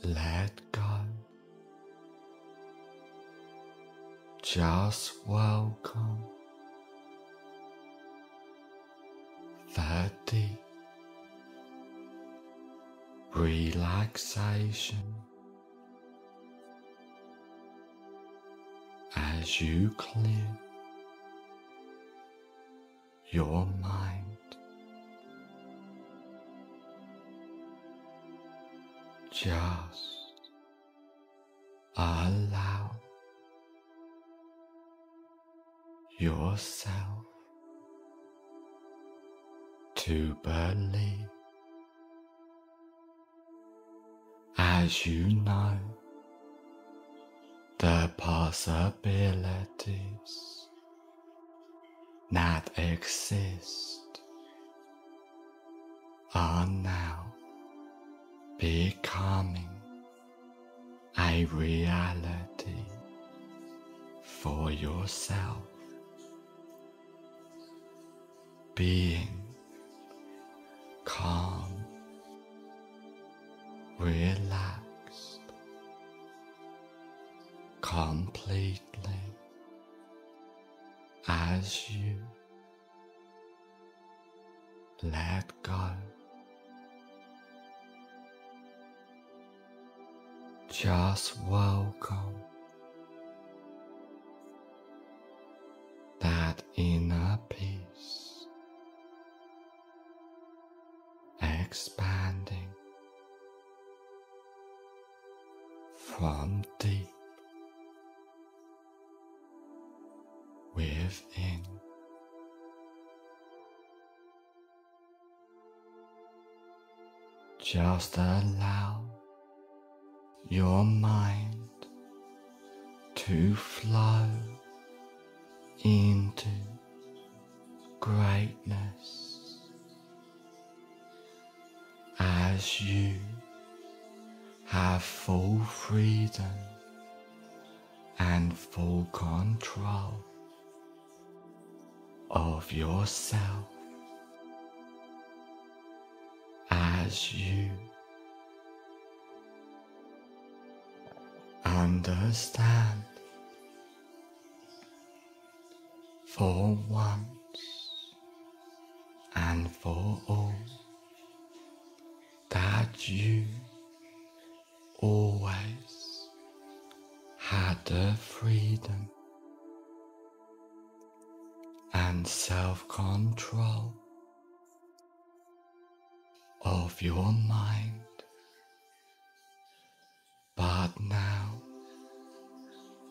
let go. Just welcome deep relaxation as you clear your mind. Just allow yourself to believe as you know the possibilities that exist are now becoming a reality for yourself. Being calm, relaxed, completely as you let go. Just welcome that inner peace from deep within. Just allow your mind to flow into greatness as you have full freedom and full control of yourself as you understand. For once and for all that you always had the freedom and self control of your mind. But now,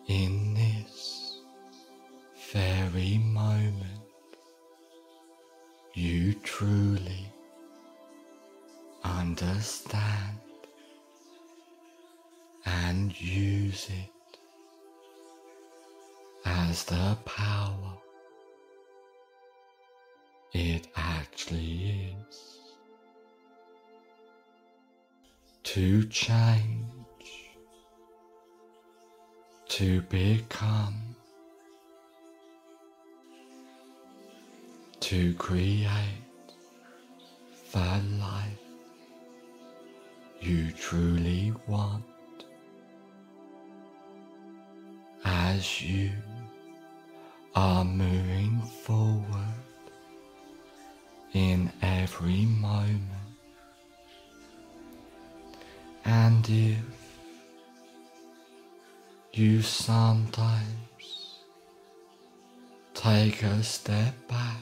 in this very moment, you truly understand and use it as the power it actually is to change to become, to create the life you truly want as you are moving forward in every moment. And if you sometimes take a step back.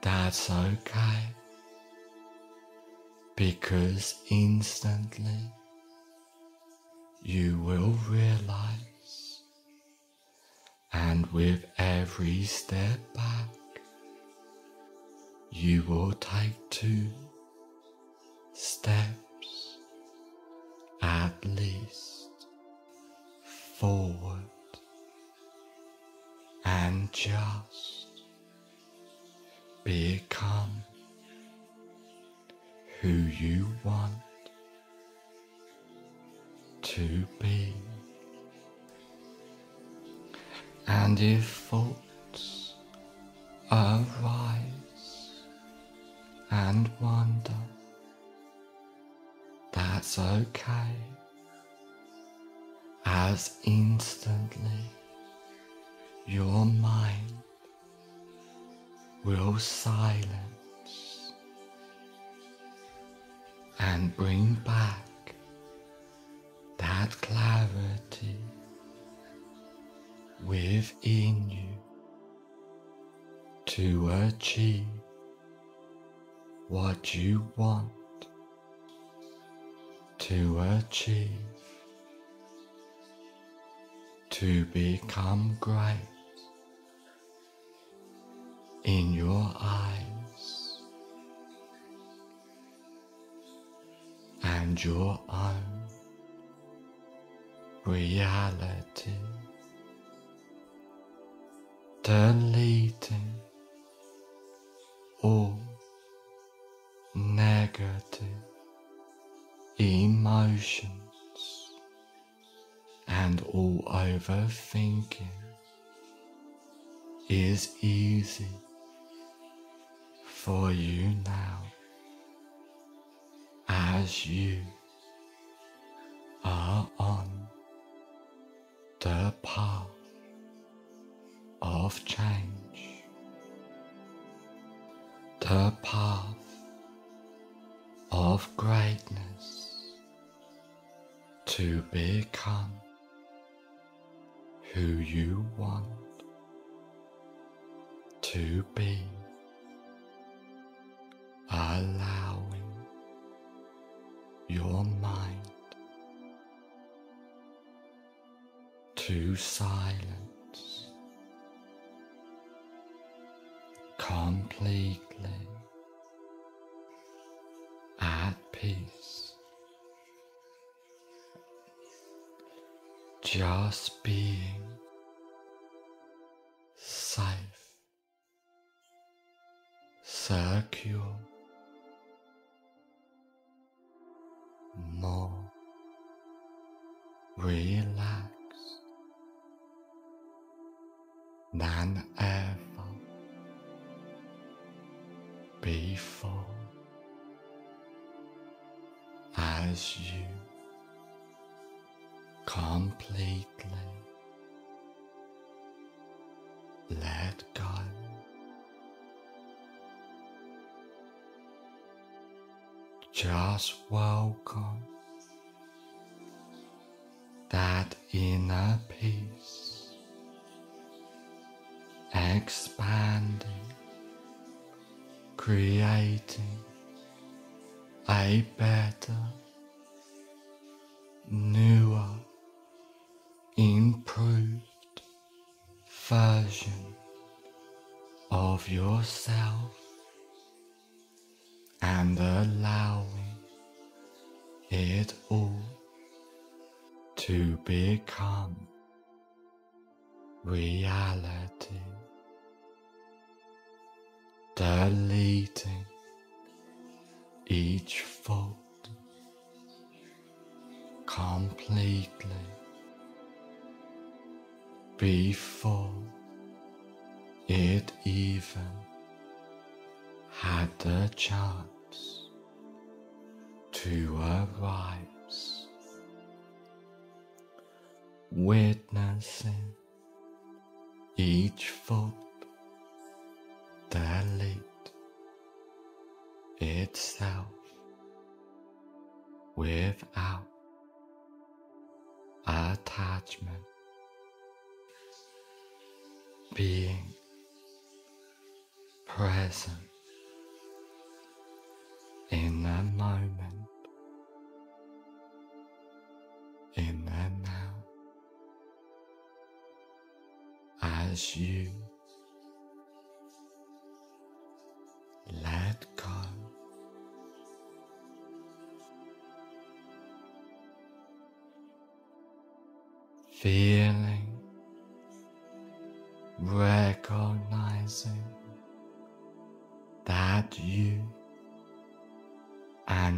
That's okay because instantly you will realize, and with every step back, you will take two steps at least forward and just become who you want to be. And if thoughts arise and wonder, that's okay as instantly your mind will silence and bring back that clarity within you to achieve what you want to achieve to become great in your eyes and your own reality, deleting all negative emotions and all overthinking is easy for you now as you are on the path of change, the path of greatness to become who you want to be, allowing your mind to silence. Completely. At peace, just being. Safe, secure, more. Relaxed than ever before as you completely let go. Just welcome that inner peace expanding, creating a better, newer, improved version of yourself and allowing it all to become reality, present in the moment, in the now, as you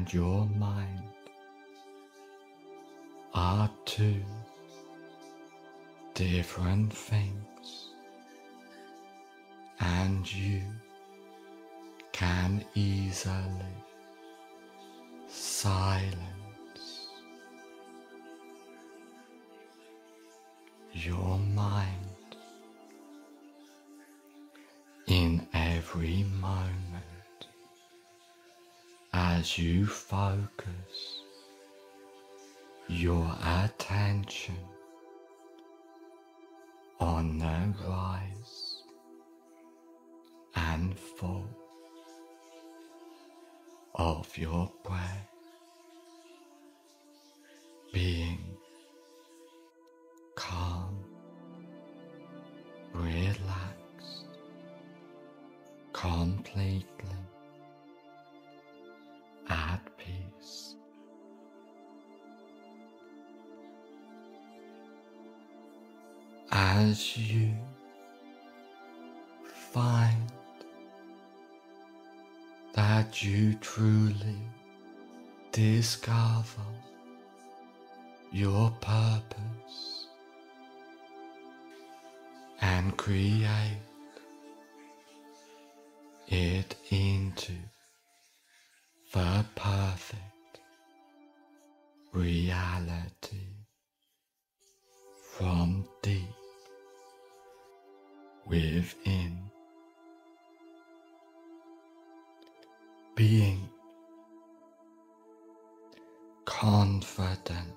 and your mind. Are two different things, and you can easily silence your mind as you focus your attention on the rise and fall of your breath as you find that you truly discover your purpose and create it into the perfect reality within. Being confident,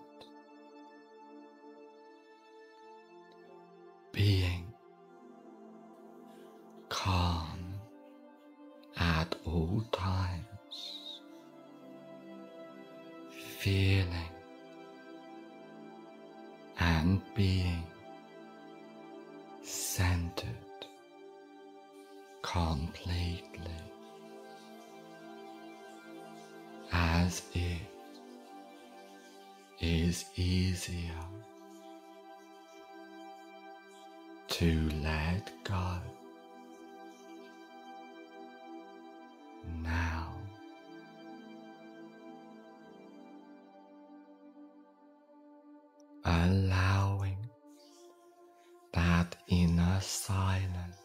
to let go. Now. Allowing that inner silence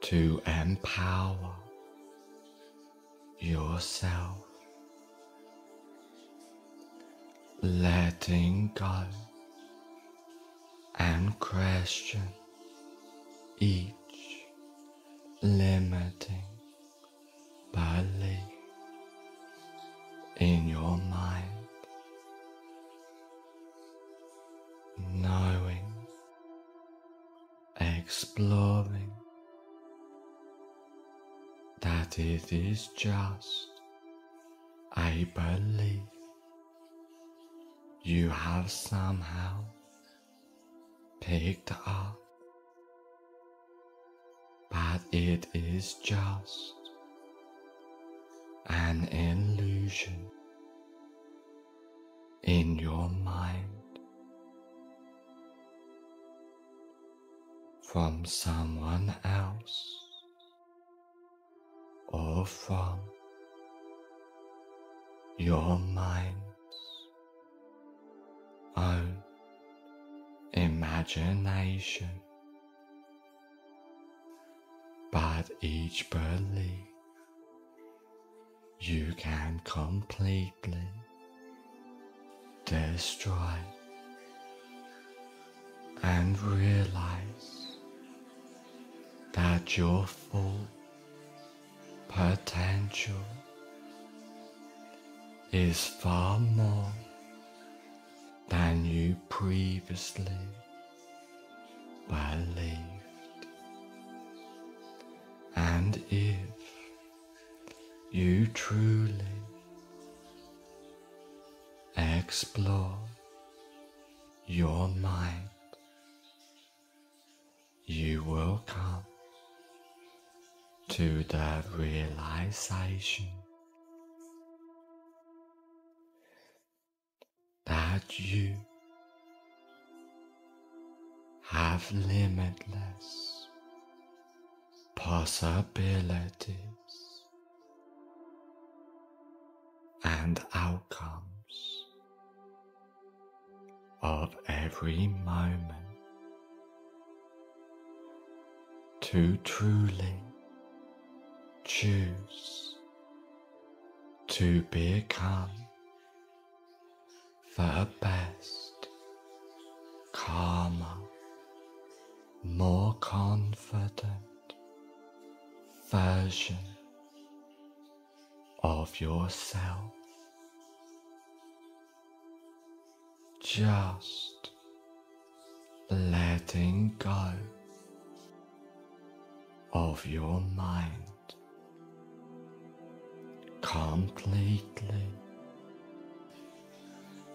to empower yourself, letting go question each limiting belief in your mind, knowing, exploring that it is just a belief you have somehow picked up, but it is just an illusion in your mind from someone else or from your mind's own imagination, but each belief you can completely destroy and realize that your full potential is far more than you previously believed. And if you truly explore your mind, you will come to the realization that you have limitless possibilities and outcomes of every moment to truly choose to become the best, calmer, more confident version of yourself. Just letting go of your mind completely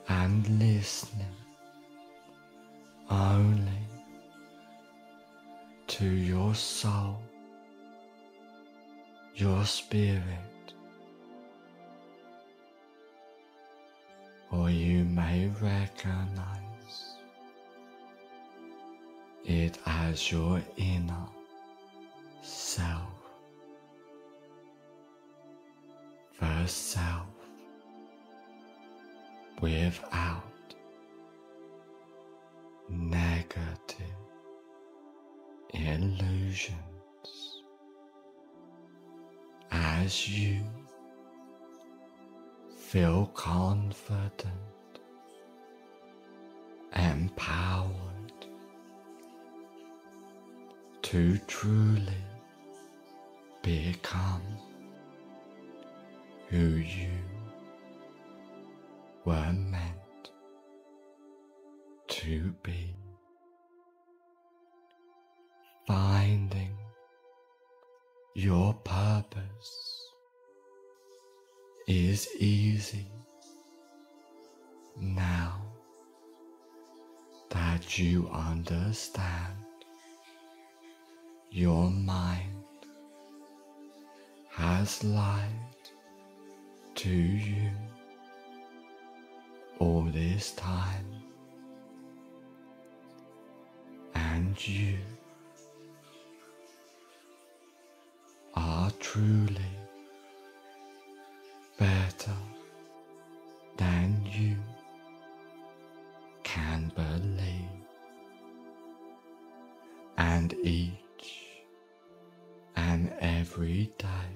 and listening only to your soul, your spirit, or you may recognize it as your inner self, the self without negative illusions as you feel confident, empowered to truly become who you were meant to be. Finding your purpose is easy now that you understand your mind has lied to you all this time. And you are truly better than you can believe. And each and every day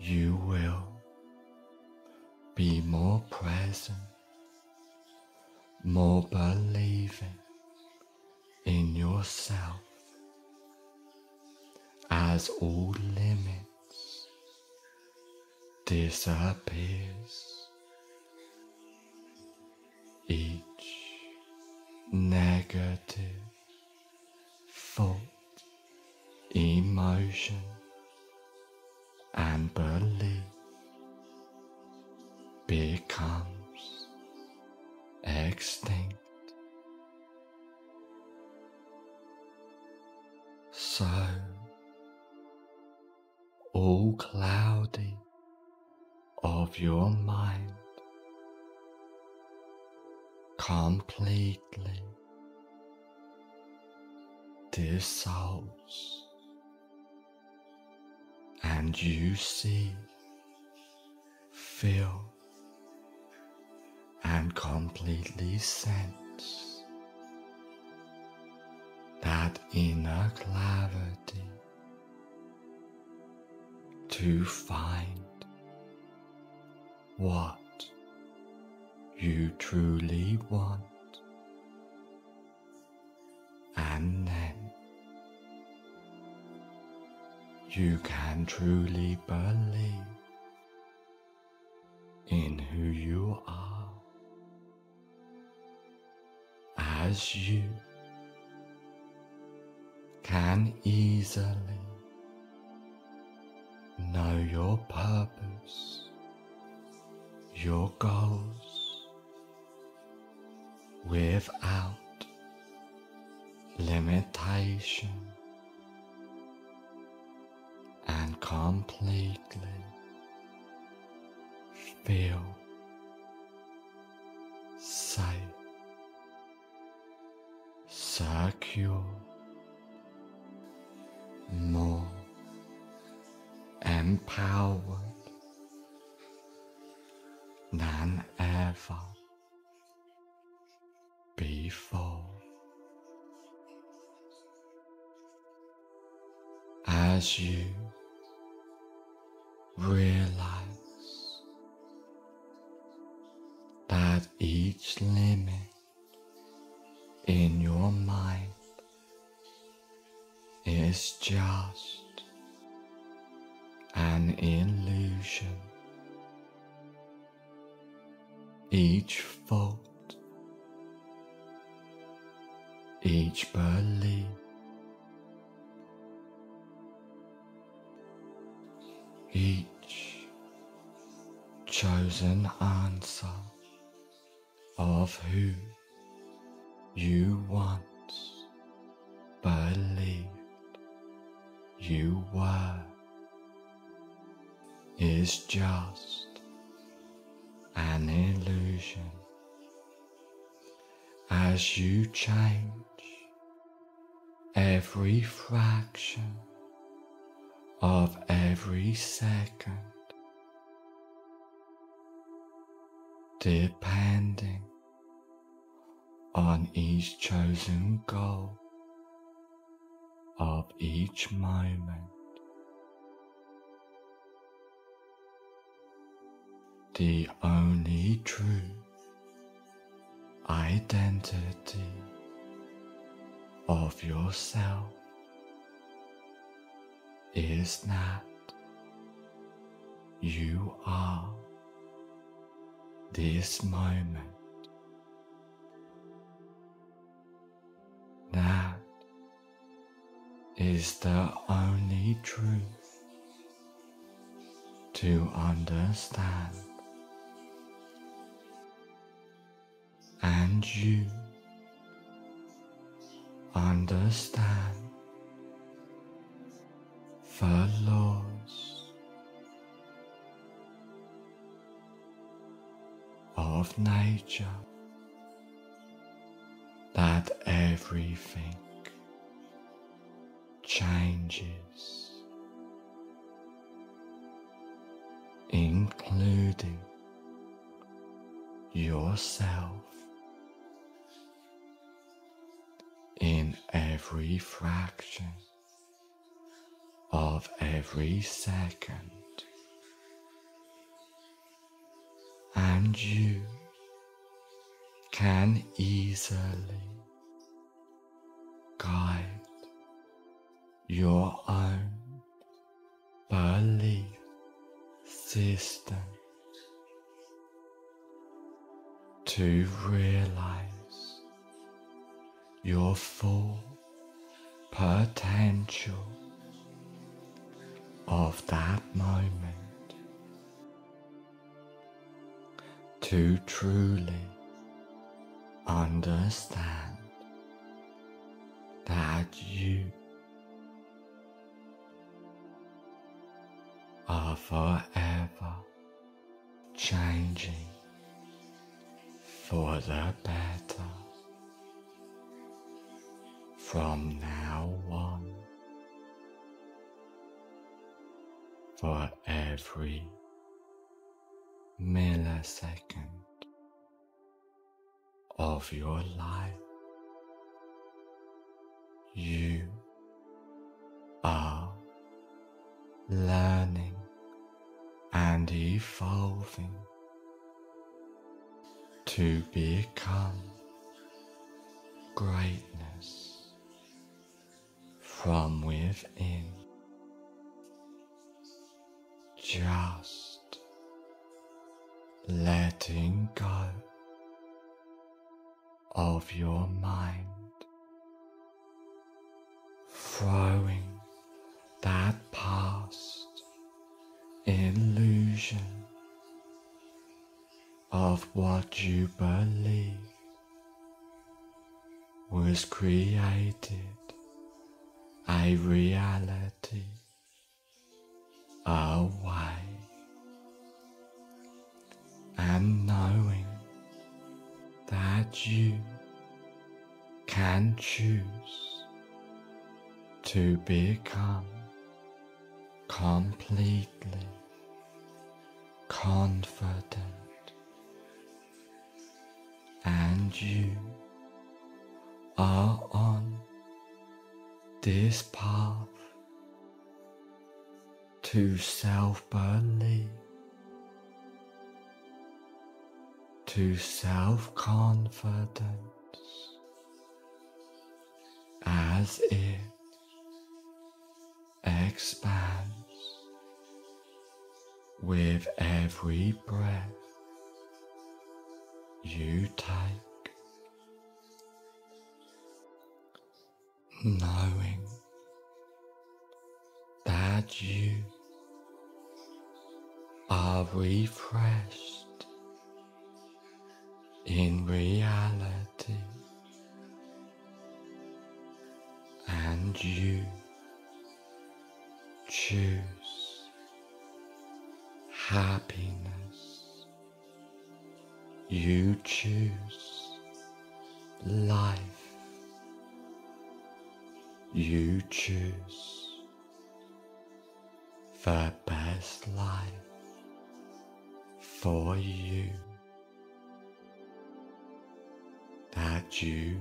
you will be more present, more believing in yourself as all limits disappears. Each negative thought, emotion, and belief becomes extinct. Your mind completely dissolves and you see, feel, and completely sense that inner clarity to find what you truly want. And then you can truly believe in who you are. As you can easily know your purpose, your goals without limitation and completely feel safe, secure, more empowered than ever before. As you realize that each limit in your mind is just an illusion. Each fault, each belief, each chosen answer of who you once believed you were is just an illusion as you change every fraction of every second, depending on each chosen goal of each moment. The only true identity of yourself is that you are this moment. That is the only truth to understand. And you understand the laws of nature that everything changes, including yourself in every fraction of every second, and you can easily guide your own belief system to realize your full potential of that moment to truly understand that you are forever changing for the better from now on for every millisecond of your life you are learning and evolving to become greatness from within. Just letting go of your mind, throwing that past illusion of what you believe was created a reality away and knowing that you can choose to become completely confident and you are on this path to self belief, to self confidence as it expands with every breath you take, knowing that you are refreshed in reality and you choose happiness. You choose life. You choose the best life for you. That you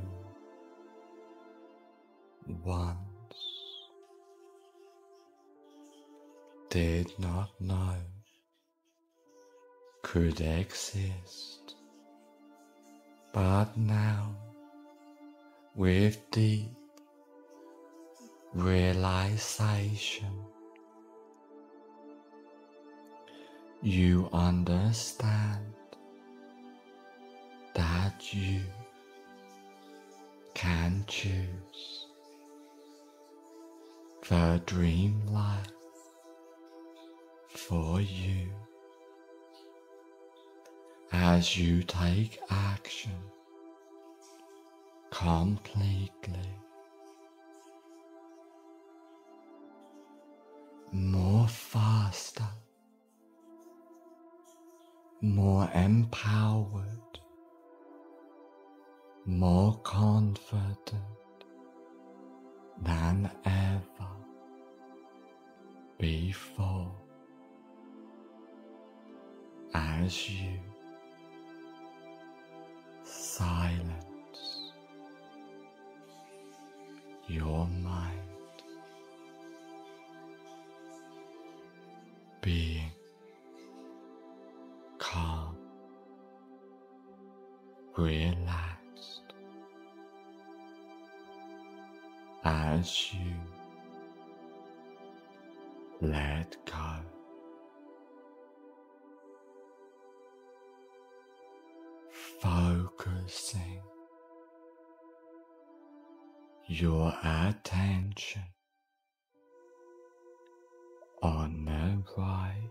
once did not know could exist, but now with deep realization. You understand that you can choose the dream life for you. As you take action completely more faster more empowered more confident than ever before. As you silence your mind relaxed as you let go. Focusing your attention on the rise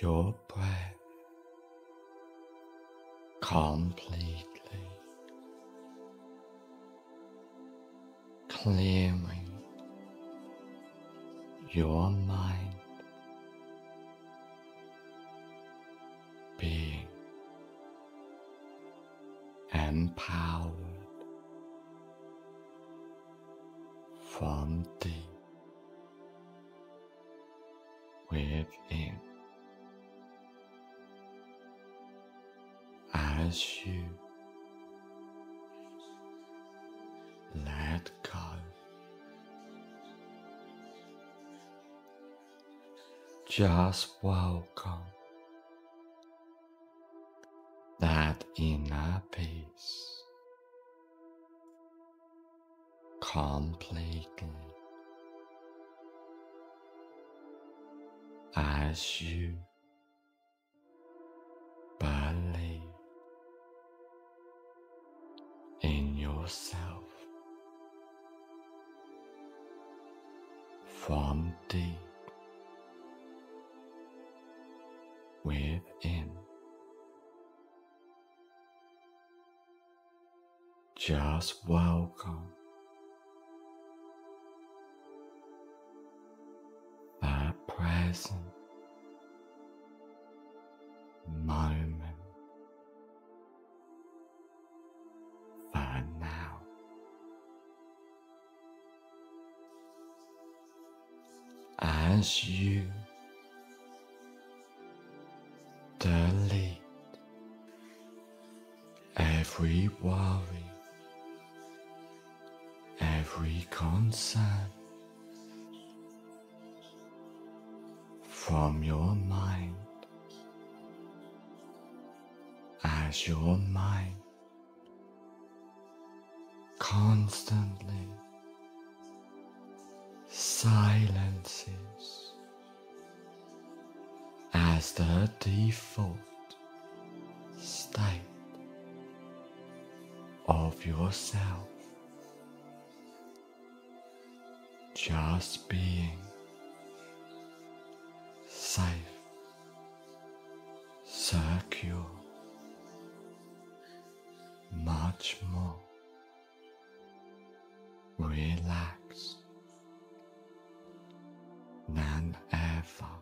your breath completely clearing your mind as you let go. Just welcome that inner peace completely as you Just welcome the present moment for now. As you delete every worry, concern from your mind as your mind constantly silences as the default state of yourself just being safe, secure, much more relaxed than ever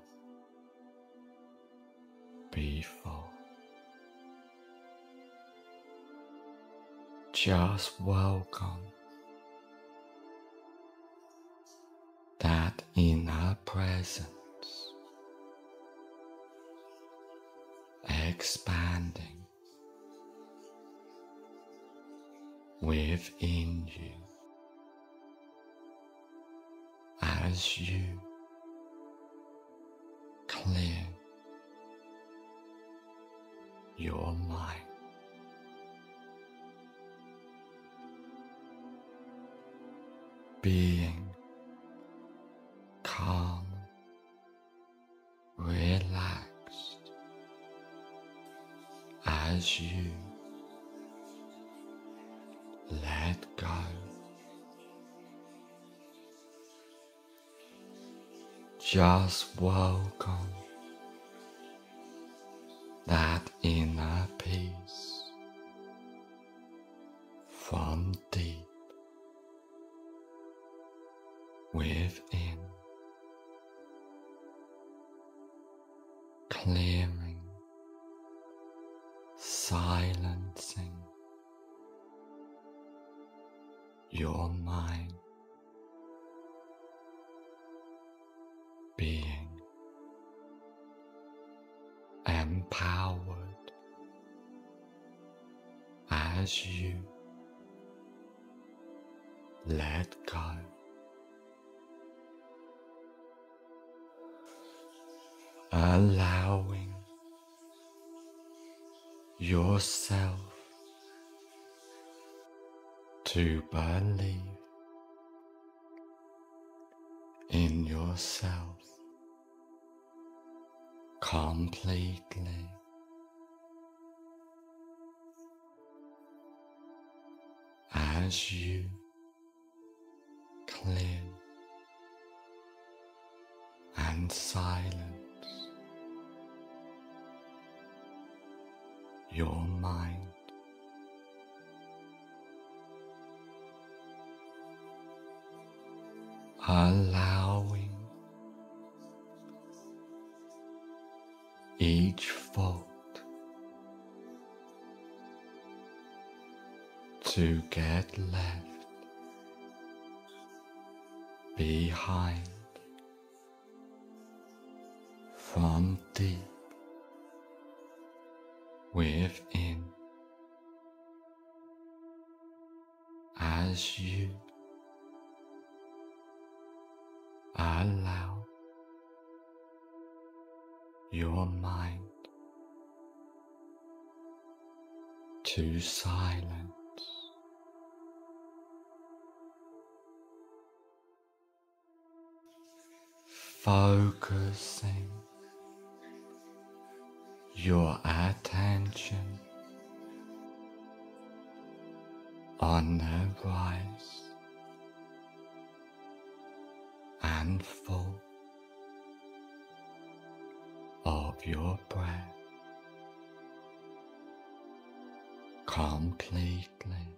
before. Just welcome that our presence expanding within you as you clear your mind. Being as you let go. Just welcome Allowing yourself to believe in yourself completely. As you clear and silence your mind. allowing each fault to get left behind from deep your mind to silence. Focusing your attention on the rise and fall your breath completely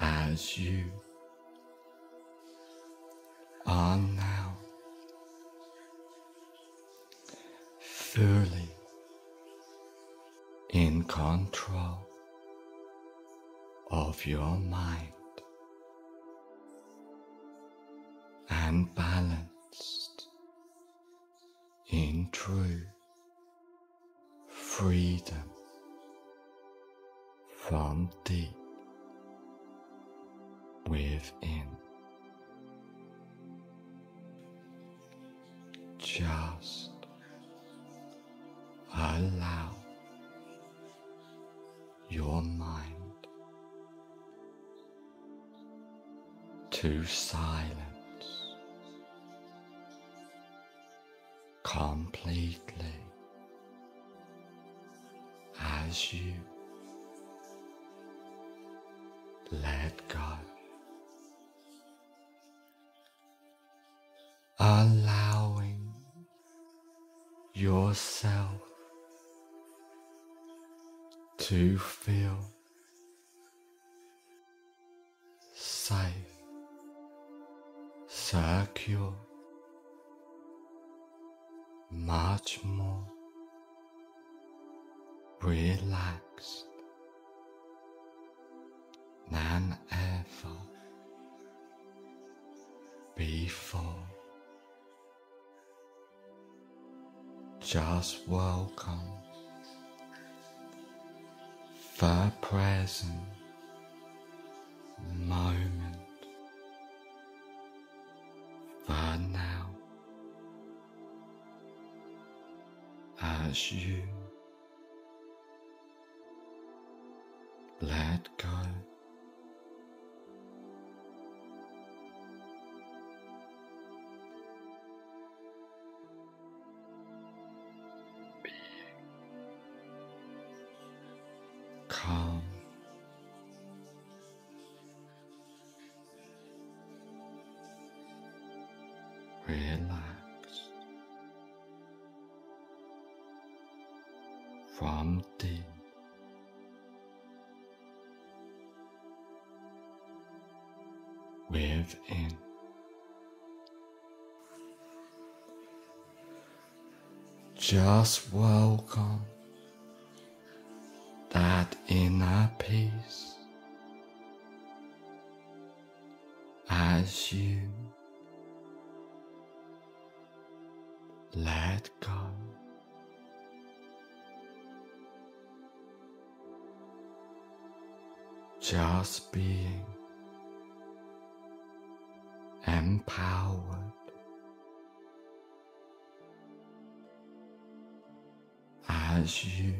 as you are now fully in control of your mind to silence completely as you let go. Allowing yourself to feel secure, much more relaxed than ever. Before. Just welcome. The present moment for now as you within. Just welcome that inner peace as you let go. Just being empowered. As you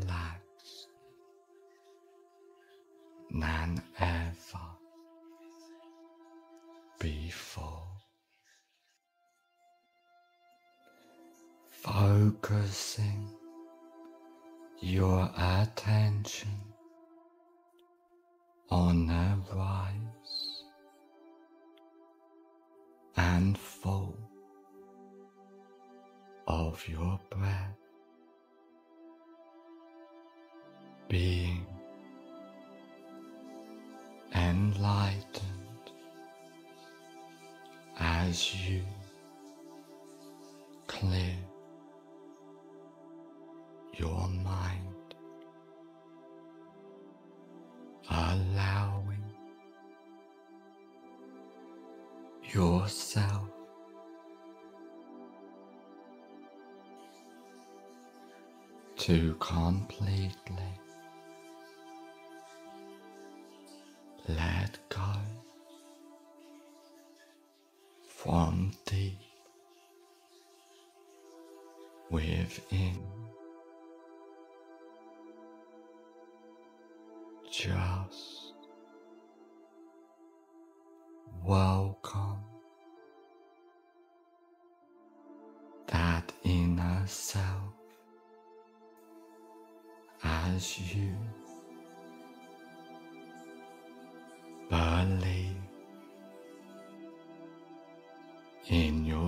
relaxed than ever before. Focusing your attention on the rise yourself. To completely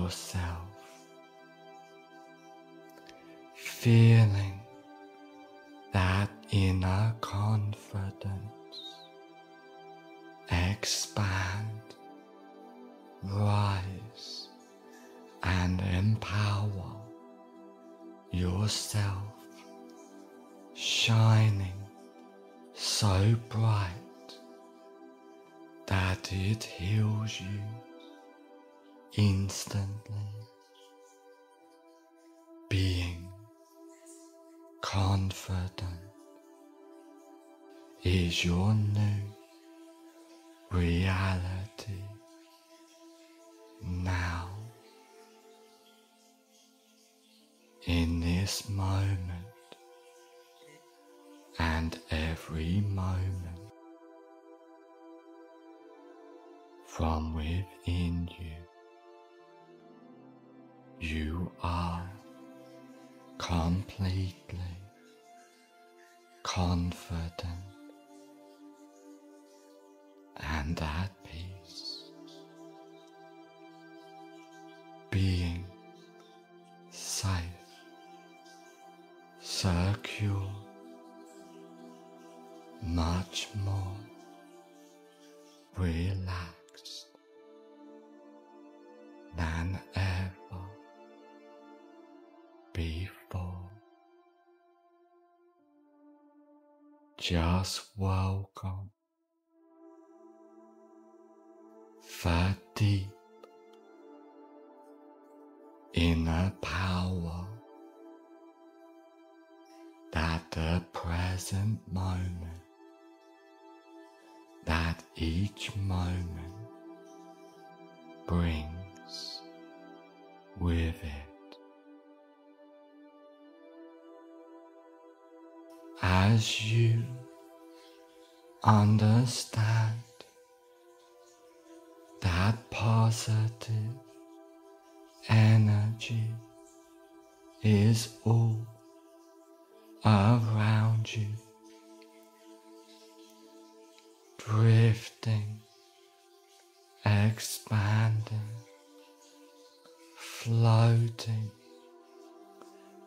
in instantly, being confident is your new reality confident Just welcome. The deep inner power. That the present moment, that each moment brings with it. As you understand that positive energy is all around you, drifting, expanding, floating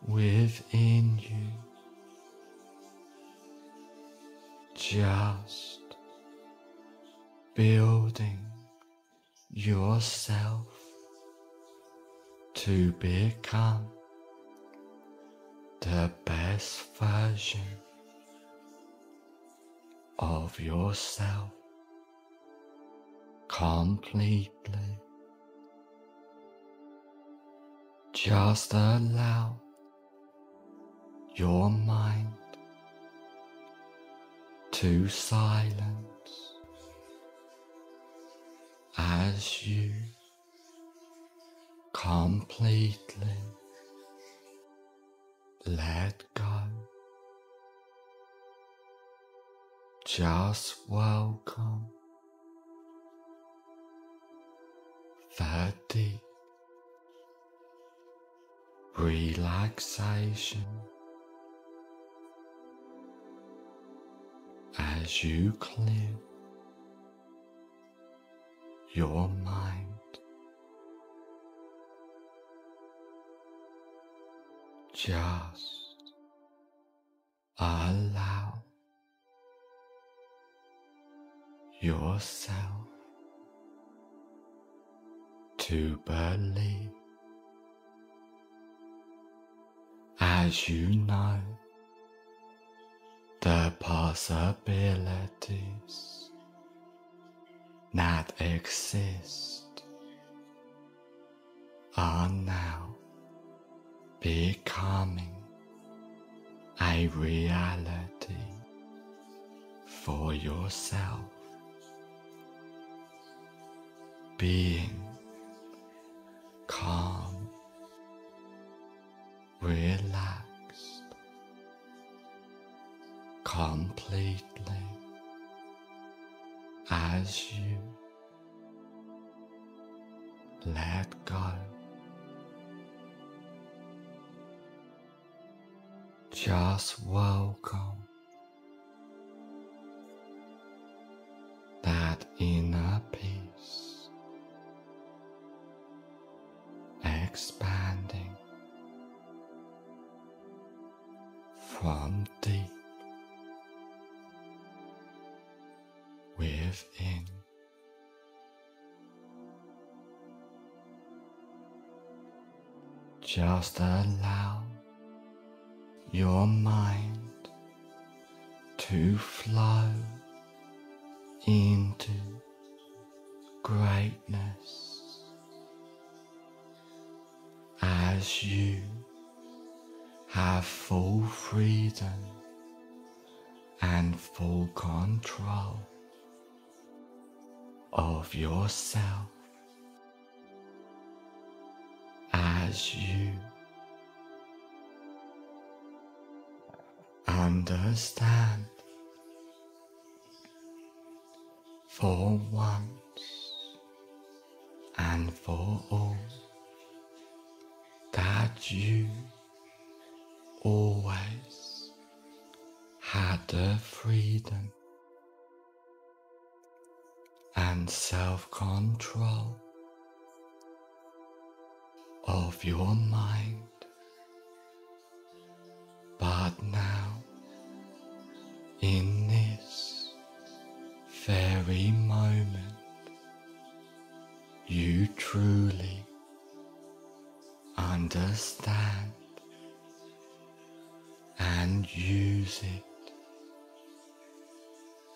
within you, just building yourself to become the best version of yourself completely. Just allow your mind to silence as you completely let go. Just welcome the deep relaxation as you clear your mind. Just allow yourself to believe as you know the possibilities that exist. Are now becoming a reality for yourself. Being calm, relaxed, completely as you let go. Just welcome that inner peace expanding Just allow your mind to flow into greatness as you have full freedom and full control of yourself as you understand. For once and for all that you always had the freedom and self control of your mind. But now, in this very moment, you truly understand and use it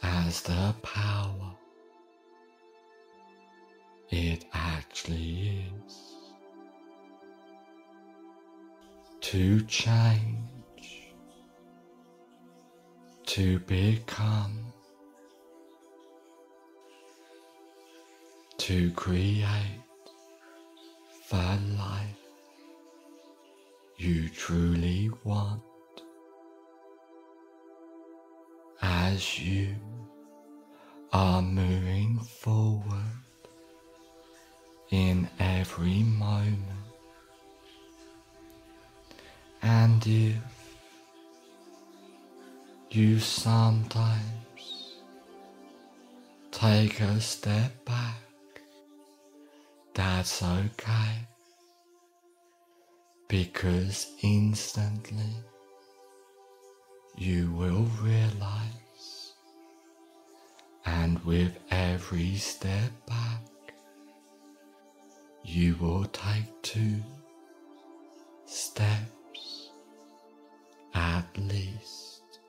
as the power it actually is. To change, to become, to create the life you truly want. As you are moving forward in every moment. And if you sometimes take a step back, that's okay because instantly you will realize and with every step back you will take two steps at least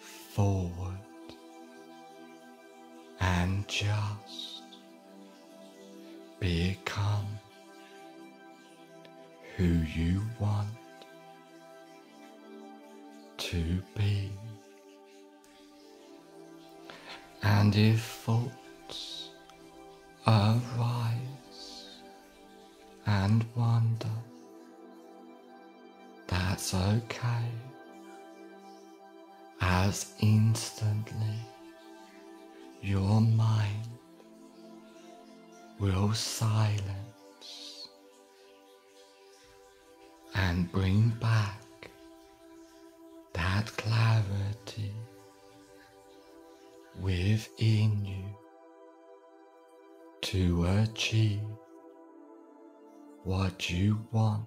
forward and just become who you want to be. And if thoughts arise, and wonder. That's okay, as instantly your mind will silence and bring back that clarity within you to achieve what you want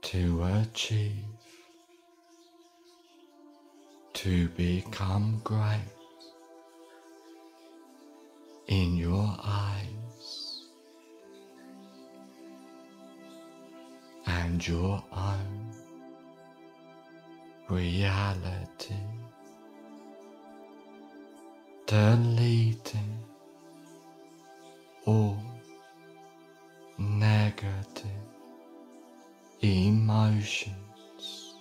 to achieve, to become great in your eyes and your own reality, deleting all negative emotions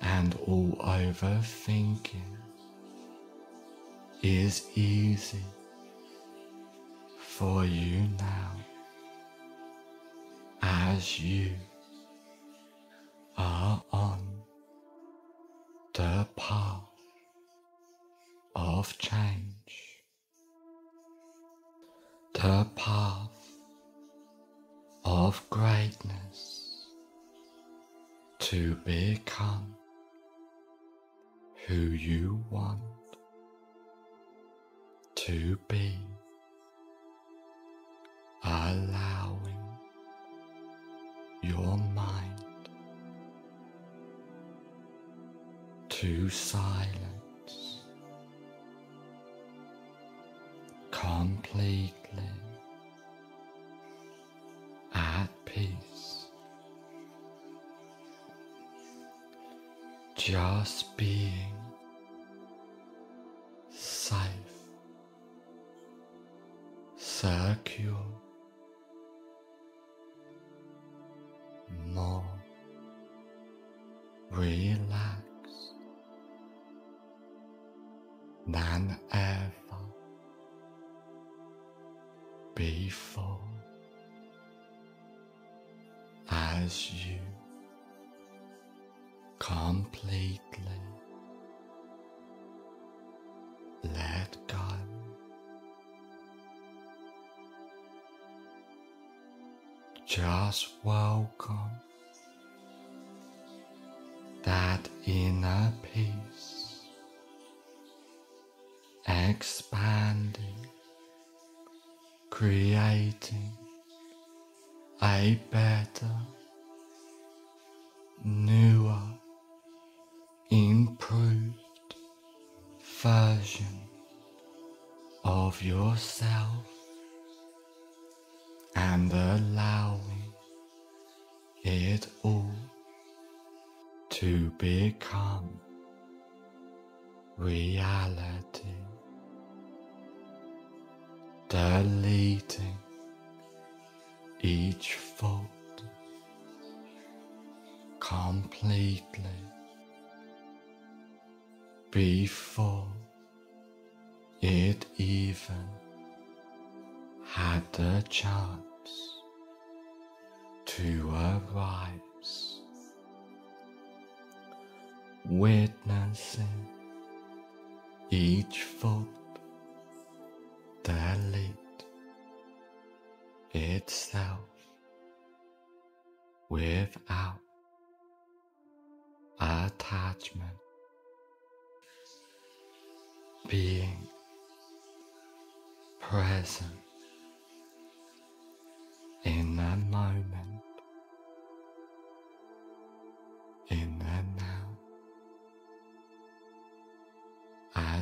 and all overthinking is easy for you now as you are on the path of change, the path of greatness to become who you want to be, allowing your mind to silence completely just being safe, secure, more relaxed than Just welcome. That inner peace expanding, creating a better,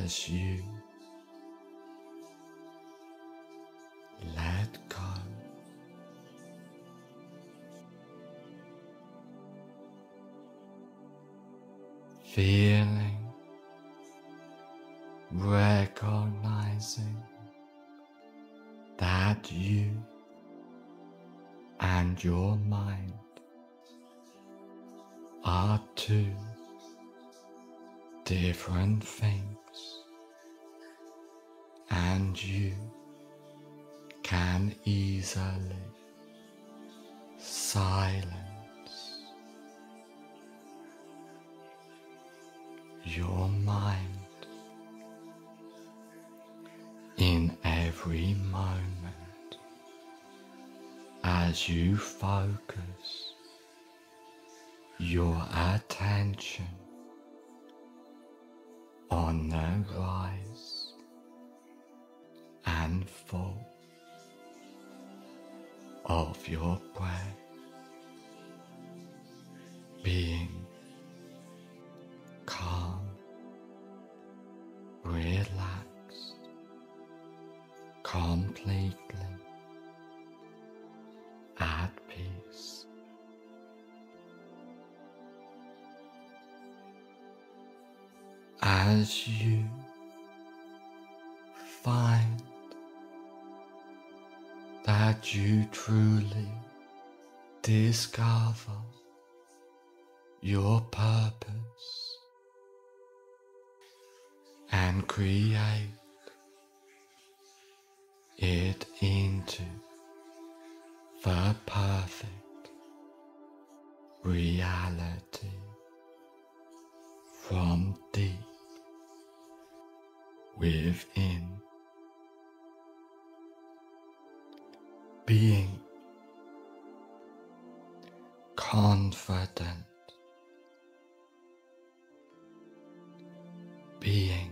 as you let go. Feeling, recognizing that you and your mind are two different things, and you can easily silence your mind in every moment as you focus your attention on the rise of your breath being calm, relaxed, completely at peace. As you find that you truly discover your purpose and create it into the perfect reality from deep within. Being confident, being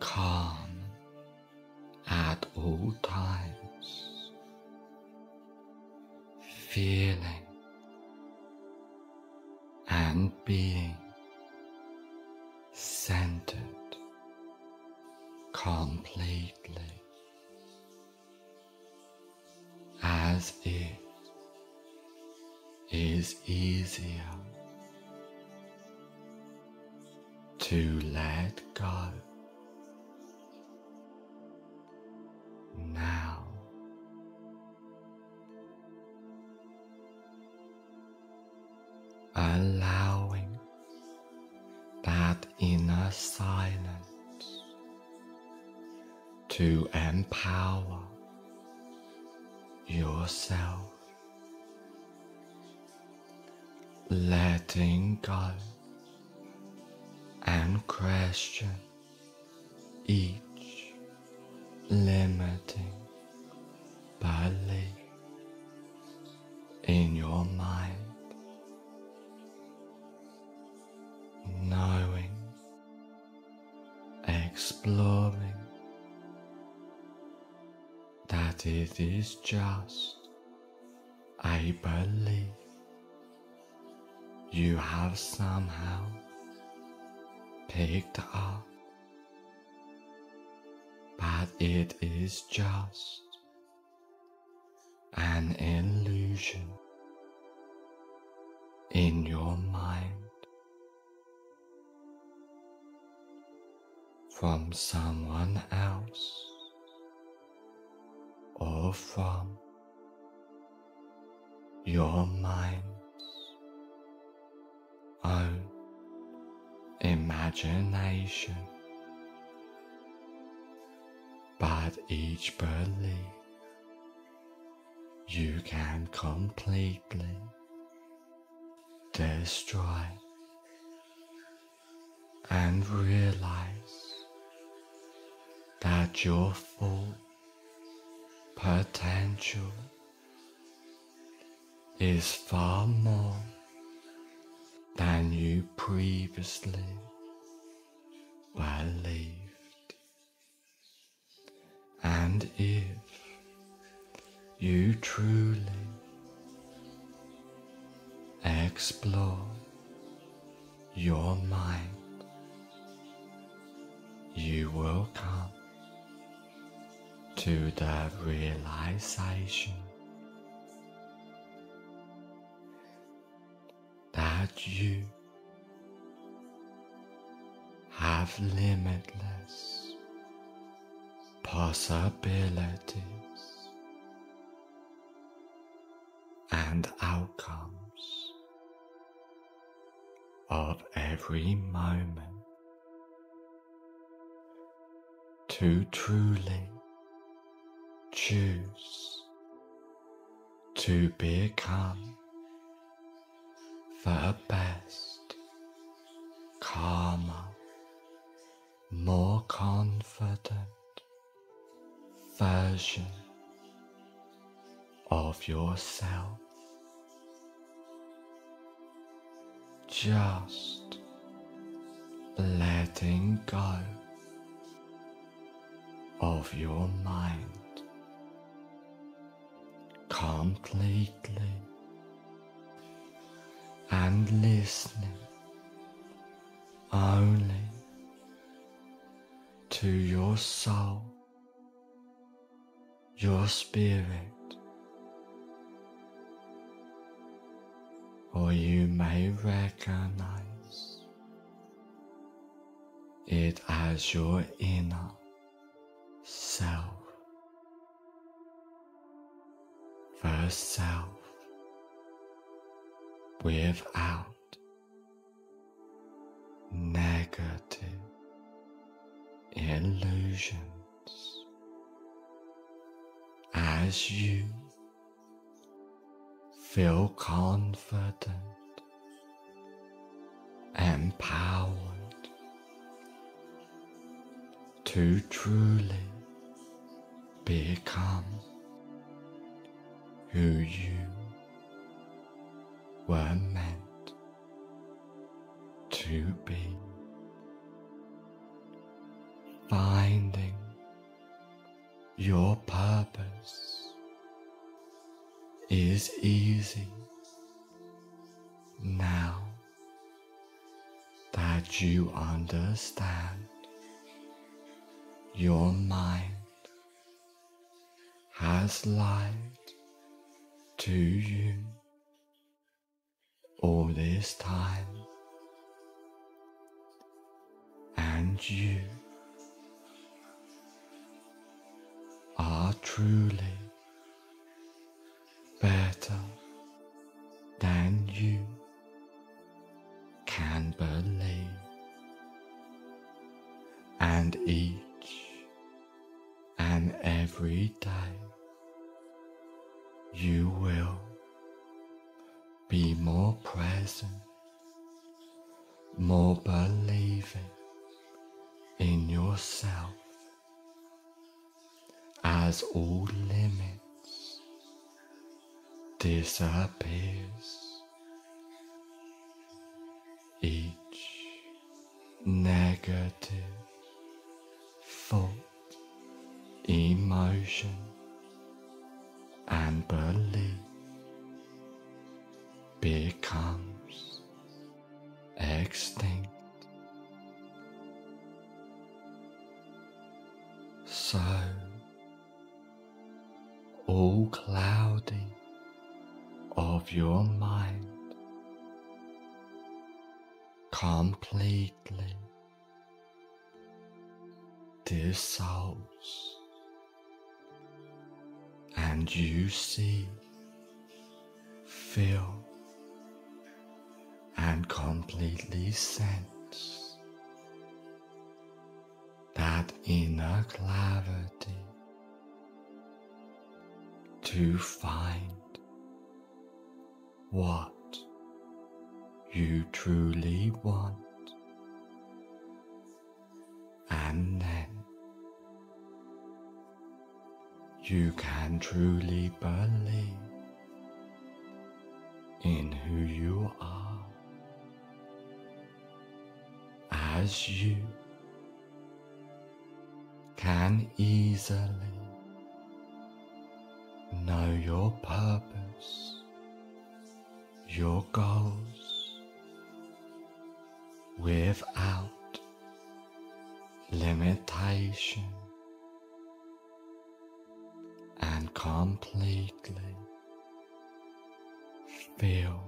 calm at all times, feeling and being empower yourself, letting go. And question each limiting belief is just a belief you have somehow picked up, but it is just an illusion in your mind from someone else or from your mind's. Own imagination, but each belief you can completely destroy and realize that your full potential is far more than you previously believed. And if you truly explore your mind, you will come to the realization that you have limitless possibilities and outcomes of every moment to truly choose to become the best, calmer, more confident version of yourself. Just letting go of your mind completely and listening only to your soul, your spirit, or you may recognize it as your inner self, the self without negative illusions. As you feel confident, empowered to truly become who you were meant to be. Finding your purpose is easy now that you understand your mind has lied to you all this time, and you are truly better than you can believe, and each and every day be more present, more believing in yourself as all limits disappears. Each negative thought, emotion, and belief becomes extinct. So, all clouding of your mind completely dissolves and you see, feel, and completely sense that inner clarity to find what you truly want. And then you can truly believe in who you are as you can easily know your purpose, your goals without limitation and completely feel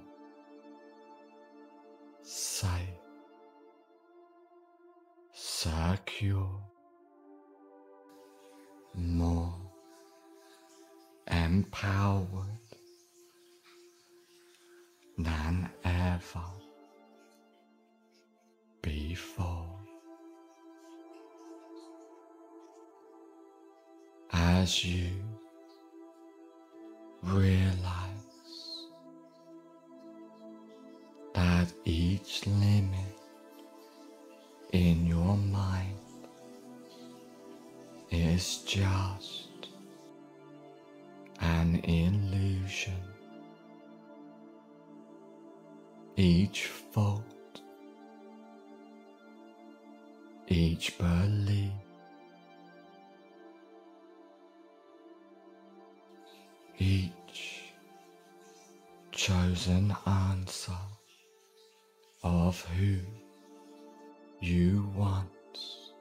safe, secure, more empowered than ever before. As you realize that each limit in your mind is just an illusion. Each fault, each belief, each chosen answer of who you once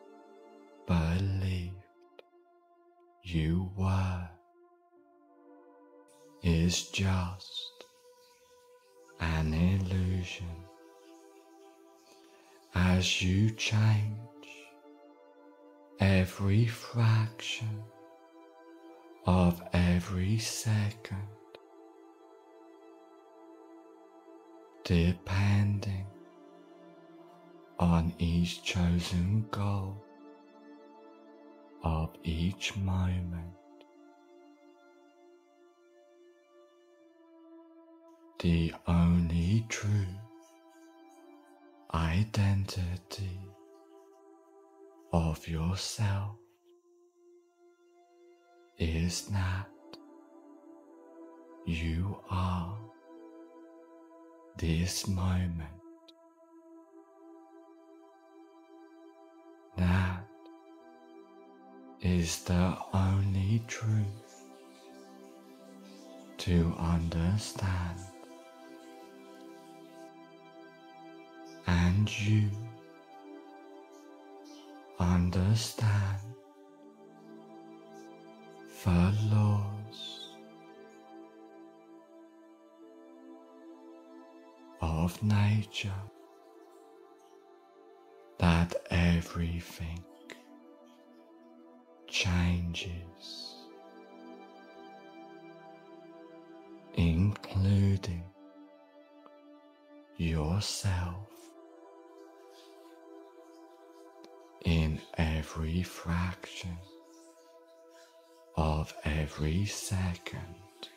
believed you were. Is just an illusion. As you change every fraction of every second, depending on each chosen goal of each moment. The only true identity of yourself is that you are this moment. That is the only truth to understand. And you understand the laws of nature that everything changes, including yourself in every fraction of every second,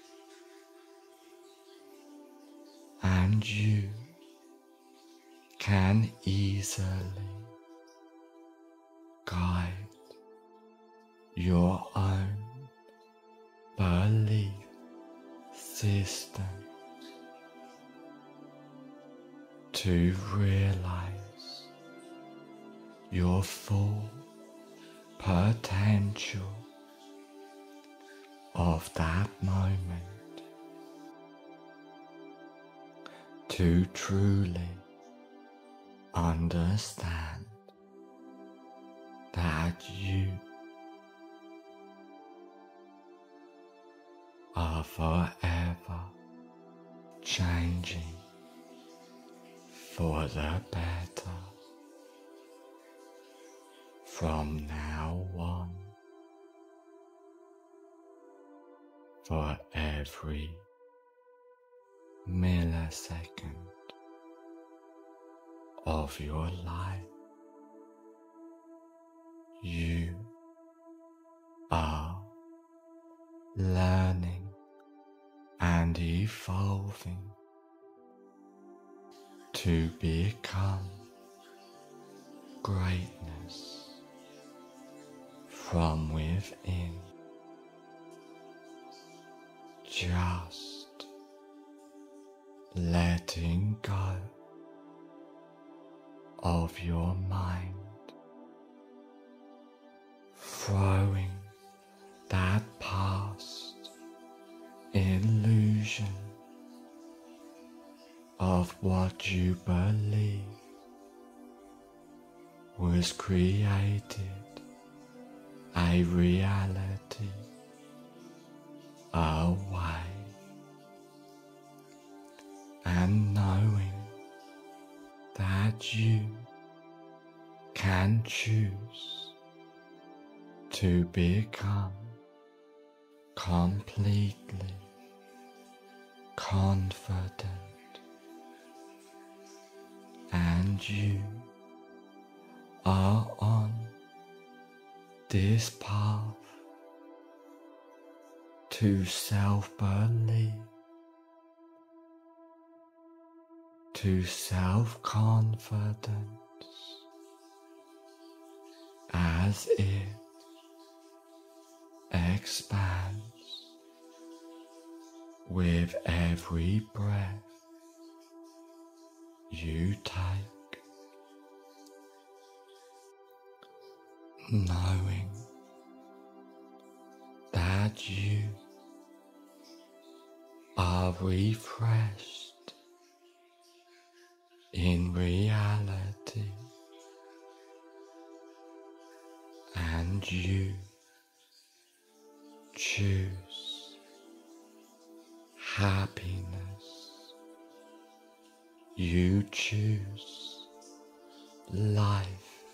and you can easily guide your own belief system to realize your full potential of that moment to truly understand that you are forever changing for the better. From now on for every millisecond of your life. You are learning and evolving to become greatness from within. Just letting go of your mind, throwing that past illusion of what you believe was created a reality away. And knowing that you can choose to become completely confident. And you are on this path to self to self confidence as it expands with every breath you take, knowing that you are refreshed in reality and you choose happiness. You choose life.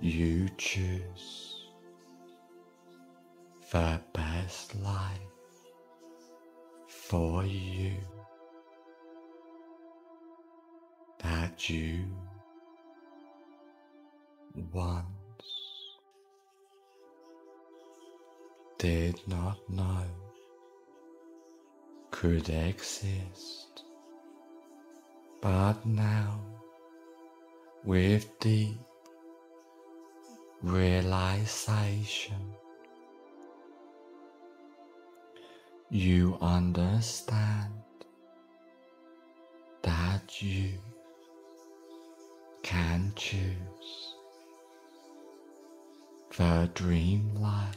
You choose the best life for you that you once. Did not know could exist, but now with deep realization you understand that you can choose. The dream life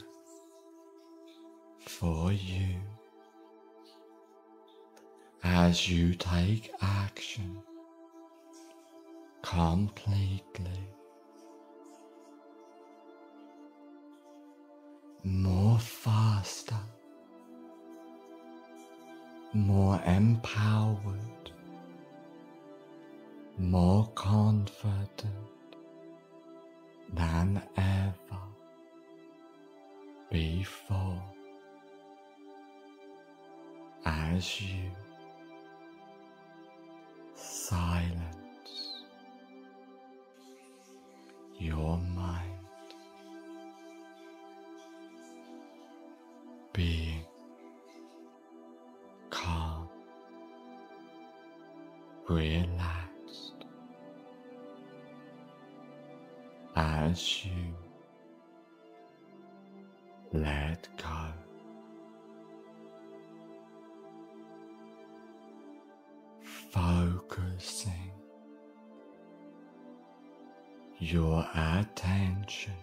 for you. As you take action completely more faster more empowered more confident than ever before. As you silence your mind being calm, relaxed you let go. Focusing your attention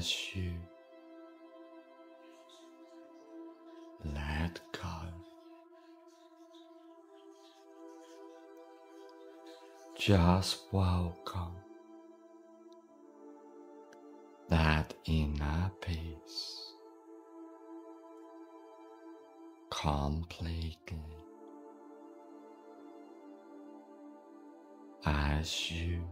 as you let go. Just welcome that inner peace. Completely. As you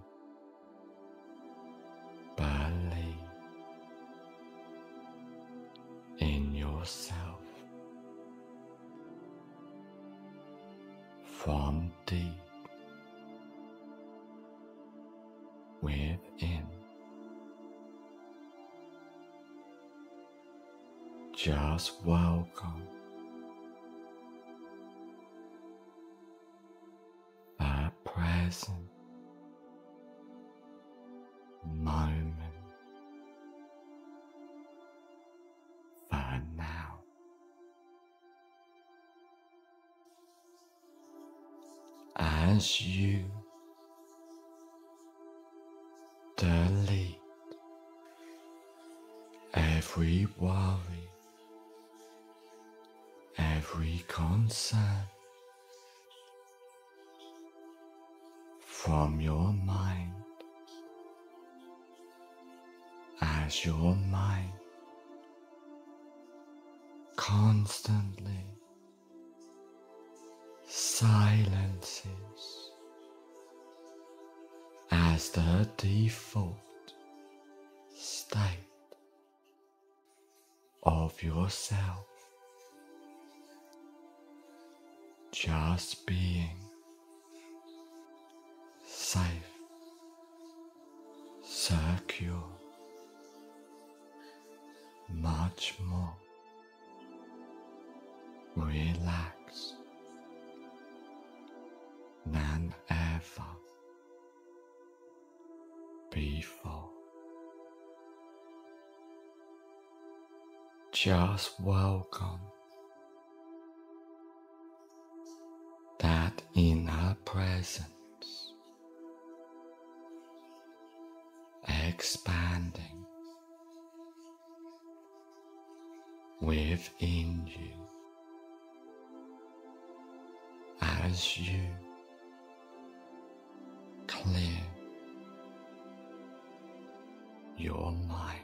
Just welcome the present moment for now. As you delete every worry, every concern from your mind as your mind constantly silences as the default state of yourself, just being safe, secure, much more relaxed than ever before. Just welcome that our presence expanding within you as you clear your mind.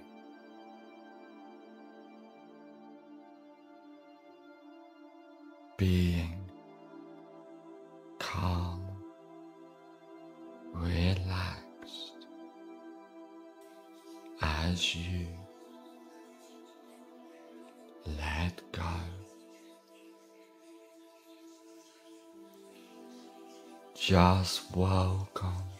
Being you let go. Just welcome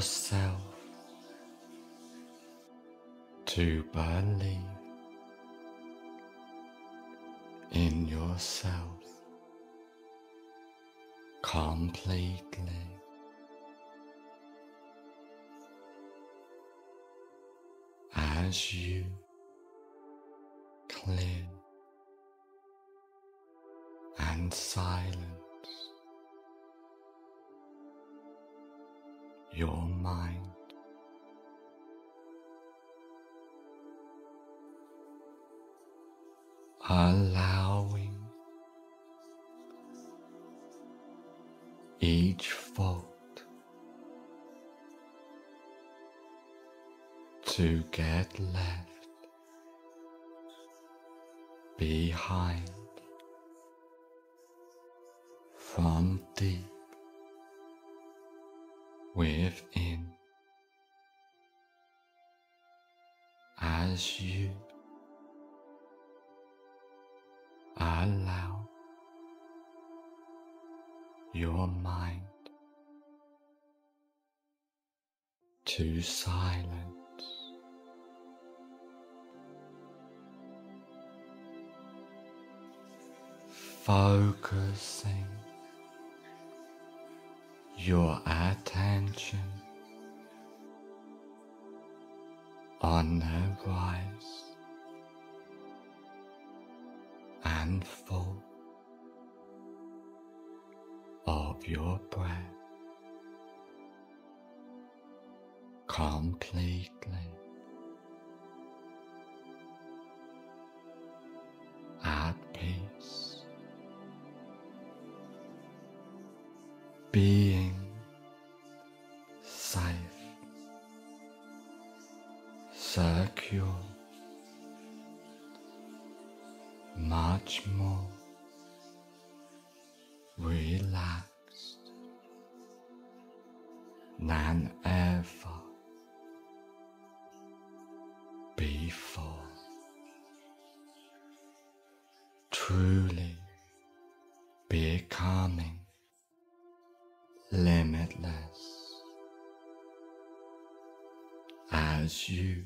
yourself to believe in yourself completely. As you clear and silence your mind. Allowing each fault to get left behind from deep within as you allow your mind to silence. Focusing your attention on the rise and fall of your breath completely before. Truly becoming limitless as you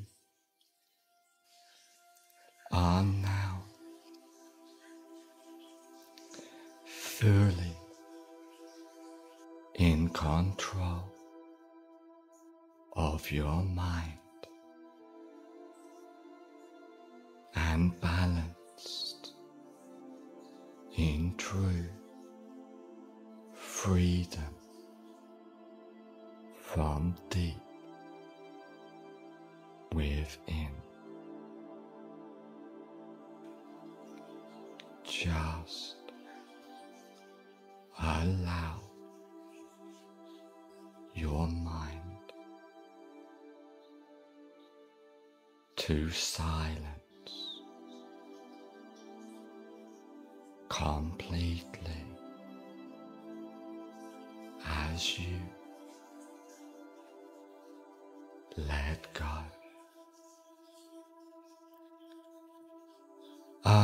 are now fully in control of your mind and balanced in true freedom from deep within. Just allow your mind to silence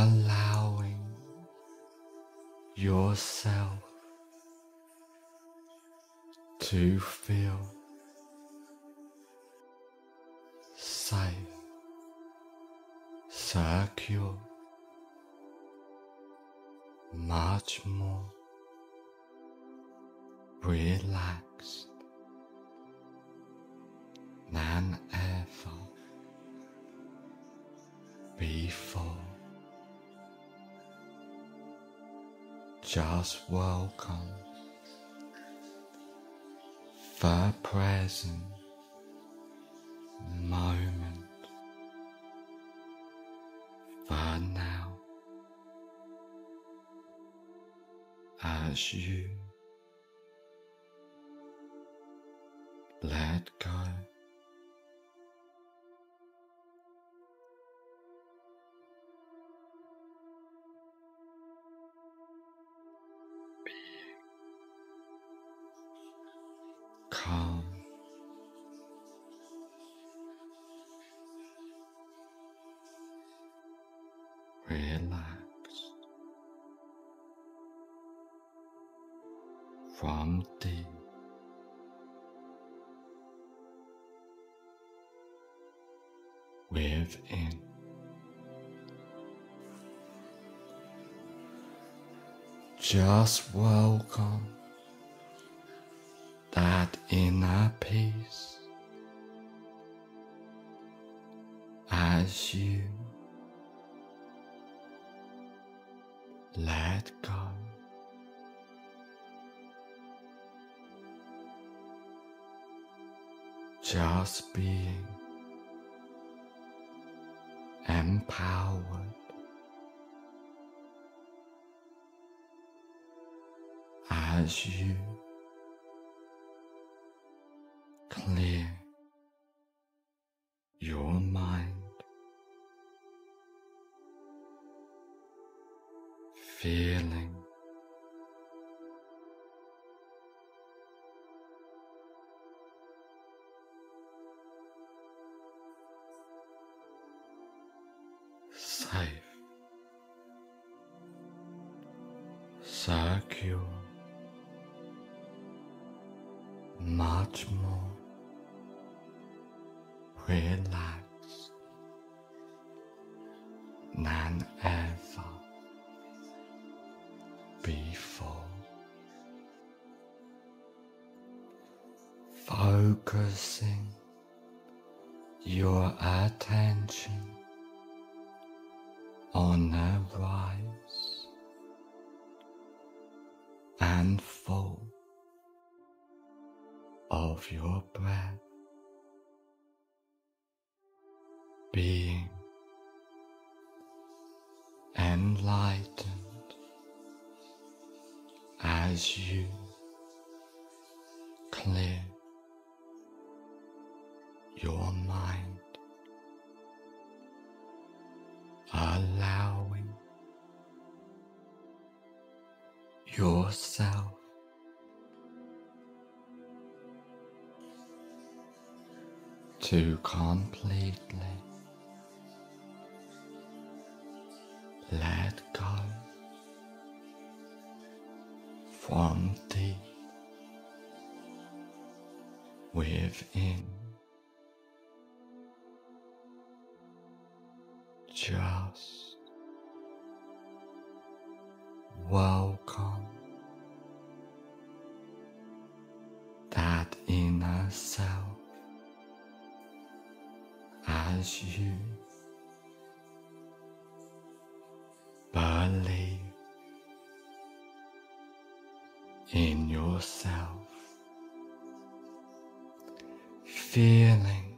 Allowing Just welcome the present moment for now as you within. Just welcome that inner peace as you let go. Just being empowered. As you Focusing your attention on the rise and fall of your breath yourself. To completely. Let go. From deep within. Just welcome yourself, feeling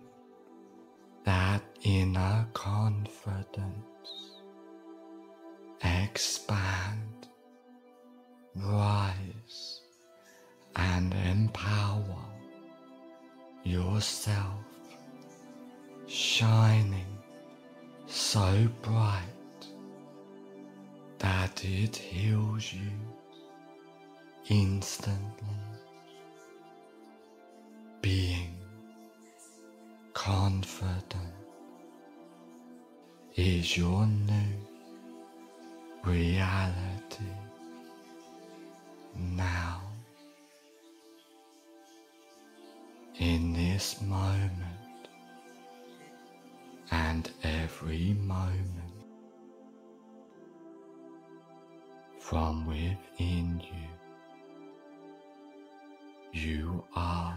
is your new reality now. In this moment and every moment from within you. You are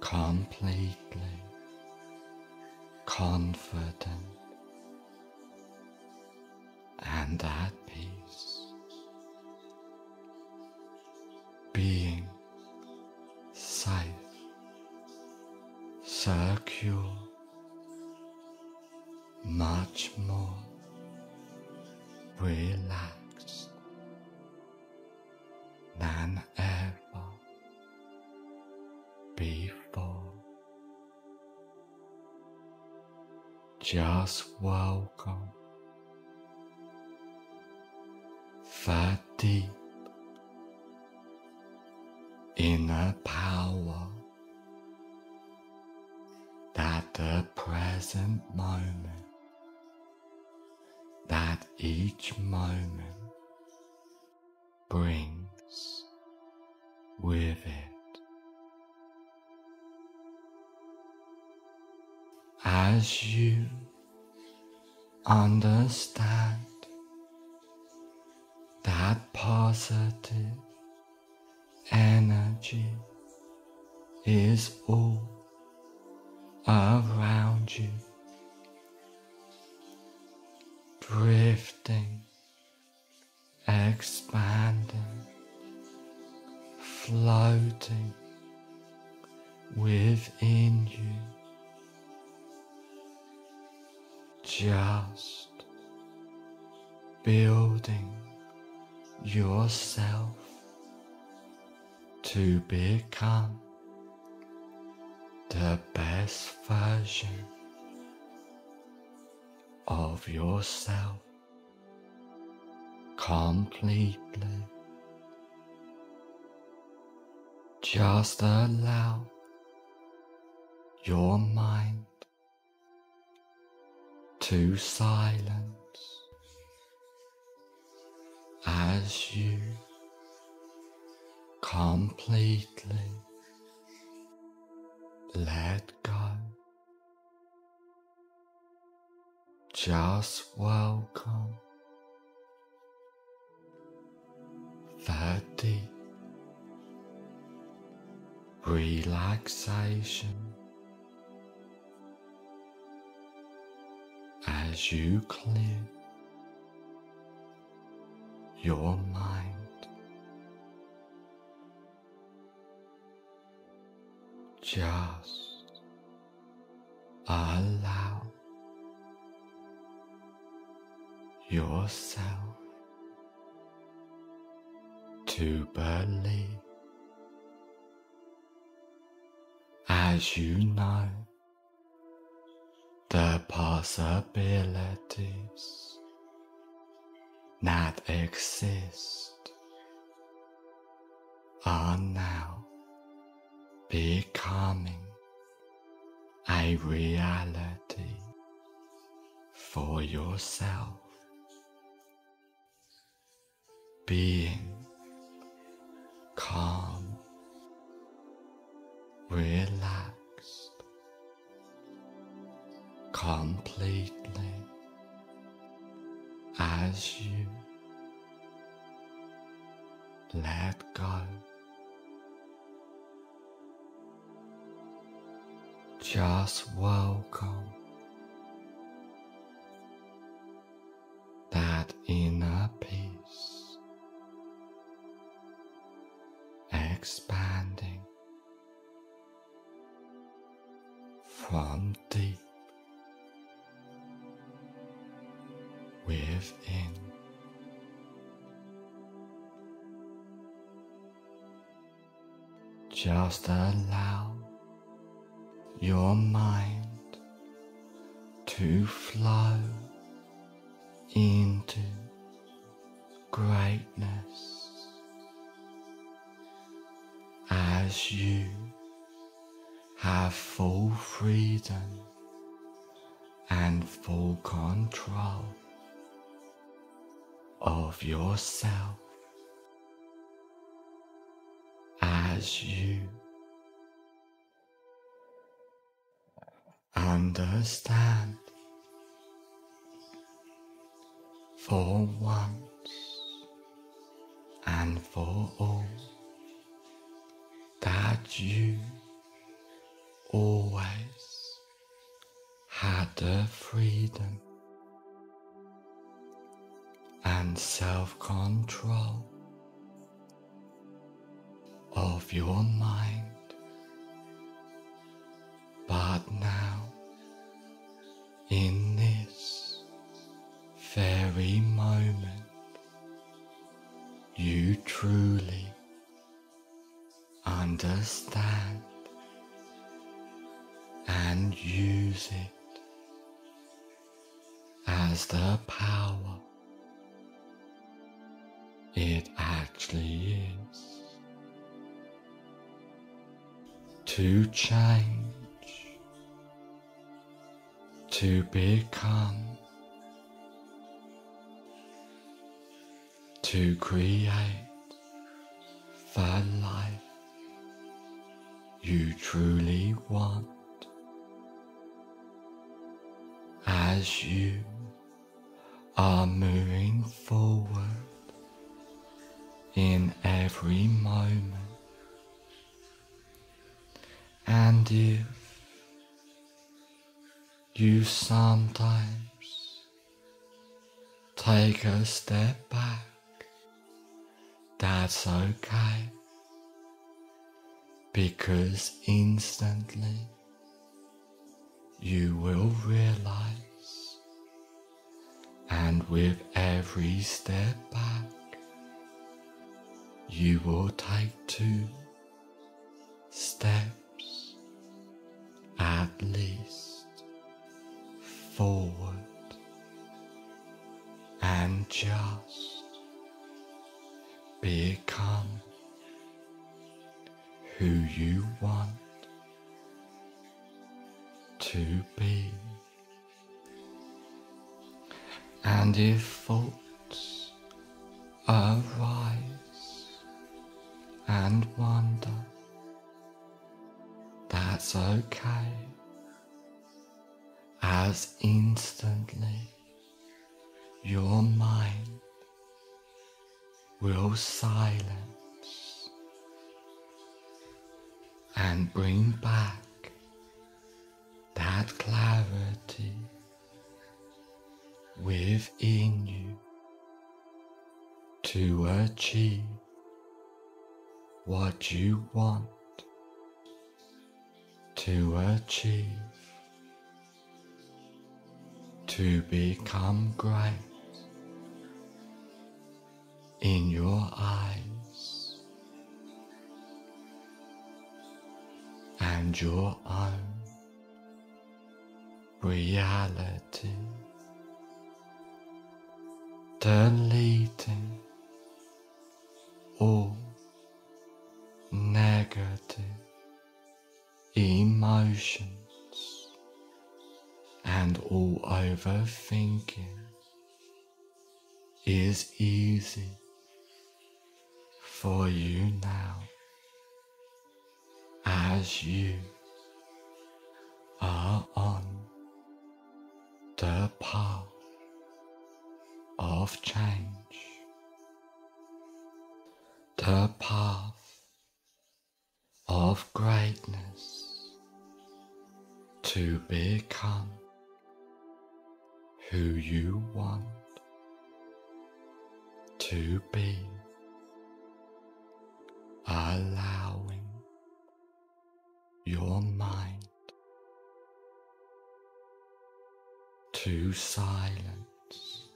completely confident much more. Relaxed than ever before. Just welcome. The deep each moment brings with it. As you understand that positive energy is all around you, drifting, expanding, floating within you, just building yourself to become the best version of yourself completely. Just allow your mind to silence as you completely let go. Just welcome deep relaxation as you clear your mind. Just allow yourself to believe as you know the possibilities that exist are now becoming a reality for yourself. Being calm, relaxed, completely as you let go. Just welcome expanding from deep within. Just allow your mind to flow into greatness as you have full freedom and full control of yourself as you understand for once and for all that you always had the freedom and self control of your mind. But now, in this very moment, you truly understand and use it as the power it actually is to change, to become, to create the life you truly want as you are moving forward in every moment. And if you sometimes take a step back, that's okay because instantly you will realize, and with every step back, you will take two steps at least forward and just become who you want to be. And if thoughts arise and wonder, that's okay, as instantly your mind will silence and bring back that clarity within you to achieve what you want to achieve, to become great in your eyes and your own reality, deleting all negative emotions and all overthinking is easy for you now as you are on the path of change, the path of greatness to become who you want to be. Allowing your mind. To silence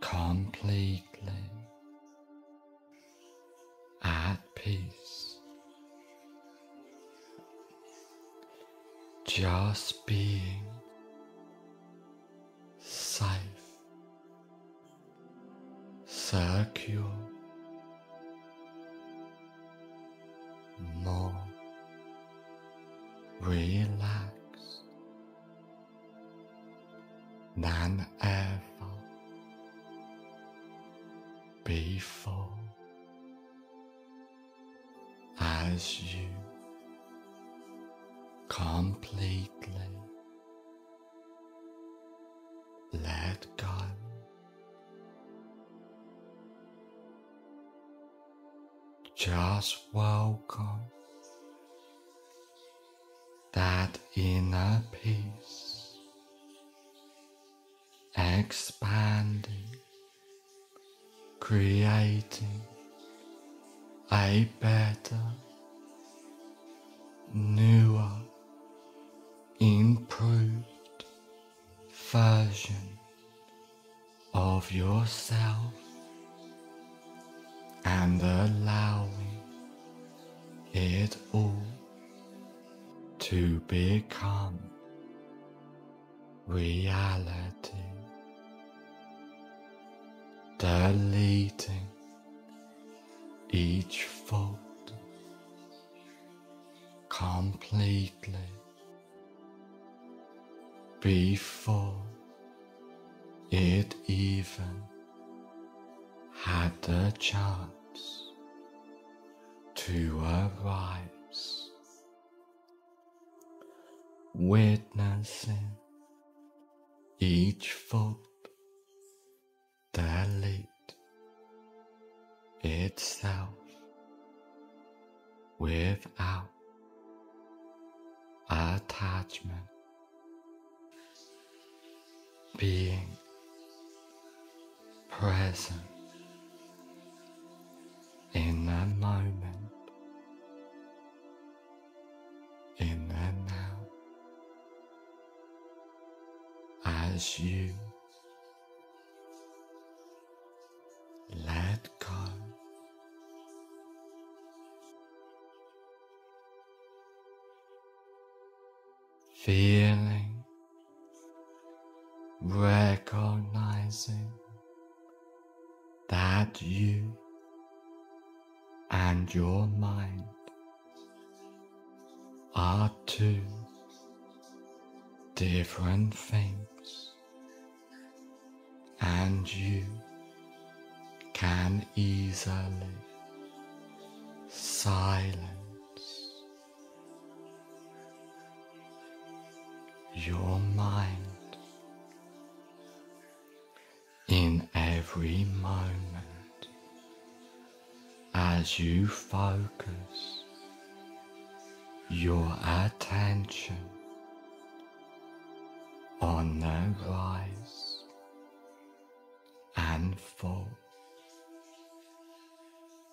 completely at peace, just being safe, secure more. Relaxed than ever before. As you. Completely Just welcome that inner peace expanding, creating a better, newer, improved version of yourself and allowing it all to become reality, deleting each fault completely before it even had the chance witnessing as you let go. Feeling, recognizing that you and your mind are two different things, and you can easily silence your mind in every moment as you focus your attention on the rise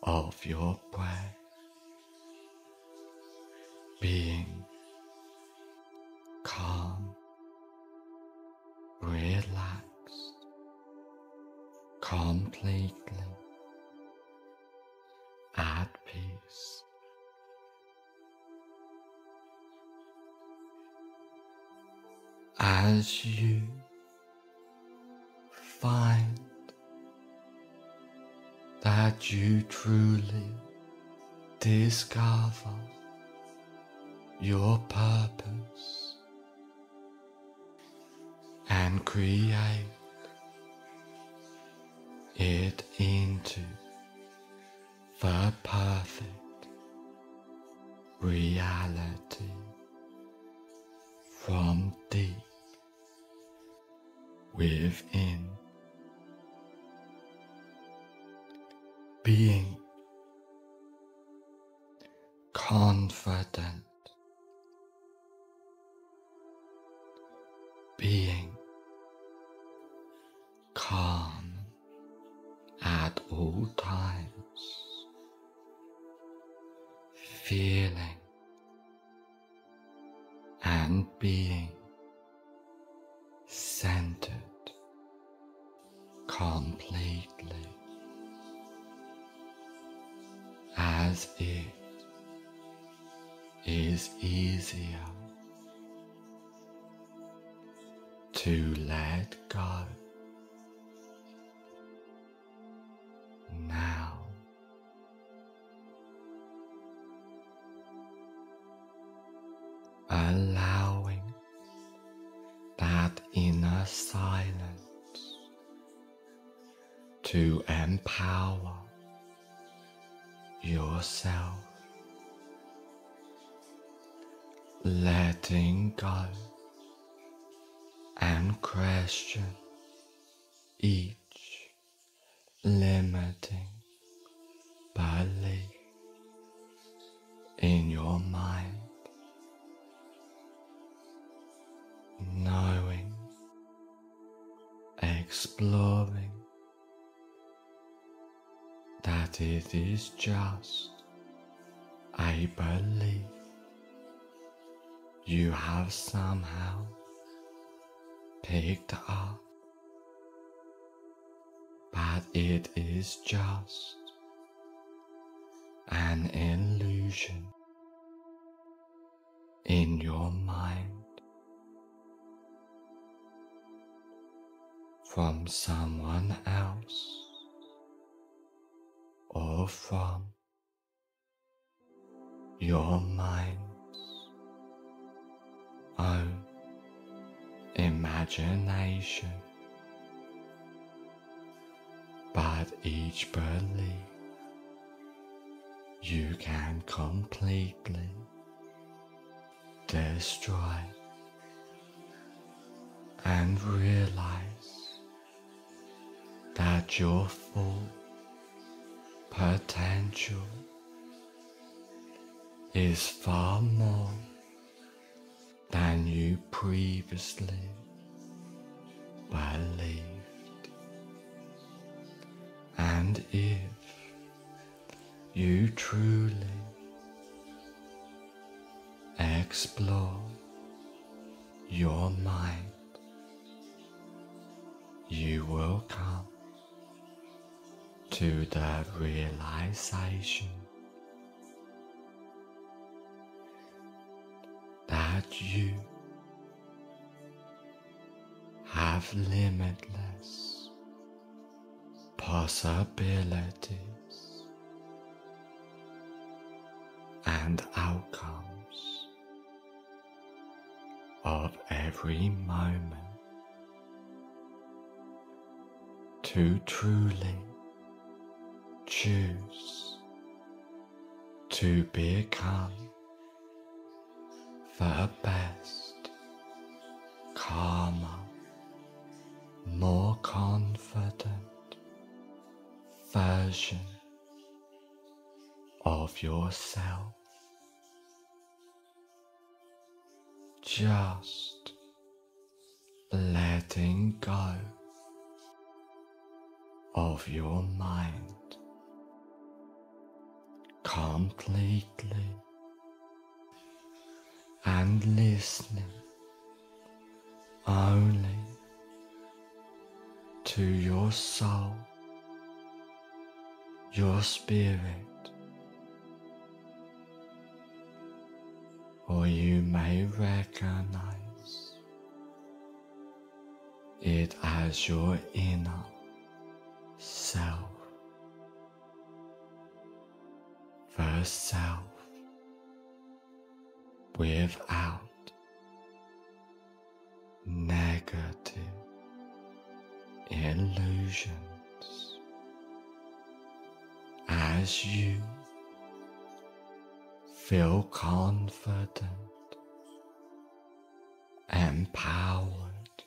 of your breath being calm, relaxed, completely at peace. As you you truly discover your purpose and create it into the perfect reality from deep within. Confident, being calm at all times feeling and being exploring that it is just a belief you have somehow picked up, but it is just an illusion in your mind from someone else or from your mind's own imagination, but each belief you can completely destroy and realize that your full potential is far more than you previously believed. And if you truly explore your mind, you will come to the realization that you have limitless possibilities and outcomes of every moment to truly choose to become the best, calmer, more confident version of yourself. Just letting go of your mind completely and listening only to your soul, your spirit, or you may recognize it as your inner self, the self without negative illusions. As you feel confident, empowered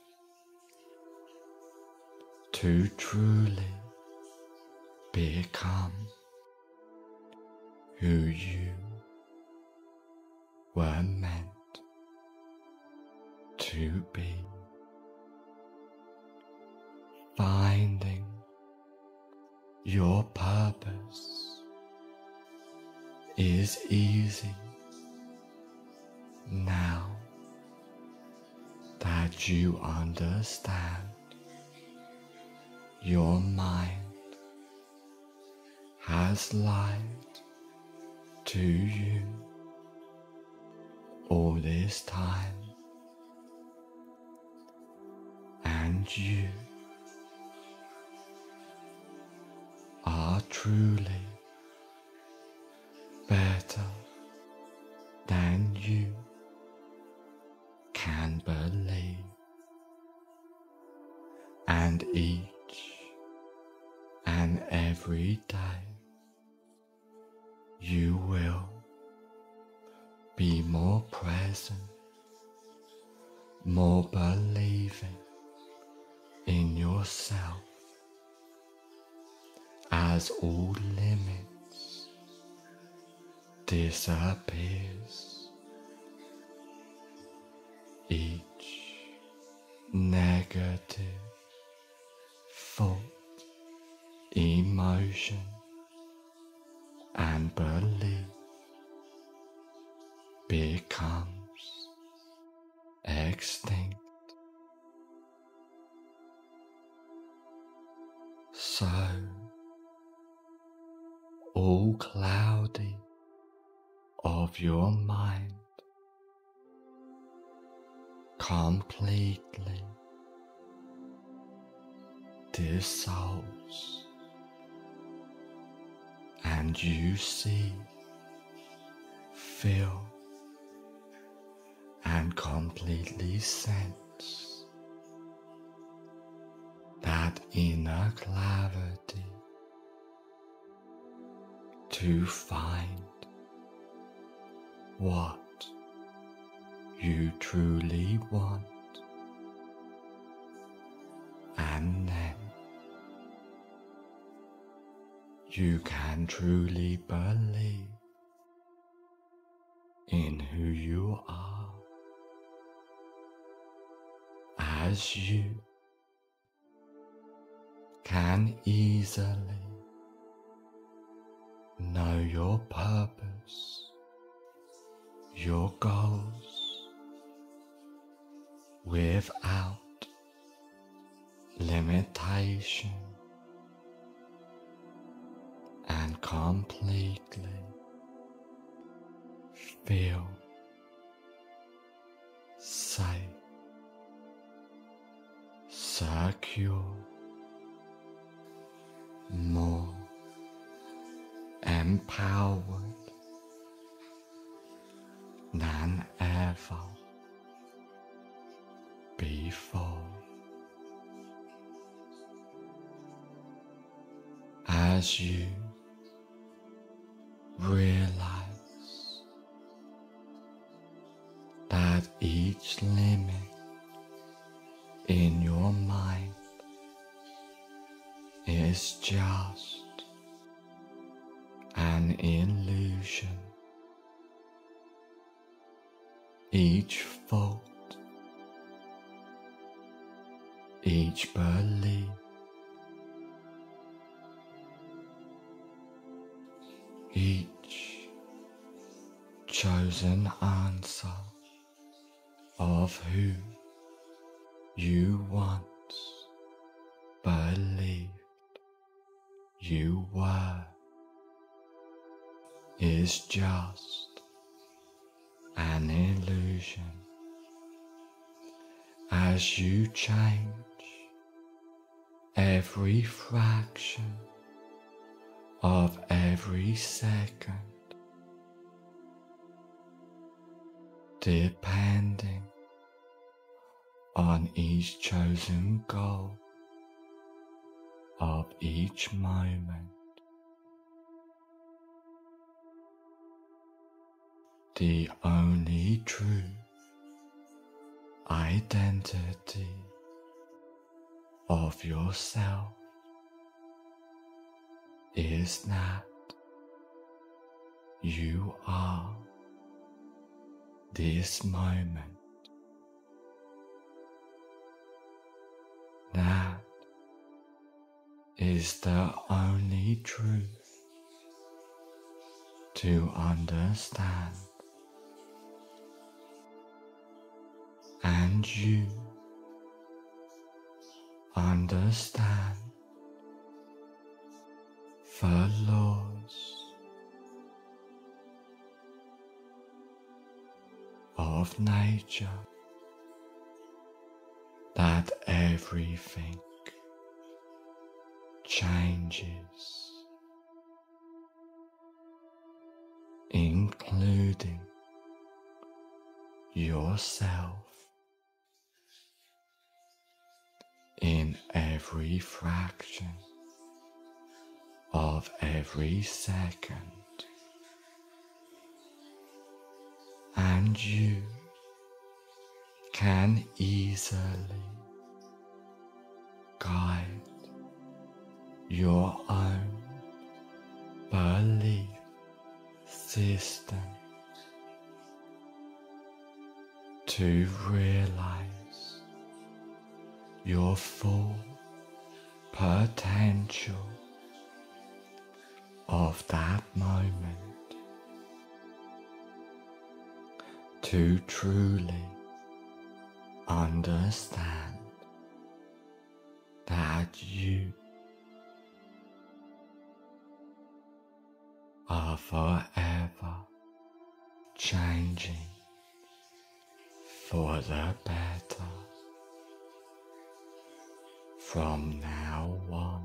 to truly become who you were meant to be. Finding your purpose is easy now that you understand your mind has lied to you all this time, and you are truly better than more believing in yourself as all limits disappears. Each negative your mind completely dissolves and you see, feel, and completely sense that inner clarity to find what you truly want. And then you can truly believe in who you are as you can easily know your purpose, your goals without limitation and completely feel safe, secure, more empowered than ever before. As you realize that each limit in your mind is just an illusion. Each fault, each belief, each chosen answer of who you once believed you were is just an illusion as you change every fraction of every second, depending on each chosen goal of each moment. The only true identity of yourself is that you are this moment. That is the only truth to understand. And you understand the laws of nature that everything changes, including yourself in every fraction of every second, and you can easily guide your own belief system to realize your full potential of that moment to truly understand that you are forever changing for the better from now on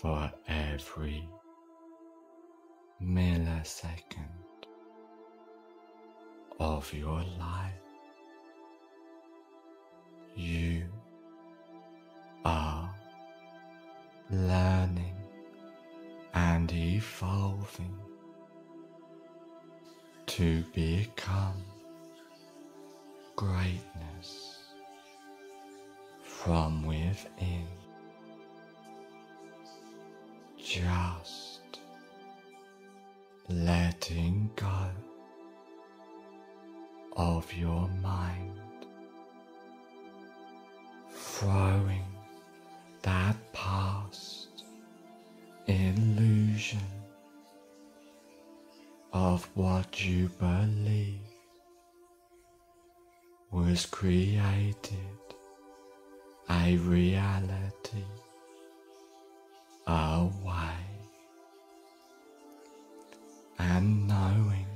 for every millisecond of your life. You are learning and evolving to become greatness from within. Just letting go of your mind, throwing that past illusion of what you believe was created a reality away and knowing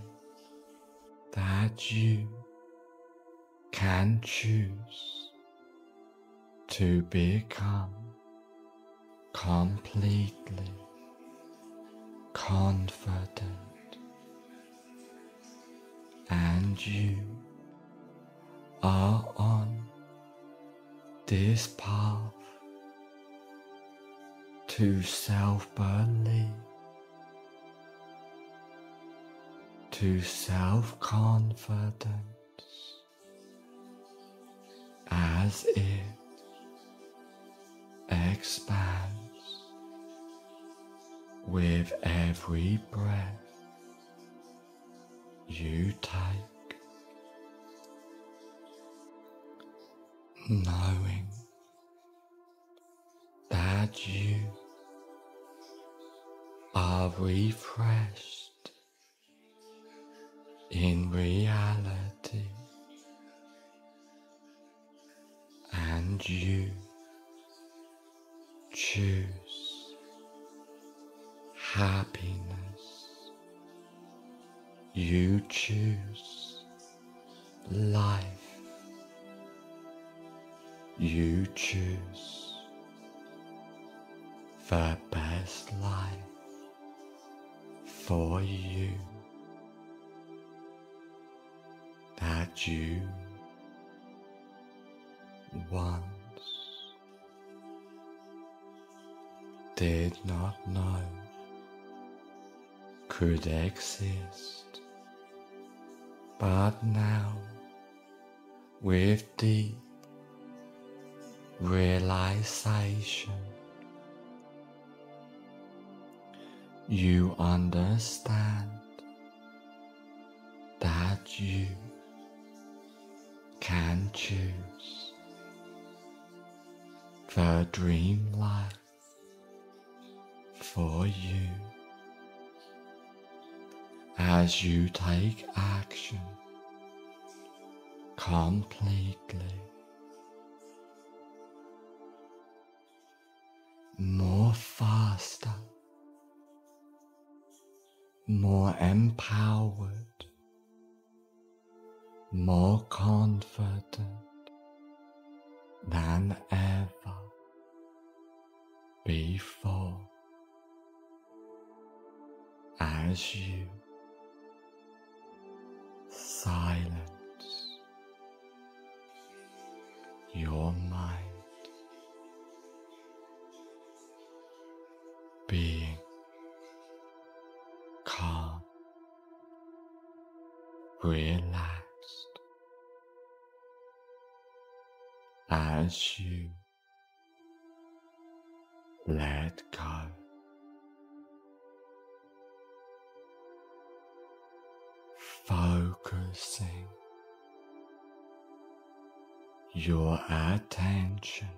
that you can choose to become completely confident and you are on this path to self belief, to self confidence as it expands with every breath you take, knowing that you are refreshed in reality and you choose happiness. You choose life. You choose the best life for you. That you once did not know could exist, but now with deep realization. You understand that you can choose the dream life for you. As you take action completely more faster. More empowered, more confident than ever before. As you silence your mind relaxed as you let go. Focusing your attention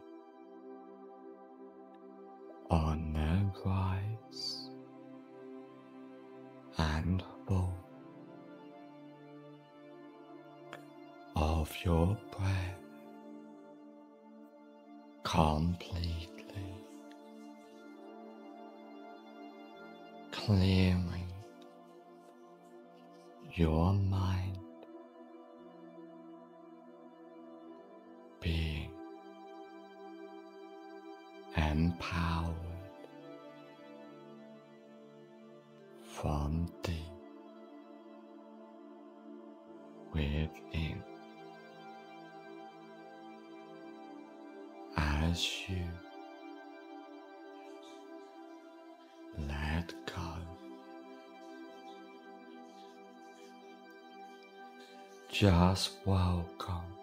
Just welcome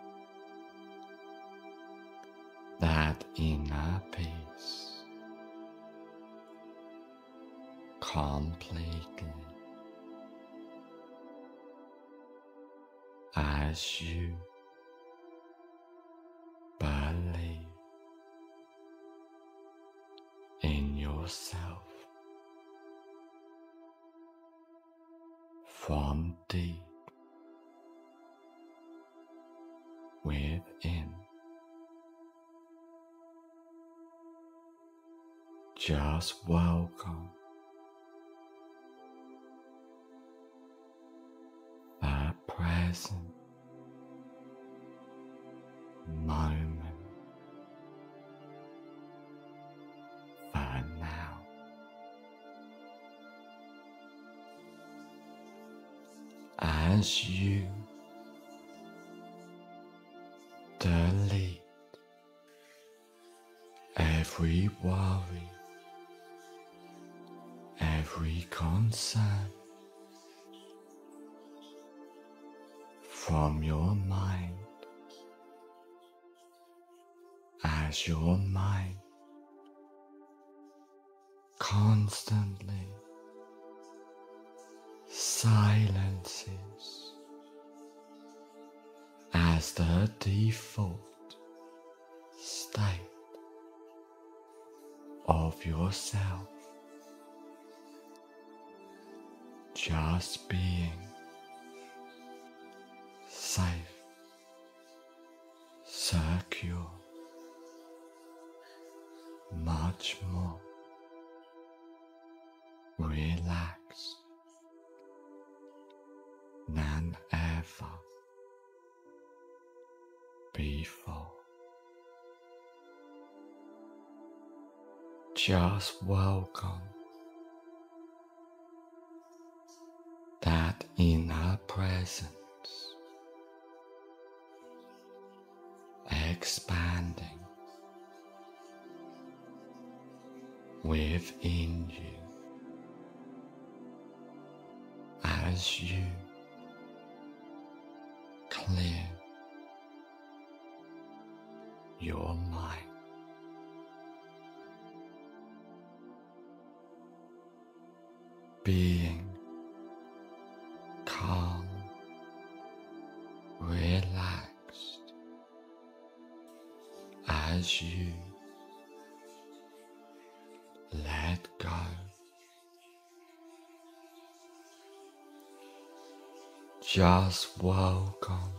that inner peace completely as you Just welcome the present moment for now. As you from your mind as your mind constantly silences as the default state of yourself, just being safe, secure, much more relaxed than ever before. Just welcome that our presence expanding within you as you clear your mind. Being Just welcome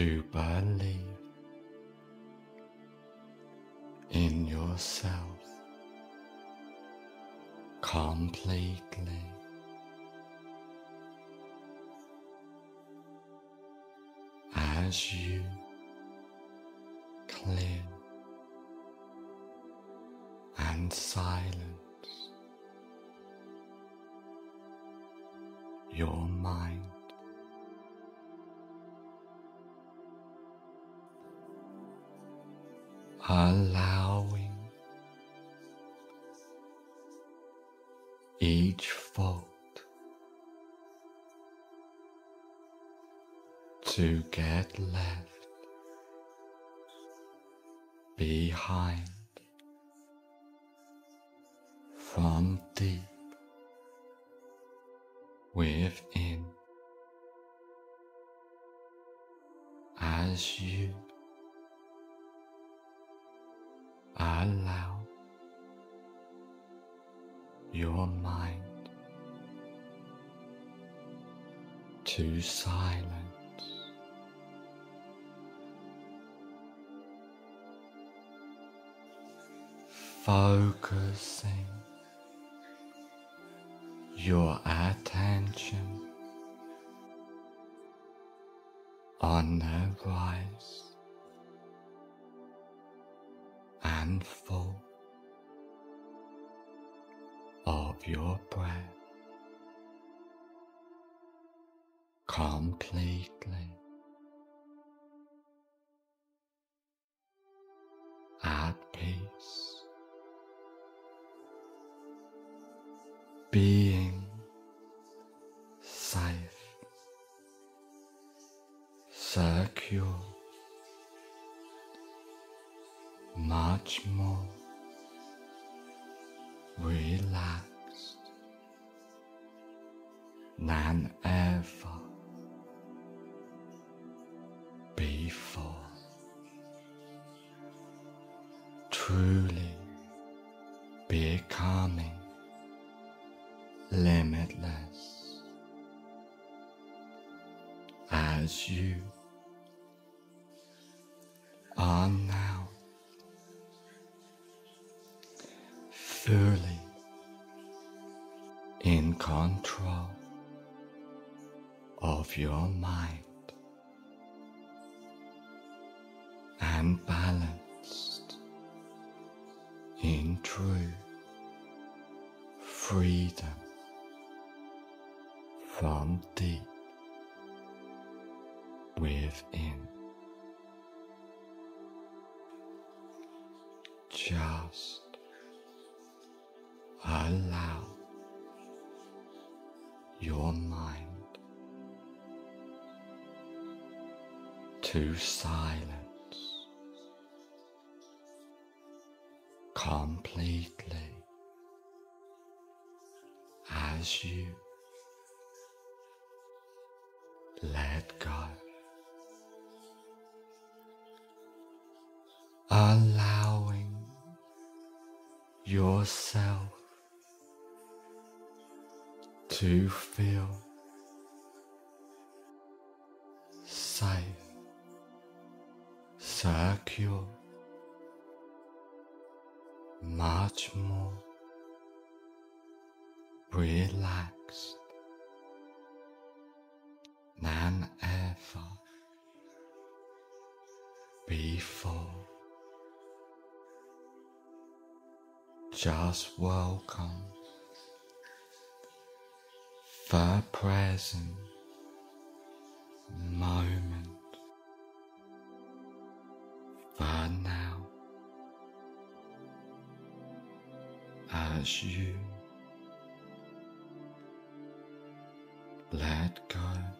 to believe in yourself completely. As you clear and silence your mind. Allowing each fault to get left behind from deep within. As you allow your mind to silence. Focusing your attention on the rise and of your breath. Completely at peace, being as you are now. Fully in control of your mind and balanced in true freedom from deep within. Just allow your mind to silence completely as you let go. Allowing yourself to feel safe, secure, much more relaxed Just welcome the present moment for now as you let go.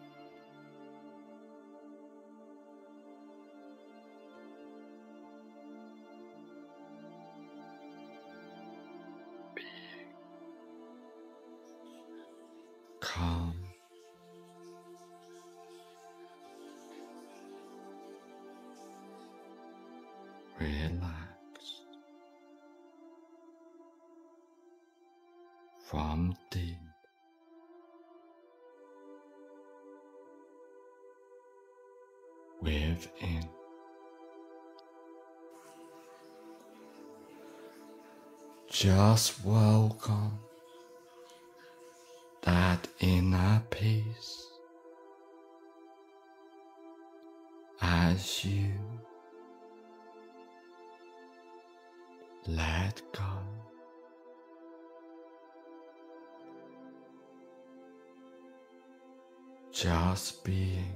Just welcome that inner peace as you let go. Just being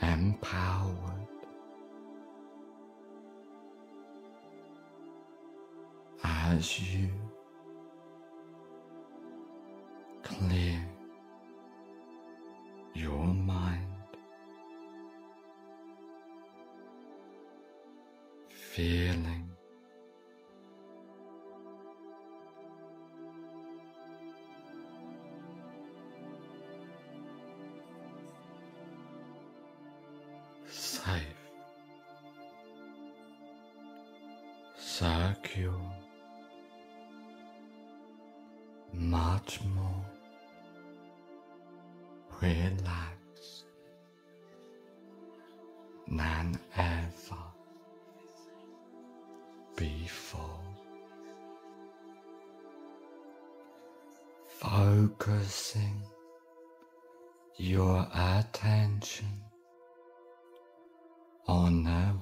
empowered as you Focusing your attention on the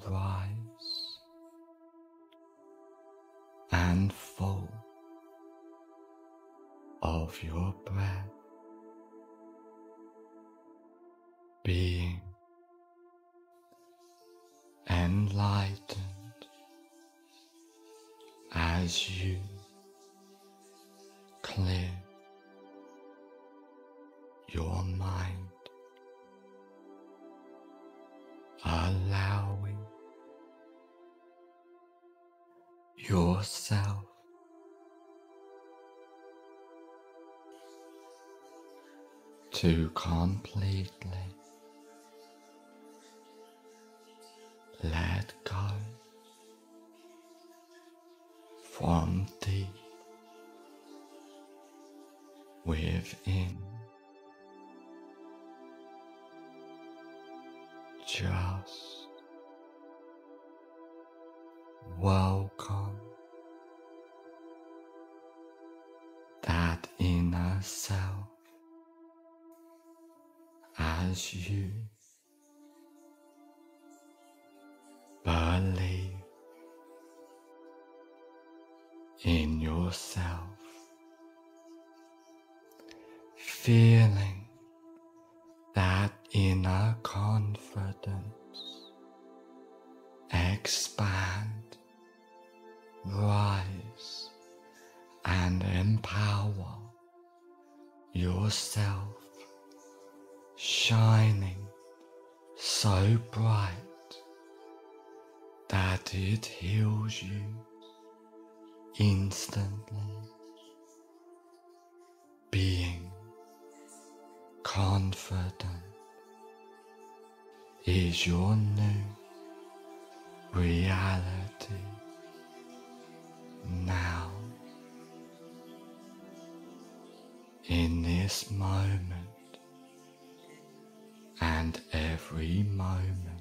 yourself. To completely. Let go. From deep within. Yourself, feeling is your new reality now. In this moment and every moment.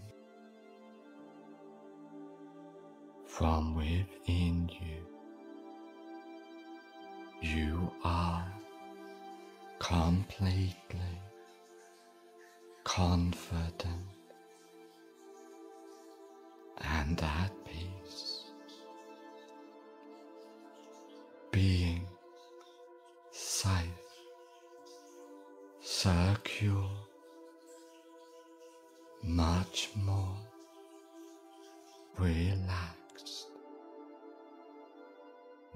from within you. You are completely confident and at peace, being safe, secure, much more relaxed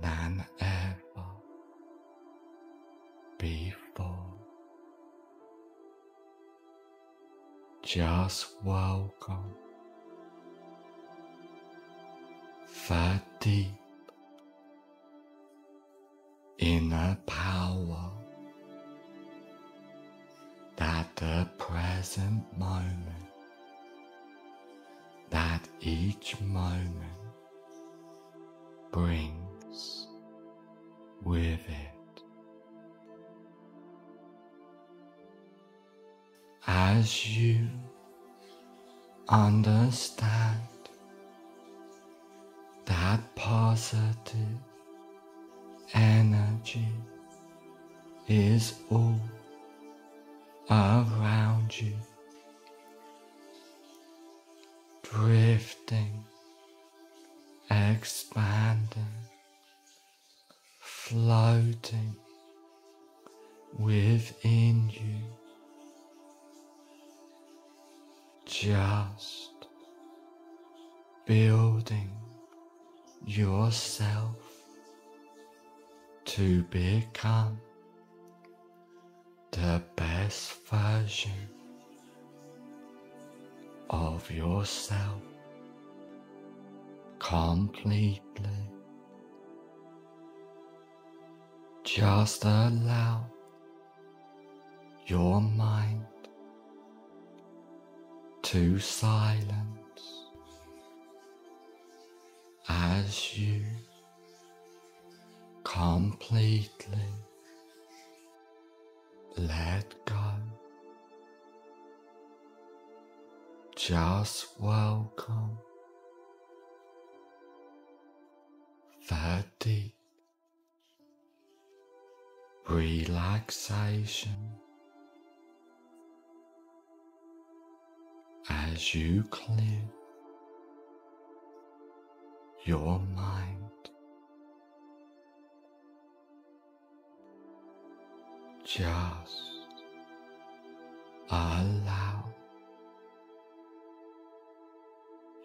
than ever before. Just welcome the deep inner power that the present moment, that each moment brings with it. As you understand that positive energy is all around you, drifting, expanding floating within you, just building yourself to become the best version of yourself completely. Just allow your mind to silence as you completely let go. Just welcome the deep relaxation as you clear your mind. Just allow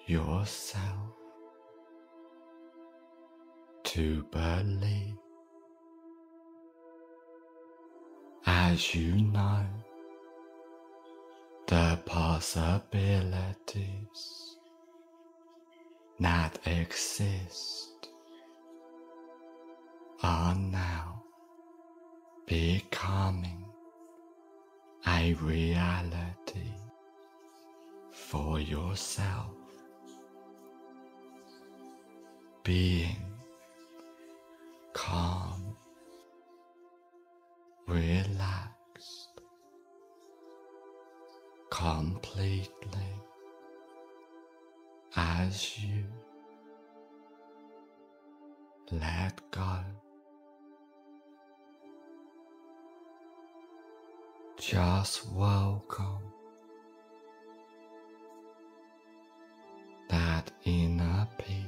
yourself to believe as you know the possibilities that exist are now becoming a reality for yourself. Being calm, relaxed, completely as you let go. Just welcome that inner peace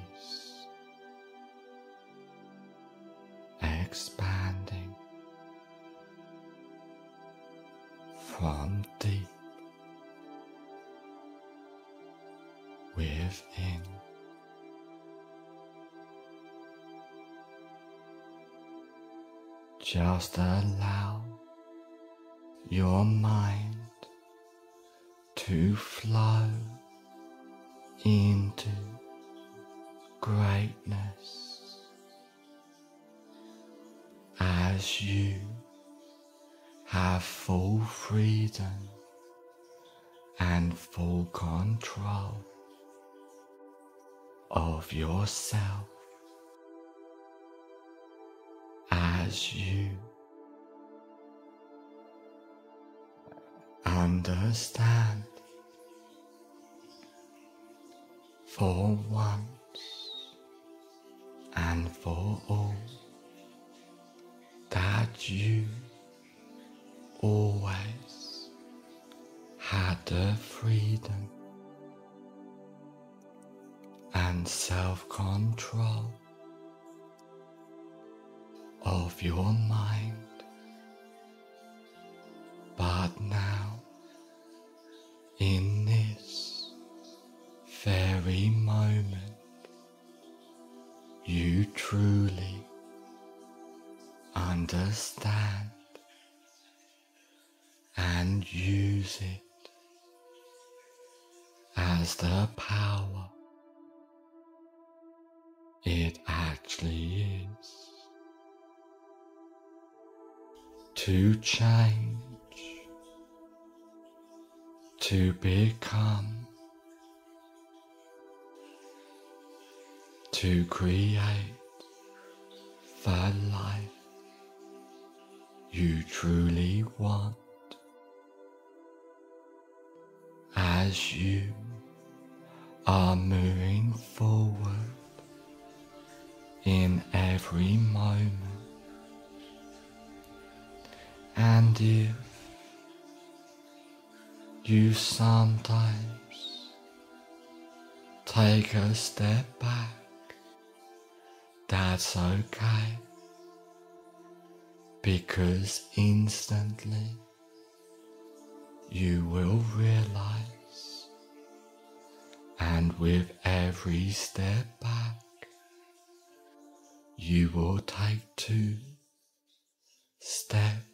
Just allow your mind to flow into greatness as you have full freedom and full control of yourself as you understand. For once and for all that you always had the freedom and self control of your mind. But now, in this very moment, you truly understand and use it as the power it actually is to change to become, to create the life you truly want as you are moving forward in every moment. And if you sometimes take a step back. That's okay because instantly you will realize, and with every step back, you will take two steps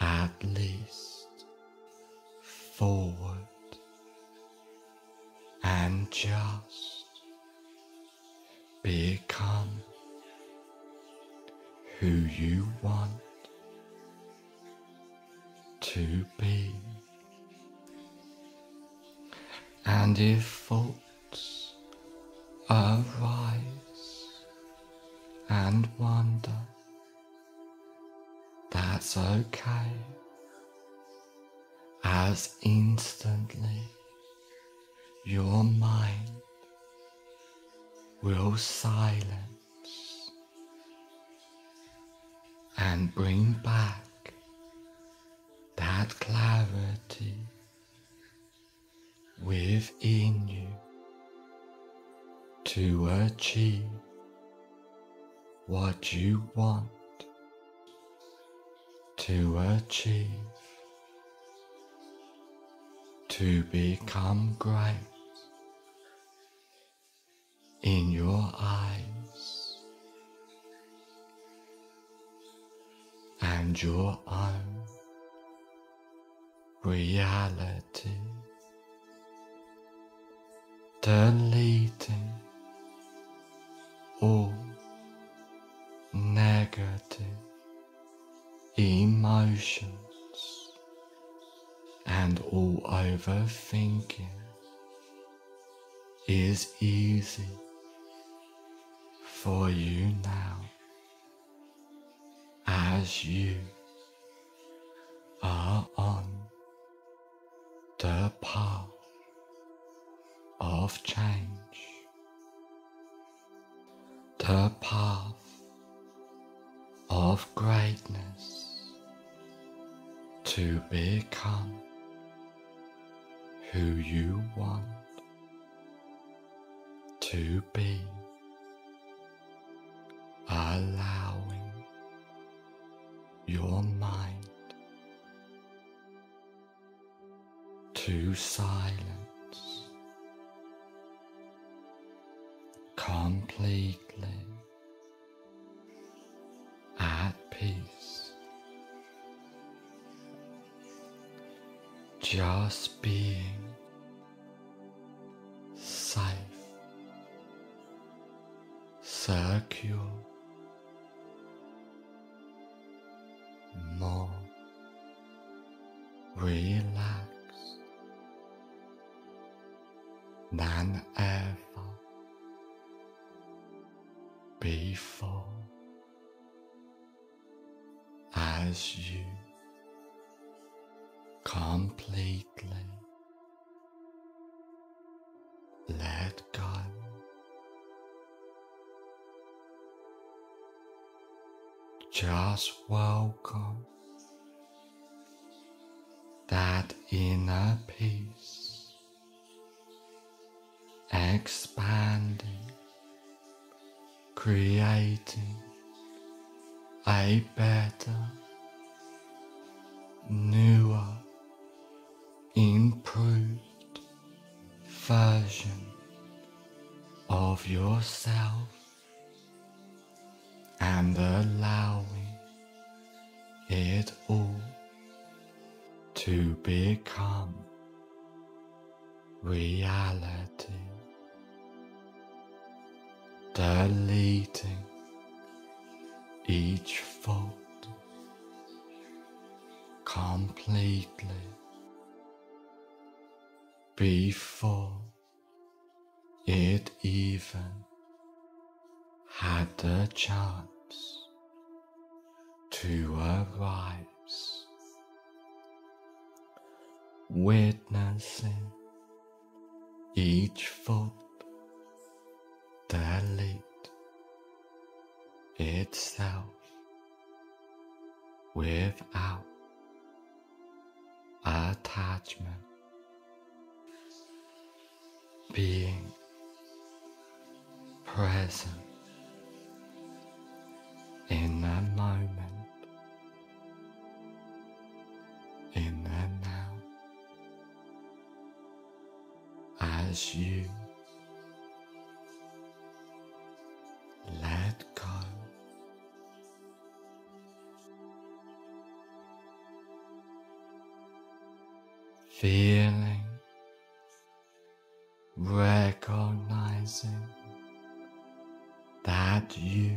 at least forward and just become who you want to be. And if faults arise and wonder, that's okay, as instantly your mind will silence and bring back that clarity within you to achieve what you want to achieve, to become great in your eyes and your own reality, deleting all negative emotions and all overthinking is easy for you now as you are on the path of change, the path of greatness to become who you want to be, allowing your mind to silence completely Just being safe, secure, Welcome. That inner peace expanding, creating a better, newer, as you. Let go. Feeling, recognizing. That you.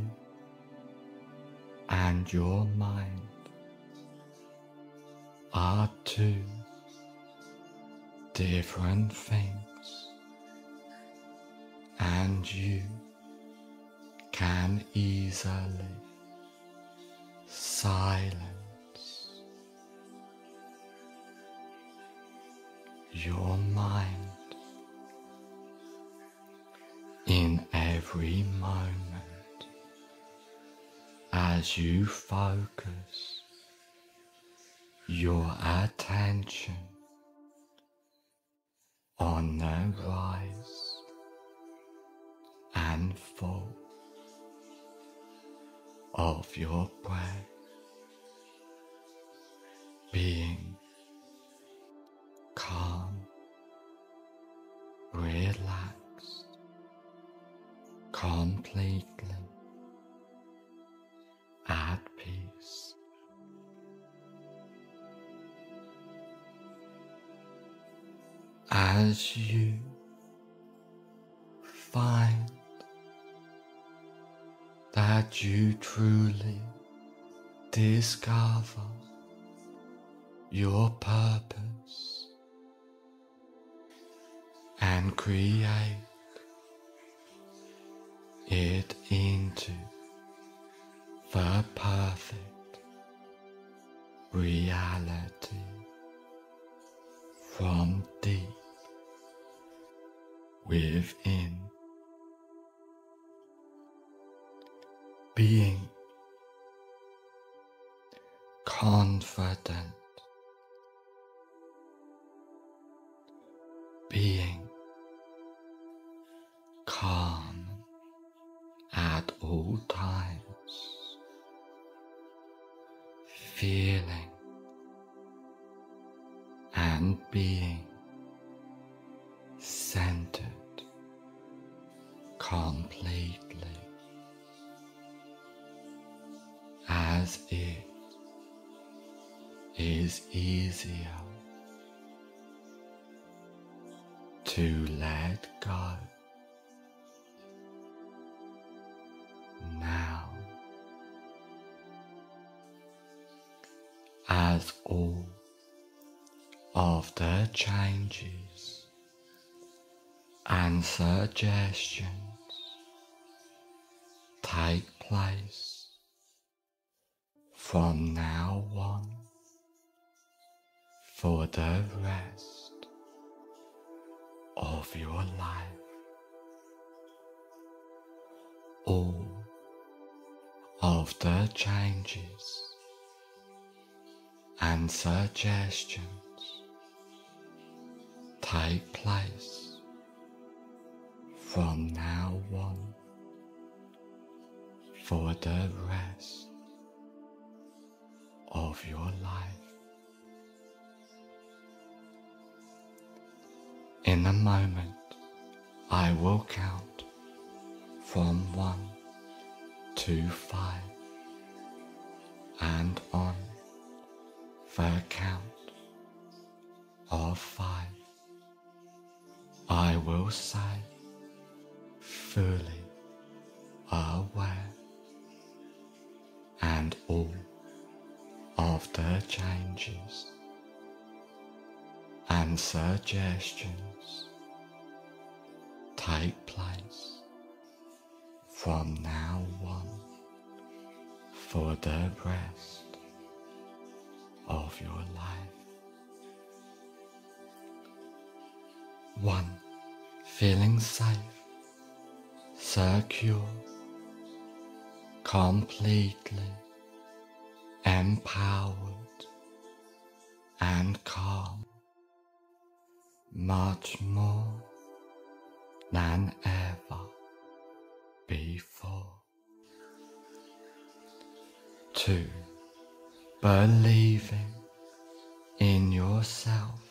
And your mind. Are two. Different things, and you can easily silence your mind in every moment as you focus your attention on the rise and of your breath being calm, relaxed, completely at peace. As you find that you truly discover your purpose and create it into the perfect reality from deep within. Confident, being calm at all times, feeling and being to let go. Now as all of the changes and suggestions take place suggestions take place from now on for the rest of your life. In a moment, I will count from one to five, and on the count of five, I will say, fully aware, and all of the changes and suggestions take place from now on for the rest of your life. One, feeling safe, secure, completely empowered and calm, much more than ever before. Two, believing in yourself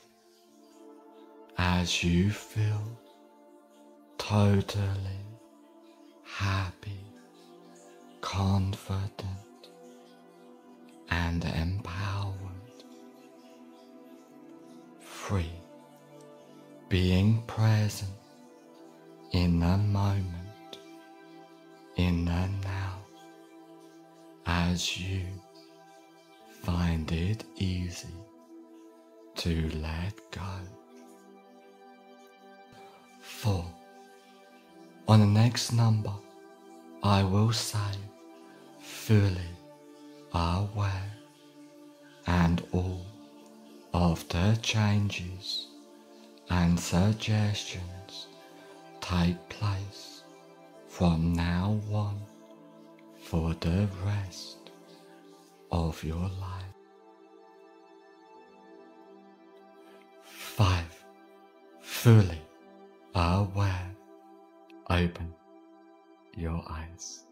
as you feel totally happy, confident, and empowered. Free, being present in the moment in the now as you find it easy to let go. 4. On the next number, I will say fully aware and all of the changes and suggestions take place from now on for the rest of your life. 5. Fully aware. Open your eyes.